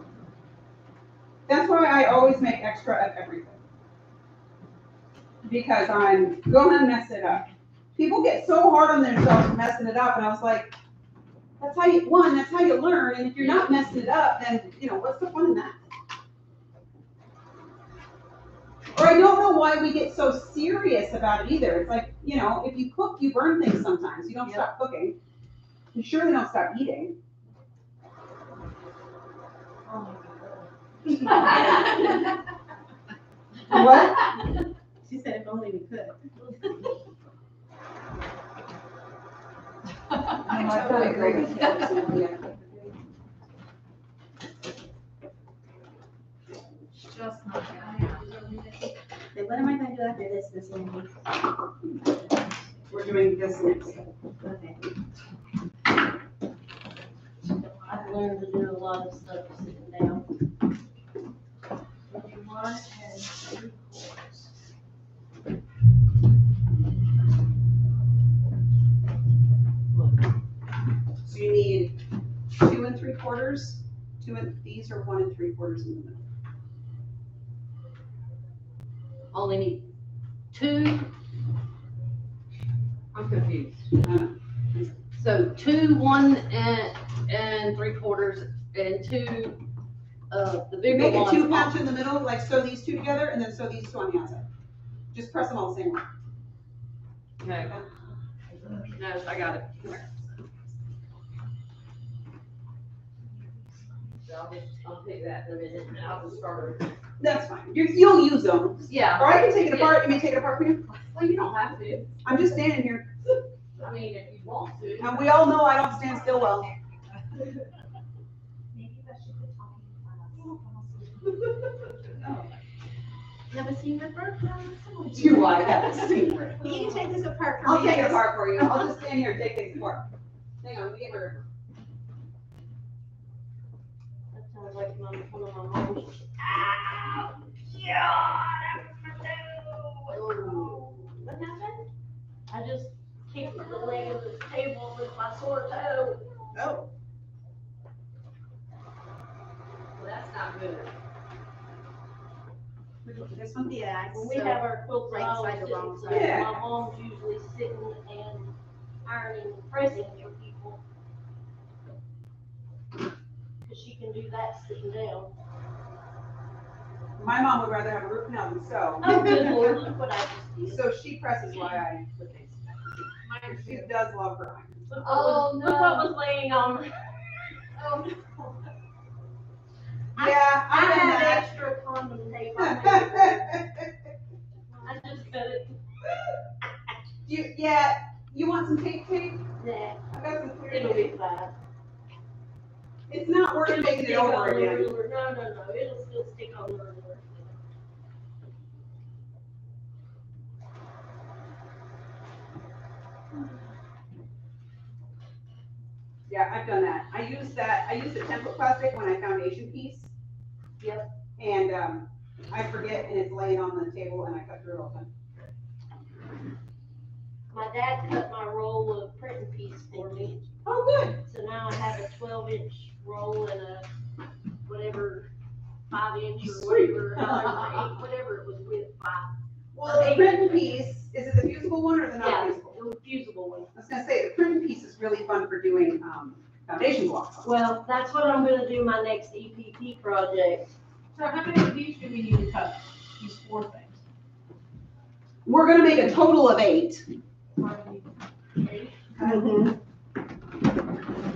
That's why I always make extra of everything. Because I'm gonna mess it up. People get so hard on themselves for messing it up, and I was like, that's how you, one, that's how you learn, and if you're not messing it up, then, you know, what's the fun in that? Or I don't know why we get so serious about it either. It's like, you know, if you cook, you burn things sometimes. You don't stop cooking. You surely don't stop eating. Oh what? She said if only we could. Oh, I totally agree with you. Just not gonna happen. What am I gonna do after this, Miss Lindy? We're doing this next. Okay. I've learned to do a lot of stuff sitting down. One and three quarters. So you need two and three quarters, two and, these are one and three quarters in the middle. Only need two. I'm confused. Uh, So two, one and, and three quarters and two, uh, the bigger Make a ones. two pouch in the middle, like sew these two together and then sew these two on the outside. Just press them all the same way. Okay. No, I got it. So I'll just, I'll take that in a minute and I'll just start. Over. That's fine. You, you'll use them. Yeah. Or I can take it apart. You may take it apart for you. Well, you don't have to. I'm just standing here. I mean, if you want to. And we all know I don't stand still well. Never seen my birthday? Do I have a secret? You can take this apart for me. I'll take it apart for you. I'll just stand here and take things apart. Hang on, let me get her. That sounds like my, one of my mom's. Oh, What happened? I just kicked the leg of the table with my sore toe. Oh. Well, that's not good. This one? Yeah. When we have our quilts, I Right always side or wrong inside. side? My mom's usually sitting and ironing and pressing for people. Cause she can do that sitting down. My mom would rather have a root canal than sew. Oh, good lord, look what I just did. So she presses while I put things. She does love her iron. Look what Oh, was- Look what no. was laying on. Oh, no! Yeah, I I've done have that. extra condom tape on there. I just cut it. You, yeah, you want some tape tape? Yeah, I got some clear it'll tape. be fine. It's not It'll making it over again. No, no, no, it'll still stick on the ruler. Yeah, I've done that. I used that, I used the template plastic when I foundation piece. Yep. And, um, I forget and it's laying on the table and I cut through it all the time. My dad cut my roll of printing piece for me, Oh, good. so now I have a twelve inch roll and a whatever, five inch or whatever, however, eight, whatever it was with, five. Well, the printing piece, is it the fusible one or the Yeah, not fusible? the fusible one. I was gonna say, the printing piece is really fun for doing, um, foundation blocks. Well, that's what I'm gonna do my next EPP project. So how many of these do we need to cut? These four things? We're gonna make a total of eight. Eight? Mhm. So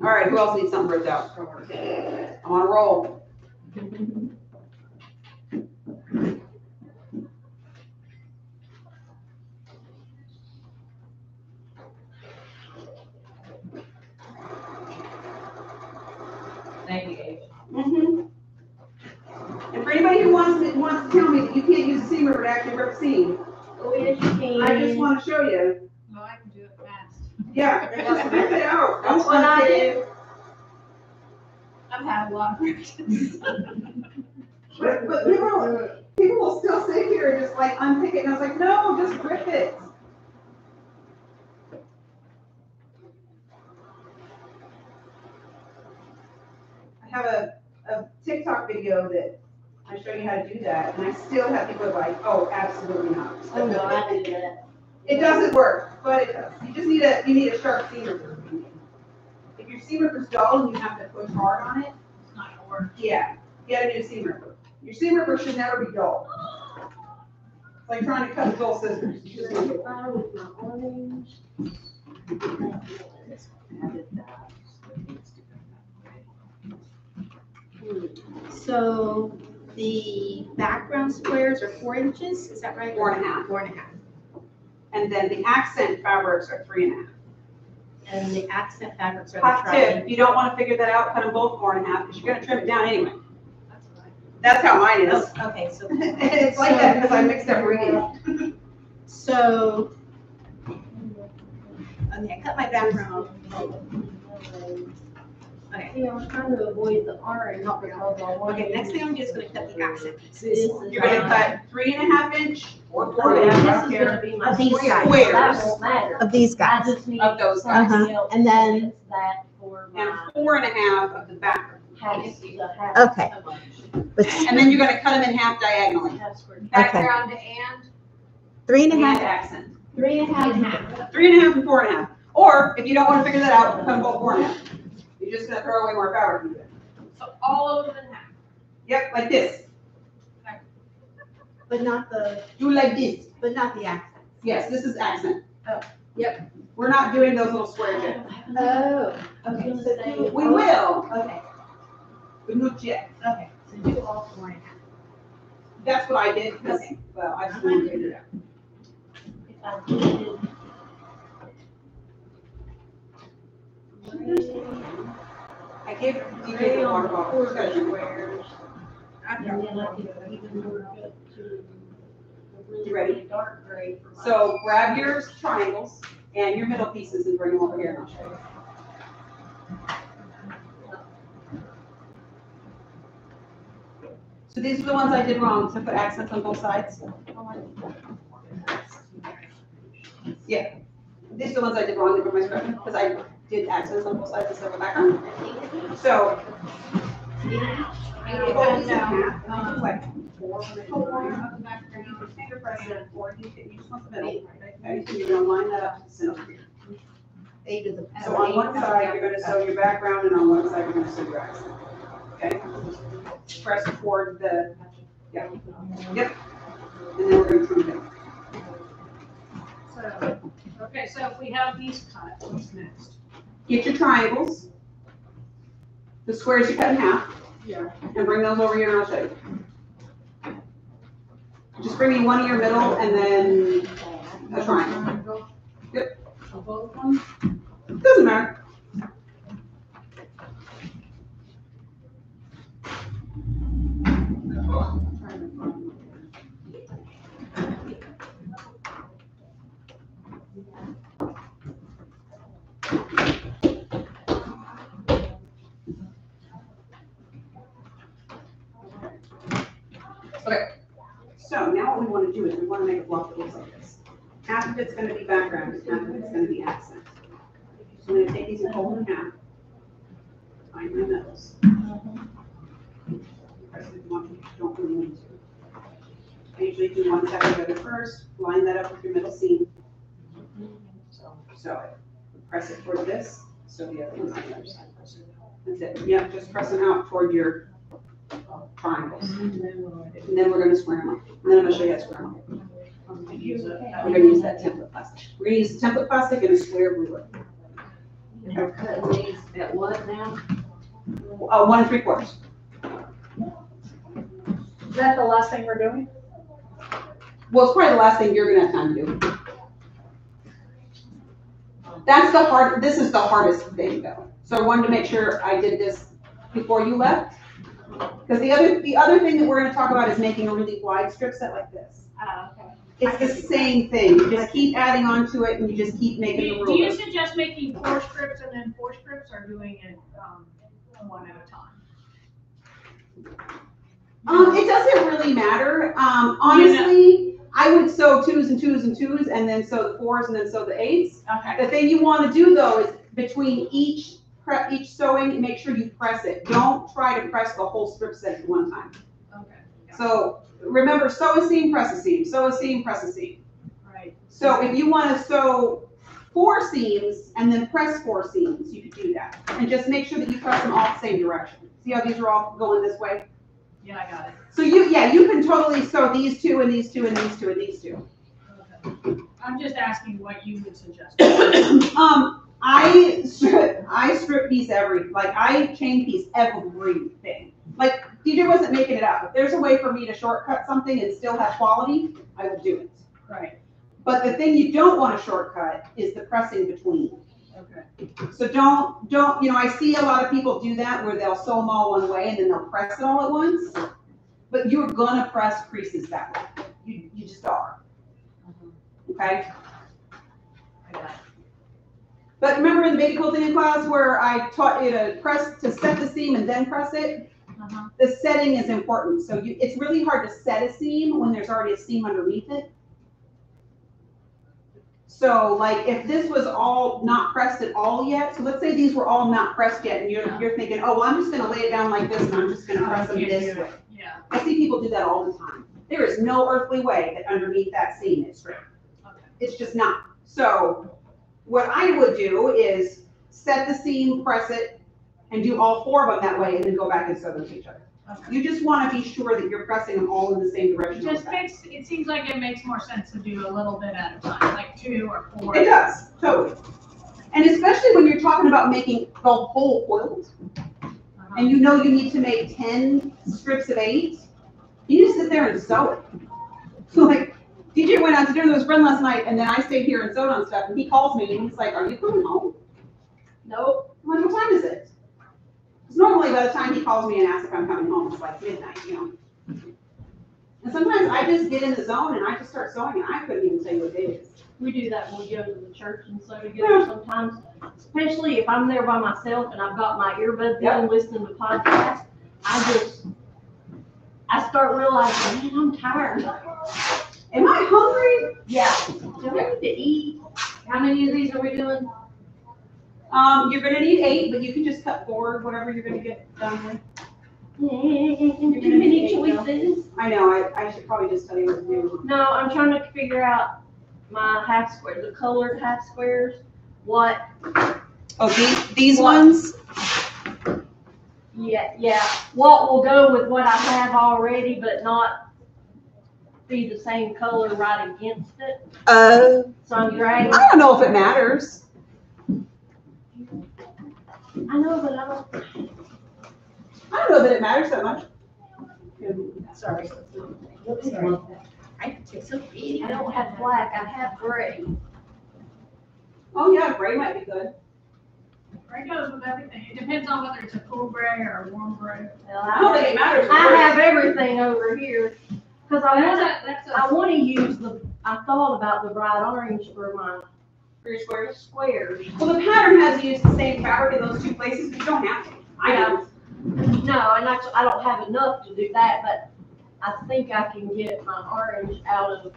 all right, who else needs something ripped out? I'm on a roll. wants to, wants tell me that you can't use a seam ripper to actually rip seam, Oh, yes, you can. I just wanna show you. Well, I can do it fast. Yeah, just rip it out. That's what I unpick it. I've had a lot of practice. But, but people, people will still sit here and just like unpick it, and I was like, no, just rip it. I have a, a TikTok video that I show you how to do that, and I still have people like, oh, absolutely not. Oh, no, I do that. It doesn't work, but it does. You just need a, you need a sharp seam ripper. If your seam ripper's dull and you have to push hard on it, It's not gonna work. yeah, get a new seam ripper. Your seam ripper should never be dull. It's like trying to cut dull scissors. Just need it. Fire with my orange. So the background squares are four inches, is that right? Four and a half. Four and a half. And then the accent fabrics are three and a half. And the accent fabrics are the Hot tip, if you don't want to figure that out, cut them both four and a half, because you're gonna trim it down anyway. That's how mine is. Oh, Okay, so, It's like that because I mixed up reading. so. Okay, I cut my background. Okay, Yeah, I was trying to avoid the orange because I wanted. okay, next thing I'm just gonna cut the accent. This is You're gonna cut three and a half inch or four and a yeah, half this is gonna be my Of these square. guys. That won't matter. Of these I guys. just need. Of those guys. Uh-huh. else And then- to fix That for and four and a half of the background. house, the house. Okay. And then you're gonna cut them in half diagonally. Background and Three and a And half, accent. Three and a half and half. Three and a half and four and a half. Or if you don't wanna figure that out, cut them both four and a half. You're just gonna throw away more fabric. into it. so all over the half. Yep, like this. but not the, Do like this. but not the accent. Yes, this is accent. Oh, yep. We're not doing those little squares yet. Oh, okay, okay, so so do. We oh. will, Okay, but not yet. okay, so do all four and a half. That's what I did, because, well, I just wanted to figure it out. If I did. I gave DJ the water bottle. She's got a drink. squares. And then I could even work up to a really, You ready? dark gray for my. So grab your triangles and your middle pieces and bring them over here and I'll show you. So these are the ones I did wrong, so put accents on both sides. Yeah, these are the ones I did wrong, they were my because I did accents on both sides background. So. Like four, four of the you you, you okay, so that. Um, Eight. So on one side, you're gonna sew your background, and on one side, you're gonna sew your accent. Okay? Press toward the, yeah, yep. And then we're gonna trim it. so, okay, so if we have these cut, what's next? Get your triangles. The squares you cut in half. Yeah. And bring those over here and I'll show you. Just bring me one in your middle and then a triangle. Yep. So both of them? Doesn't matter. Okay, so now what we want to do is we want to make a block that looks like this. Half of it's going to be background, half of it's going to be accent. So I'm going to take these and fold them in half. Find my middles. Don't really need to. I usually do one side of the other first, line that up with your middle seam. So press it toward this, so the other one's on the other side. That's it, yeah, just press them out toward your triangles. And then we're gonna square them up. And then I'm gonna show you how to square them up. We're gonna use that template plastic. We're gonna use template plastic and a square ruler. And we're cutting these at what now? Uh, one and three quarters. Is that the last thing we're doing? Well, it's probably the last thing you're gonna have time to do. That's the hard, this is the hardest thing though. So I wanted to make sure I did this before you left. Because the other, the other thing that we're gonna talk about is making a really wide strip set like this. Oh, okay. It's the same thing. You just keep adding on to it and you just keep Do making the you, do you ruler. suggest making four strips and then four strips or doing it, um, one at a time? Um, it doesn't really matter. Um, honestly, I would sew twos and twos and twos and then sew the fours and then sew the eights. Okay. The thing you wanna do though is between each, each sewing, make sure you press it. Don't try to press the whole strip set at one time. Okay. So remember, sew a seam, press a seam, sew a seam, press a seam. Right. So if you wanna sew four seams and then press four seams, you could do that. And just make sure that you press them all the same direction. See how these are all going this way? Yeah, I got it. So you, yeah, you can totally sew these two and these two and these two and these two. Okay. I'm just asking what you would suggest. Um, I strip, I strip piece every, like, I chain piece everything. Like, DJ wasn't making it up. If there's a way for me to shortcut something and still have quality, I will do it. Right, But the thing you don't want to shortcut is the pressing between. okay. So don't, don't, you know, I see a lot of people do that where they'll sew them all one way and then they'll press it all at once. But you're gonna press creases that way. You, you just are. Mm-hmm. Okay? I got it. But remember in the baby quilting class where I taught you to press, to set the seam and then press it? Uh-huh. The setting is important. So you, it's really hard to set a seam when there's already a seam underneath it. So like if this was all not pressed at all yet, so let's say these were all not pressed yet and you're, you're thinking, oh, well, I'm just gonna lay it down like this and I'm just gonna press them Yeah, this way. Yeah, I see people do that all the time. There is no earthly way that underneath that seam is straight. okay. It's just not. So what I would do is set the seam, press it, and do all four of them that way, and then go back and sew them to each other. Okay. You just want to be sure that you're pressing them all in the same It direction. just makes, it seems like it makes more sense to do a little bit at a time, like two or four. It does, totally. And especially when you're talking about making the whole quilt, Uh-huh. and you know you need to make ten strips of eight, you just sit there and sew it. Like, DJ went out to dinner with his friend last night, and then I stayed here and sewed on stuff, and he calls me, and he's like, are you coming home? Nope, I'm like, what time is it? Because normally by the time he calls me and asks if I'm coming home, it's like midnight, you know? And sometimes I just get in the zone and I just start sewing, and I couldn't even tell you what day it is. we do that when we go to the church and so together sometimes, especially if I'm there by myself and I've got my earbuds in listening to podcasts. I just, I start realizing, man, I'm tired. Am I hungry? Yeah, do I need to eat? How many of these are we doing? Um, you're gonna need eight, but you can just cut forward whatever you're gonna get done with. Too many choices. I know, I, I should probably just tell you what to do. No, I'm trying to figure out my half square, the colored half squares, what, Oh, these, these ones? yeah, yeah, what will go with what I have already, but not be the same color right against it. Uh, So I'm dragging, I don't know if it matters. I know, but I don't, I don't know that it matters that much. sorry. I don't have black, I have gray. Oh, yeah, gray might be good. Gray goes with everything. It depends on whether it's a cool gray or a warm gray. Well, I don't think it matters. I have everything over here, cause I That's wanna, a, that's I a, wanna use the, I thought about the bright orange for my For your squares? squares. Well, the pattern has used the same fabric in those two places, but you don't have to. I don't. No, and actually, I don't have enough to do that, but I think I can get my orange out of,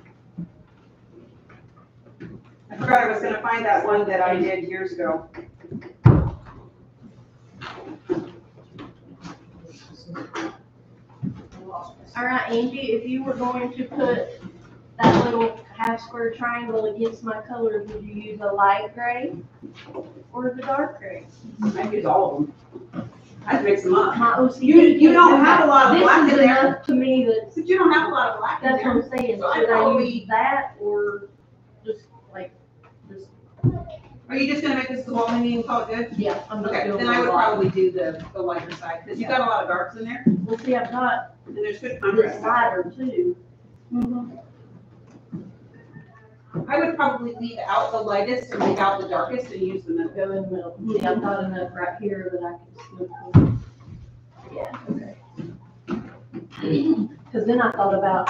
I forgot I was gonna find that one that I did years ago. All right, Angie, if you were going to put that little half square triangle against my colors, would you use a light gray or the dark gray? I use all of them. I'd mix them up. My OCD. You- you don't have a lot of black in there. To me, that, But you don't have a lot of black in that's what. I'm saying, So should I use that or just like, this? Are you just gonna make this the wall hanging and call it good? Yeah, I'm just Okay, doing then I would the wall. probably do the, the lighter side, because you've got a lot of darks in there, Well, see, I've got and there's good this contrast. lighter too. Mm-hmm. I would probably leave out the lightest and leave out the darkest and use the middle. Go in the middle. See, I've got enough right here that I can smooth. Yeah, okay. Cause then I thought about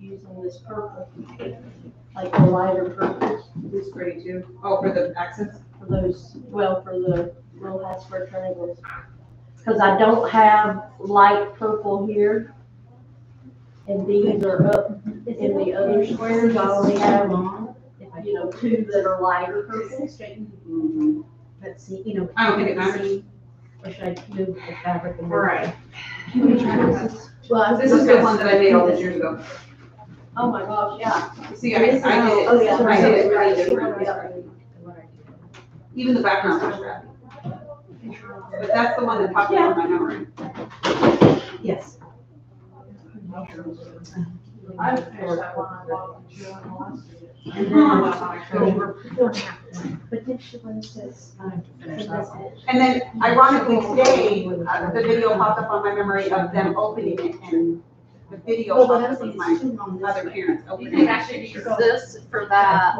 using this purple, like the lighter purple This is pretty too. Oh, for the accents? for those, well, for the little half square triangles. Cause I don't have light purple here. And these are up in the other squares, I only have, you know, two that are lighter purple. Let's see, you know. I don't think it matters. Or should I move the fabric and? All right. Well, This is the one that I made all those years ago. Oh my gosh, yeah. See, I, I did it. Oh, yeah. I did it really different. Yeah. Even the background was scrappy. But that's the one that popped up on my memory. Yes. I finished that one I bought from you on the last year. But then she wants this, And then ironically today, uh, the video popped up on my memory of them opening it and the video Well, but popped of my other parents You opening can it. actually use this for that.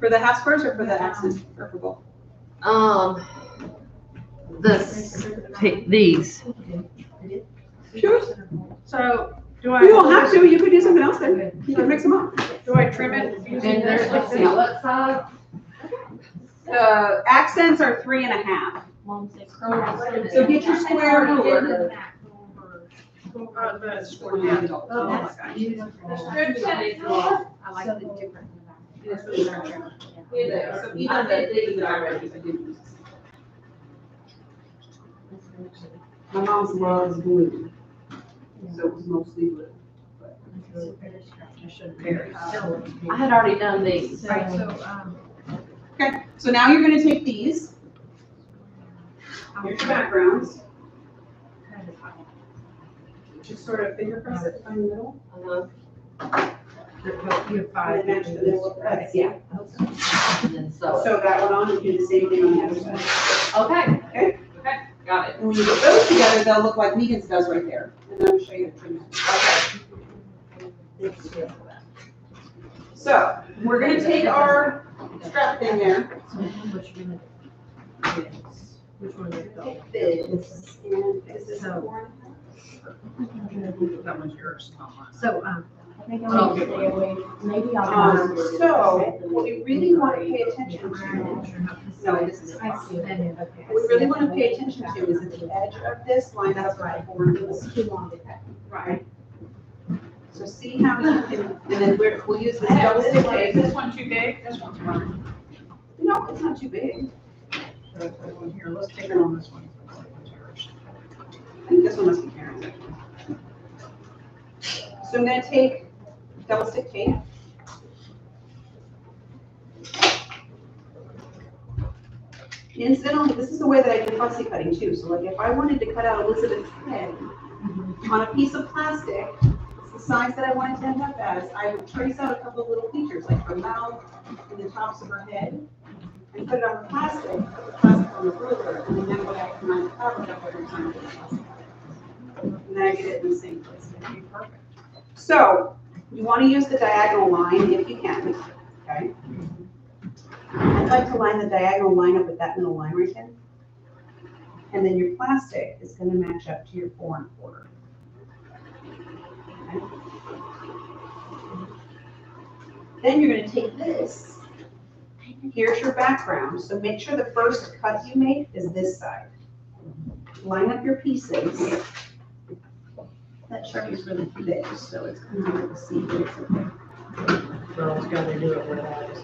For the house squares or for the accents or for both? Um, this, take these. Sure. So, do I? You don't have to, you could do something else then. You can mix them up. Do I trim it using And there's, this? let's see, side? The accents are three and a half. So get your square ruler. Uh, the square. Oh Oh, my that's gosh. The strip set. I like the different. So even the, even the directions I didn't. My mom's loves blue, so it was mostly blue. I had already done these. Right, so, um, Okay, so now you're gonna take these. Here's your backgrounds. Just sort of finger press it in the middle. Uh-huh. you have five. And then match the middle of that, yeah. And then so, that one on and do the same thing on the other side. okay, Okay? okay, got it. And when you put those together, they'll look like Megan's does right there. And then I'll show you the trim. So, we're gonna take our strap thing there. Which one? Which one is it? Take this, and this is the one. That one's yours, not mine. So, um, I think I'm gonna stay away, maybe I'll. Um, so, what we really wanna pay attention to, no, this is. I see that, okay. What we really wanna pay attention to is that the edge of this line up right forward. It's too long to cut. Right. So see how you can, and then we're, we'll use this double stick Is tape. this one too big? This one's fine. No, it's not too big. One uh, Here, let's take it on this one. I think this one must be Karen's. So I'm gonna take double stick tape. Incidentally, this is the way that I do fussy cutting too, so like if I wanted to cut out Elizabeth's head on a piece of plastic, the size that I wanted to end up as, I would trace out a couple of little features, like her mouth and the tops of her head, and put it on the plastic, put the plastic on the ruler, and then go back and line the fabric up every time. And then I get it in the same place. It'd be perfect. So, you want to use the diagonal line if you can, okay? I'd like to line the diagonal line up with that middle line right there. And then your plastic is gonna match up to your four and quarter. Okay? Then you're gonna take this, here's your background, so make sure the first cut you make is this side. Line up your pieces. That Sharpie's really thick, so it's kind of hard to see, but it's okay. Well, it's gotta do it where is.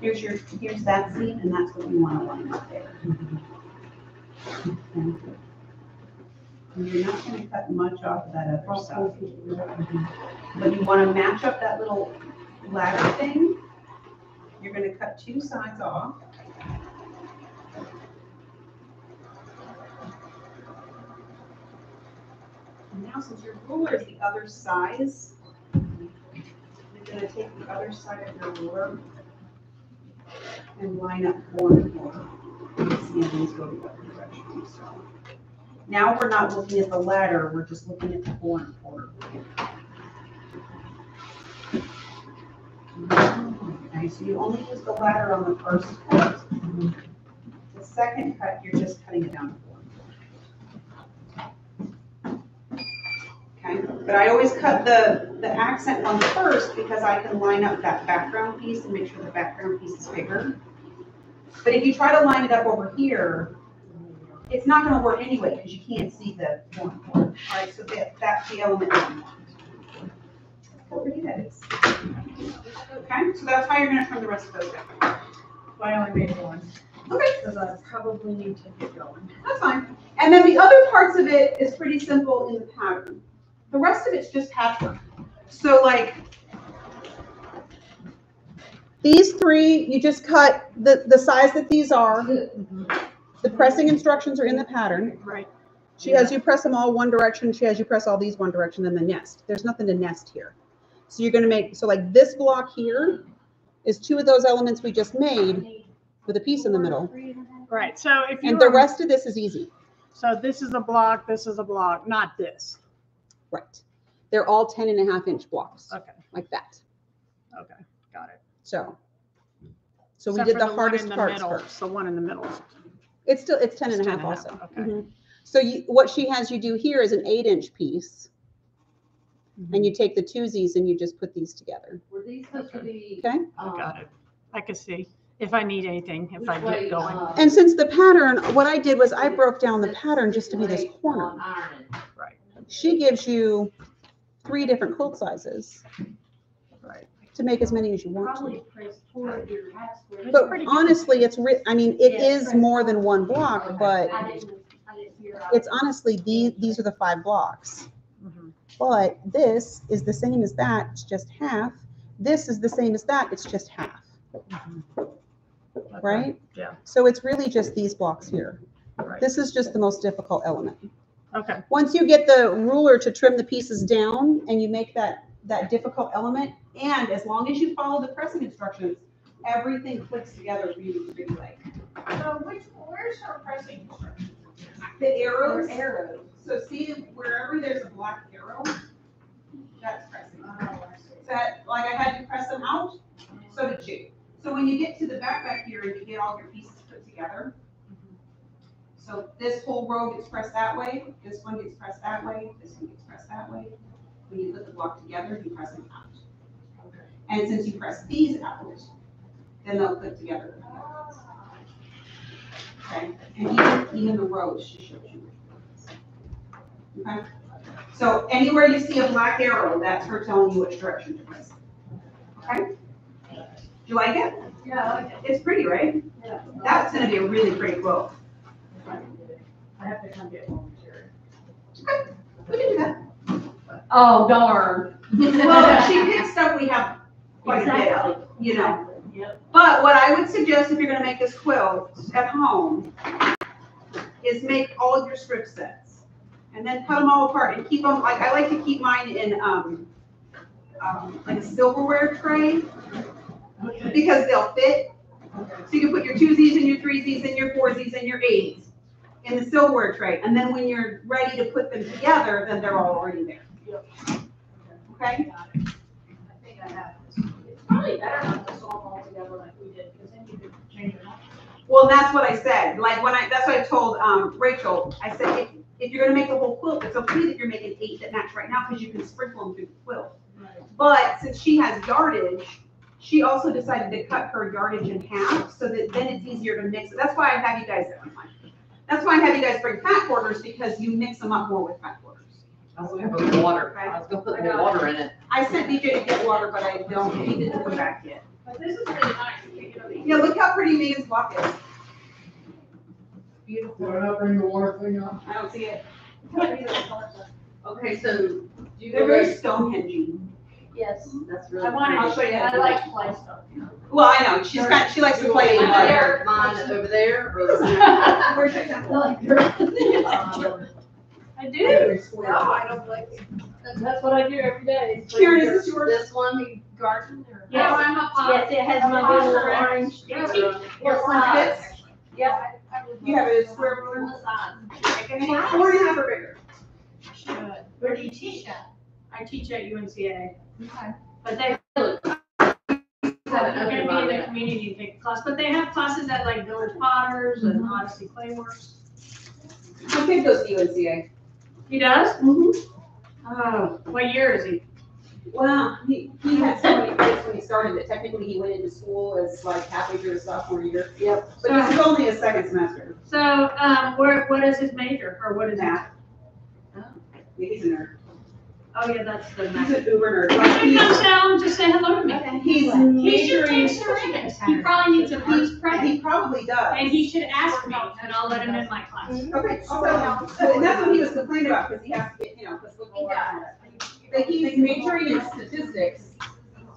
Here's your, here's that seam, and that's what you want to line up there. And you're not gonna cut much off of that other side. Oh, but you want to match up that little ladder thing. You're gonna cut two sides off. And now, since your ruler is the other size, you're gonna take the other side of your ruler and line up four and direction, so. Now we're not looking at the ladder, we're just looking at the four and four. So you only use the ladder on the first cut. The second cut, you're just cutting it down to four. Okay, but I always cut the, the accent one first because I can line up that background piece and make sure the background piece is bigger. But if you try to line it up over here, it's not gonna work anyway, because you can't see the one. All right, so that, that's the element oh, that you want. That is. Okay, so that's how you're gonna turn the rest of those down. I only made one. Okay. Because I probably need to get going. That's fine. And then the other parts of it is pretty simple in the pattern. The rest of it's just patchwork. So like, these three, you just cut the, the size that these are. Mm-hmm. The pressing instructions are in the pattern. Right. She has you press them all one direction, she has you press all these one direction, and then nest. There's nothing to nest here. So you're gonna make, so like this block here is two of those elements we just made with a piece in the middle. Right, so if you. And the were- rest of this is easy. So this is a block, this is a block, not this. Right. They're all 10 and a half inch blocks, Okay, like that. okay, got it. So. So we did for the hardest the parts middle, first. The one in the middle. It's still, it's 10 and It's a half and a half, also. okay. Mhm. So you, what she has you do here is an eight inch piece. Mm-hmm. And you take the twosies and you just put these together. Were these supposed to be? Okay. I um, got it. I can see if I need anything, if I which way, get going. uh, And since the pattern, what I did was I broke down the pattern just to be this corner. Right, She gives you three different quilt sizes right. to make as many as you want to. Probably press toward your half square. But honestly, it's re, I mean, it is more than one block, but I didn't, I didn't hear. it's honestly, these, these are the five blocks. But this is the same as that, it's just half. This is the same as that, it's just half, Okay, right? Yeah, So it's really just these blocks here. right. This is just the most difficult element. Okay, Once you get the ruler to trim the pieces down and you make that, that difficult element, and as long as you follow the pressing instructions, everything clicks together really, really like. so which, where's our pressing instructions? The arrows, Arrows. So see wherever there's a black arrow, that's pressing. That, like I had to press them out, so did you. So when you get to the back back here and you get all your pieces put together, so this whole row gets pressed that way, this one gets pressed that way, this one gets pressed that way. When you put the block together, you press them out. And since you press these out, then they'll click together. Okay, and even, even the rows, shows you. Okay, so anywhere you see a black arrow, that's her telling you which direction to press. Okay? Do you like it? Yeah, I like it. It's pretty, right? Yeah. That's gonna be a really pretty quilt. I have to come get more material. We can do that. Oh, darn. Well, she picks stuff we have quite a bit of, you know. Yep. But what I would suggest if you're gonna make this quilt at home is make all of your strip sets. And then cut them all apart and keep them, like, I like to keep mine in, um, um, like a silverware tray. Because they'll fit. So you can put your twosies and your threesies and your foursies and your eights in the silverware tray. And then when you're ready to put them together, then they're all already there. Okay? I think I have this. It's probably better not to solve all together like we did, because then you could change it up. Well, that's what I said. Like when I, that's what I told, um, Rachel. I said, if, if you're gonna make the whole quilt, it's okay that you're making eight that match right now, because you can sprinkle them through the quilt. But since she has yardage, she also decided to cut her yardage in half, so that then it's easier to mix. it. That's why I have you guys, that's why I have you guys bring fat quarters, because you mix them up more with fat quarters. I was gonna put water, I was gonna put more water in it. I sent DJ to get water, but I don't, he didn't come back yet. But this is really nice. You know, Yeah, look how pretty Megan's block is. Beautiful. Did I not bring the water thing out? I don't see it. Okay, so do you They're go very there? Stonehenge Yes, That's really. I wanted, I'll show you. I like play stuff. Well, I know, she's got, she likes to You play in mine water. there, mine over there, or? Where's your temple? Um, I do. No, I don't like it. That's what I do every day. Karen, is this yours? This one, the garden or? Yes. Oh, I'm a pot. Yes, it has my I'm a little pot orange sticker sticker on on it. it. What Yes, size? size. Yeah. You have a square ruler? Four and a half or bigger. Should. Where do you teach at? I teach at UNCA, Okay. but they, Haven't I'm gonna be in the community and take a class, but they have classes at like Village Potters and Odyssey Clayworks. My kid goes to UNCA. He does? Mm-hmm. Oh, what year is he? Well, he, he had so many grades when he started that technically he went into school as like halfway through his sophomore year. Yep. But this is only his second semester. So, um, where, what is his major, or what is Math. that? He's a nerd. Oh, yeah, that's the He's an uber nerd. Why Like, don't he's, down and just say hello to me? he's He should majoring. take Serena's, he probably needs an arts credit, He probably does. and he should ask me, and I'll let him in my class. Okay, so, so- and that's what he was complaining about, because he has to get, you know, because look. Like he's majoring in statistics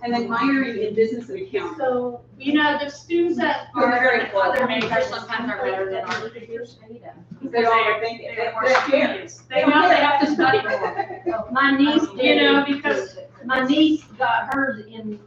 and then minoring in business and accounting. So, you know, the students that They're are very in close. other majors sometimes are better than our majors. They don't it. They're more They don't They know they have to study more. My niece You did, know, because my niece got hers in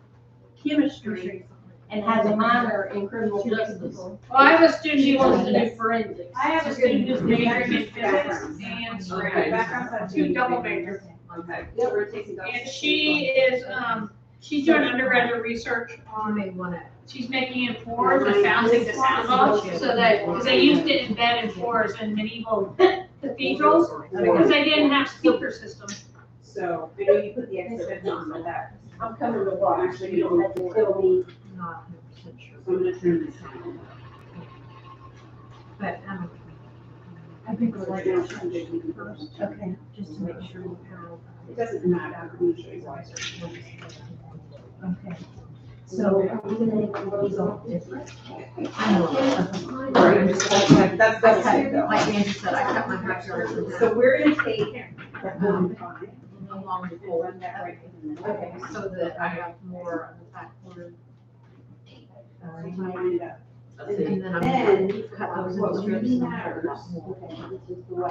chemistry and has a minor in criminal justice. Well, I have a student She who wants wants to to do do, forensics. I have a student who's majoring in physics and Okay. Background two double majors. Okay. Yeah, we're taking. And she is, um, she's doing undergraduate research on, made one at. she's making amphoras and bouncing the sound off, so that, because they used to embed amphoras in medieval cathedrals, because they didn't have speaker systems. So, I know you put the extra bit on for that. I'm coming to watch, actually, you don't have to tell me. Not hundred percent sure. So I'm gonna turn this down. But, um, I think right now can do it first. okay, just to make sure. It doesn't matter, I'm gonna show you why. Okay. So are we gonna make these all different? I know. Right, I'm just, that's, that's, that's Okay, it though. like Angie said, I cut my half. So we're gonna take that one five, Along with we'll run that right in the middle. Okay, so that I have more on the corner. So you line it up. And then I'm Then, gonna cut those what really and have a matters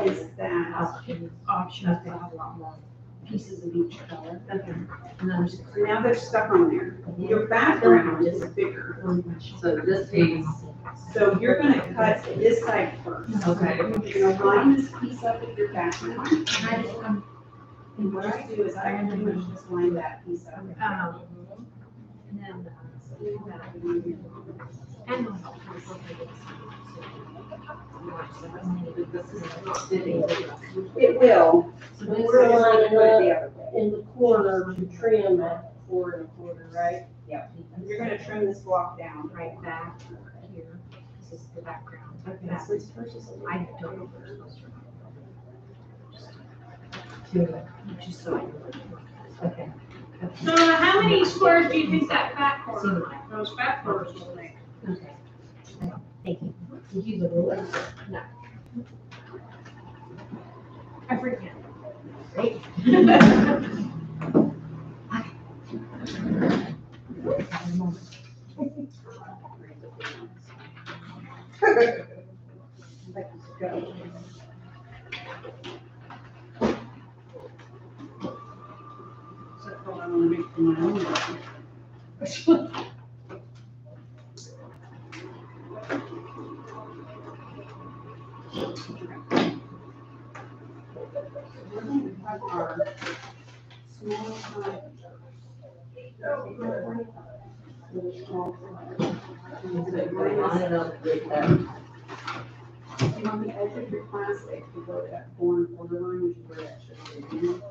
is that, Options, options, I have a lot more pieces of each color. Okay. And then just. so now they're stuck on there. Your background is bigger. So this piece. So you're gonna cut this side first. Okay. You're gonna line this piece up with your background. Can I just come? And what I do is I pretty much just line that piece up. Um, and then, uh, do that. And I'll help her with this. This is. It will. So but this we're is just gonna lining up the other way. in the corner to trim at four and a quarter, right? Yep. You're gonna trim this block down. Right back here. This is the background. Okay, That so is- it's first is a little- I don't know if we're supposed to. Do it, just so I know. Okay. So how many squares do you think that back corner, those back corners will make? Okay. Thank you. Did you the ruler? No. I forget. Great. Like, go. Hold on, I wanna make sure my own going to it up on the edge of your plastic, you go to that line, which is where that should be.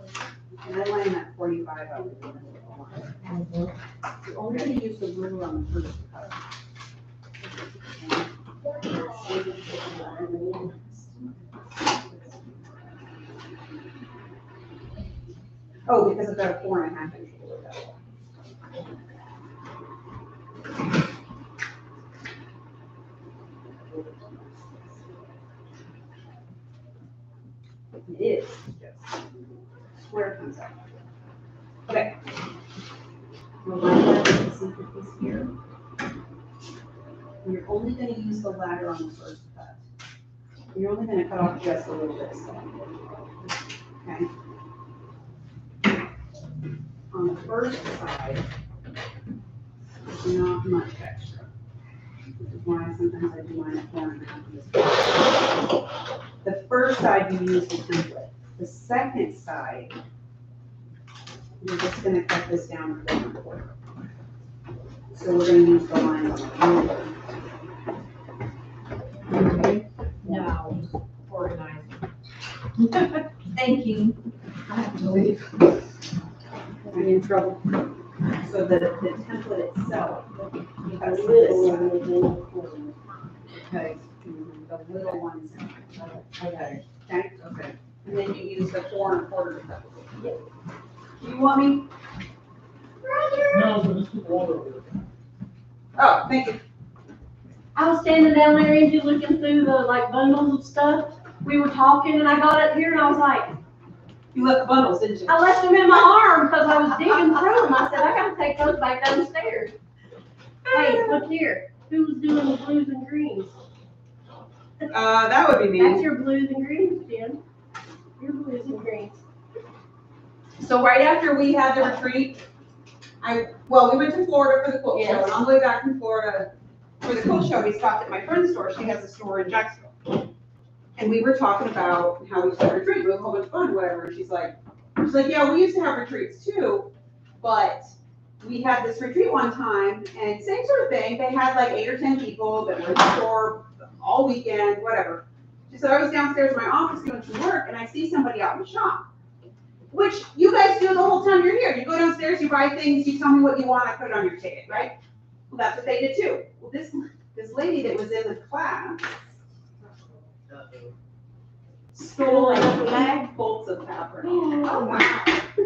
And I line that forty-five. You're only gonna use the ruler on the first cut. Oh, because got a four and a half inch. It is just square comes out. Okay. We'll if here. And You're only gonna use the ladder on the first cut. You're only gonna cut off just a little bit. Okay? On the first side, There's not much extra. Which is why sometimes I do mine at four and a half inches. The first side you use the template. The second side, you're just gonna cut this down to four and a quarter. So we're gonna use the line on the ruler. Okay? No, organizing. Thank you. I have to leave. I'm in trouble. So the, the template itself, you have A this little one is in. Okay, the little ones. Okay, Okay, okay. and then you use the four and a quarter to cut. You want me? No, but this is water. Oh, thank you. I was standing down there, Angie, looking through the like bundles of stuff. We were talking and I got up here and I was like, You left the bundles, didn't you? I left them in my arm because I was digging through them. I said, I gotta take those back downstairs. Hey, look here, who's doing the blues and greens? Uh, that would be me. That's me. your blues and greens, Jen. Your blues and greens. So right after we had the retreat, I, well, we went to Florida for the quilt show, and on the way back from Florida for the quilt show, we stopped at my friend's store. She has a store in Jacksonville. And we were talking about how we used to have retreat, we had a whole bunch of fun, whatever, and she's like, she's like, yeah, we used to have retreats too, but we had this retreat one time, and same sort of thing, they had like eight or ten people that were in the store all weekend, whatever. She said, I was downstairs in my office doing some work, and I see somebody out in the shop. Which you guys do the whole time you're here. You go downstairs, you buy things, you tell me what you want, I put it on your ticket, right? Well, that's what they did too. Well, this, this lady that was in the class stole like eight bolts of fabric. Oh, oh, wow.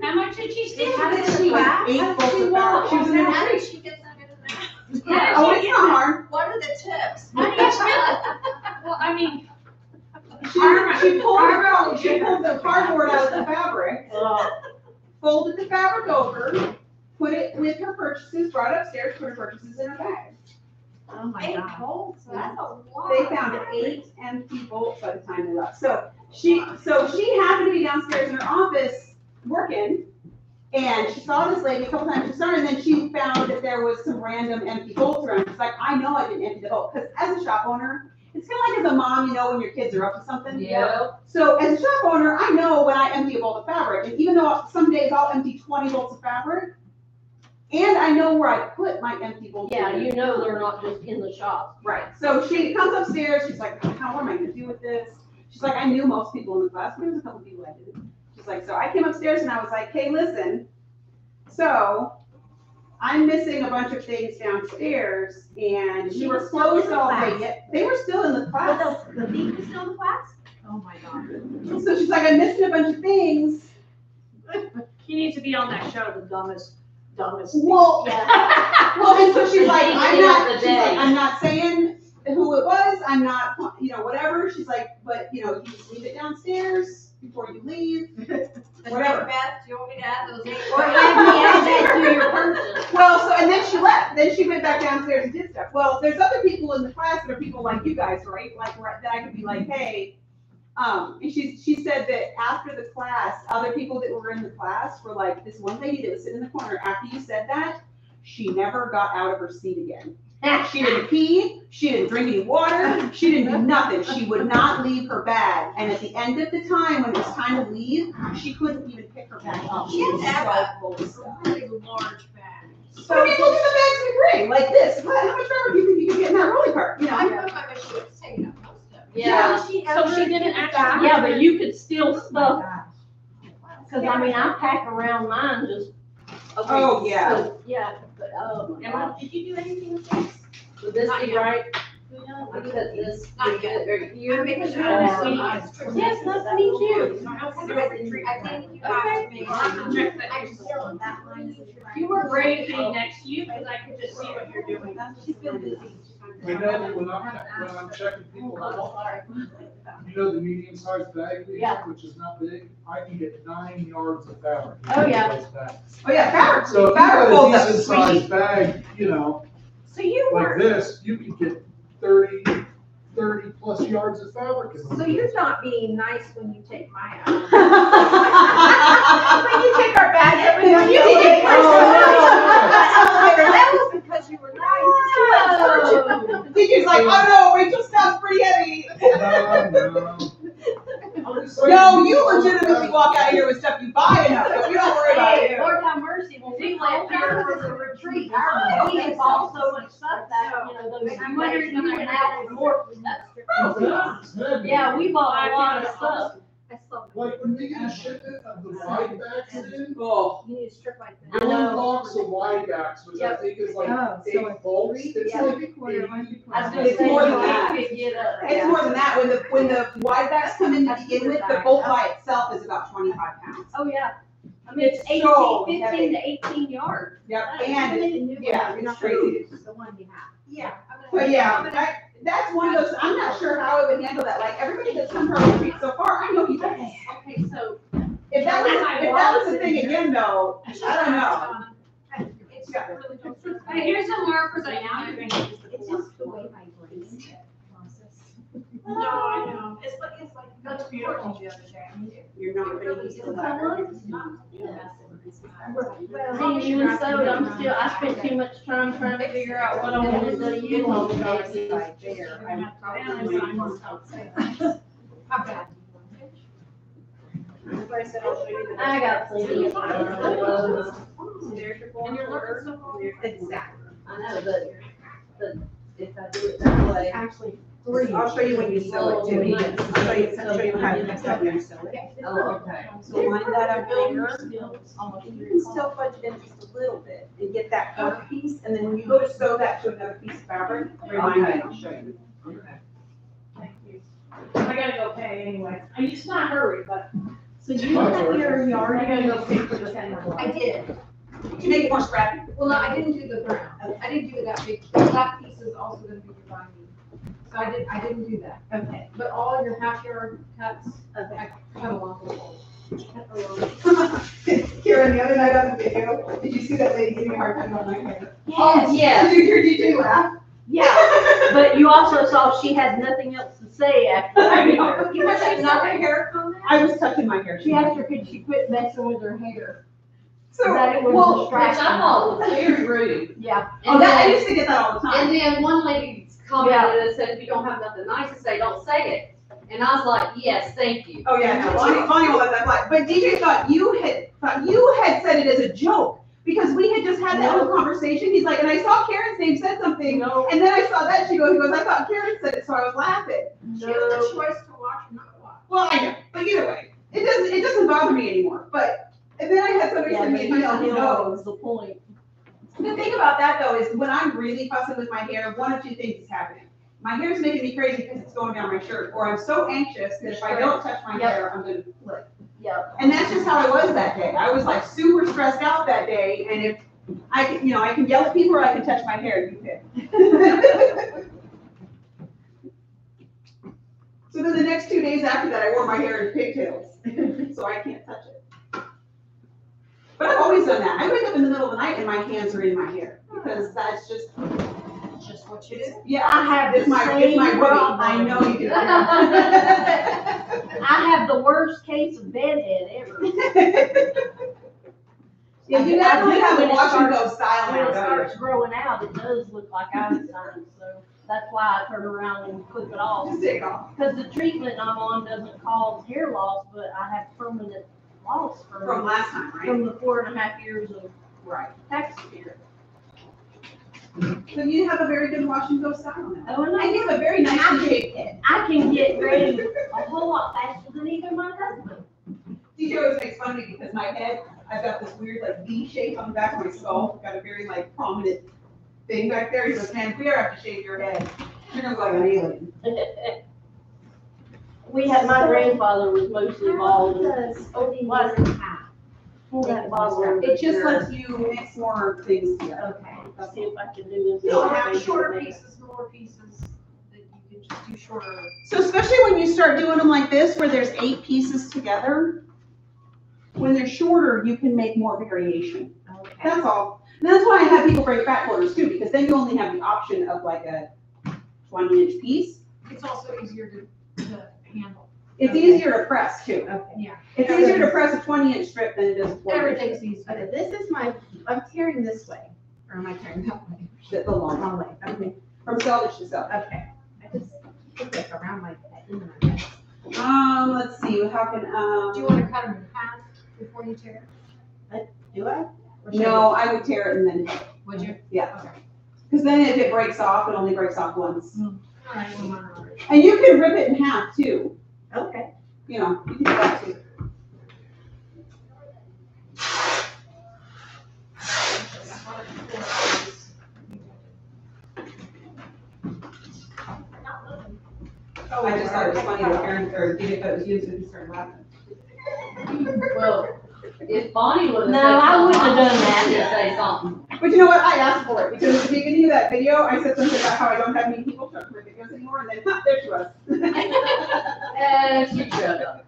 How much did she steal? How did she, Like how eight bolts she of walk? fabric. She was in a How did she get some good Yeah. Oh, it's not hard. What are the tips? How do you spell Well, I mean, She, she pulled, she pulled the cardboard out of the fabric, folded the fabric over, put it with her purchases, brought it upstairs, put her purchases in a bag. oh my Eight God. bolts, that's a lot. They found eight empty bolts by the time they left. So she, so she happened to be downstairs in her office working. And she saw this lady a couple times. She saw her, and then she found that there was some random empty bolts around. She's like, I know I didn't empty the bolt because as a shop owner, it's kind of like as a mom, you know when your kids are up to something. Yeah. So as a shop owner, I know when I empty a bolt of fabric, and even though some days I'll empty twenty bolts of fabric, and I know where I put my empty bolts. Yeah, you know they're not just in the shop. Right, so she comes upstairs, she's like, how, am I gonna do with this? She's like, I knew most people in the class, but there was a couple people I didn't. She's like, so I came upstairs and I was like, hey, listen, so I'm missing a bunch of things downstairs and we were closed all day yet. They were still in the But class. the, the thief is still in the class? Oh my God. So she's like, I'm missing a bunch of things. He needs to be on that show, the dumbest, dumbest. Well, well, and so she's like, I'm not, she's like. I'm not saying who it was, I'm not, you know, whatever. She's like, but, you know, you just leave it downstairs before you leave. Whatever. Beth, do you want me to add those eight? Or have me add that to your purchase. Well, so, and then she left, then she went back downstairs and did stuff. Well, there's other people in the class that are people like you guys, right? Like, where- that I could be like, hey, um, and she, she said that after the class, other people that were in the class were like, this one lady that was sitting in the corner, after you said that, she never got out of her seat again. She didn't pee, she didn't drink any water, she didn't do nothing. She would not leave her bag. And at the end of the time, when it was time to leave, she couldn't even pick her bag up. She She had to so have full of stuff. Really large bag. So I mean, look at the bags we bring, like this. What, how much rubber do you think you can get in that rolling cart? You I know? know, I wish she was taking up most of it. Yeah. Did she So she didn't actually- back? Yeah, but you could still Oh stuff, my cause I mean, I pack around mine just. okay, Oh, yeah. so- Yeah, but, oh my Emma, did you do anything with this? Would this Not be yet. right? Put this, Not yet. I'm making sure. she- Yes, nice to meet you. I think you guys may. I just feel that line. You were great to be next to you, because I could just see what you're doing. She's been busy. When I'm, when I'm, when I'm checking people you know the medium sized bag we have, which is not big, I can get nine yards of fabric. Oh, yeah. those bags. Oh, yeah, fabric. So if you fabric got folds a up decent sweet. sized bag, you know, So you like were, this, you can get 30 30 plus yards of fabric in so you're not being nice when you take my out. When When you take our bags, everyone. You take it That was because you were Whoa. DJ's like, oh no, Rachel sounds pretty heavy. No, you legitimately walk out of here with stuff you buy enough, so we don't worry about Hey, you. Lord have mercy, when we left here for the retreat, we had bought so much stuff that, you know, those. I'm wondering if you I went can out and more stuff. Yeah, we bought a lot of stuff. I saw. Like when we get a shipment of the uh, wide backs in, Oh, You need a strip like I that. one know. box of wide backs, which I think is like Oh, so eight bolts, it's yeah. like Three quarter, one three I was quarter. gonna It's say, more than you that. could get a. It's more than that, when the, when the wide backs come in to begin with, the bolt by itself is about twenty-five pounds. Oh, yeah. I mean, it's It's so eighteen, fifteen to eighteen yards. Yep, and, yeah, it's crazy. The one you have. Yeah. But yeah, I, that's one of those, I'm not sure how I would handle that, like, everybody that's come to our retreat so far, I know you guys. Okay, so. If that was, if that was the thing again though, I don't know. It's really don't. Hey, here's some more for the now. It's just the way my brain process. No, I know. It's like, it's like, that's beautiful the other day. You're not gonna use the See, even so, I'm still, I spent too much time trying to figure out what I wanted to use on the. How? I got plenty of time. And you're looking so cool. Exactly. I know, but, but if I do it that way. Actually, I'll show you when you sew it too. Oh, I'll show you, I'll show you how to sew it. sew it. Oh, okay. So line that up there. You can still budget in just a little bit and get that corner piece, And then when you go to sew that to another piece of fabric, remind me, I'll show you. Okay. Thank you. I gotta go pay anyway. I used to not hurry, but. So you have your yard, I gotta go pay for the ten of I did. To make it more scrappy. Well, no, I didn't do the brown. I didn't do that big, that piece is also gonna be your binding. So I did, I didn't do that. Okay. But all your half yard cuts, I cut along the whole. Karen, the other night on the video, did you see that lady giving me a hard time about my hair? Oh, yeah, Did you hear DJ laugh? yeah, but you also saw she had nothing else to say after. I know. You want to not a hair comment? I was touching my hair. She asked her, could she quit messing with her hair? So, That it was well, distracting. Which I thought was very rude. Yeah. oh, And that, I then, used to get that all the time. and then one lady commented and said, if you don't have nothing nice to say, don't say it. And I was like, yes, thank you. Oh, yeah, no, Bonnie, Bonnie will let that fly. But DJ thought you had, thought you had said it as a joke. Because we had just had that whole conversation. He's like, and I saw Karen's name said something. No, And then I saw that, she goes, he goes, I thought Karen said it, so I was laughing. No. She has no. the choice to watch or not watch. Well, I know, but either way, it doesn't, it doesn't bother me anymore, but, and then I had somebody Yeah, send me you an email, who know knows? was the point. The thing about that though is when I'm really fussing with my hair, one of two things is happening. My hair is making me crazy because it's going down my shirt, or I'm so anxious that if I don't touch my Yep. hair, I'm gonna flip. Yep. And that's just how I was that day. I was like super stressed out that day, and if I can, you know, I can yell at people or I can touch my hair, you pick. So then the next two days after that, I wore my hair in pigtails, so I can't touch it. But I've always done that. I wake up in the middle of the night and my hands are in my hair, because that's just, Just what you do. yeah. I have the my, it's my problem. I know you do. I have the worst case of bedhead ever. Yeah, you I definitely do have a wash and go style When it starts growing out, it does look like Einstein, so that's why I turn around and clip it off. Just take it off. Because the treatment I'm on doesn't cause hair loss, but I have permanent loss From from, last time, right? from the four and a half years of Right. tax year. So you have a very good wash and go style now. Oh, and And I, you have a very nicely shaped head. I can get ready a whole lot faster than even my husband. DJ always makes fun of me because my head, I've got this weird like V shape on the back of my skull, got a very like prominent thing back there. He goes, man, if we ever have to shave your head, you're gonna look like an alien. We had, my grandfather was mostly bald. and Does OD half? pulled that bottle over It just here. lets you mix more things together. Okay. I'll see if I can do this. You don't have shorter pieces, more pieces that you can just do shorter. So especially when you start doing them like this, where there's eight pieces together, when they're shorter, you can make more variation. Okay. That's all. And that's why I have people break fat quarters too, because then you only have the option of like a twenty inch piece. It's also easier to, to handle. It's easier to press too. Okay. Yeah. It's easier to press a twenty inch strip than it is a forty. Everything's easier. Okay, this is my, I'm tearing this way. Or am I tearing that way? The, the long, Wrong way, okay, from selvage to selvage. okay. I just, it's like around my, in my head. Um, let's see, how can, um. Do you wanna cut them in half before you tear it? Do I? Or should No, I would tear it and then, Would you? yeah. Okay. Cause then if it breaks off, it only breaks off once. Alright, well, mine are- And you can rip it in half too, Okay. you know, you can do that too. Oh, I just thought it was funny that Karen, or did it, but it was used and he started laughing. Well, if Bonnie would have. No, I wouldn't have done that. Say something. But you know what, I asked for it, because at the beginning of that video, I said something about how I don't have any people showing my videos anymore, and then, ha, there she was. And she showed up.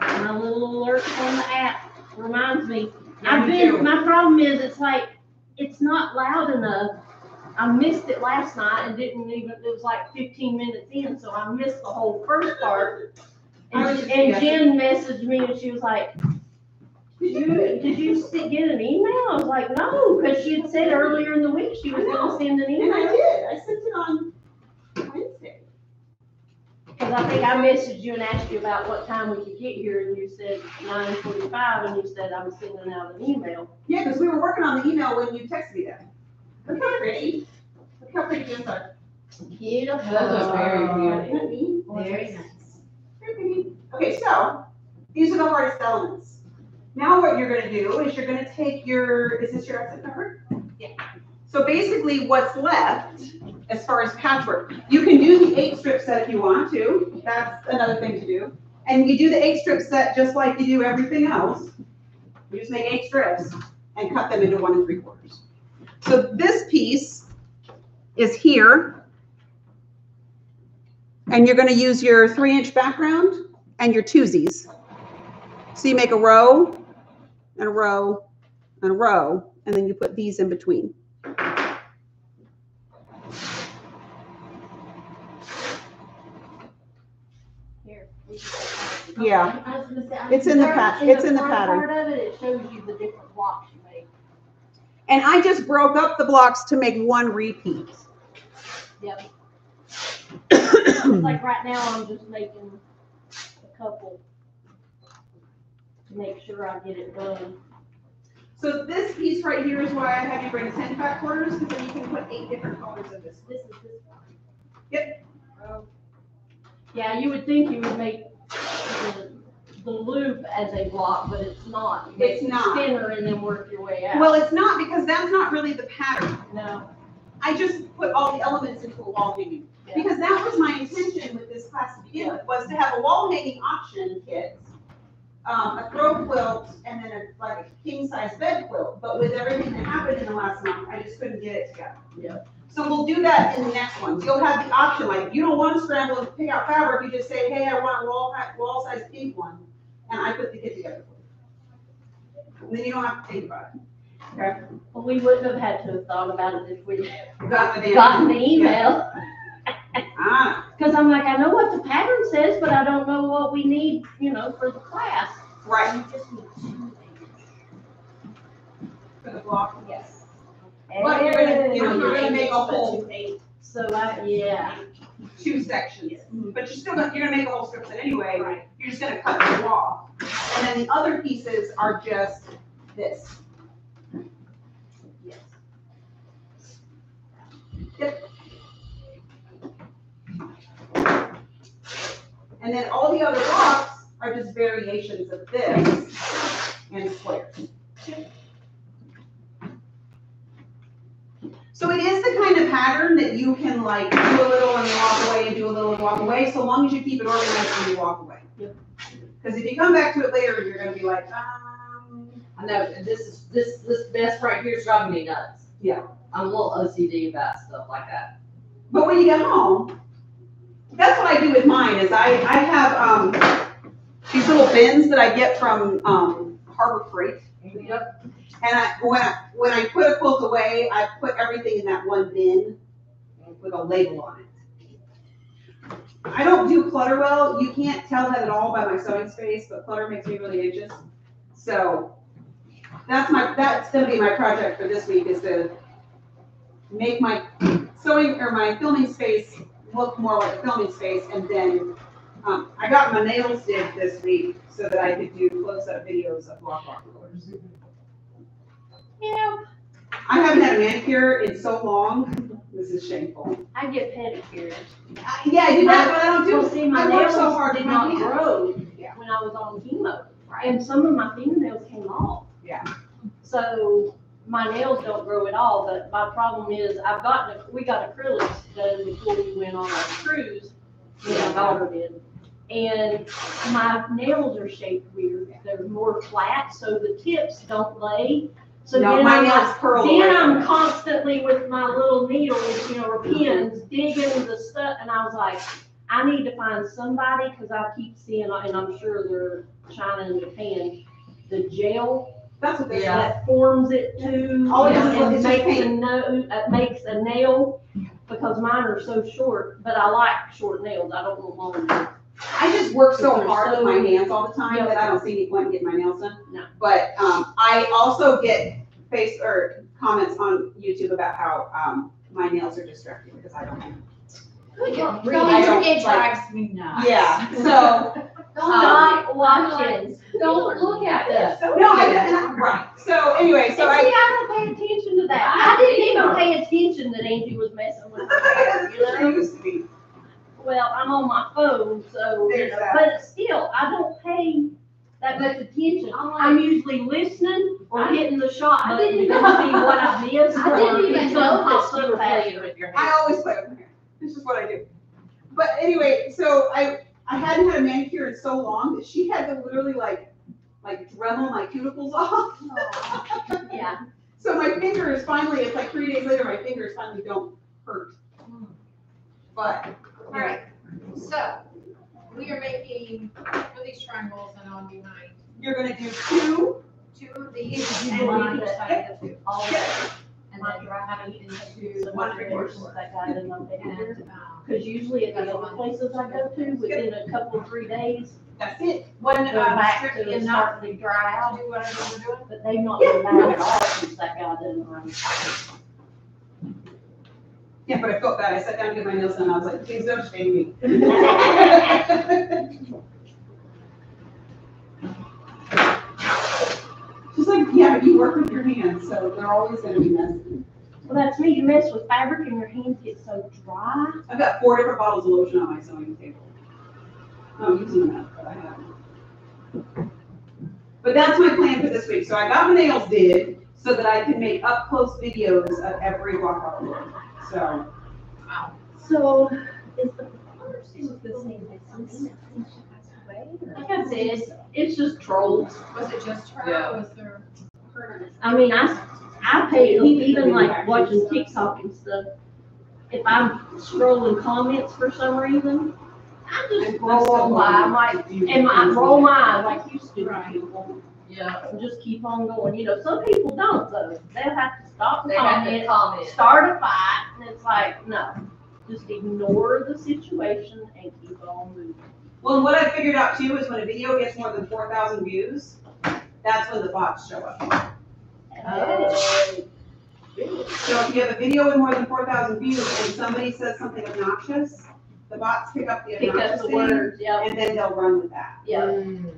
My little alert on the app reminds me. Yeah, I've me too. been, my problem is, it's like, it's not loud enough. I missed it last night and didn't even, it was like fifteen minutes in, so I missed the whole first part. I was And, and. Jen messaged me and she was like, did you, did you s- get an email? I was like, no, because she had said earlier in the week she was gonna send an And I email. did, I sent it on Wednesday. Cause I think I messaged you and asked you about what time we could get here and you said nine forty-five and you said I'm sending out an email. Yeah, because we were working on the email when you texted me that. Look how pretty, look how pretty these are. Beautiful. Those are very Isn't it neat? Very nice. Very pretty. Okay, so, these are the hardest elements. Now what you're gonna do is you're gonna take your, is this your exit number? Yeah. So basically what's left, as far as patchwork, you can do the eight strip set if you want to, that's another thing to do. And you do the eight strip set just like you do everything else. You just make eight strips and cut them into one and three quarters. So this piece is here. And you're gonna use your three inch background and your twosies. So you make a row and a row and a row, and then you put these in between. Here. Yeah. I was gonna say, I It's in the think pat- it's in the front pattern. Part of it, it shows you the different blocks you make. And I just broke up the blocks to make one repeat. Yep. Like right now, I'm just making a couple to make sure I get it done. So this piece right here is why I have you bring ten fat quarters, because then you can put eight different colors of this. This is this one. Yep. Oh. Yeah, you would think you would make the, the loop as a block, but it's not. You It's make not. Thinner and then work your way out. Well, it's not, because that's not really the pattern. No. I just put all the elements into a wall hanging. Yeah. Because that was my intention with this class to begin with, was to have a wall hanging option kit, um, a throw quilt, and then a, like a king size bed quilt. But with everything that happened in the last month, I just couldn't get it together. Yeah. So we'll do that in the next ones. You'll have the option, like, you don't want to scramble and pick out fabric, you just say, hey, I want a wall, wall size pink one, and I put the kit together for you. And then you don't have to think about it. Okay? Well, we wouldn't have had to have thought about it if we Got the damn- gotten the email. Ah, Cause I'm like, I know what the pattern says, but I don't know what we need, you know, for the class. right. just need two. For the block. Yes. But you're gonna, you know, you're gonna make a whole So I, yeah, two sections, but you're still gonna, you're gonna make a whole strip set anyway. You're just gonna cut them off. And then the other pieces are just this. And then all the other blocks are just variations of this and squares. So it is the kind of pattern that you can like do a little and walk away and do a little and walk away, so long as you keep it organized when you walk away. Yep. Because if you come back to it later, you're gonna be like, um, I know, this is, this, this desk right here is driving me nuts. Yeah. I'm a little OCD about stuff like that. But when you get home, that's what I do with mine, is I, I have, um, these little bins that I get from, um, Harbor Freight. Yep. And I, when I, when I put a quilt away, I put everything in that one bin with a label on it. I don't do clutter well, you can't tell that at all by my sewing space, but clutter makes me really anxious. So, that's my, that's gonna be my project for this week is to make my sewing, or my filming space look more like a filming space, and then, um, I got my nails did this week so that I could do close-up videos of Bloc Loc rollers. I haven't had a manicure in so long, this is shameful. I get pedicures. I- Yeah, I do that, but I don't Well, do, see, my I nails so hard did not hands. grow Yeah. when I was on chemo. And some of my fingernails came off. Yeah. So my nails don't grow at all, but my problem is I've gotten, we got acrylics done before we went on our cruise. Me and my daughter did. And my nails are shaped weird. They're more flat, so the tips don't lay. So No, then my I'm nails like, curl then. I'm constantly with my little needles, you know, or pins, digging the stuff, and I was like, I need to find somebody, cause I keep seeing, and I'm sure they're China and Japan, the gel That's what this is. that forms it to, All it is is and it's just makes a paint. no, uh, makes a nail, because mine are so short, but I like short nails, I don't want long. nails. I just work so They're hard with my hands all the time Yeah. that I don't see any point in getting my nails done. No. But, um, I also get face or comments on YouTube about how, um, my nails are distracting because I don't. Good. I It don't it like- drives me nuts. Yeah, so, Stop um, watching. Don't look at this. no, I, and I, right, so anyway, And so see, I. I don't pay attention to that, I didn't even pay attention that Angie was messing with my hair, you I know? used to be. Well, I'm on my phone, so, you There's know, that. but still, I don't pay that much attention. Oh, I'm usually listening or hitting the shot I button to didn't even- see what I missed. I didn't or even if know something that you up were fast. playing with your I hair. always play with my hair. This is what I do. But anyway, so I, I hadn't had a manicure in so long that she had to literally like, like Dremel my cuticles off. Yeah. So my fingers finally, it's like three days later, my fingers finally don't hurt. But, All right, so we are making for these triangles and on behind, you're gonna do two, two of these and on each side of the two. All. And then have into So one my three quarters. that guy didn't know And, um, Cause usually at the other places I go to, within a couple, three days, that's it. one, go uh, back to enough starting to dry to out. do whatever we're doing. But they've not been bad at all since that guy didn't run. Yeah, but I felt bad. I sat down to get my nails done. and I was like, please don't shame me. She's like, yeah, but you work with your hands, so they're always gonna be messy. Well, that's me, you mess with fabric and your hands get so dry. I've got four different bottles of lotion on my sewing table. I'm using that, but I haven't. But that's my plan for this week. So I got my nails did so that I can make up close videos of every walk up look. So, So, is the first is the same distance? Like I said, it's it's just trolls. Was it just her Yeah. or was there? I mean, I, I pay, even like watching TikTok and stuff. If I'm scrolling comments for some reason, I just scroll on by, I'm like, and I roll my eyes like you stupid people. Yeah, And just keep on going, you know, some people don't though, they'll have to stop and they have to comment, comment. start a fight, and it's like, no. Just ignore the situation and keep on moving. well, what I figured out too is when a video gets more than four thousand views, that's when the bots show up. Oh. So if you have a video with more than four thousand views and somebody says something obnoxious, the bots pick up the Pick up obnoxious the thing words, yeah, and then they'll run with that. yeah. Mm.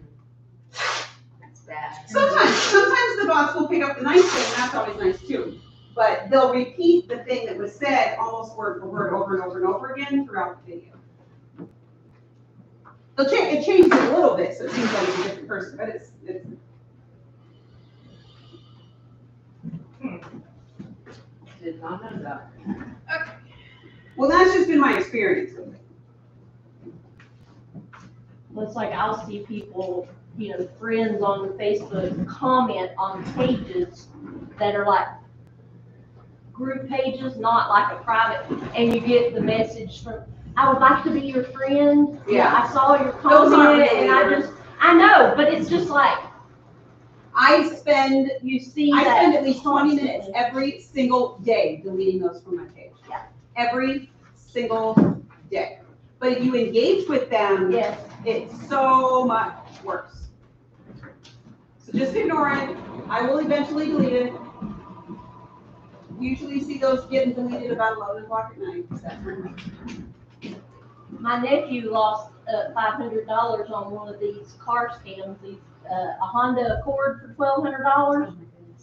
That's bad. Sometimes, sometimes the bots will pick up the nice thing, and that's always nice too. But they'll repeat the thing that was said almost word for word over and over and over again throughout the video. They'll change, it changes a little bit, so it seems like it's a different person, but it's, it's, Did not know that. Okay. well, that's just been my experience with it. It's like I'll see people, you know, friends on Facebook comment on pages that are like group pages, not like a private, and you get the message from, I would like to be your friend. Yeah. I saw your Those aren't comment and I just, I know, but it's just like, I spend, you see I that. spend at least twenty minutes constantly. every single day deleting those from my page. Yeah. Every single day. But if you engage with them, Yes, it's so much worse. So just ignore it, I will eventually delete it. Usually see those getting deleted about eleven o'clock at night. My nephew lost, uh, five hundred dollars on one of these car scams, these, uh, a Honda Accord for twelve hundred dollars.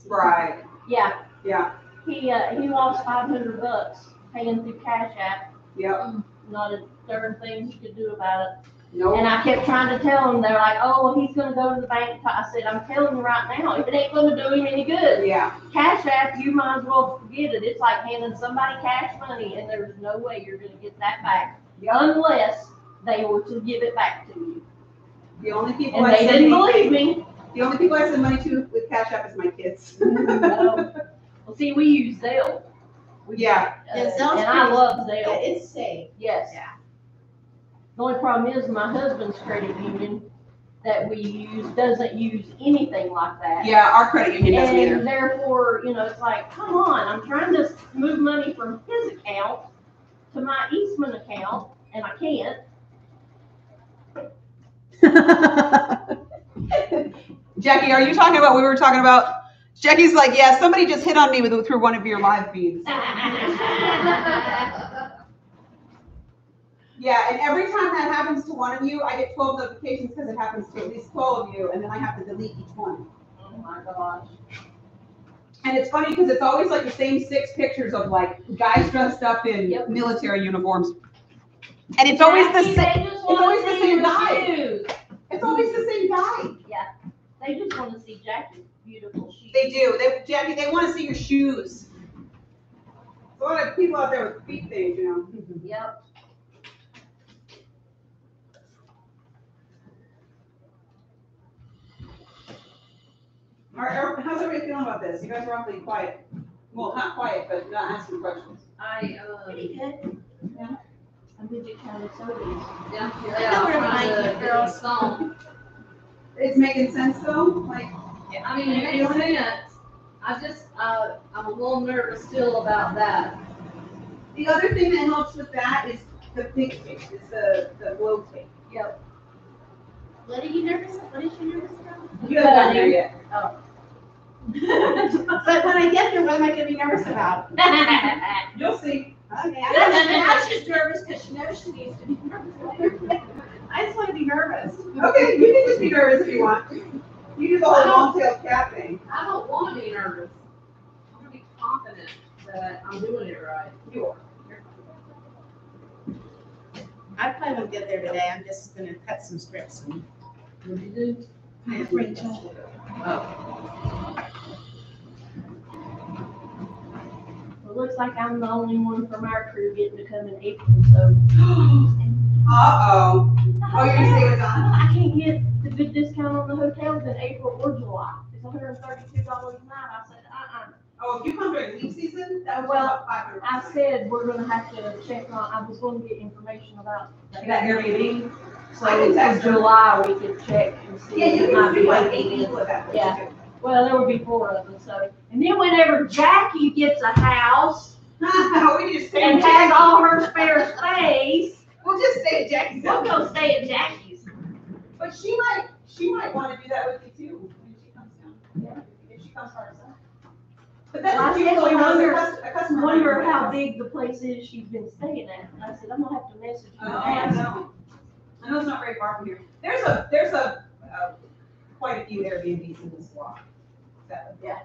Right, Yeah, yeah, he, uh, he lost five hundred bucks paying through Cash App, yep, not a darn thing he could do about it. no. And I kept trying to tell him, they're like, oh, well, he's gonna go to the bank. I said, I'm telling you right now, if it ain't gonna do him any good, Yeah, Cash App, you might as well forget it. It's like handing somebody cash money and there's no way you're gonna get that back unless they were to give it back to you. The only people And I they send didn't anything- believe me. The only people I send money to with Cash App is my kids. No. Well, see, we use Zelle. We- Yeah, uh, It sounds And I pretty- love Zelle. It's safe. Yes. Yeah. The only problem is my husband's credit union that we use doesn't use anything like that. yeah, our credit union doesn't either. And therefore, you know, it's like, come on, I'm trying to move money from his account to my Eastman account, and I can't. Jackie, are you talking about, we were talking about, Jackie's like, yeah, somebody just hit on me with, through one of your live feeds. Yeah, and every time that happens to one of you, I get twelve notifications because it happens to at least twelve of you, and then I have to delete each one. Oh my gosh. And it's funny because it's always like the same six pictures of like guys dressed up in Yep. military uniforms. And it's always the same, It's always the same guy. shoes. it's always the same guy. Yeah. They just wanna see Jackie's beautiful shoes. They do, they, Jackie, they wanna see your shoes. There's a lot of people out there with feet things, you know. Yep. All right, er- how's everybody feeling about this? You guys are awfully quiet. Well, not quiet, but not asking questions. I, Pretty um, good. Yeah. I'm busy trying to sew yeah, Yeah, yeah, we're trying fine, to girls. song. It's making sense though, like, I mean, it makes sense. I just, uh, I'm a little nervous still about that. the other thing that helps with that is the pink tape, is the, the glow tape. Yep. What are you nervous, what is you nervous about? You haven't gotten there yet. But when I get there, what am I gonna be nervous about? You'll see. Okay, I now she's nervous because she knows she needs to be nervous. I just wanna be nervous. Okay, you can just be nervous if you want. You do the whole long tail cat thing. I don't wanna be nervous. I'm gonna be confident that I'm doing it right. You are. I probably won't get there today, I'm just gonna cut some strips and. What'd you do? I have Rachel. Well, it looks like I'm the only one from our crew getting to come in April, so. Uh-oh. Oh, you're gonna stay with Donna? I can't get the good discount on the hotels in April or July. It's hundred and thirty-two dollars a night. I said, uh-uh. Oh, if you come during leaf season, that was Well, about five hundred. I said, we're gonna have to check on, I was gonna get information about that That Airbnb? So I can text for her. July, we could check and see. Yeah, if you it might can be do like open eight people at that place Yeah. too. Well, there would be four of us, so. And then whenever Jackie gets a house we just and has all her spare space, We'll just stay at Jackie's. we'll go stay at Jackie's. But she might, she might wanna do that with you too, when she comes down. Yeah. If she comes by herself. But Well, I that's said, usually I wonder- a cus- a customer. Wonder how big the place is she's been staying at. And I said, I'm gonna have to message Oh, her and I ask. know. I know it's not very far from here. There's a, there's a, uh, quite a few Airbnbs in this block. Seven. Yeah.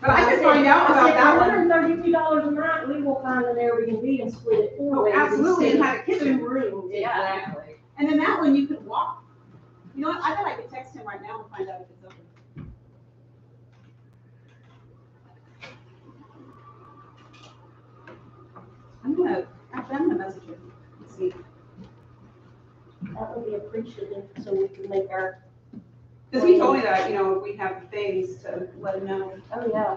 But I could find out about that one. hundred and thirty-two dollars a night, we will find an Airbnb and split it four Oh, ways. absolutely, and have a kitchen. room. Exactly. And then that one you could walk. You know what, I bet I could text him right now and find out if it's open. I'm gonna, actually, I'm gonna message him and see. That would be appreciative, so we can make our, Cause he told me that, you know, if we have things to let him know. oh, yeah.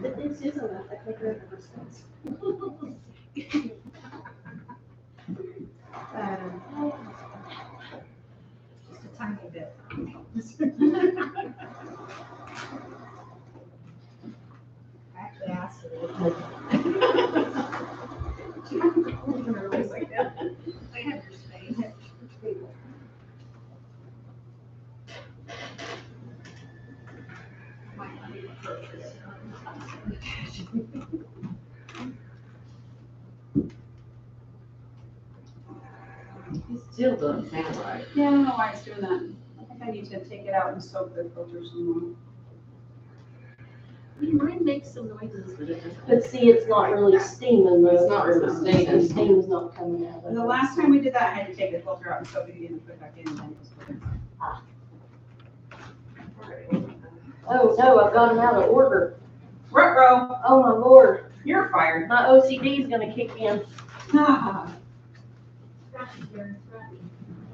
But this isn't a, I think we're ever. Um, Just a tiny bit. Still doesn't sound right. Yeah, I don't know why it's doing that. I think I need to take it out and soak the filters some more. Mine makes some noises, but it doesn't. But see, it's not really steaming though. It's not really steaming. The steam's not coming out of the it. last time we did that, I had to take the filter out and soak it again and put it back in and then it was clear. Ah. Oh, no, I've got them out of order. Ruh-roh, Oh, my lord, you're fired. my OCD is gonna kick in. Ah.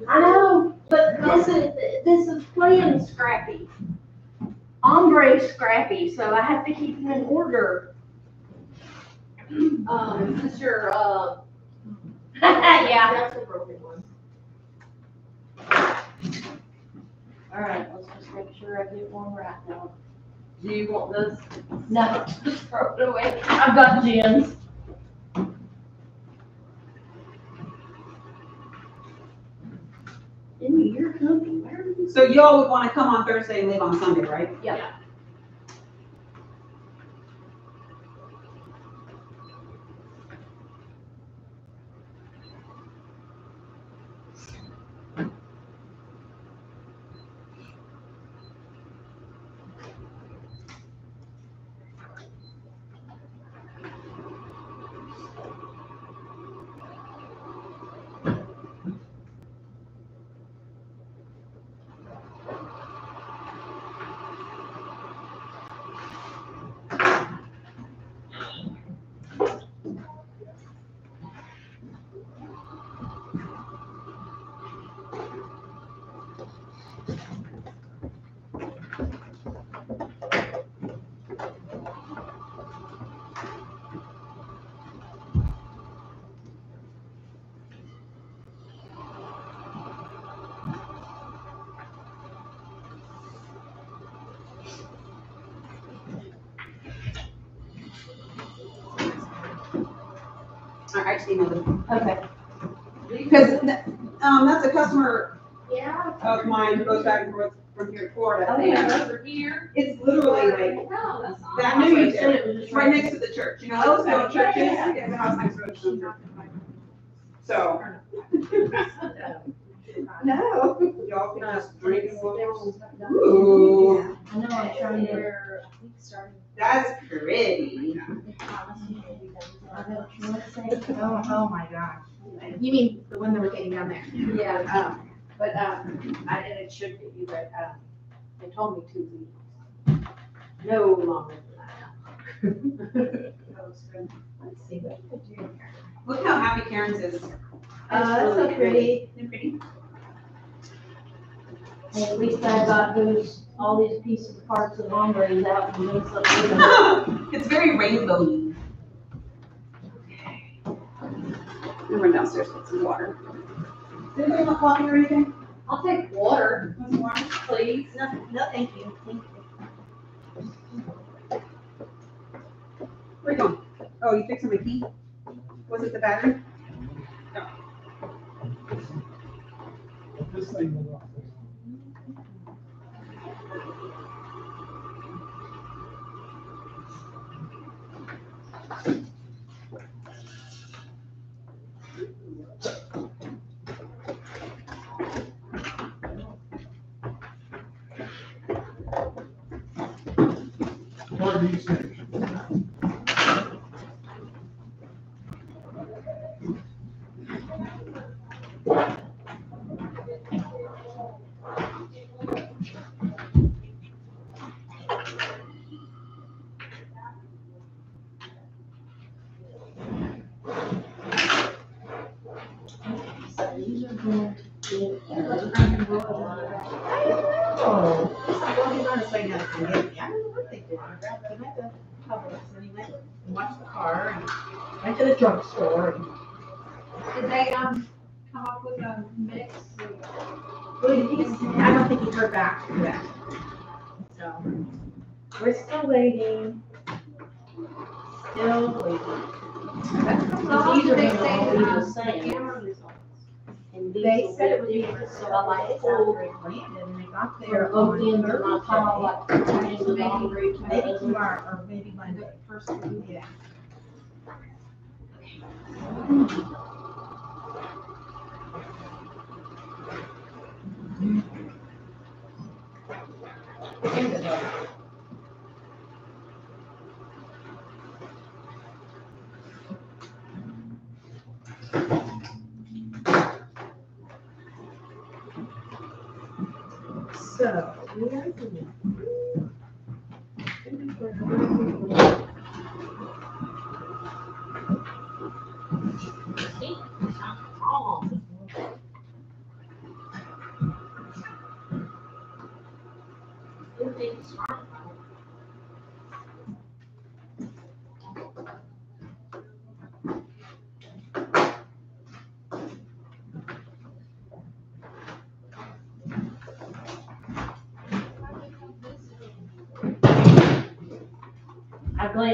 I know, but this is, this is plain scrappy. Ombre scrappy, so I have to keep them in order. Um, is your, uh? Yeah. That's a broken one. All right, let's just make sure I get one right now. Do you want this? No, just throw it away. I've got Jen's. Jimmy, you're coming, where are you? So y'all would wanna come on Thursday and leave on Sunday, right? Yeah. I I just emailed them. Okay. Because, um, that's a customer Yeah. of mine who goes back and forth from here to Florida. Oh, and yeah, over here. It's literally like, No, that's not. that new you did, it right next to the church, you know, those Okay. little churches, Yeah, yeah, yeah, the house next to it. So. No, y'all can just drink and we'll. Ooh, I know, I'm trying to. We're that's pretty. Oh, oh my gosh. You mean the one that we're getting down there? Yeah. Um, but, um, I, and it should be, but, um, they told me two weeks. No longer than that. Let's see what we do here. Look how happy Karen's is. Uh, that's so pretty. Isn't it pretty? And at least I got those, all these pieces, of parts of ombres out and doing something. It's very rainbowy. I'm gonna run downstairs, get some water. Does anybody want coffee or anything? I'll take water, Want some water? please. No, no, thank you, thank you. Where you going? Oh, you fixing my key? Was it the battery? No. This thing will not. What are these things? So these are going to get. Oh. Well, he's on his way down to get me. I don't know what they did. I grabbed them at the Publix and he went and watched the car and went to the drugstore and Did they, um, come up with a mix? Well, he's, I don't think he heard back from that. So, we're still waiting. Still waiting. How These are did they say the camera results? And these They said it would be, different, so I like pulled and they got there on ends of my towel, like, Thursday. the laundry. to Maybe tomorrow, or maybe Monday, first yeah. So,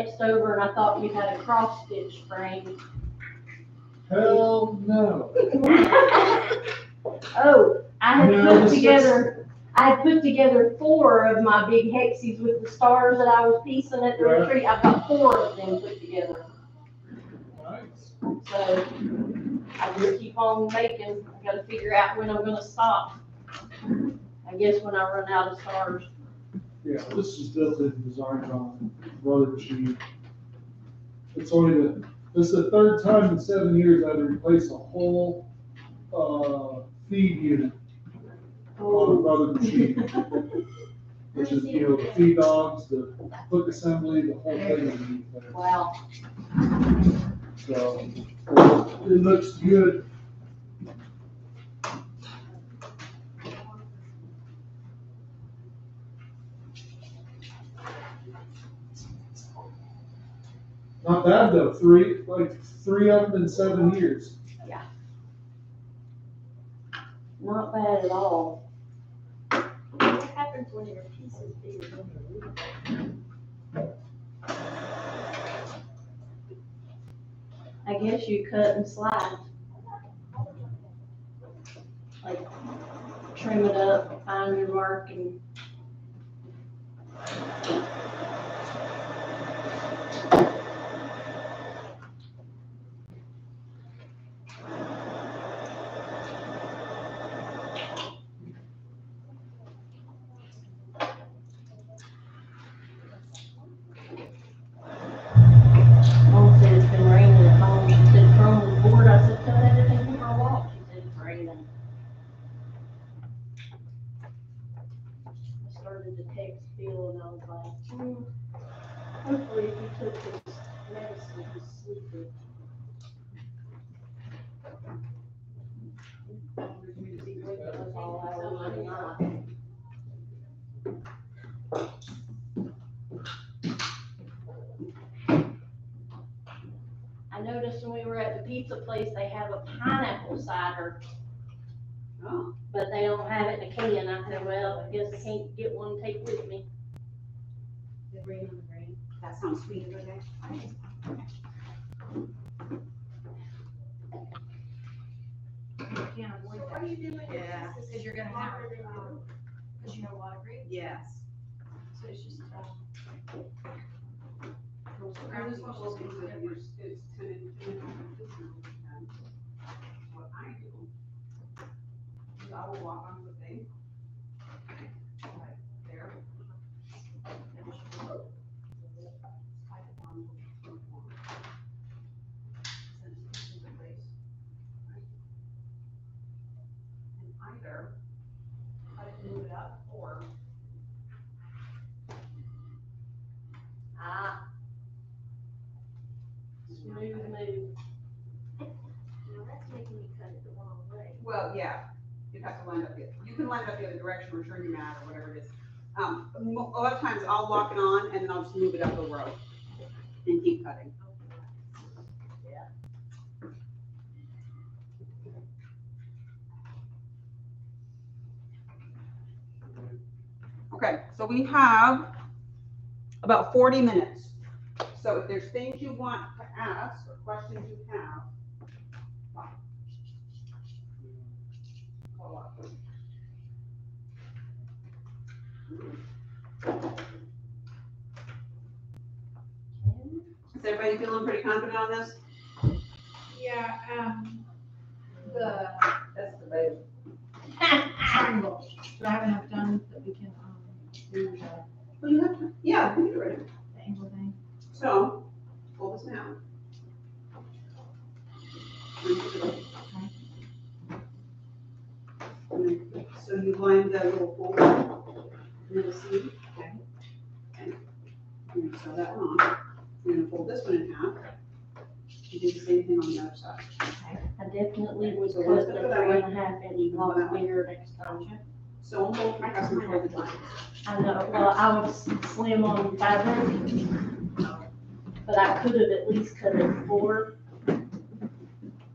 we are doing. I glanced over and I thought you had a cross stitch frame. Hell no. Oh, I had No, put this is- together, I had put together four of my big hexies with the stars that I was piecing at the Right. retreat. I've got four of them put together. Nice. So I just keep on making. I've gotta figure out when I'm gonna stop. I guess when I run out of stars. Yeah, this is built and designed on rotary machine. It's only the, this is the third time in seven years I've replaced a whole, uh, feed unit on a rotary machine. Which is, you know, the feed dogs, the hook assembly, the whole thing. Wow. So, it looks good. Not bad though, three, like, three of them in seven years. Yeah. Not bad at all. What happens when your piece is bigger than your wheel? I guess you cut and slide. Like trim it up, find your mark and. Mom said it's been raining at home. She said, from the board, I said, tell her to take me for a walk. She said, it's raining. I started to text Bill and I was like, hmm, hopefully if he took his medicine, he's sleeping. He'd be waking us all hours of the night. I noticed when we were at the pizza place, they have a pineapple cider. Oh. But they don't have it in a can. I said, well, I guess I can't get one to take with me. The green on the green. That sounds sweet over there. Can't avoid So that. what are you doing? Yeah, This is because you're gonna have, longer than, because you know water green, Yes. so it's just, I just want those things that use, it's ten and, ten and fifteen percent. What I do. Is I will walk onto the thing. Like there. and she'll go, slide it down to the floor. Send it to the place. right? And either, I can move it up or Ah. Smooth move. Now that's making me cut it the wrong way. Well, yeah, you'd have to line up, the you can line up the other direction or turn your mat or whatever it is. Um, mo- a lot of times I'll lock it on and then I'll just move it up the row and keep cutting. Okay, so we have about forty minutes. So if there's things you want to ask or questions you have. Call up. Is everybody feeling pretty confident on this? Yeah, um, the That's the baby. triangle, do I have enough done that we can, um, do the, Well, you have to, yeah, we can get ready. the angle thing? So, pull this now. So you line that little hole in the seam, okay? And you're gonna sew that one on. You're gonna fold this one in half. You do the same thing on the other side. Okay. I definitely would So let's the put it that three and a half inch block bigger next time. Sew and fold, press and fold the line. I know, well, I was slim on fabric, but I could have at least cut it four.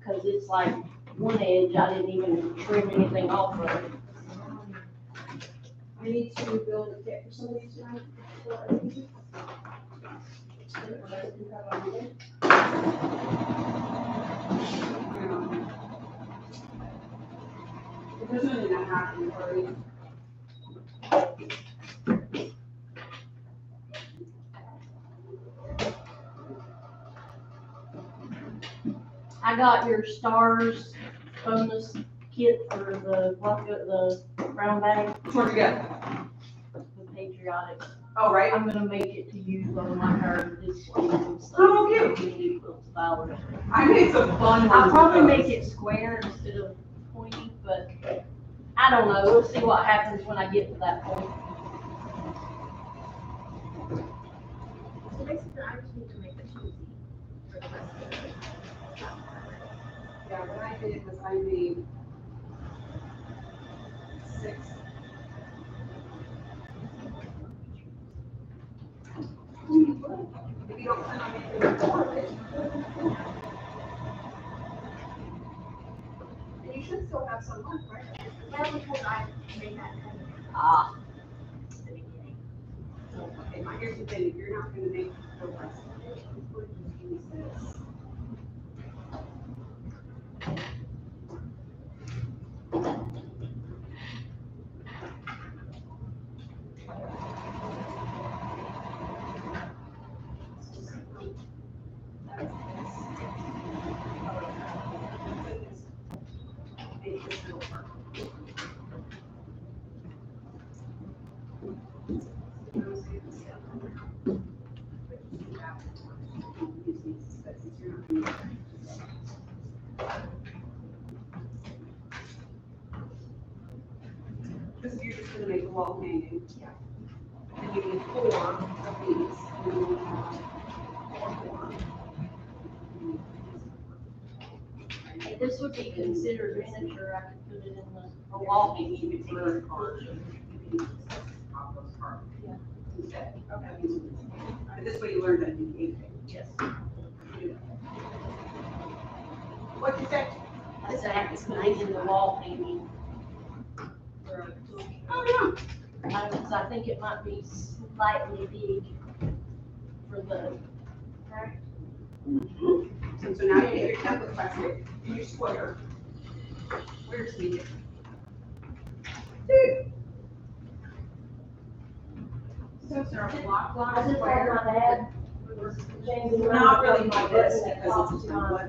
Cause it's like one edge, I didn't even trim anything off of it. I need to build a kit for some of these tonight. If there's only a half in already. I got your stars bonus kit for the, the brown bag, one you got? the patriotic. Oh, right. I'm gonna make it to use on my card displays and stuff. Oh, cute. Maybe put flowers. I made some fun ones. I'll with probably those. make it square instead of pointy, but I don't know, we'll see what happens when I get to that point. So basically, I just need to make it cheesy for the rest of it. Yeah, what I did was I made six. If you don't plan on making it more of it. And you should still have some left, right? Yeah, because I made that kind of Ah. at the beginning. Okay, now here's the thing, if you're not gonna make the rest of it, we're just use this. Make this little part. This is, you're just gonna make a wall hanging. Yeah. And you need four of these. and you have four. If this would be considered miniature, I could put it in the, wall hanging for. Yeah. Okay. But this way you learn that you can. Yes. What you say? I said I could put it in the wall hanging. Oh, I, cause I think it might be slightly big for the, yeah. So, so now you get your template plastic and your square. Where's the? So, sir, block, block, I just square. my. Not really this, That because it's a my.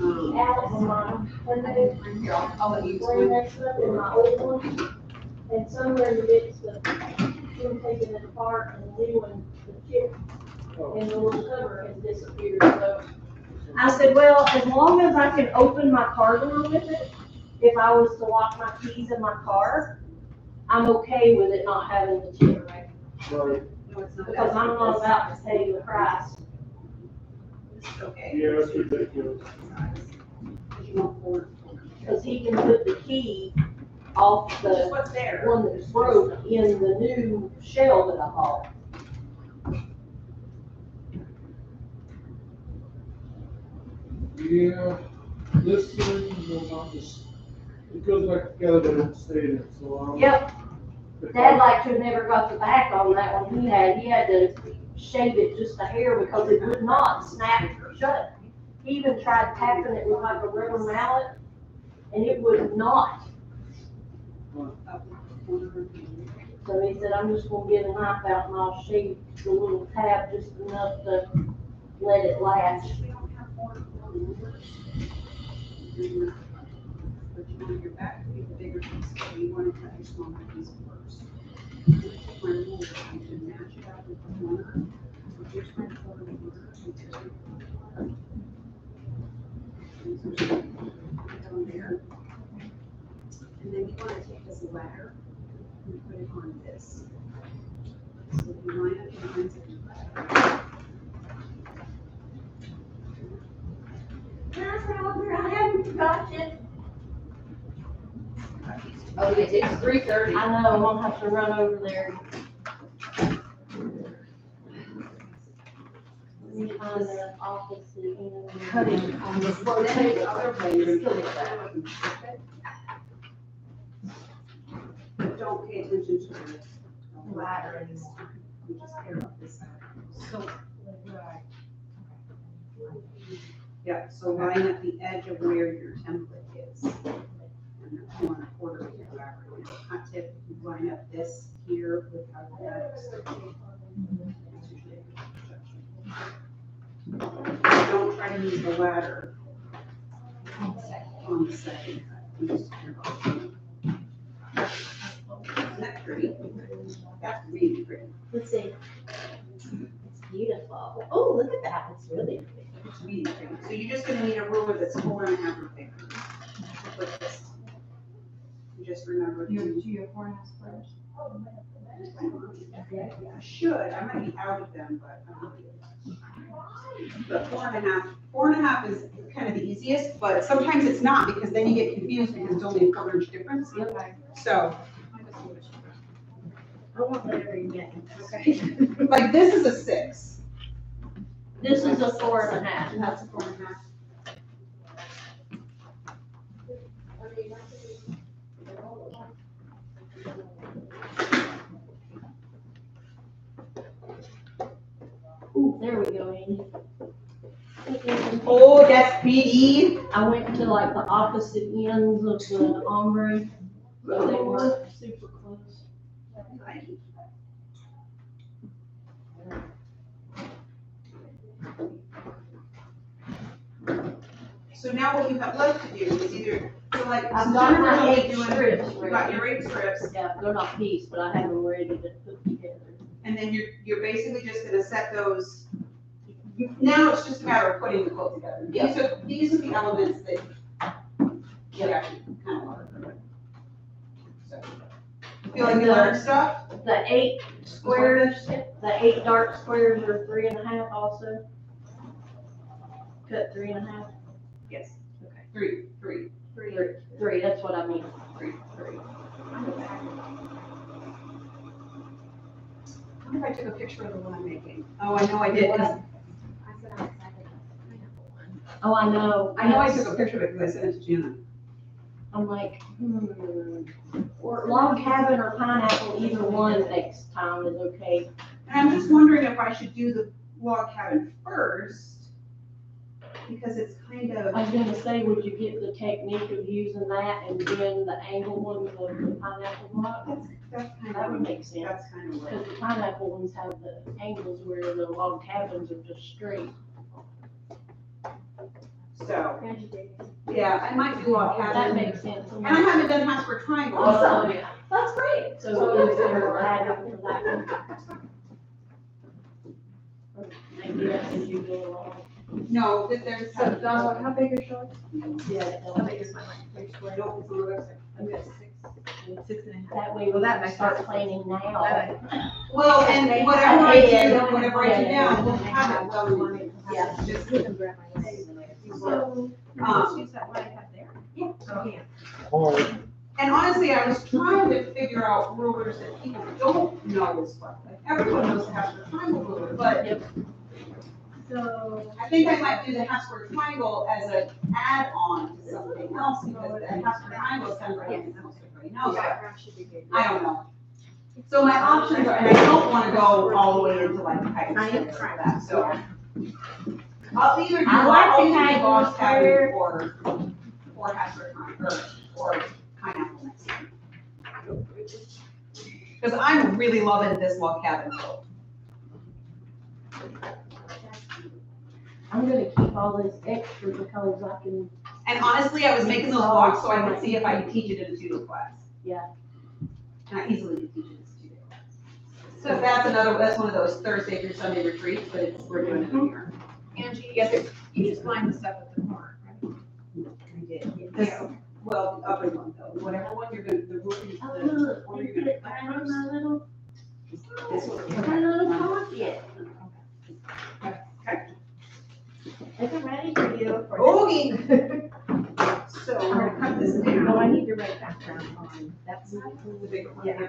Um, Alex and mine, and they Here, I'll, let you ran explain. that stuff in my old one. And somewhere in the midst of him taking it apart and the new one, the chip and the little cover has disappeared, so. I said, well, as long as I can open my car door with it, if I was to lock my keys in my car, I'm okay with it not having the chip, right? Right, No, it's not. Because I'm not about to pay the price. Okay. yeah, that's ridiculous. Because you want four. Cause he can put the key off the what's there. one that's broke in the new shell that I bought. Yeah, this thing will not just, it goes back together, but it won't stay in it, so. um, Yep, Dad like to have never got the back on that one he had, he had to shave it just a hair because it would not snap shut. He even tried tapping it with like a rubber mallet, and it would not. So he said, I'm just gonna get a knife out and I'll shave the little tab just enough to let it last. You just- Down there. And then you want to take this ladder and put it on this. So you line up your lines of your ladder. I haven't forgot it. Oh, it's, it's three thirty. I know, I'm gonna have to run over there. Let me find the office and. Cutting on this rotating other way, you're gonna kill that. But don't pay attention to the ladder You just this. So, yeah, so line up the edge of where your template is. And the corner, quarter of your ladder. Hot tip, you line up this here with the ladder Don't try to use the ladder on the second cut. You just care Isn't that pretty? That's really pretty. Let's see. It's beautiful. Oh, look at that. It's really pretty. It's really pretty. So you're just gonna need a ruler that's four and a half or bigger. Put this. You Just remember. to- You, you have four and a half squares? I should, I might be out of them, but. But four and a half, four and a half is kind of the easiest, but sometimes it's not, because then you get confused because it's only a quarter inch difference. Okay. So, I want whatever you get. Okay. like, this is a six. This is a four and a half. And that's a four and a half. Ooh, there we go, Amy. Oh, that's BD. I went to like the opposite ends of the ombre, so they were super close. So now what you have left to do is either, so like, I've so got Jennifer my will be eight doing- strips You got ready. your eight strips, Yeah, they're not piece, but I have them ready to put together. and then you're, you're basically just gonna set those. Now it's just a matter of putting the quilt together. These are, these are the elements that you actually kind of. So, you Feel like you learned stuff? The eight squares, the eight dark squares are three and a half also. Cut three and a half. Yes. Okay. Three, three. Three, three, that's what I mean. Three, three. I wonder if I took a picture of the one I'm making. Oh, I know I did, 'cause I said I decided pineapple one. Oh, I know. I know I took a picture of it because I sent it to Jenna. I'm like, hmm, or log cabin or pineapple, either one next time is okay. And I'm just wondering if I should do the log cabin first, because it's kind of. I was gonna say, would you get the technique of using that and doing the angle one of the pineapple block? That's, that's kind That of, would make sense, that's kind of what. because the pineapple ones have the angles where the log cabins are just straight. So, yeah, I might do log That cabin. makes sense. And I haven't done half square triangle. Oh, so- yeah. That's great. So is there a pattern for that one? Maybe that's as you go along. No, that there's. So Donald, uh, how big is yours? Yeah. How big is mine? Like, three square? No, it's on the website. I'm gonna six, six and a half. That way we Well, that can makes start sense. planning now. Well, and whatever I do, whatever I do now, we'll have it. Yeah. Just, You can grab my name. So, Um, use that one I have there? Yeah. Oh, yeah. Hard. and honestly, I was trying to figure out rulers that people don't know as well. Like, everyone knows the half square triangle ruler, but So. I think I might do the half square triangle as an add-on to something else, because the half square triangle is kind of like, everybody knows, but Background should be good. I don't know. So my options are, and I don't wanna go all the way into like heights and stuff like that, so. I'll either do, I like the I'll either kind do of Boss Cabin square. or, or half square triangle, or, or pineapple next time. Because I'm really loving this log cabin quilt. I'm gonna keep all this extra because I can, And honestly, I was making those logs so I could see if I could teach it in a two-day class. Yeah. And I easily could teach it in a two-day class. So that's another, that's one of those Thursday through Sunday retreats, but it's, we're doing it mm-hmm. here. Angie, Yes, you just lined this up at the corner, right? I did. This, well, the upper one though, whatever one you're gonna, the roof, oh, the, look, one you you're put gonna it right on my little, this one. my little pocket. It's ready for you. for. Okay. So we're gonna cut this down. Oh, I need to write background on, that's not. The big one. Yeah.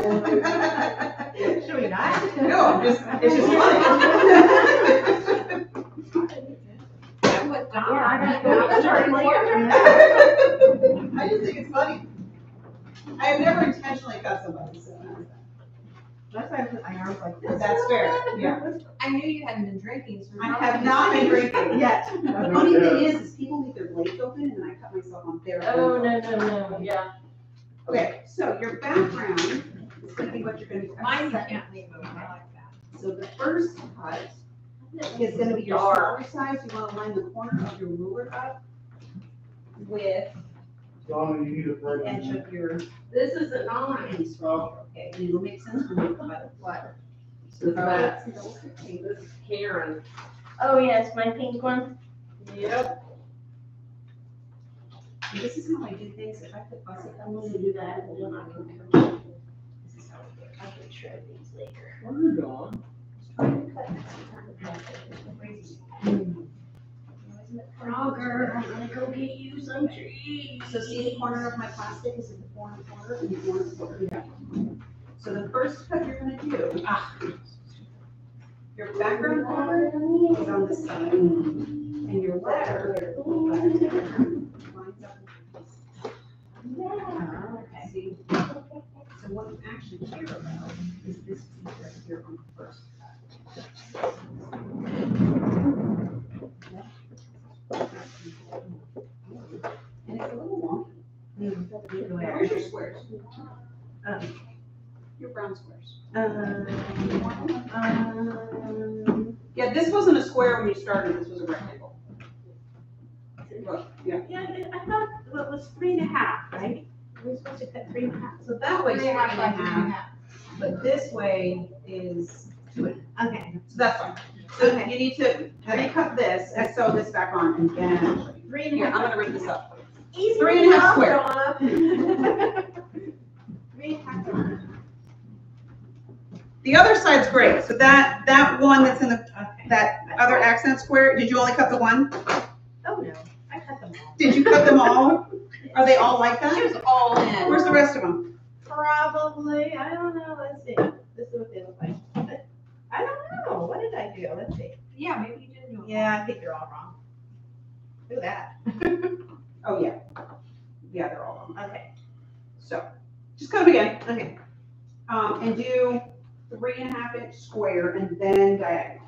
Should we not? No, I'm just, it's just funny. That's what Don. Yeah, I gotta go. That's already I just think it's funny. I have never intentionally cut somebody, so. That's why I put my arms like this. That's fair, yeah. I knew you hadn't been drinking, so. I have not been drinking yet. The funny thing is, is people leave their blades open and then I cut myself on their. Oh, no, no, no, yeah. Okay, so your background is gonna be what you're gonna. cut Mine you can't leave open, I like that. So the first cut is gonna be your smaller size, you wanna line the corner of your ruler up with Donna, you need a the break. edge of your This isn't on. piece, well, okay, and it'll make sense when you come out of what? So that's oh, Okay, this is Karen. Oh, yes, my pink one. Yep. This is how I do things, if I put fussy I'm gonna do that and then I can, this is how I do it. I can shred these later. Where Dawn? Frogger, I'm gonna go get you some trees. So see the corner of my plastic is in the a quarter and the a quarter? Yeah. So the first cut you're gonna do, ah, your background color is on this side, and your letter lines up. Ah, Okay. See, so what you actually care about is this piece right here on the first cut. And it's a little wonky. Where's your squares? Um, Your brown squares. Um, Yeah, this wasn't a square when you started, this was a rectangle. Look, yeah, Yeah, I thought it was three and a half, right? We're supposed to cut three and a half. so that way Three and a half three and a half, half. but this way is two and a half. Okay, So that's fine. So you need to, let me cut this and sew this back on and then I'll show you. three and Here, I'm half. gonna read this up. Easy Three and a half square. Donna. Three and a half. Donna. The other side's great, so that, that one that's in the, Okay. that other accent square, did you only cut the one? Oh, no, I cut them all. Did you cut them all? Are they all like that? She was all in. Where's the rest of them? Probably, I don't know, let's see. This is what they look like. But I don't know, what did I do? Let's see. Yeah, maybe you didn't do. Yeah, I think you're all wrong. Do that. Oh, yeah. Yeah, they're all wrong. Okay, So, just cut them again. okay. Um, and do three and a half inch square and then diagonal.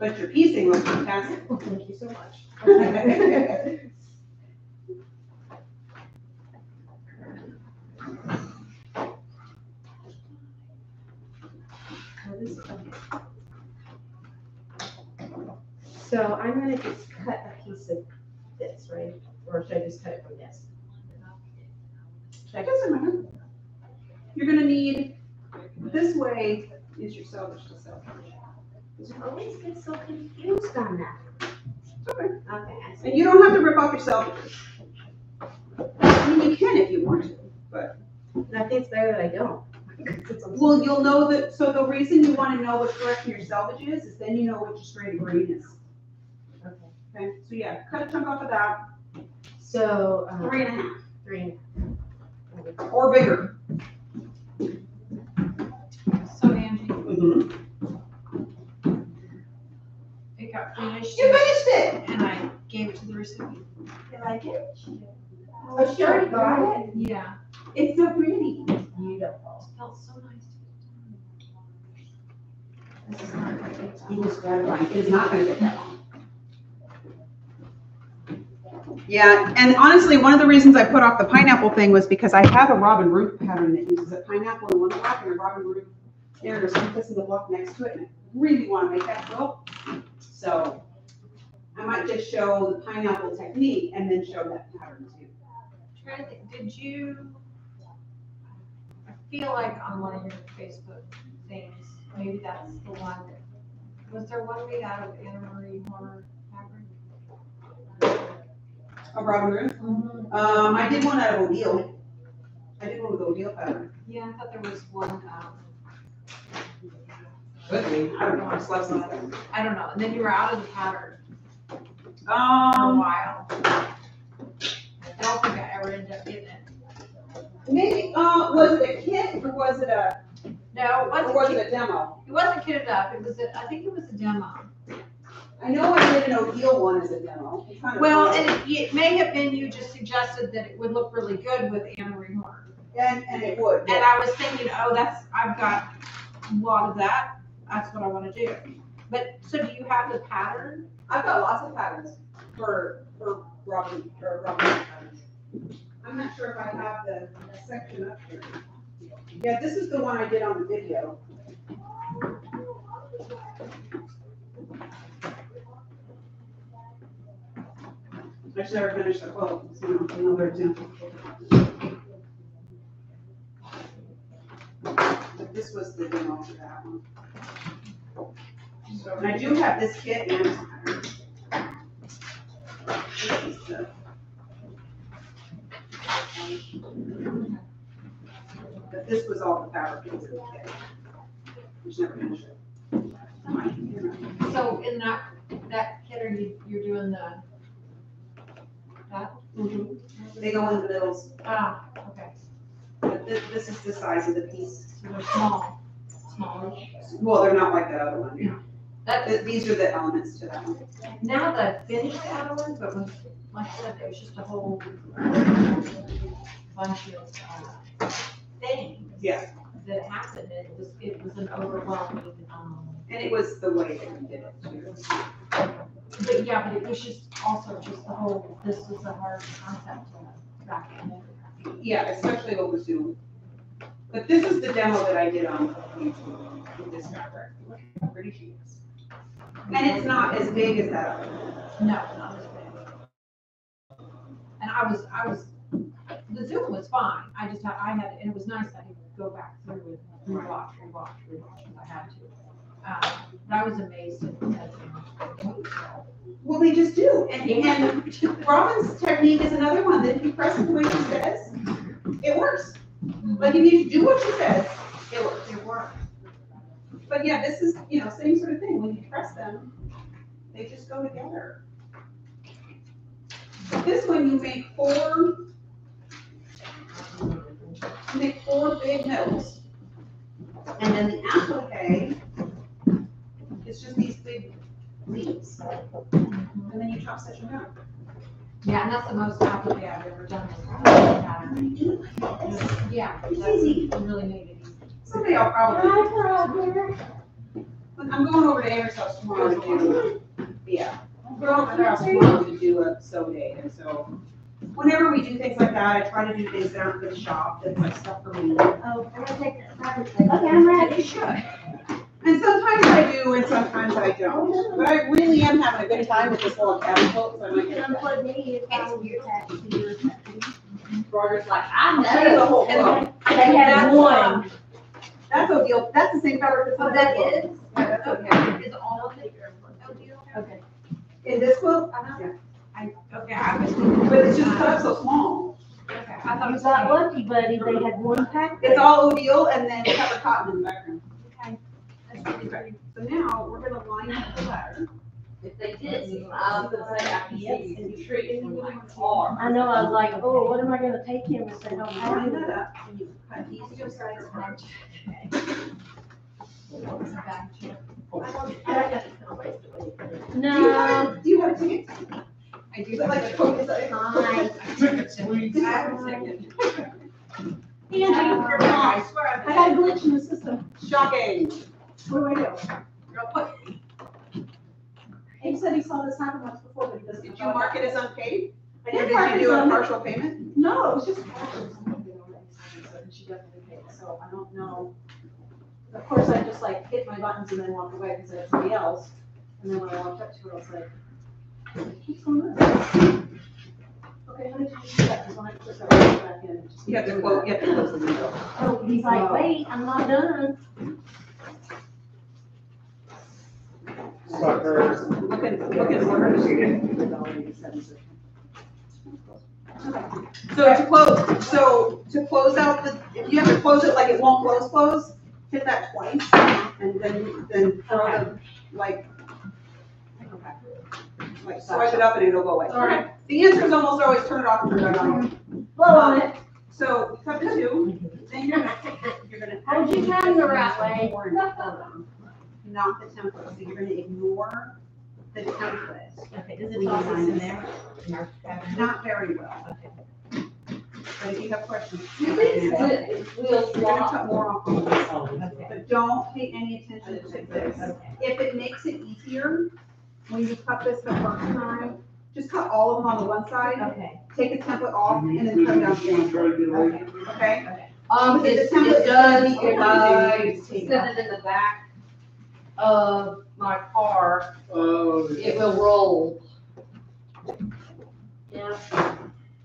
But your piecing looks fantastic. Well, thank you so much. This is okay. So I'm gonna just cut a piece of this, right? Or should I just cut it from this? It doesn't matter. You're gonna need, this way is your selvage to selvage. I always get so confused on that. Okay. Okay, I see. And you don't have to rip off yourself. I mean, you can if you want to, but. I think it's better that I don't. Well, you'll know that, so the reason you wanna know what direction your selvage is, is then you know which straight of grain is. Okay. Okay, so yeah, cut a chunk off of that, So, uh, three and a half, three. or bigger. It. And I gave it to the recipient. You like it? Oh, sure, you got it. Yeah. It's so pretty. It's Beautiful. It felt so nice This is not gonna take- You just grab it, like, it's not gonna take that long. Yeah, and honestly, one of the reasons I put off the pineapple thing was because I have a Robin Ruth pattern that uses a pineapple in one block and a Robin Ruth there, or some in the block next to it, and I really wanna make that quilt. So I might just show the pineapple technique and then show that pattern too. Trying to think, did you? I feel like on one of your Facebook things, maybe that's the one. that, Was there one made out of Anna Maria Horner fabric? A Robin Ruth? Um, I did one out of Odile. I did one with Odile pattern. Yeah, I thought there was one, um, Could be, I don't know, I just love something. I don't know, and then you were out of the pattern for a Um, while. I don't think I ever ended up getting it. maybe, uh, was it a kit or was it a, No, it or wasn't, was it a demo? it wasn't kitted up, it was, a- I think it was a demo. I know I did an Odile one as a demo. It's kind of Well, and it, it may have been you just suggested that it would look really good with Anna Maria. And, and it would. And I was thinking, oh, that's, I've got a lot of that, that's what I wanna do. But, so do you have the pattern? I've got lots of patterns for, for Robin, or Robin patterns. I'm not sure if I have the section up here. Yeah, this is the one I did on the video. I just never finished the quote, it's another example. But this was the demo for that one. So, and I do have this kit and. This is the- But this was all the power pieces of the kit. Just never it. So in that, that kit, are you, you're doing the, that? Mhm. They go in the middles, Ah, okay, but this, this is the size of the piece. they're small, smallish. Well, they're not like the other one, yeah. That, Th- These are the elements to that one. now the finished outer one, but when, like I said, there was just a whole bunch of, uh, things. Yeah. That happened, and it was, it was an overwhelming, um, And it was the way that we did it too. but yeah, but it was just also just the whole, this was a hard concept to back in. Yeah, especially over Zoom. But this is the demo that I did on YouTube with this fabric. Look how pretty she is. And it's not as big as that other one. No, not as big. And I was, I was, the Zoom was fine, I just had, I had, and it was nice, I could go back through it, rewatch, rewatch, rewatch, if I had to. Um, but I was amazed at, at. Well, they just do. And, and Robin's technique is another one, that if you press it the way she says, it works. Like if you do what she says, it works. But yeah, this is, you know, same sort of thing. When you press them, they just go together. This one, you make four, you make four big notes. And then the applique is just these big leaves. And then you chop stitch them down. Yeah, and that's the most applique I've ever done a. Yeah, It's that's, easy. it really made it. Someday I'll probably. I'm going over to Amherst House tomorrow to do, yeah. I'm going over to their house tomorrow to do a sew day, and so whenever we do things like that, I try to do things that aren't for the shop, that's like stuff for me. Oh, I'm gonna take that. Okay, I'm ready. You should. And sometimes I do, and sometimes I don't, oh, but I really am having a good time with this little catapult, so I'm get Come that. put me if I was your tattoo, your tattoo. Roger's like, I know the whole book. They had one. That's a deal, that's the same fabric that's. Oh, in that this book. Yeah, that's okay. Is all of it Oh. Okay. In this book? Uh-huh. Yeah. I, okay, I was. But it's just cut so small. Okay, I thought it You was. got lucky, buddy, they had one pack. It's all Odile and then Kona cotton in the background. Okay. That's really great. So now, we're gonna line up the ladder. If they didn't, I was gonna say I could see some trees from my car. I know, I was like, oh, what am I gonna take him and say, oh, no, Line that up and you cut easier sides out. Do you No. have, do you have tickets? I do. Is it like a focus? Hi. Tickets, please. I have a I swear, I had a glitch in the system. Shocking. What do I do? Real quick, He said he saw this happen once before, but he doesn't. Did you mark it as unpaid? I Or did did mark you it do a unpaid. partial payment? No, it was just partial, something, you know, like, so she definitely paid, so I don't know. Of course, I just like hit my buttons and then walked away because I had somebody else, and then when I walked up to her, I was like, what's going on? Okay, how did you do that? Because when I put that right back in. it just- You have to close, you have to close the window. Oh, he's like, oh. wait, I'm not done. Sucker. Looking, looking for her. So to close, so to close out the, if you have to close it like it won't close, close, hit that twice, and then, then throw the, like, like swipe it up and it'll go away. Alright. The answer is almost always turn it off and turn it on. Blow on it. So cut the two, then you're gonna, you're gonna. Hold your tongue the right way. Not the template, so you're gonna ignore the template. Okay, does it tell us in there? Not very well. Okay. But if you have questions. We'll You're gonna swap. cut more off on this, Okay. but don't pay any attention to this. If it makes it easier, when you cut this the first time, just cut all of them on the one side, Okay. take the template off, and then cut it down the other, okay? Um, Because it, the template it is gonna be if I everything. set it in the back of my car, Oh, it will roll. Yeah.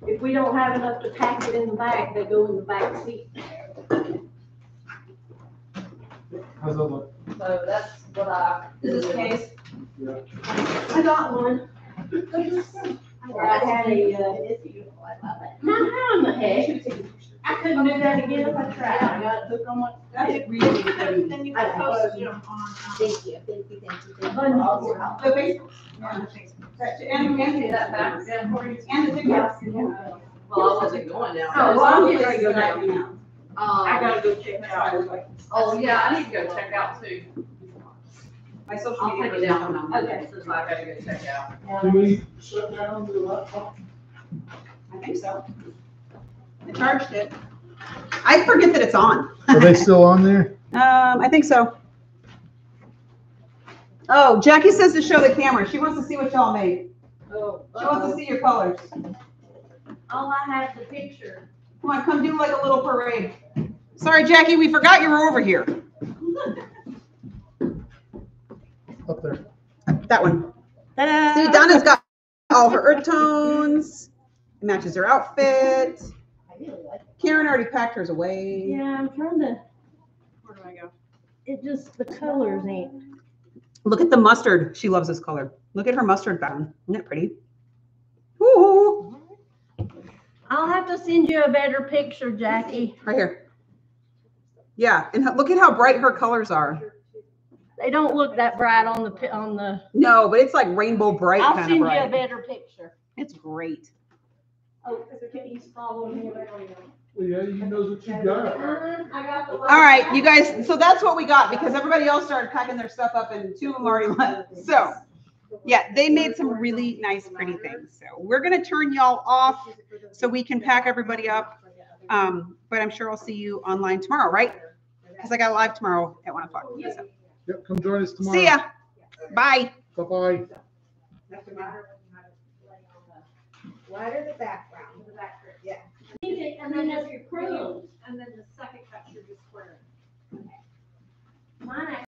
If we don't have enough to pack it in the back, they go in the back seat. how's that look? So that's what I. Is this case? Yeah. I got one. I had a, uh, now how in the heck? I couldn't do that again if I tried. I got a hook on my. That's it really, good. Then you can post them on, Thank you, thank you, thank you, thank you. Bun- for all your help. The Facebook. That- And, and that back, and the TikTok. Well, I wasn't going down. Oh, well, I'm getting ready to go down now. Um, I gotta go check it out. oh, yeah, I need to go check out too. My social I'll media. take it down when I'm Okay. done, since I gotta go check out. Do we shut down the laptop? I think so. I charged it. I forget that it's on. Are they still on there? Um, I think so. Oh, Jackie says to show the camera. She wants to see what y'all made. Oh, She wants to see your colors. all I have is the picture. Come on, come do like a little parade. Sorry, Jackie, we forgot you were over here. Up there. That one. See, Donna's got all her earth tones. It matches her outfit. I really like it. Karen already packed hers away. Yeah, I'm trying to, Where do I go? it just, the colors ain't. Look at the mustard. She loves this color. Look at her mustard bound. Isn't that pretty? Woo! I'll have to send you a better picture, Jackie. Right here. Yeah, and look at how bright her colors are. They don't look that bright on the, on the, No, but it's like rainbow bright I'll send of you a better picture. It's great. Oh, because the kitty's following me around. Well, yeah, he knows what you got. I. All right, you guys, so that's what we got because everybody else started packing their stuff up and two of them already left. So, yeah, they made some really nice, pretty things. So we're gonna turn y'all off so we can pack everybody up. Um, but I'm sure I'll see you online tomorrow, right? Because I got a live tomorrow at one o'clock. So, Yep, come join us tomorrow. See ya. Bye. Bye-bye. Wider the background. And then if you and then the second cut should just square. mine